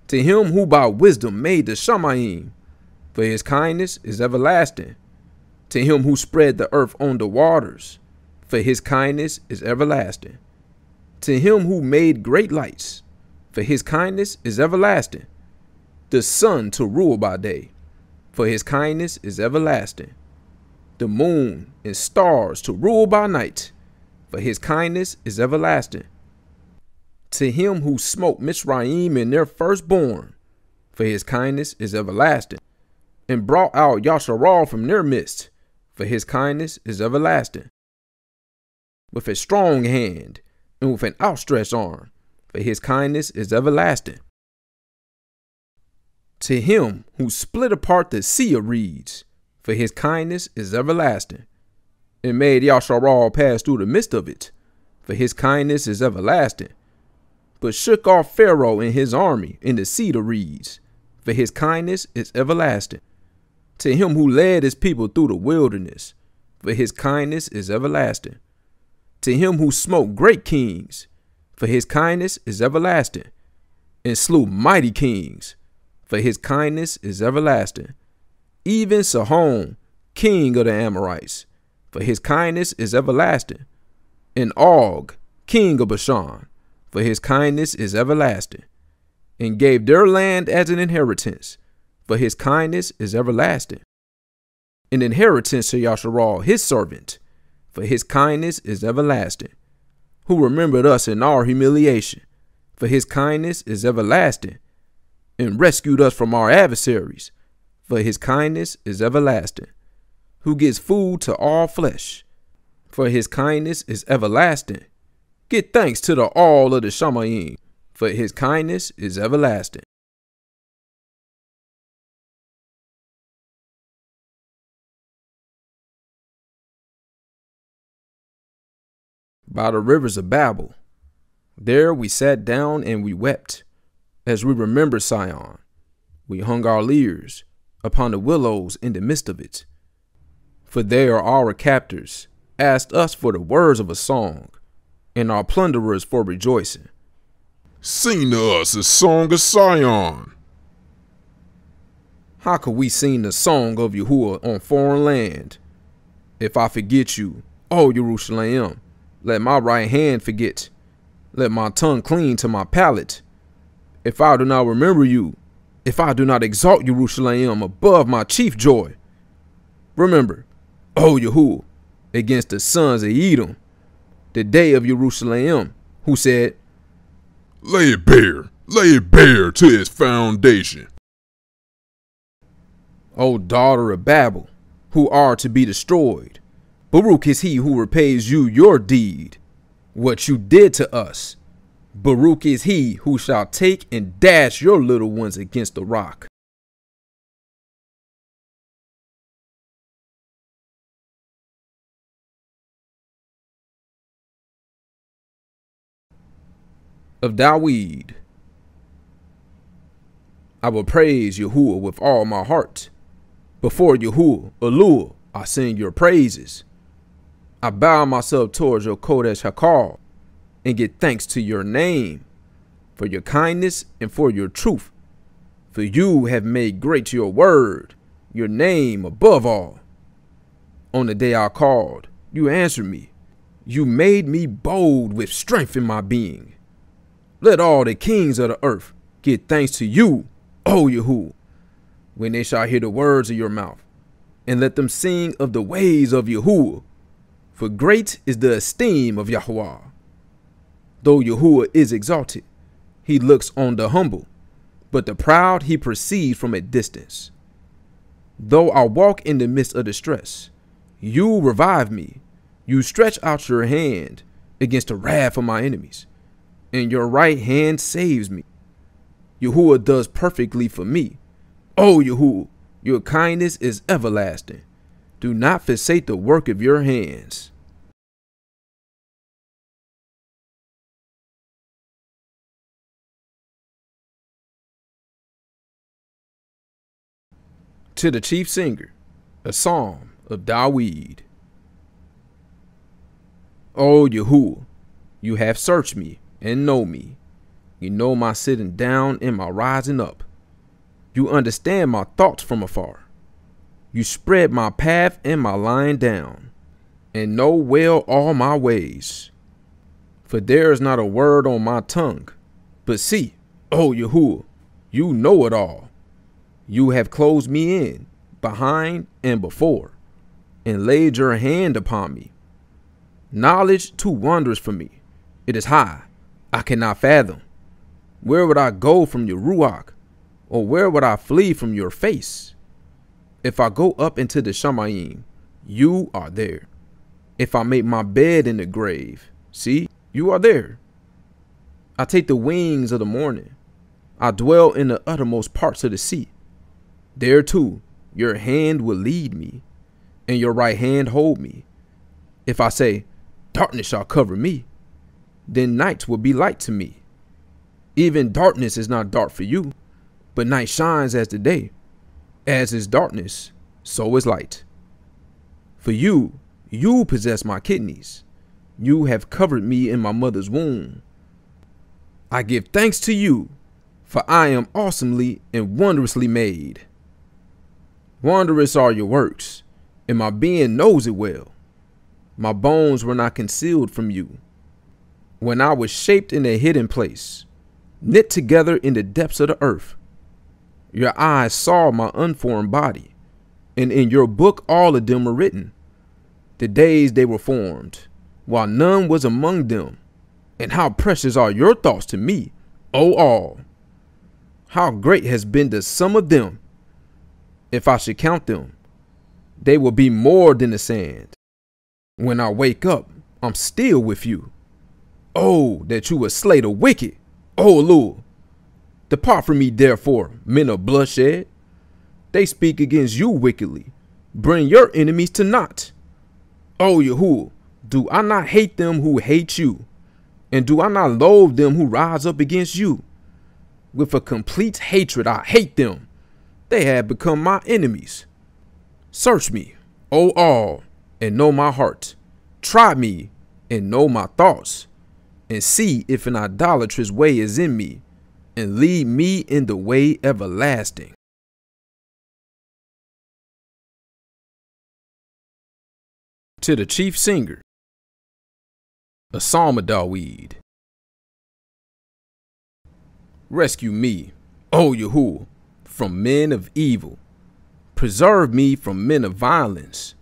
To him who by wisdom made the Shamayim, for his kindness is everlasting. To him who spread the earth on the waters, for his kindness is everlasting. To him who made great lights, for his kindness is everlasting. The sun to rule by day, for his kindness is everlasting. The moon and stars to rule by night, for his kindness is everlasting. To him who smote Mizraim and their firstborn, for his kindness is everlasting, and brought out Yasharal from their midst, for his kindness is everlasting. With a strong hand and with an outstretched arm, for his kindness is everlasting. To him who split apart the sea of reeds, for his kindness is everlasting, and made Yasharal pass through the midst of it, for his kindness is everlasting, but shook off Pharaoh and his army in the sea of reeds, for his kindness is everlasting to him who led his people through the wilderness, for his kindness is everlasting. To him who smote great kings, for his kindness is everlasting, and slew mighty kings, for his kindness is everlasting. Even Sihon, king of the Amorites, for his kindness is everlasting, and Og, king of Bashan, for his kindness is everlasting, and gave their land as an inheritance for his kindness is everlasting. An inheritance to Yasharal, his servant, for his kindness is everlasting, who remembered us in our humiliation, for his kindness is everlasting, and rescued us from our adversaries, for his kindness is everlasting, who gives food to all flesh, for his kindness is everlasting. Give thanks to the all of the Shamayim, for his kindness is everlasting. By the rivers of Babel. There we sat down and we wept, as we remembered Sion. We hung our lyres upon the willows in the midst of it. For there our captors asked us for the words of a song, and our plunderers for rejoicing. Sing to us a song of Sion. How could we sing the song of Yahuwah on foreign land? If I forget you, O Jerusalem, let my right hand forget. Let my tongue cling to my palate. If I do not remember you, if I do not exalt Jerusalem above my chief joy. Remember, O Yahuwah, against the sons of Edom, the day of Jerusalem, who said, Lay it bare, lay it bare to its foundation. O daughter of Babel, who are to be destroyed, Baruch is he who repays you your deed, what you did to us. Baruch is he who shall take and dash your little ones against the rock. Of Dawid. I will praise Yahuwah with all my heart. Before Yahuwah, Elul, I sing your praises. I bow myself towards your Kodesh Hekal and give thanks to your name for your kindness and for your truth. For you have made great your word, your name above all. On the day I called, you answered me. You made me bold with strength in my being. Let all the kings of the earth give thanks to you, O Yahuwah, when they shall hear the words of your mouth, and let them sing of the ways of Yahuwah. For great is the esteem of Yahweh. Though Yahuwah is exalted, he looks on the humble, but the proud he perceives from a distance. Though I walk in the midst of distress, you revive me. You stretch out your hand against the wrath of my enemies, and your right hand saves me. Yahuwah does perfectly for me. O Yahuwah, your kindness is everlasting. Do not forsake the work of your hands. To the chief singer, a psalm of Dawid. O Yahuwah, you have searched me and know me. You know my sitting down and my rising up. You understand my thoughts from afar. You spread my path and my lying down, and know well all my ways. For there is not a word on my tongue. But see, O Yahuwah, you know it all. You have closed me in, behind and before, and laid your hand upon me. Knowledge too wondrous for me. It is high. I cannot fathom. Where would I go from your ruach? Or where would I flee from your face? If I go up into the Shamayim, you are there. If I make my bed in the grave, see, you are there. I take the wings of the morning. I dwell in the uttermost parts of the sea. There too, your hand will lead me, and your right hand hold me. If I say, Darkness shall cover me, then night will be light to me. Even darkness is not dark for you, but night shines as the day. As is darkness, so is light. For you, you possess my kidneys. You have covered me in my mother's womb. I give thanks to you, for I am awesomely and wondrously made. Wondrous are your works, and my being knows it well. My bones were not concealed from you. When I was shaped in a hidden place, knit together in the depths of the earth, your eyes saw my unformed body, and in your book all of them were written. The days they were formed, while none was among them. And how precious are your thoughts to me, O all! How great has been the sum of them! If I should count them, they will be more than the sand. When I wake up, I'm still with you. Oh, that you would slay the wicked, O Lord! Depart from me, therefore, men of bloodshed. They speak against you wickedly. Bring your enemies to naught. O Yahuwah, do I not hate them who hate you? And do I not loathe them who rise up against you? With a complete hatred, I hate them they have become my enemies. Search me, O all, and know my heart. Try me and know my thoughts, and see if an idolatrous way is in me, and lead me in the way everlasting. To the chief singer, a psalm of Dawid. Rescue me, O Yahuwah, from men of evil. Preserve me from men of violence,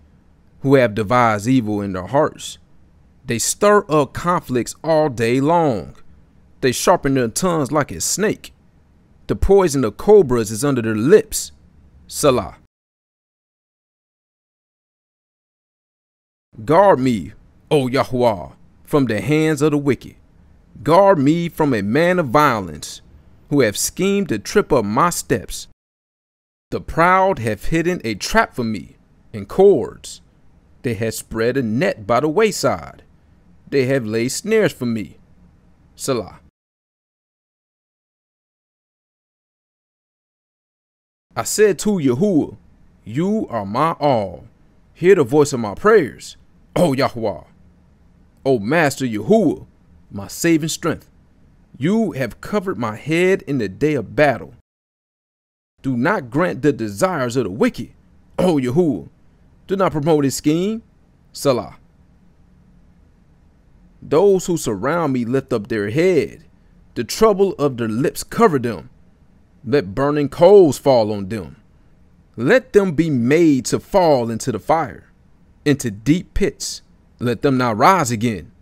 who have devised evil in their hearts. They stir up conflicts all day long. They sharpen their tongues like a snake. The poison of cobras is under their lips. Salah. Guard me, O Yahweh, from the hands of the wicked. Guard me from a man of violence, who have schemed to trip up my steps. The proud have hidden a trap for me in cords. They have spread a net by the wayside. They have laid snares for me. Salah. I said to Yahuwah, You are my all. Hear the voice of my prayers, O Yahweh. O Master Yahuwah, my saving strength. You have covered my head in the day of battle. Do not grant the desires of the wicked, O Yahuwah. Do not promote his scheme. Salah. Those who surround me lift up their head. The trouble of their lips cover them. Let burning coals fall on them. Let them be made to fall into the fire, into deep pits. Let them not rise again.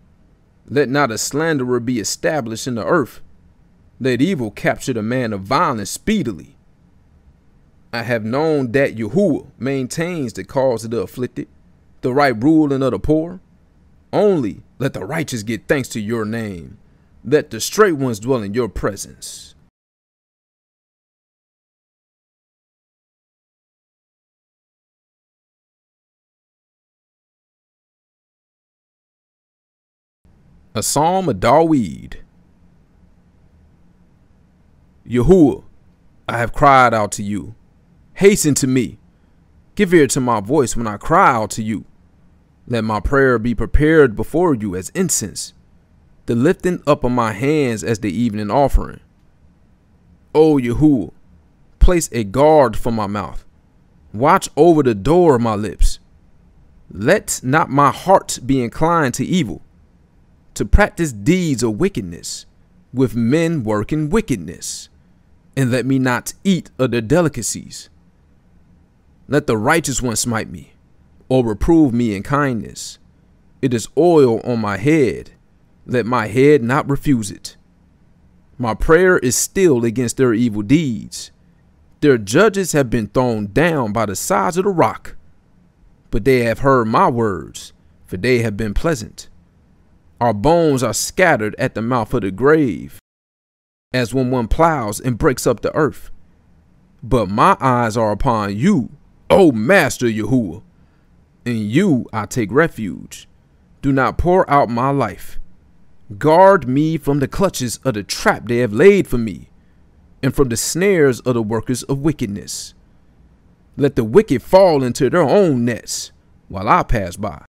Let not a slanderer be established in the earth. Let evil capture the man of violence speedily. I have known that Yahuwah maintains the cause of the afflicted, the right ruling of the poor. Only let the righteous get thanks to your name. Let the straight ones dwell in your presence. A Psalm of Dawid. Yahuwah, I have cried out to you. Hasten to me. Give ear to my voice when I cry out to you. Let my prayer be prepared before you as incense, the lifting up of my hands as the evening offering. O Yahuwah, place a guard for my mouth. Watch over the door of my lips. Let not my heart be inclined to evil to practice deeds of wickedness with men working wickedness, and let me not eat of their delicacies. Let the righteous one smite me, or reprove me in kindness. It is oil on my head. Let my head not refuse it. My prayer is still against their evil deeds. Their judges have been thrown down by the sides of the rock, but they have heard my words, for they have been pleasant. Our bones are scattered at the mouth of the grave, as when one plows and breaks up the earth. But my eyes are upon you, O Master Yahuwah. In you I take refuge. Do not pour out my life. Guard me from the clutches of the trap they have laid for me, and from the snares of the workers of wickedness. Let the wicked fall into their own nets while I pass by.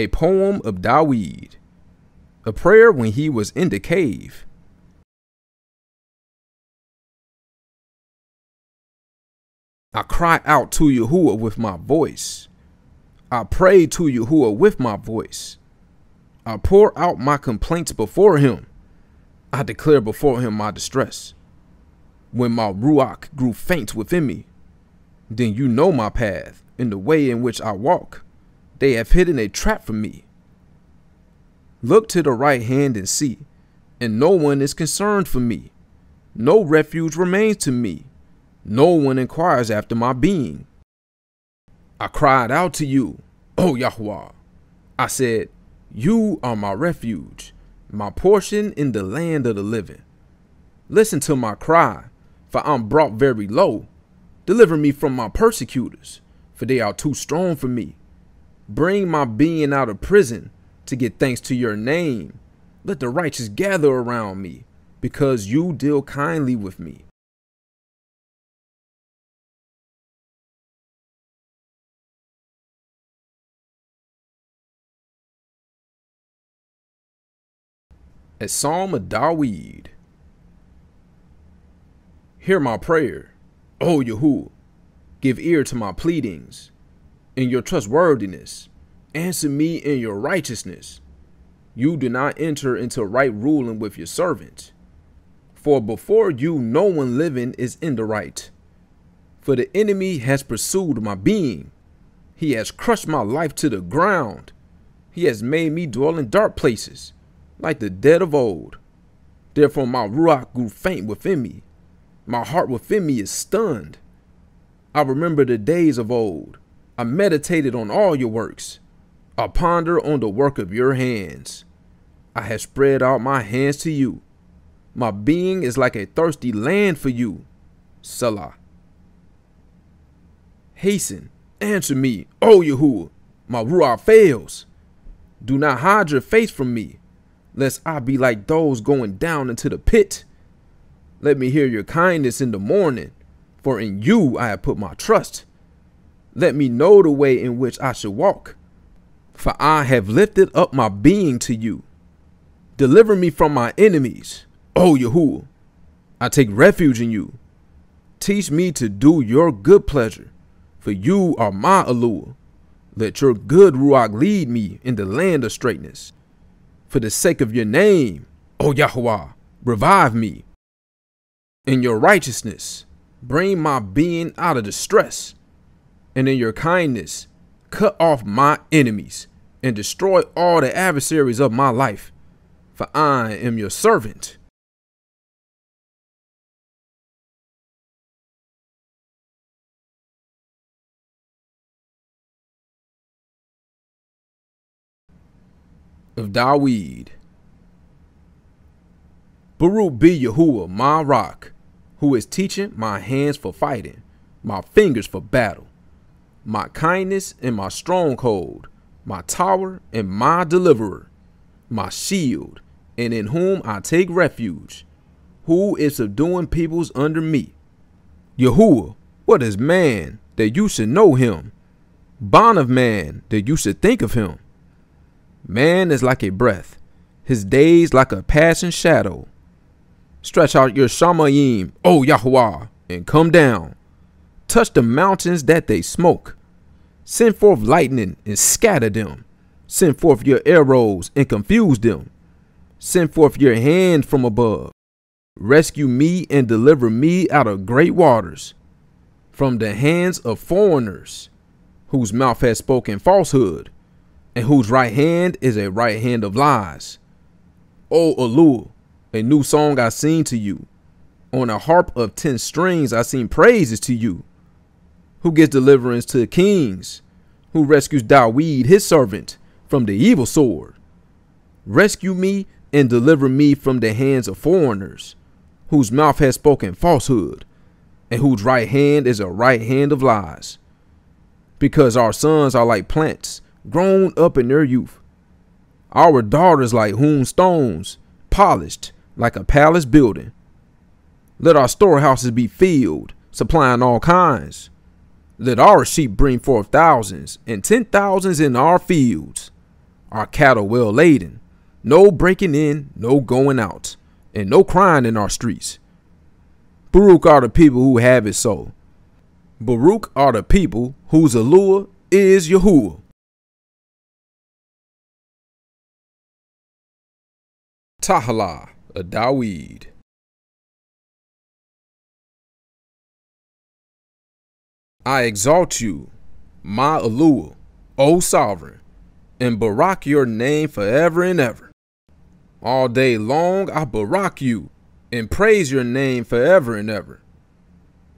A poem of Dawid. A prayer when he was in the cave. I cry out to Yahuwah with my voice. I pray to Yahuwah with my voice. I pour out my complaints before him. I declare before him my distress. When my ruach grew faint within me, then you know my path and the way in which I walk. They have hidden a trap for me. Look to the right hand and see, and no one is concerned for me. No refuge remains to me. No one inquires after my being. I cried out to you, O Yahweh. I said, You are my refuge, my portion in the land of the living. Listen to my cry, for I'm brought very low. Deliver me from my persecutors, for they are too strong for me. Bring my being out of prison to get thanks to your name. Let the righteous gather around me, because you deal kindly with me. A Psalm of Dawid. Hear my prayer, O Yahuwah. Give ear to my pleadings. In your trustworthiness, answer me in your righteousness. You do not enter into right ruling with your servant. For before you, no one living is in the right. For the enemy has pursued my being. He has crushed my life to the ground. He has made me dwell in dark places, like the dead of old. Therefore my ruach grew faint within me. My heart within me is stunned. I remember the days of old. I meditated on all your works. I ponder on the work of your hands. I have spread out my hands to you. My being is like a thirsty land for you. Selah. Hasten, answer me, O Yahuwah. My ruach fails. Do not hide your face from me, lest I be like those going down into the pit. Let me hear your kindness in the morning, for in you I have put my trust. Let me know the way in which I should walk, for I have lifted up my being to you. Deliver me from my enemies, O Yahuwah. I take refuge in you. Teach me to do your good pleasure, for you are my Alua. Let your good Ruach lead me in the land of straightness. For the sake of your name, O Yahweh, revive me. In your righteousness, bring my being out of distress. And in your kindness, cut off my enemies and destroy all the adversaries of my life. For I am your servant. of Dawid. Baruch be Yahuwah, my rock, who is teaching my hands for fighting, my fingers for battle, my kindness and my stronghold, my tower and my deliverer, my shield, and in whom I take refuge, who is subduing peoples under me. Yahuwah, what is man that you should know him? Bond of man that you should think of him? Man is like a breath, his days like a passing shadow. Stretch out your shamayim, O Yahweh, and come down. Touch the mountains that they smoke. Send forth lightning and scatter them. Send forth your arrows and confuse them. Send forth your hand from above. Rescue me and deliver me out of great waters, from the hands of foreigners, whose mouth has spoken falsehood and whose right hand is a right hand of lies. O Alua, a new song I sing to you. On a harp of ten strings I sing praises to you. Who gives deliverance to the kings, who rescues Dawid, his servant, from the evil sword. Rescue me and deliver me from the hands of foreigners, whose mouth has spoken falsehood, and whose right hand is a right hand of lies. Because our sons are like plants grown up in their youth. Our daughters like hewn stones, polished like a palace building. Let our storehouses be filled, supplying all kinds. Let our sheep bring forth thousands and ten thousands in our fields. Our cattle well laden, no breaking in, no going out, and no crying in our streets. Baruch are the people who have it so. Baruch are the people whose Alua is Yahuwah. Tahala, a Dawid. I exalt you, my Alua, O sovereign, and barak your name forever and ever. All day long I barak you, and praise your name forever and ever.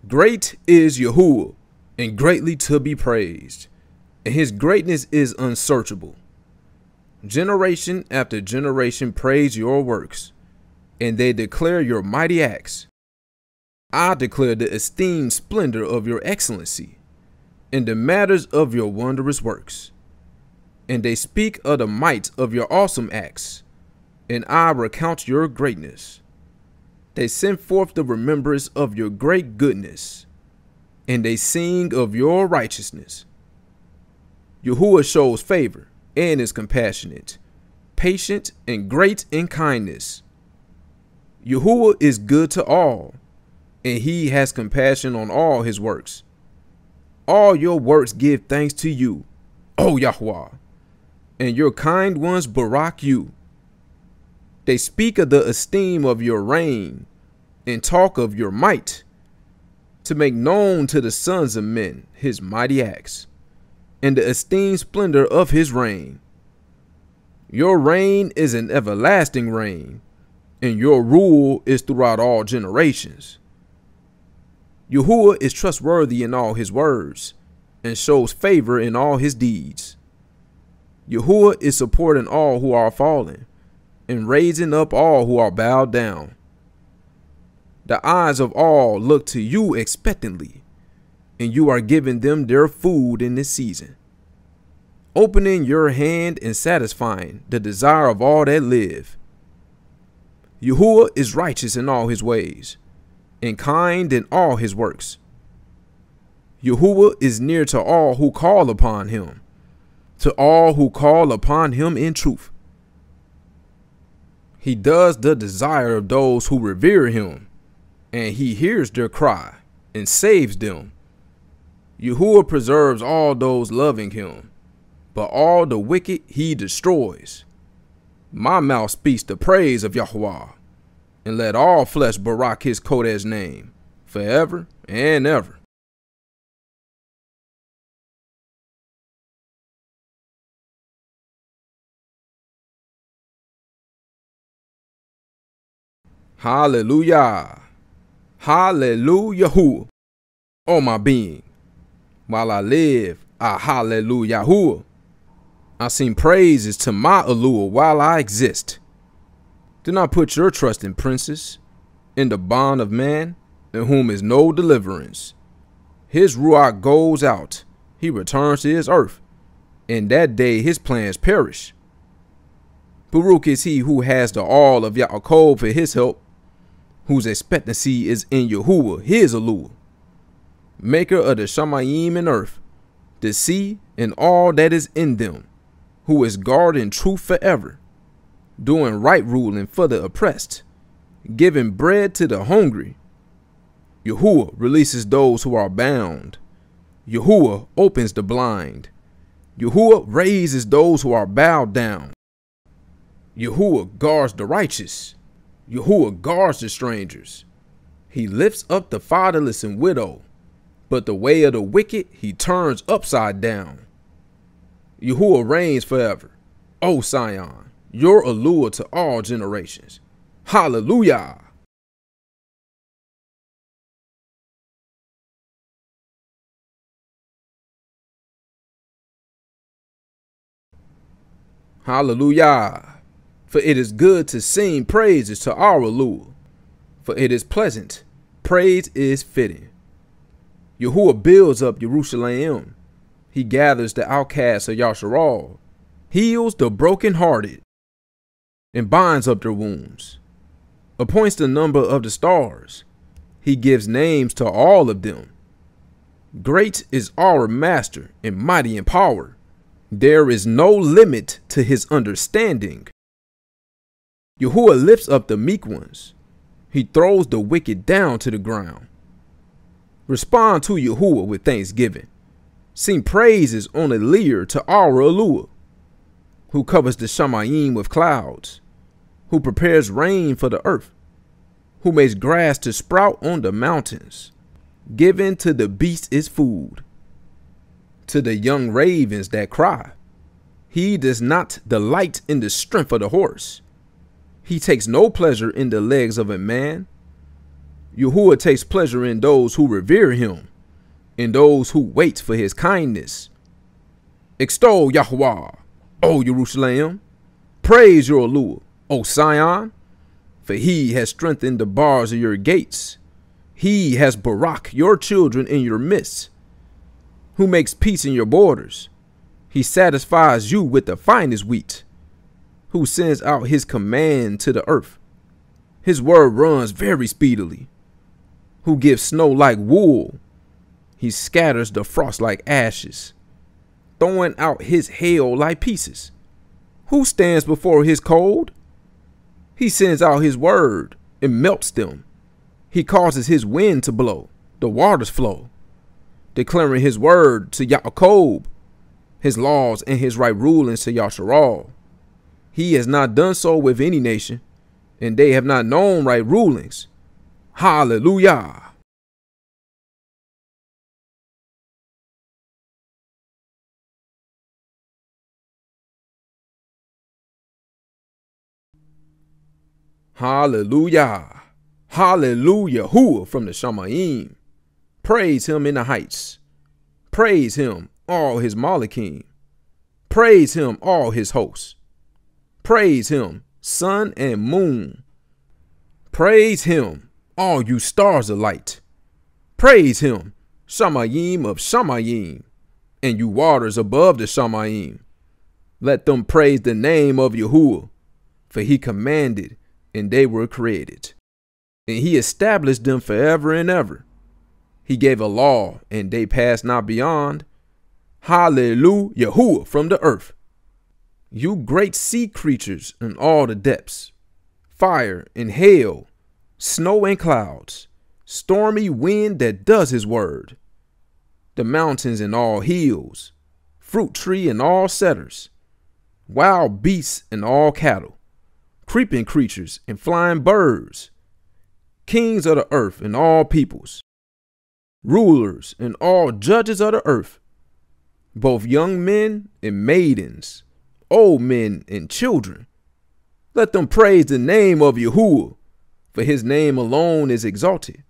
Great is Yahuwah, and greatly to be praised, and his greatness is unsearchable. Generation after generation praise your works, and they declare your mighty acts. I declare the esteemed splendor of your excellency, and the matters of your wondrous works. And they speak of the might of your awesome acts, and I recount your greatness. They send forth the remembrance of your great goodness, and they sing of your righteousness. Yahuwah shows favor and is compassionate, patient, and great in kindness. Yahuwah is good to all, and he has compassion on all his works. All your works give thanks to you, O Yahweh, and your kind ones barak you. They speak of the esteem of your reign and talk of your might. to make known to the sons of men his mighty acts, and the esteemed splendor of his reign. Your reign is an everlasting reign, and your rule is throughout all generations. Yahuwah is trustworthy in all his words, and shows favor in all his deeds. Yahuwah is supporting all who are fallen, and raising up all who are bowed down. The eyes of all look to you expectantly, and you are giving them their food in this season. Opening your hand and satisfying the desire of all that live. Yahuwah is righteous in all his ways, and kind in all his works. Yahuwah is near to all who call upon him, to all who call upon him in truth. He does the desire of those who revere him, and he hears their cry and saves them. Yahuwah preserves all those loving him, but all the wicked he destroys. My mouth speaks the praise of Yahweh, and let all flesh barak his Kodesh name, forever and ever. Hallelujah. Hallelujah. Oh, my being. While I live, I hallelujah. I sing praises to my Alua while I exist. Do not put your trust in princes, in the bond of man, in whom is no deliverance. His Ruach goes out, he returns to his earth. In that day his plans perish. Baruch is he who has the all of Yaakov for his help, whose expectancy is in Yahuwah, his Alua, maker of the Shamayim and earth, the sea and all that is in them, who is guarding truth forever, doing right ruling for the oppressed, giving bread to the hungry. Yahuwah releases those who are bound. Yahuwah opens the blind. Yahuwah raises those who are bowed down. Yahuwah guards the righteous. Yahuwah guards the strangers. He lifts up the fatherless and widow, but the way of the wicked he turns upside down. Yahuwah reigns forever. O Sion, your Alua to all generations. Hallelujah. Hallelujah. For it is good to sing praises to our Lord. For it is pleasant. Praise is fitting. Yahuwah builds up Jerusalem. He gathers the outcasts of Yasharal, heals the brokenhearted, and binds up their wounds. Appoints the number of the stars. He gives names to all of them. Great is our master and mighty in power. There is no limit to his understanding. Yahuwah lifts up the meek ones. He throws the wicked down to the ground. Respond to Yahuwah with thanksgiving. Sing praises on a lyre to our Alua, who covers the Shamayim with clouds, who prepares rain for the earth, who makes grass to sprout on the mountains, giving to the beast its food, to the young ravens that cry. He does not delight in the strength of the horse he takes no pleasure in the legs of a man. Yahuwah takes pleasure in those who revere him, in those who wait for his kindness. Extol Yahweh, O Jerusalem. Praise your Alua, O Sion, for he has strengthened the bars of your gates. He has Barak your children in your midst, who makes peace in your borders. He satisfies you with the finest wheat who sends out his command to the earth. His word runs very speedily, who gives snow like wool. He scatters the frost like ashes, throwing out his hail like pieces. Who stands before his cold? He sends out his word and melts them. He causes his wind to blow, the waters flow, declaring his word to Yaakov, his laws and his right rulings to Yasharal. He has not done so with any nation, and they have not known right rulings. Hallelujah. Hallelujah. Hallelujah. Who from the Shamayim. Praise him in the heights. Praise him, all his Malakim. Praise him, all his hosts. Praise him, sun and moon. Praise him, all you stars of light. Praise him, Shamayim of Shamayim, and you waters above the Shamayim. Let them praise the name of Yahuwah, for he commanded, and they were created. And he established them forever and ever. He gave a law, and they passed not beyond. Hallelujah, Yahuwah from the earth. You great sea creatures in all the depths, fire and hail, snow and clouds, stormy wind that does his word, the mountains and all hills, fruit tree and all setters, wild beasts and all cattle, creeping creatures and flying birds, kings of the earth and all peoples, rulers and all judges of the earth, both young men and maidens, old men and children. Let them praise the name of Yahuwah, for his name alone is exalted.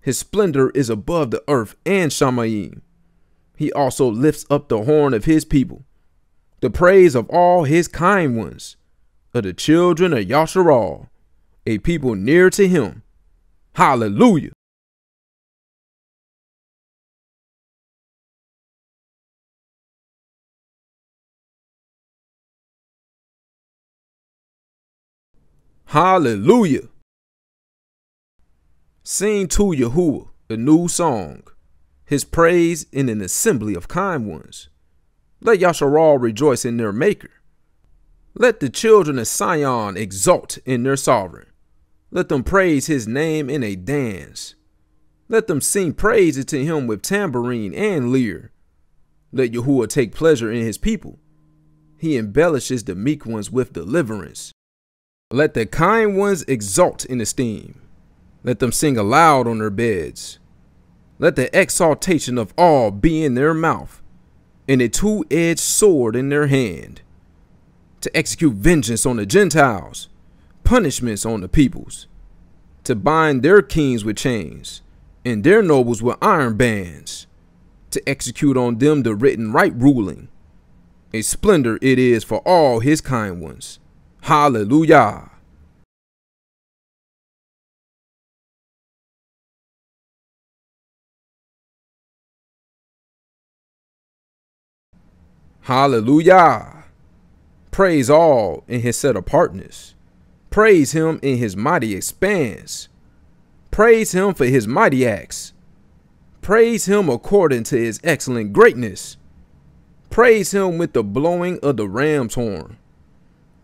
His splendor is above the earth and Shamayim. He also lifts up the horn of his people, the praise of all his kind ones, of the children of Yasharal, a people near to him. Hallelujah. Hallelujah. Sing to Yahuwah a new song, his praise in an assembly of kind ones. Let Yasharal rejoice in their maker. Let the children of Sion exult in their sovereign. Let them praise his name in a dance. Let them sing praises to him with tambourine and lyre. Let Yahuwah take pleasure in his people. He embellishes the meek ones with deliverance. Let the kind ones exult in esteem. Let them sing aloud on their beds. Let the exaltation of all be in their mouth, and a two edged sword in their hand, to execute vengeance on the Gentiles, punishments on the peoples, to bind their kings with chains, and their nobles with iron bands, to execute on them the written right ruling. A splendor it is for all his kind ones. Hallelujah. Hallelujah. Praise all in his set apartness. Praise him in his mighty expanse. Praise him for his mighty acts. Praise him according to his excellent greatness. Praise him with the blowing of the ram's horn.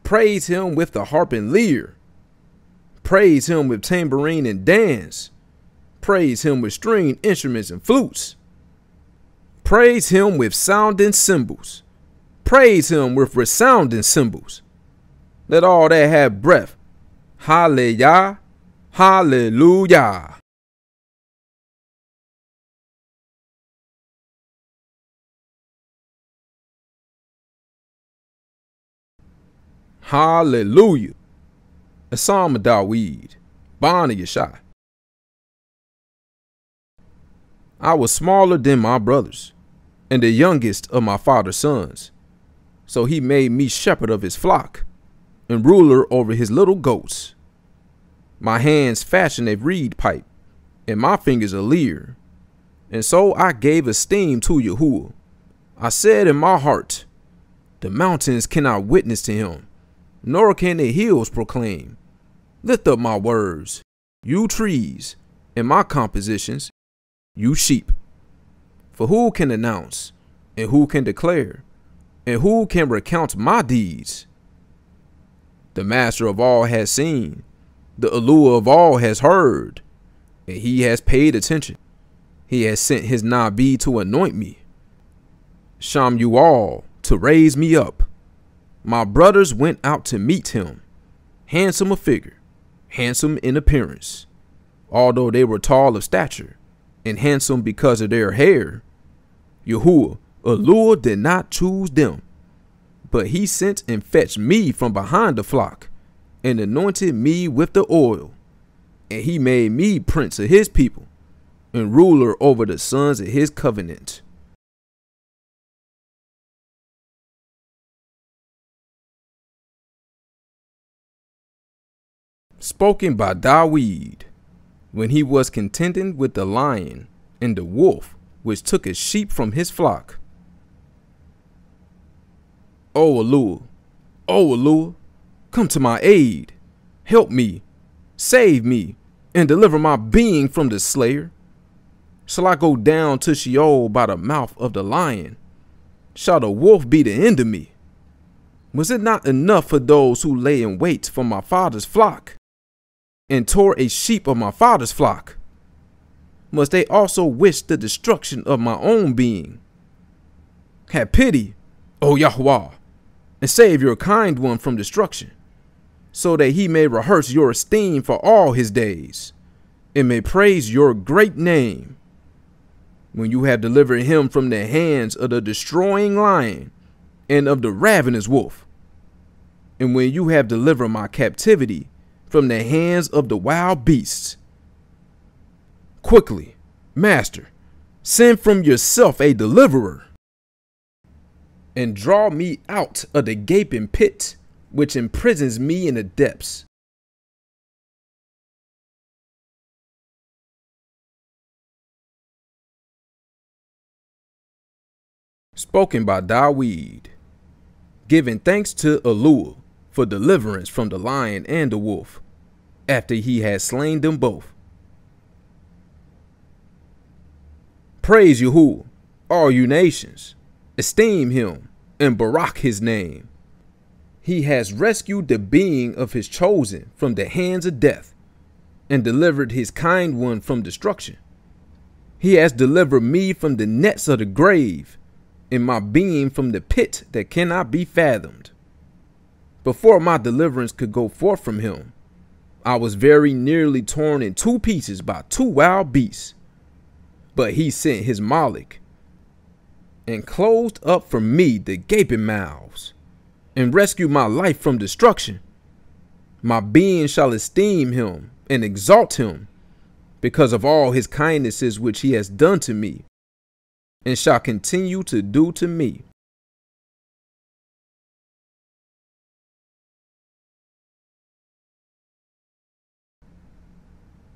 Praise him with the harp and lyre. Praise him with tambourine and dance. Praise him with string instruments and flutes. Praise him with sounding cymbals. Praise him with resounding cymbals. Let all that have breath. Hallelujah. Hallelujah. Hallelujah. A psalm of Dawid, Bani Yeshai. I was smaller than my brothers, and the youngest of my father's sons. So he made me shepherd of his flock, and ruler over his little goats. My hands fashioned a reed pipe, and my fingers a lyre. And so I gave esteem to Yahuwah. I said in my heart, The mountains cannot witness to him nor can the hills proclaim. Lift up my words, you trees, and my compositions, you sheep. For who can announce, and who can declare, and who can recount my deeds? The master of all has seen, the Alua of all has heard, and he has paid attention. He has sent his Nabi to anoint me. Sham you all to raise me up my brothers went out to meet him, handsome of figure, handsome in appearance. Although they were tall of stature, and handsome because of their hair, Yahuwah, Alua did not choose them, but he sent and fetched me from behind the flock, and anointed me with the oil, and he made me prince of his people and ruler over the sons of his covenant. Spoken by Dawid when he was contending with the lion and the wolf which took his sheep from his flock. O Alua, O Alua, come to my aid. Help me, save me, and deliver my being from the slayer. Shall I go down to Sheol by the mouth of the lion? Shall the wolf be the end of me? Was it not enough for those who lay in wait for my father's flock and tore a sheep of my father's flock? Must they also wish the destruction of my own being? Have pity, O Yahweh, and save your kind one from destruction, so that he may rehearse your esteem for all his days, and may praise your great name when you have delivered him from the hands of the destroying lion and of the ravenous wolf, and when you have delivered my captivity from the hands of the wild beasts. Quickly, Master, send from yourself a deliverer, and draw me out of the gaping pit which imprisons me in the depths. Spoken by Dawid, giving thanks to Alua for deliverance from the lion and the wolf, after he had slain them both. Praise Yahuwah, all you nations, esteem him, and barak his name. He has rescued the being of his chosen from the hands of death, and delivered his kind one from destruction. He has delivered me from the nets of the grave, and my being from the pit that cannot be fathomed. Before my deliverance could go forth from him, I was very nearly torn in two pieces by two wild beasts. But he sent his malak and closed up for me the gaping mouths and rescued my life from destruction. My being shall esteem him and exalt him because of all his kindnesses which he has done to me and shall continue to do to me.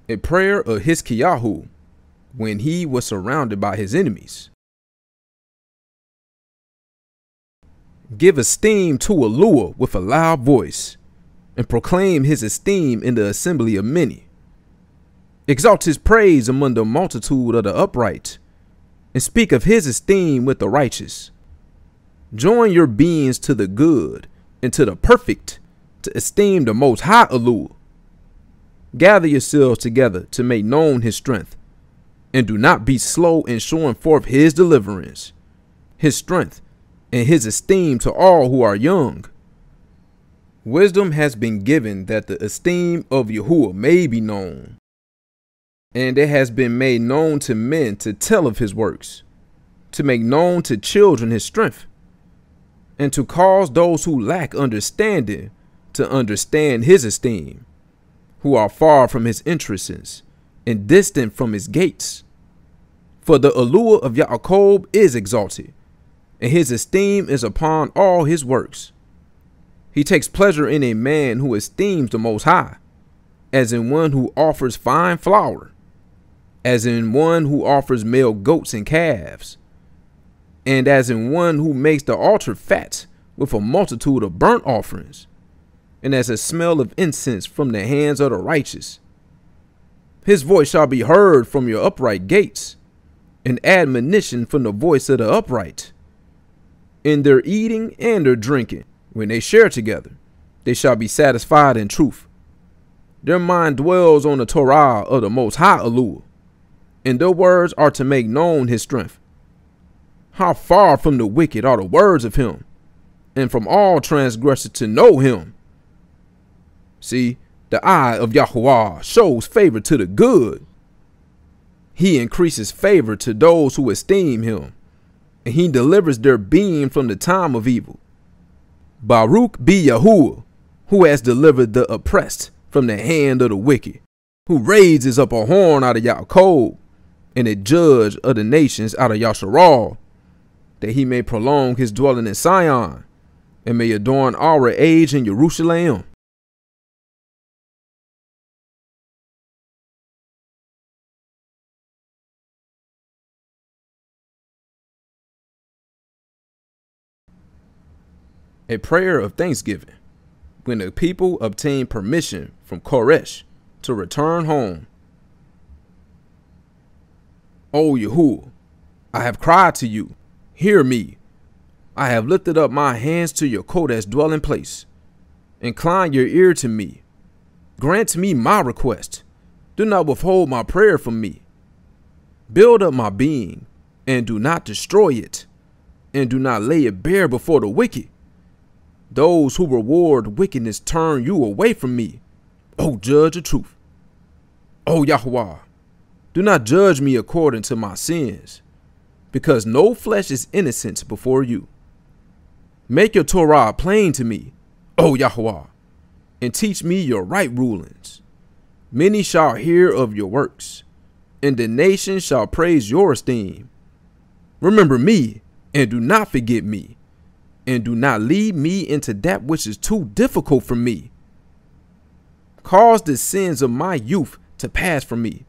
A prayer of Hiskiyahu when he was surrounded by his enemies. Give esteem to Alua with a loud voice, and proclaim his esteem in the assembly of many. Exalt his praise among the multitude of the upright, and speak of his esteem with the righteous. Join your beings to the good and to the perfect to esteem the most high Alua. Gather yourselves together to make known his strength, and do not be slow in showing forth his deliverance, his strength, and his esteem to all who are young. Wisdom has been given that the esteem of Yahuwah may be known, and it has been made known to men to tell of his works, to make known to children his strength, and to cause those who lack understanding to understand his esteem, who are far from his interests and distant from his gates. For the Alua of Yaakov is exalted, and his esteem is upon all his works. He takes pleasure in a man who esteems the Most High, as in one who offers fine flour, as in one who offers male goats and calves, and as in one who makes the altar fat with a multitude of burnt offerings, and as a smell of incense from the hands of the righteous. His voice shall be heard from your upright gates, an admonition from the voice of the upright in their eating and their drinking, when they share together, they shall be satisfied in truth. Their mind dwells on the Torah of the Most High Alua, and their words are to make known his strength. How far from the wicked are the words of him, and from all transgressors to know him. See, the eye of Yahweh shows favor to the good. He increases favor to those who esteem him and he delivers their being from the time of evil. Baruch be Yahuwah, who has delivered the oppressed from the hand of the wicked, who raises up a horn out of Yaakov, and a judge of the nations out of Yasharal, that he may prolong his dwelling in Sion, and may adorn our age in Jerusalem. A prayer of thanksgiving when the people obtained permission from Koresh to return home. O Yahuwah, I have cried to you, hear me. I have lifted up my hands to your Kodesh dwelling place. Incline your ear to me. Grant me my request. Do not withhold my prayer from me. Build up my being, and do not destroy it, and do not lay it bare before the wicked. Those who reward wickedness turn you away from me, O judge of truth. O Yahweh, do not judge me according to my sins, because no flesh is innocent before you. Make your Torah plain to me, O Yahweh, and teach me your right rulings. Many shall hear of your works, and the nations shall praise your esteem. Remember me, and do not forget me and do not lead me into that which is too difficult for me. Cause the sins of my youth to pass from me,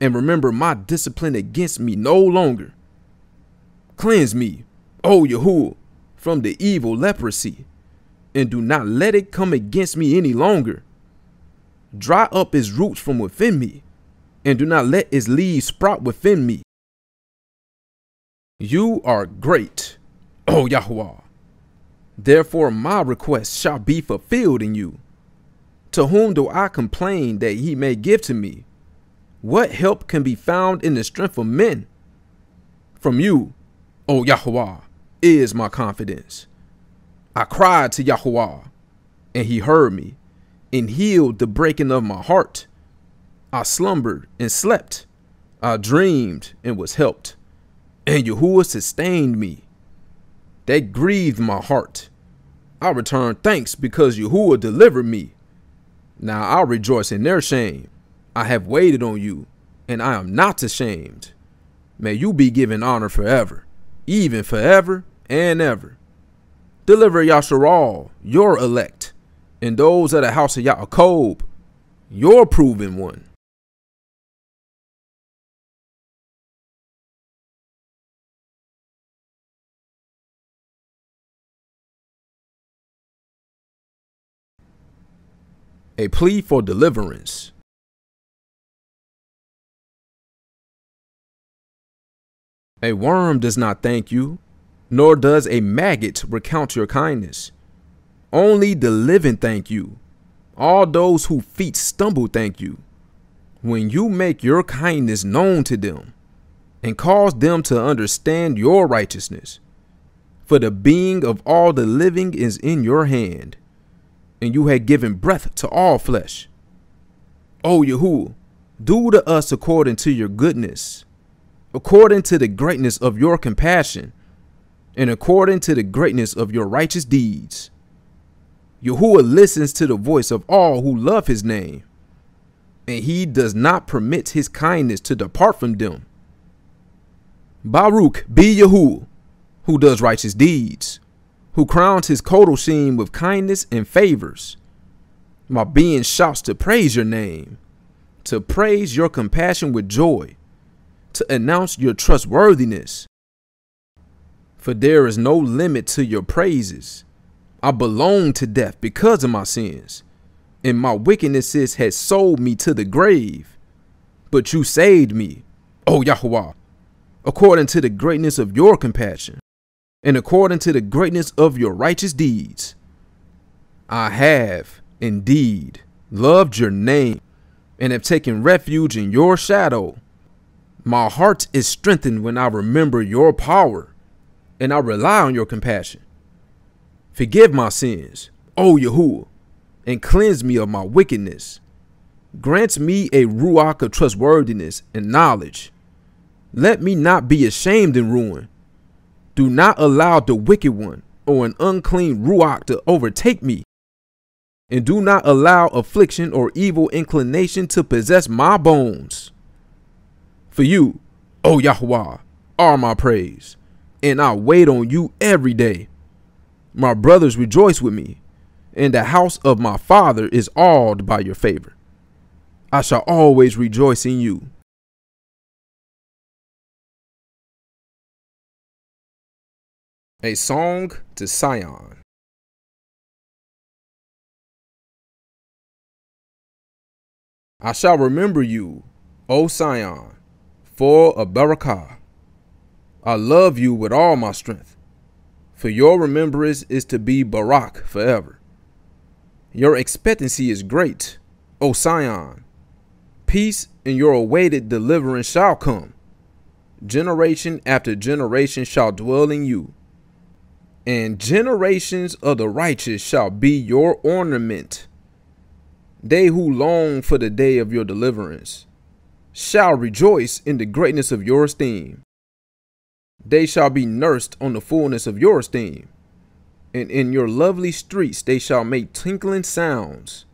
and remember my discipline against me no longer. Cleanse me, O Yahuwah, from the evil leprosy, and do not let it come against me any longer. Dry up its roots from within me, and do not let its leaves sprout within me. You are great, O Yahweh Therefore my request shall be fulfilled in you. To whom do I complain that he may give to me? What help can be found in the strength of men? From you, O Yahweh, is my confidence. I cried to Yahweh, and he heard me, and healed the breaking of my heart. I slumbered and slept. I dreamed and was helped, and Yahuwah sustained me. That grieved my heart. I return thanks because Yahuwah delivered me. Now I rejoice in their shame. I have waited on you, and I am not ashamed. May you be given honor forever, even forever and ever. Deliver Yasharal, your elect, and those of the house of Yaakov, your proven one. A plea for deliverance. A worm does not thank you, nor does a maggot recount your kindness. Only the living thank you. All those whose feet stumble thank you. When you make your kindness known to them and cause them to understand your righteousness. For the being of all the living is in your hand and you had given breath to all flesh. O Yahuwah, do to us according to your goodness, according to the greatness of your compassion, and according to the greatness of your righteous deeds. Yahuwah listens to the voice of all who love his name, and he does not permit his kindness to depart from them. Baruch be Yahuwah, who does righteous deeds who crowns his Kodoshim with kindness and favors. My being shouts to praise your name, to praise your compassion with joy, to announce your trustworthiness. For there is no limit to your praises. I belong to death because of my sins, and my wickednesses had sold me to the grave. But you saved me, O Yahweh, according to the greatness of your compassion and according to the greatness of your righteous deeds. I have indeed loved your name and have taken refuge in your shadow. My heart is strengthened when I remember your power and I rely on your compassion. Forgive my sins, O Yahuwah, and cleanse me of my wickedness. Grant me a ruach of trustworthiness and knowledge. Let me not be ashamed in ruin do not allow the wicked one or an unclean ruach to overtake me. and do not allow affliction or evil inclination to possess my bones. For you, O Yahweh, are my praise, and I wait on you every day. My brothers rejoice with me, and the house of my father is awed by your favor. I shall always rejoice in you. A Song to Sion I shall remember you, O Sion, full of barakah. I love you with all my strength, for your remembrance is to be barak forever. Your expectancy is great, O Sion. Peace and your awaited deliverance shall come. Generation after generation shall dwell in you, and generations of the righteous shall be your ornament. They who long for the day of your deliverance shall rejoice in the greatness of your esteem. They shall be nursed on the fullness of your esteem, and in your lovely streets they shall make tinkling sounds.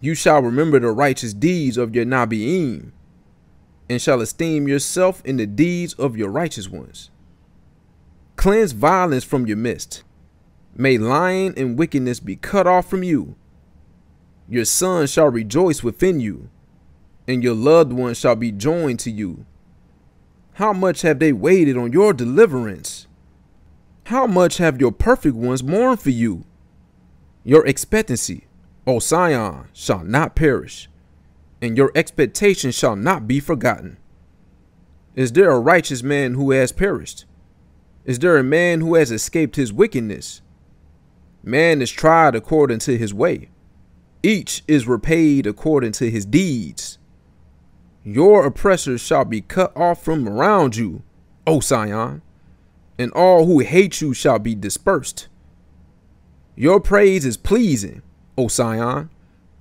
You shall remember the righteous deeds of your Nabiim, and shall esteem yourself in the deeds of your righteous ones. Cleanse violence from your midst. May lying and wickedness be cut off from you. Your son shall rejoice within you, and your loved one shall be joined to you. How much have they waited on your deliverance? How much have your perfect ones mourned for you? Your expectancy, O Sion, shall not perish, and your expectation shall not be forgotten. Is there a righteous man who has perished? Is there a man who has escaped his wickedness? Man is tried according to his way. Each is repaid according to his deeds. Your oppressors shall be cut off from around you, O Sion, and all who hate you shall be dispersed. Your praise is pleasing, O Sion.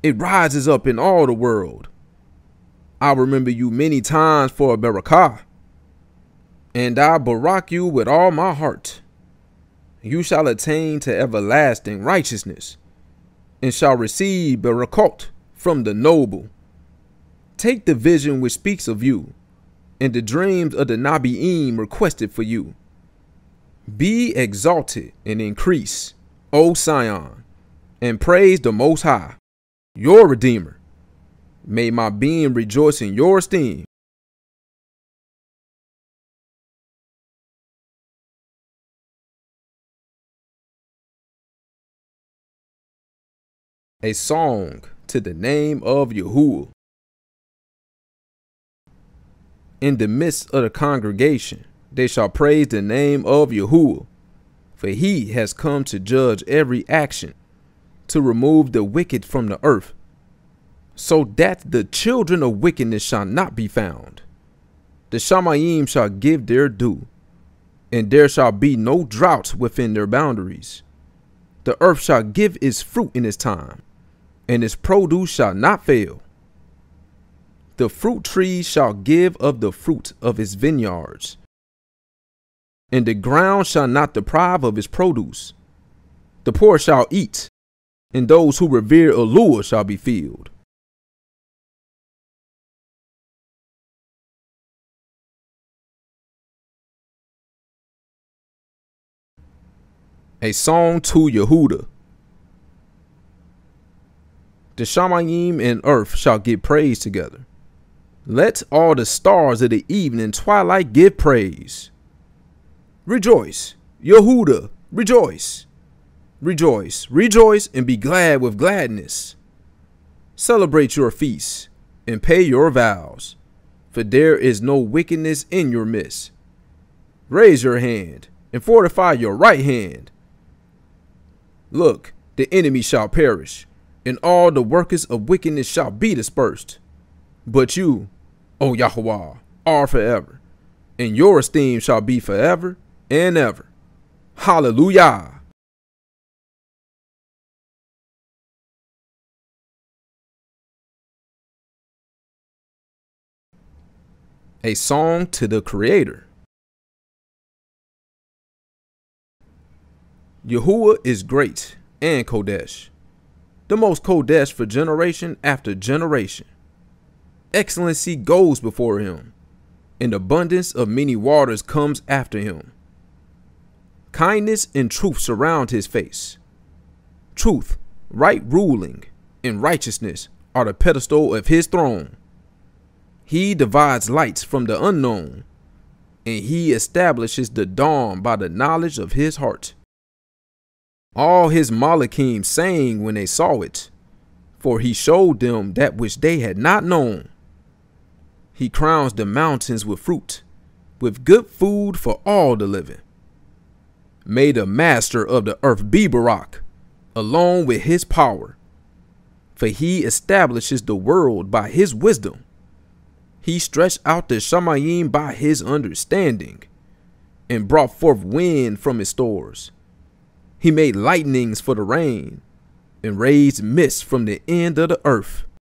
It rises up in all the world. I remember you many times for a barakah and I barak you with all my heart. You shall attain to everlasting righteousness, and shall receive barakot from the noble. Take the vision which speaks of you, and the dreams of the Nabiim requested for you. Be exalted and increase, O Sion, and praise the Most High, your Redeemer. May my being rejoice in your esteem a song to the name of Yahuwah. In the midst of the congregation, they shall praise the name of Yahuwah, for he has come to judge every action, to remove the wicked from the earth, so that the children of wickedness shall not be found. The Shamayim shall give their due, and there shall be no drought within their boundaries. The earth shall give its fruit in its time, and its produce shall not fail. The fruit trees shall give of the fruit of its vineyards, and the ground shall not deprive of its produce. The poor shall eat, and those who revere Alua shall be filled. A song to Yehuda. The Shamayim and earth shall give praise together. Let all the stars of the evening twilight give praise. Rejoice, Yehuda, rejoice. Rejoice, rejoice, and be glad with gladness. Celebrate your feasts and pay your vows, for there is no wickedness in your midst. Raise your hand and fortify your right hand. Look, the enemy shall perish and all the workers of wickedness shall be dispersed. But you, O Yahweh, are forever, and your esteem shall be forever and ever. Hallelujah. A song to the Creator. Yahuwah is great and Kodesh the most Kodesh for generation after generation. Excellency goes before him, and abundance of many waters comes after him. Kindness and truth surround his face. Truth, right ruling, and righteousness are the pedestal of his throne. He divides lights from the unknown, and he establishes the dawn by the knowledge of his heart. All his Malachim sang when they saw it, for he showed them that which they had not known. He crowns the mountains with fruit, with good food for all the living. May the master of the earth be Barak, along with his power, for he establishes the world by his wisdom. He stretched out the Shamayim by his understanding, and brought forth wind from his stores. He made lightnings for the rain, and raised mist from the end of the earth.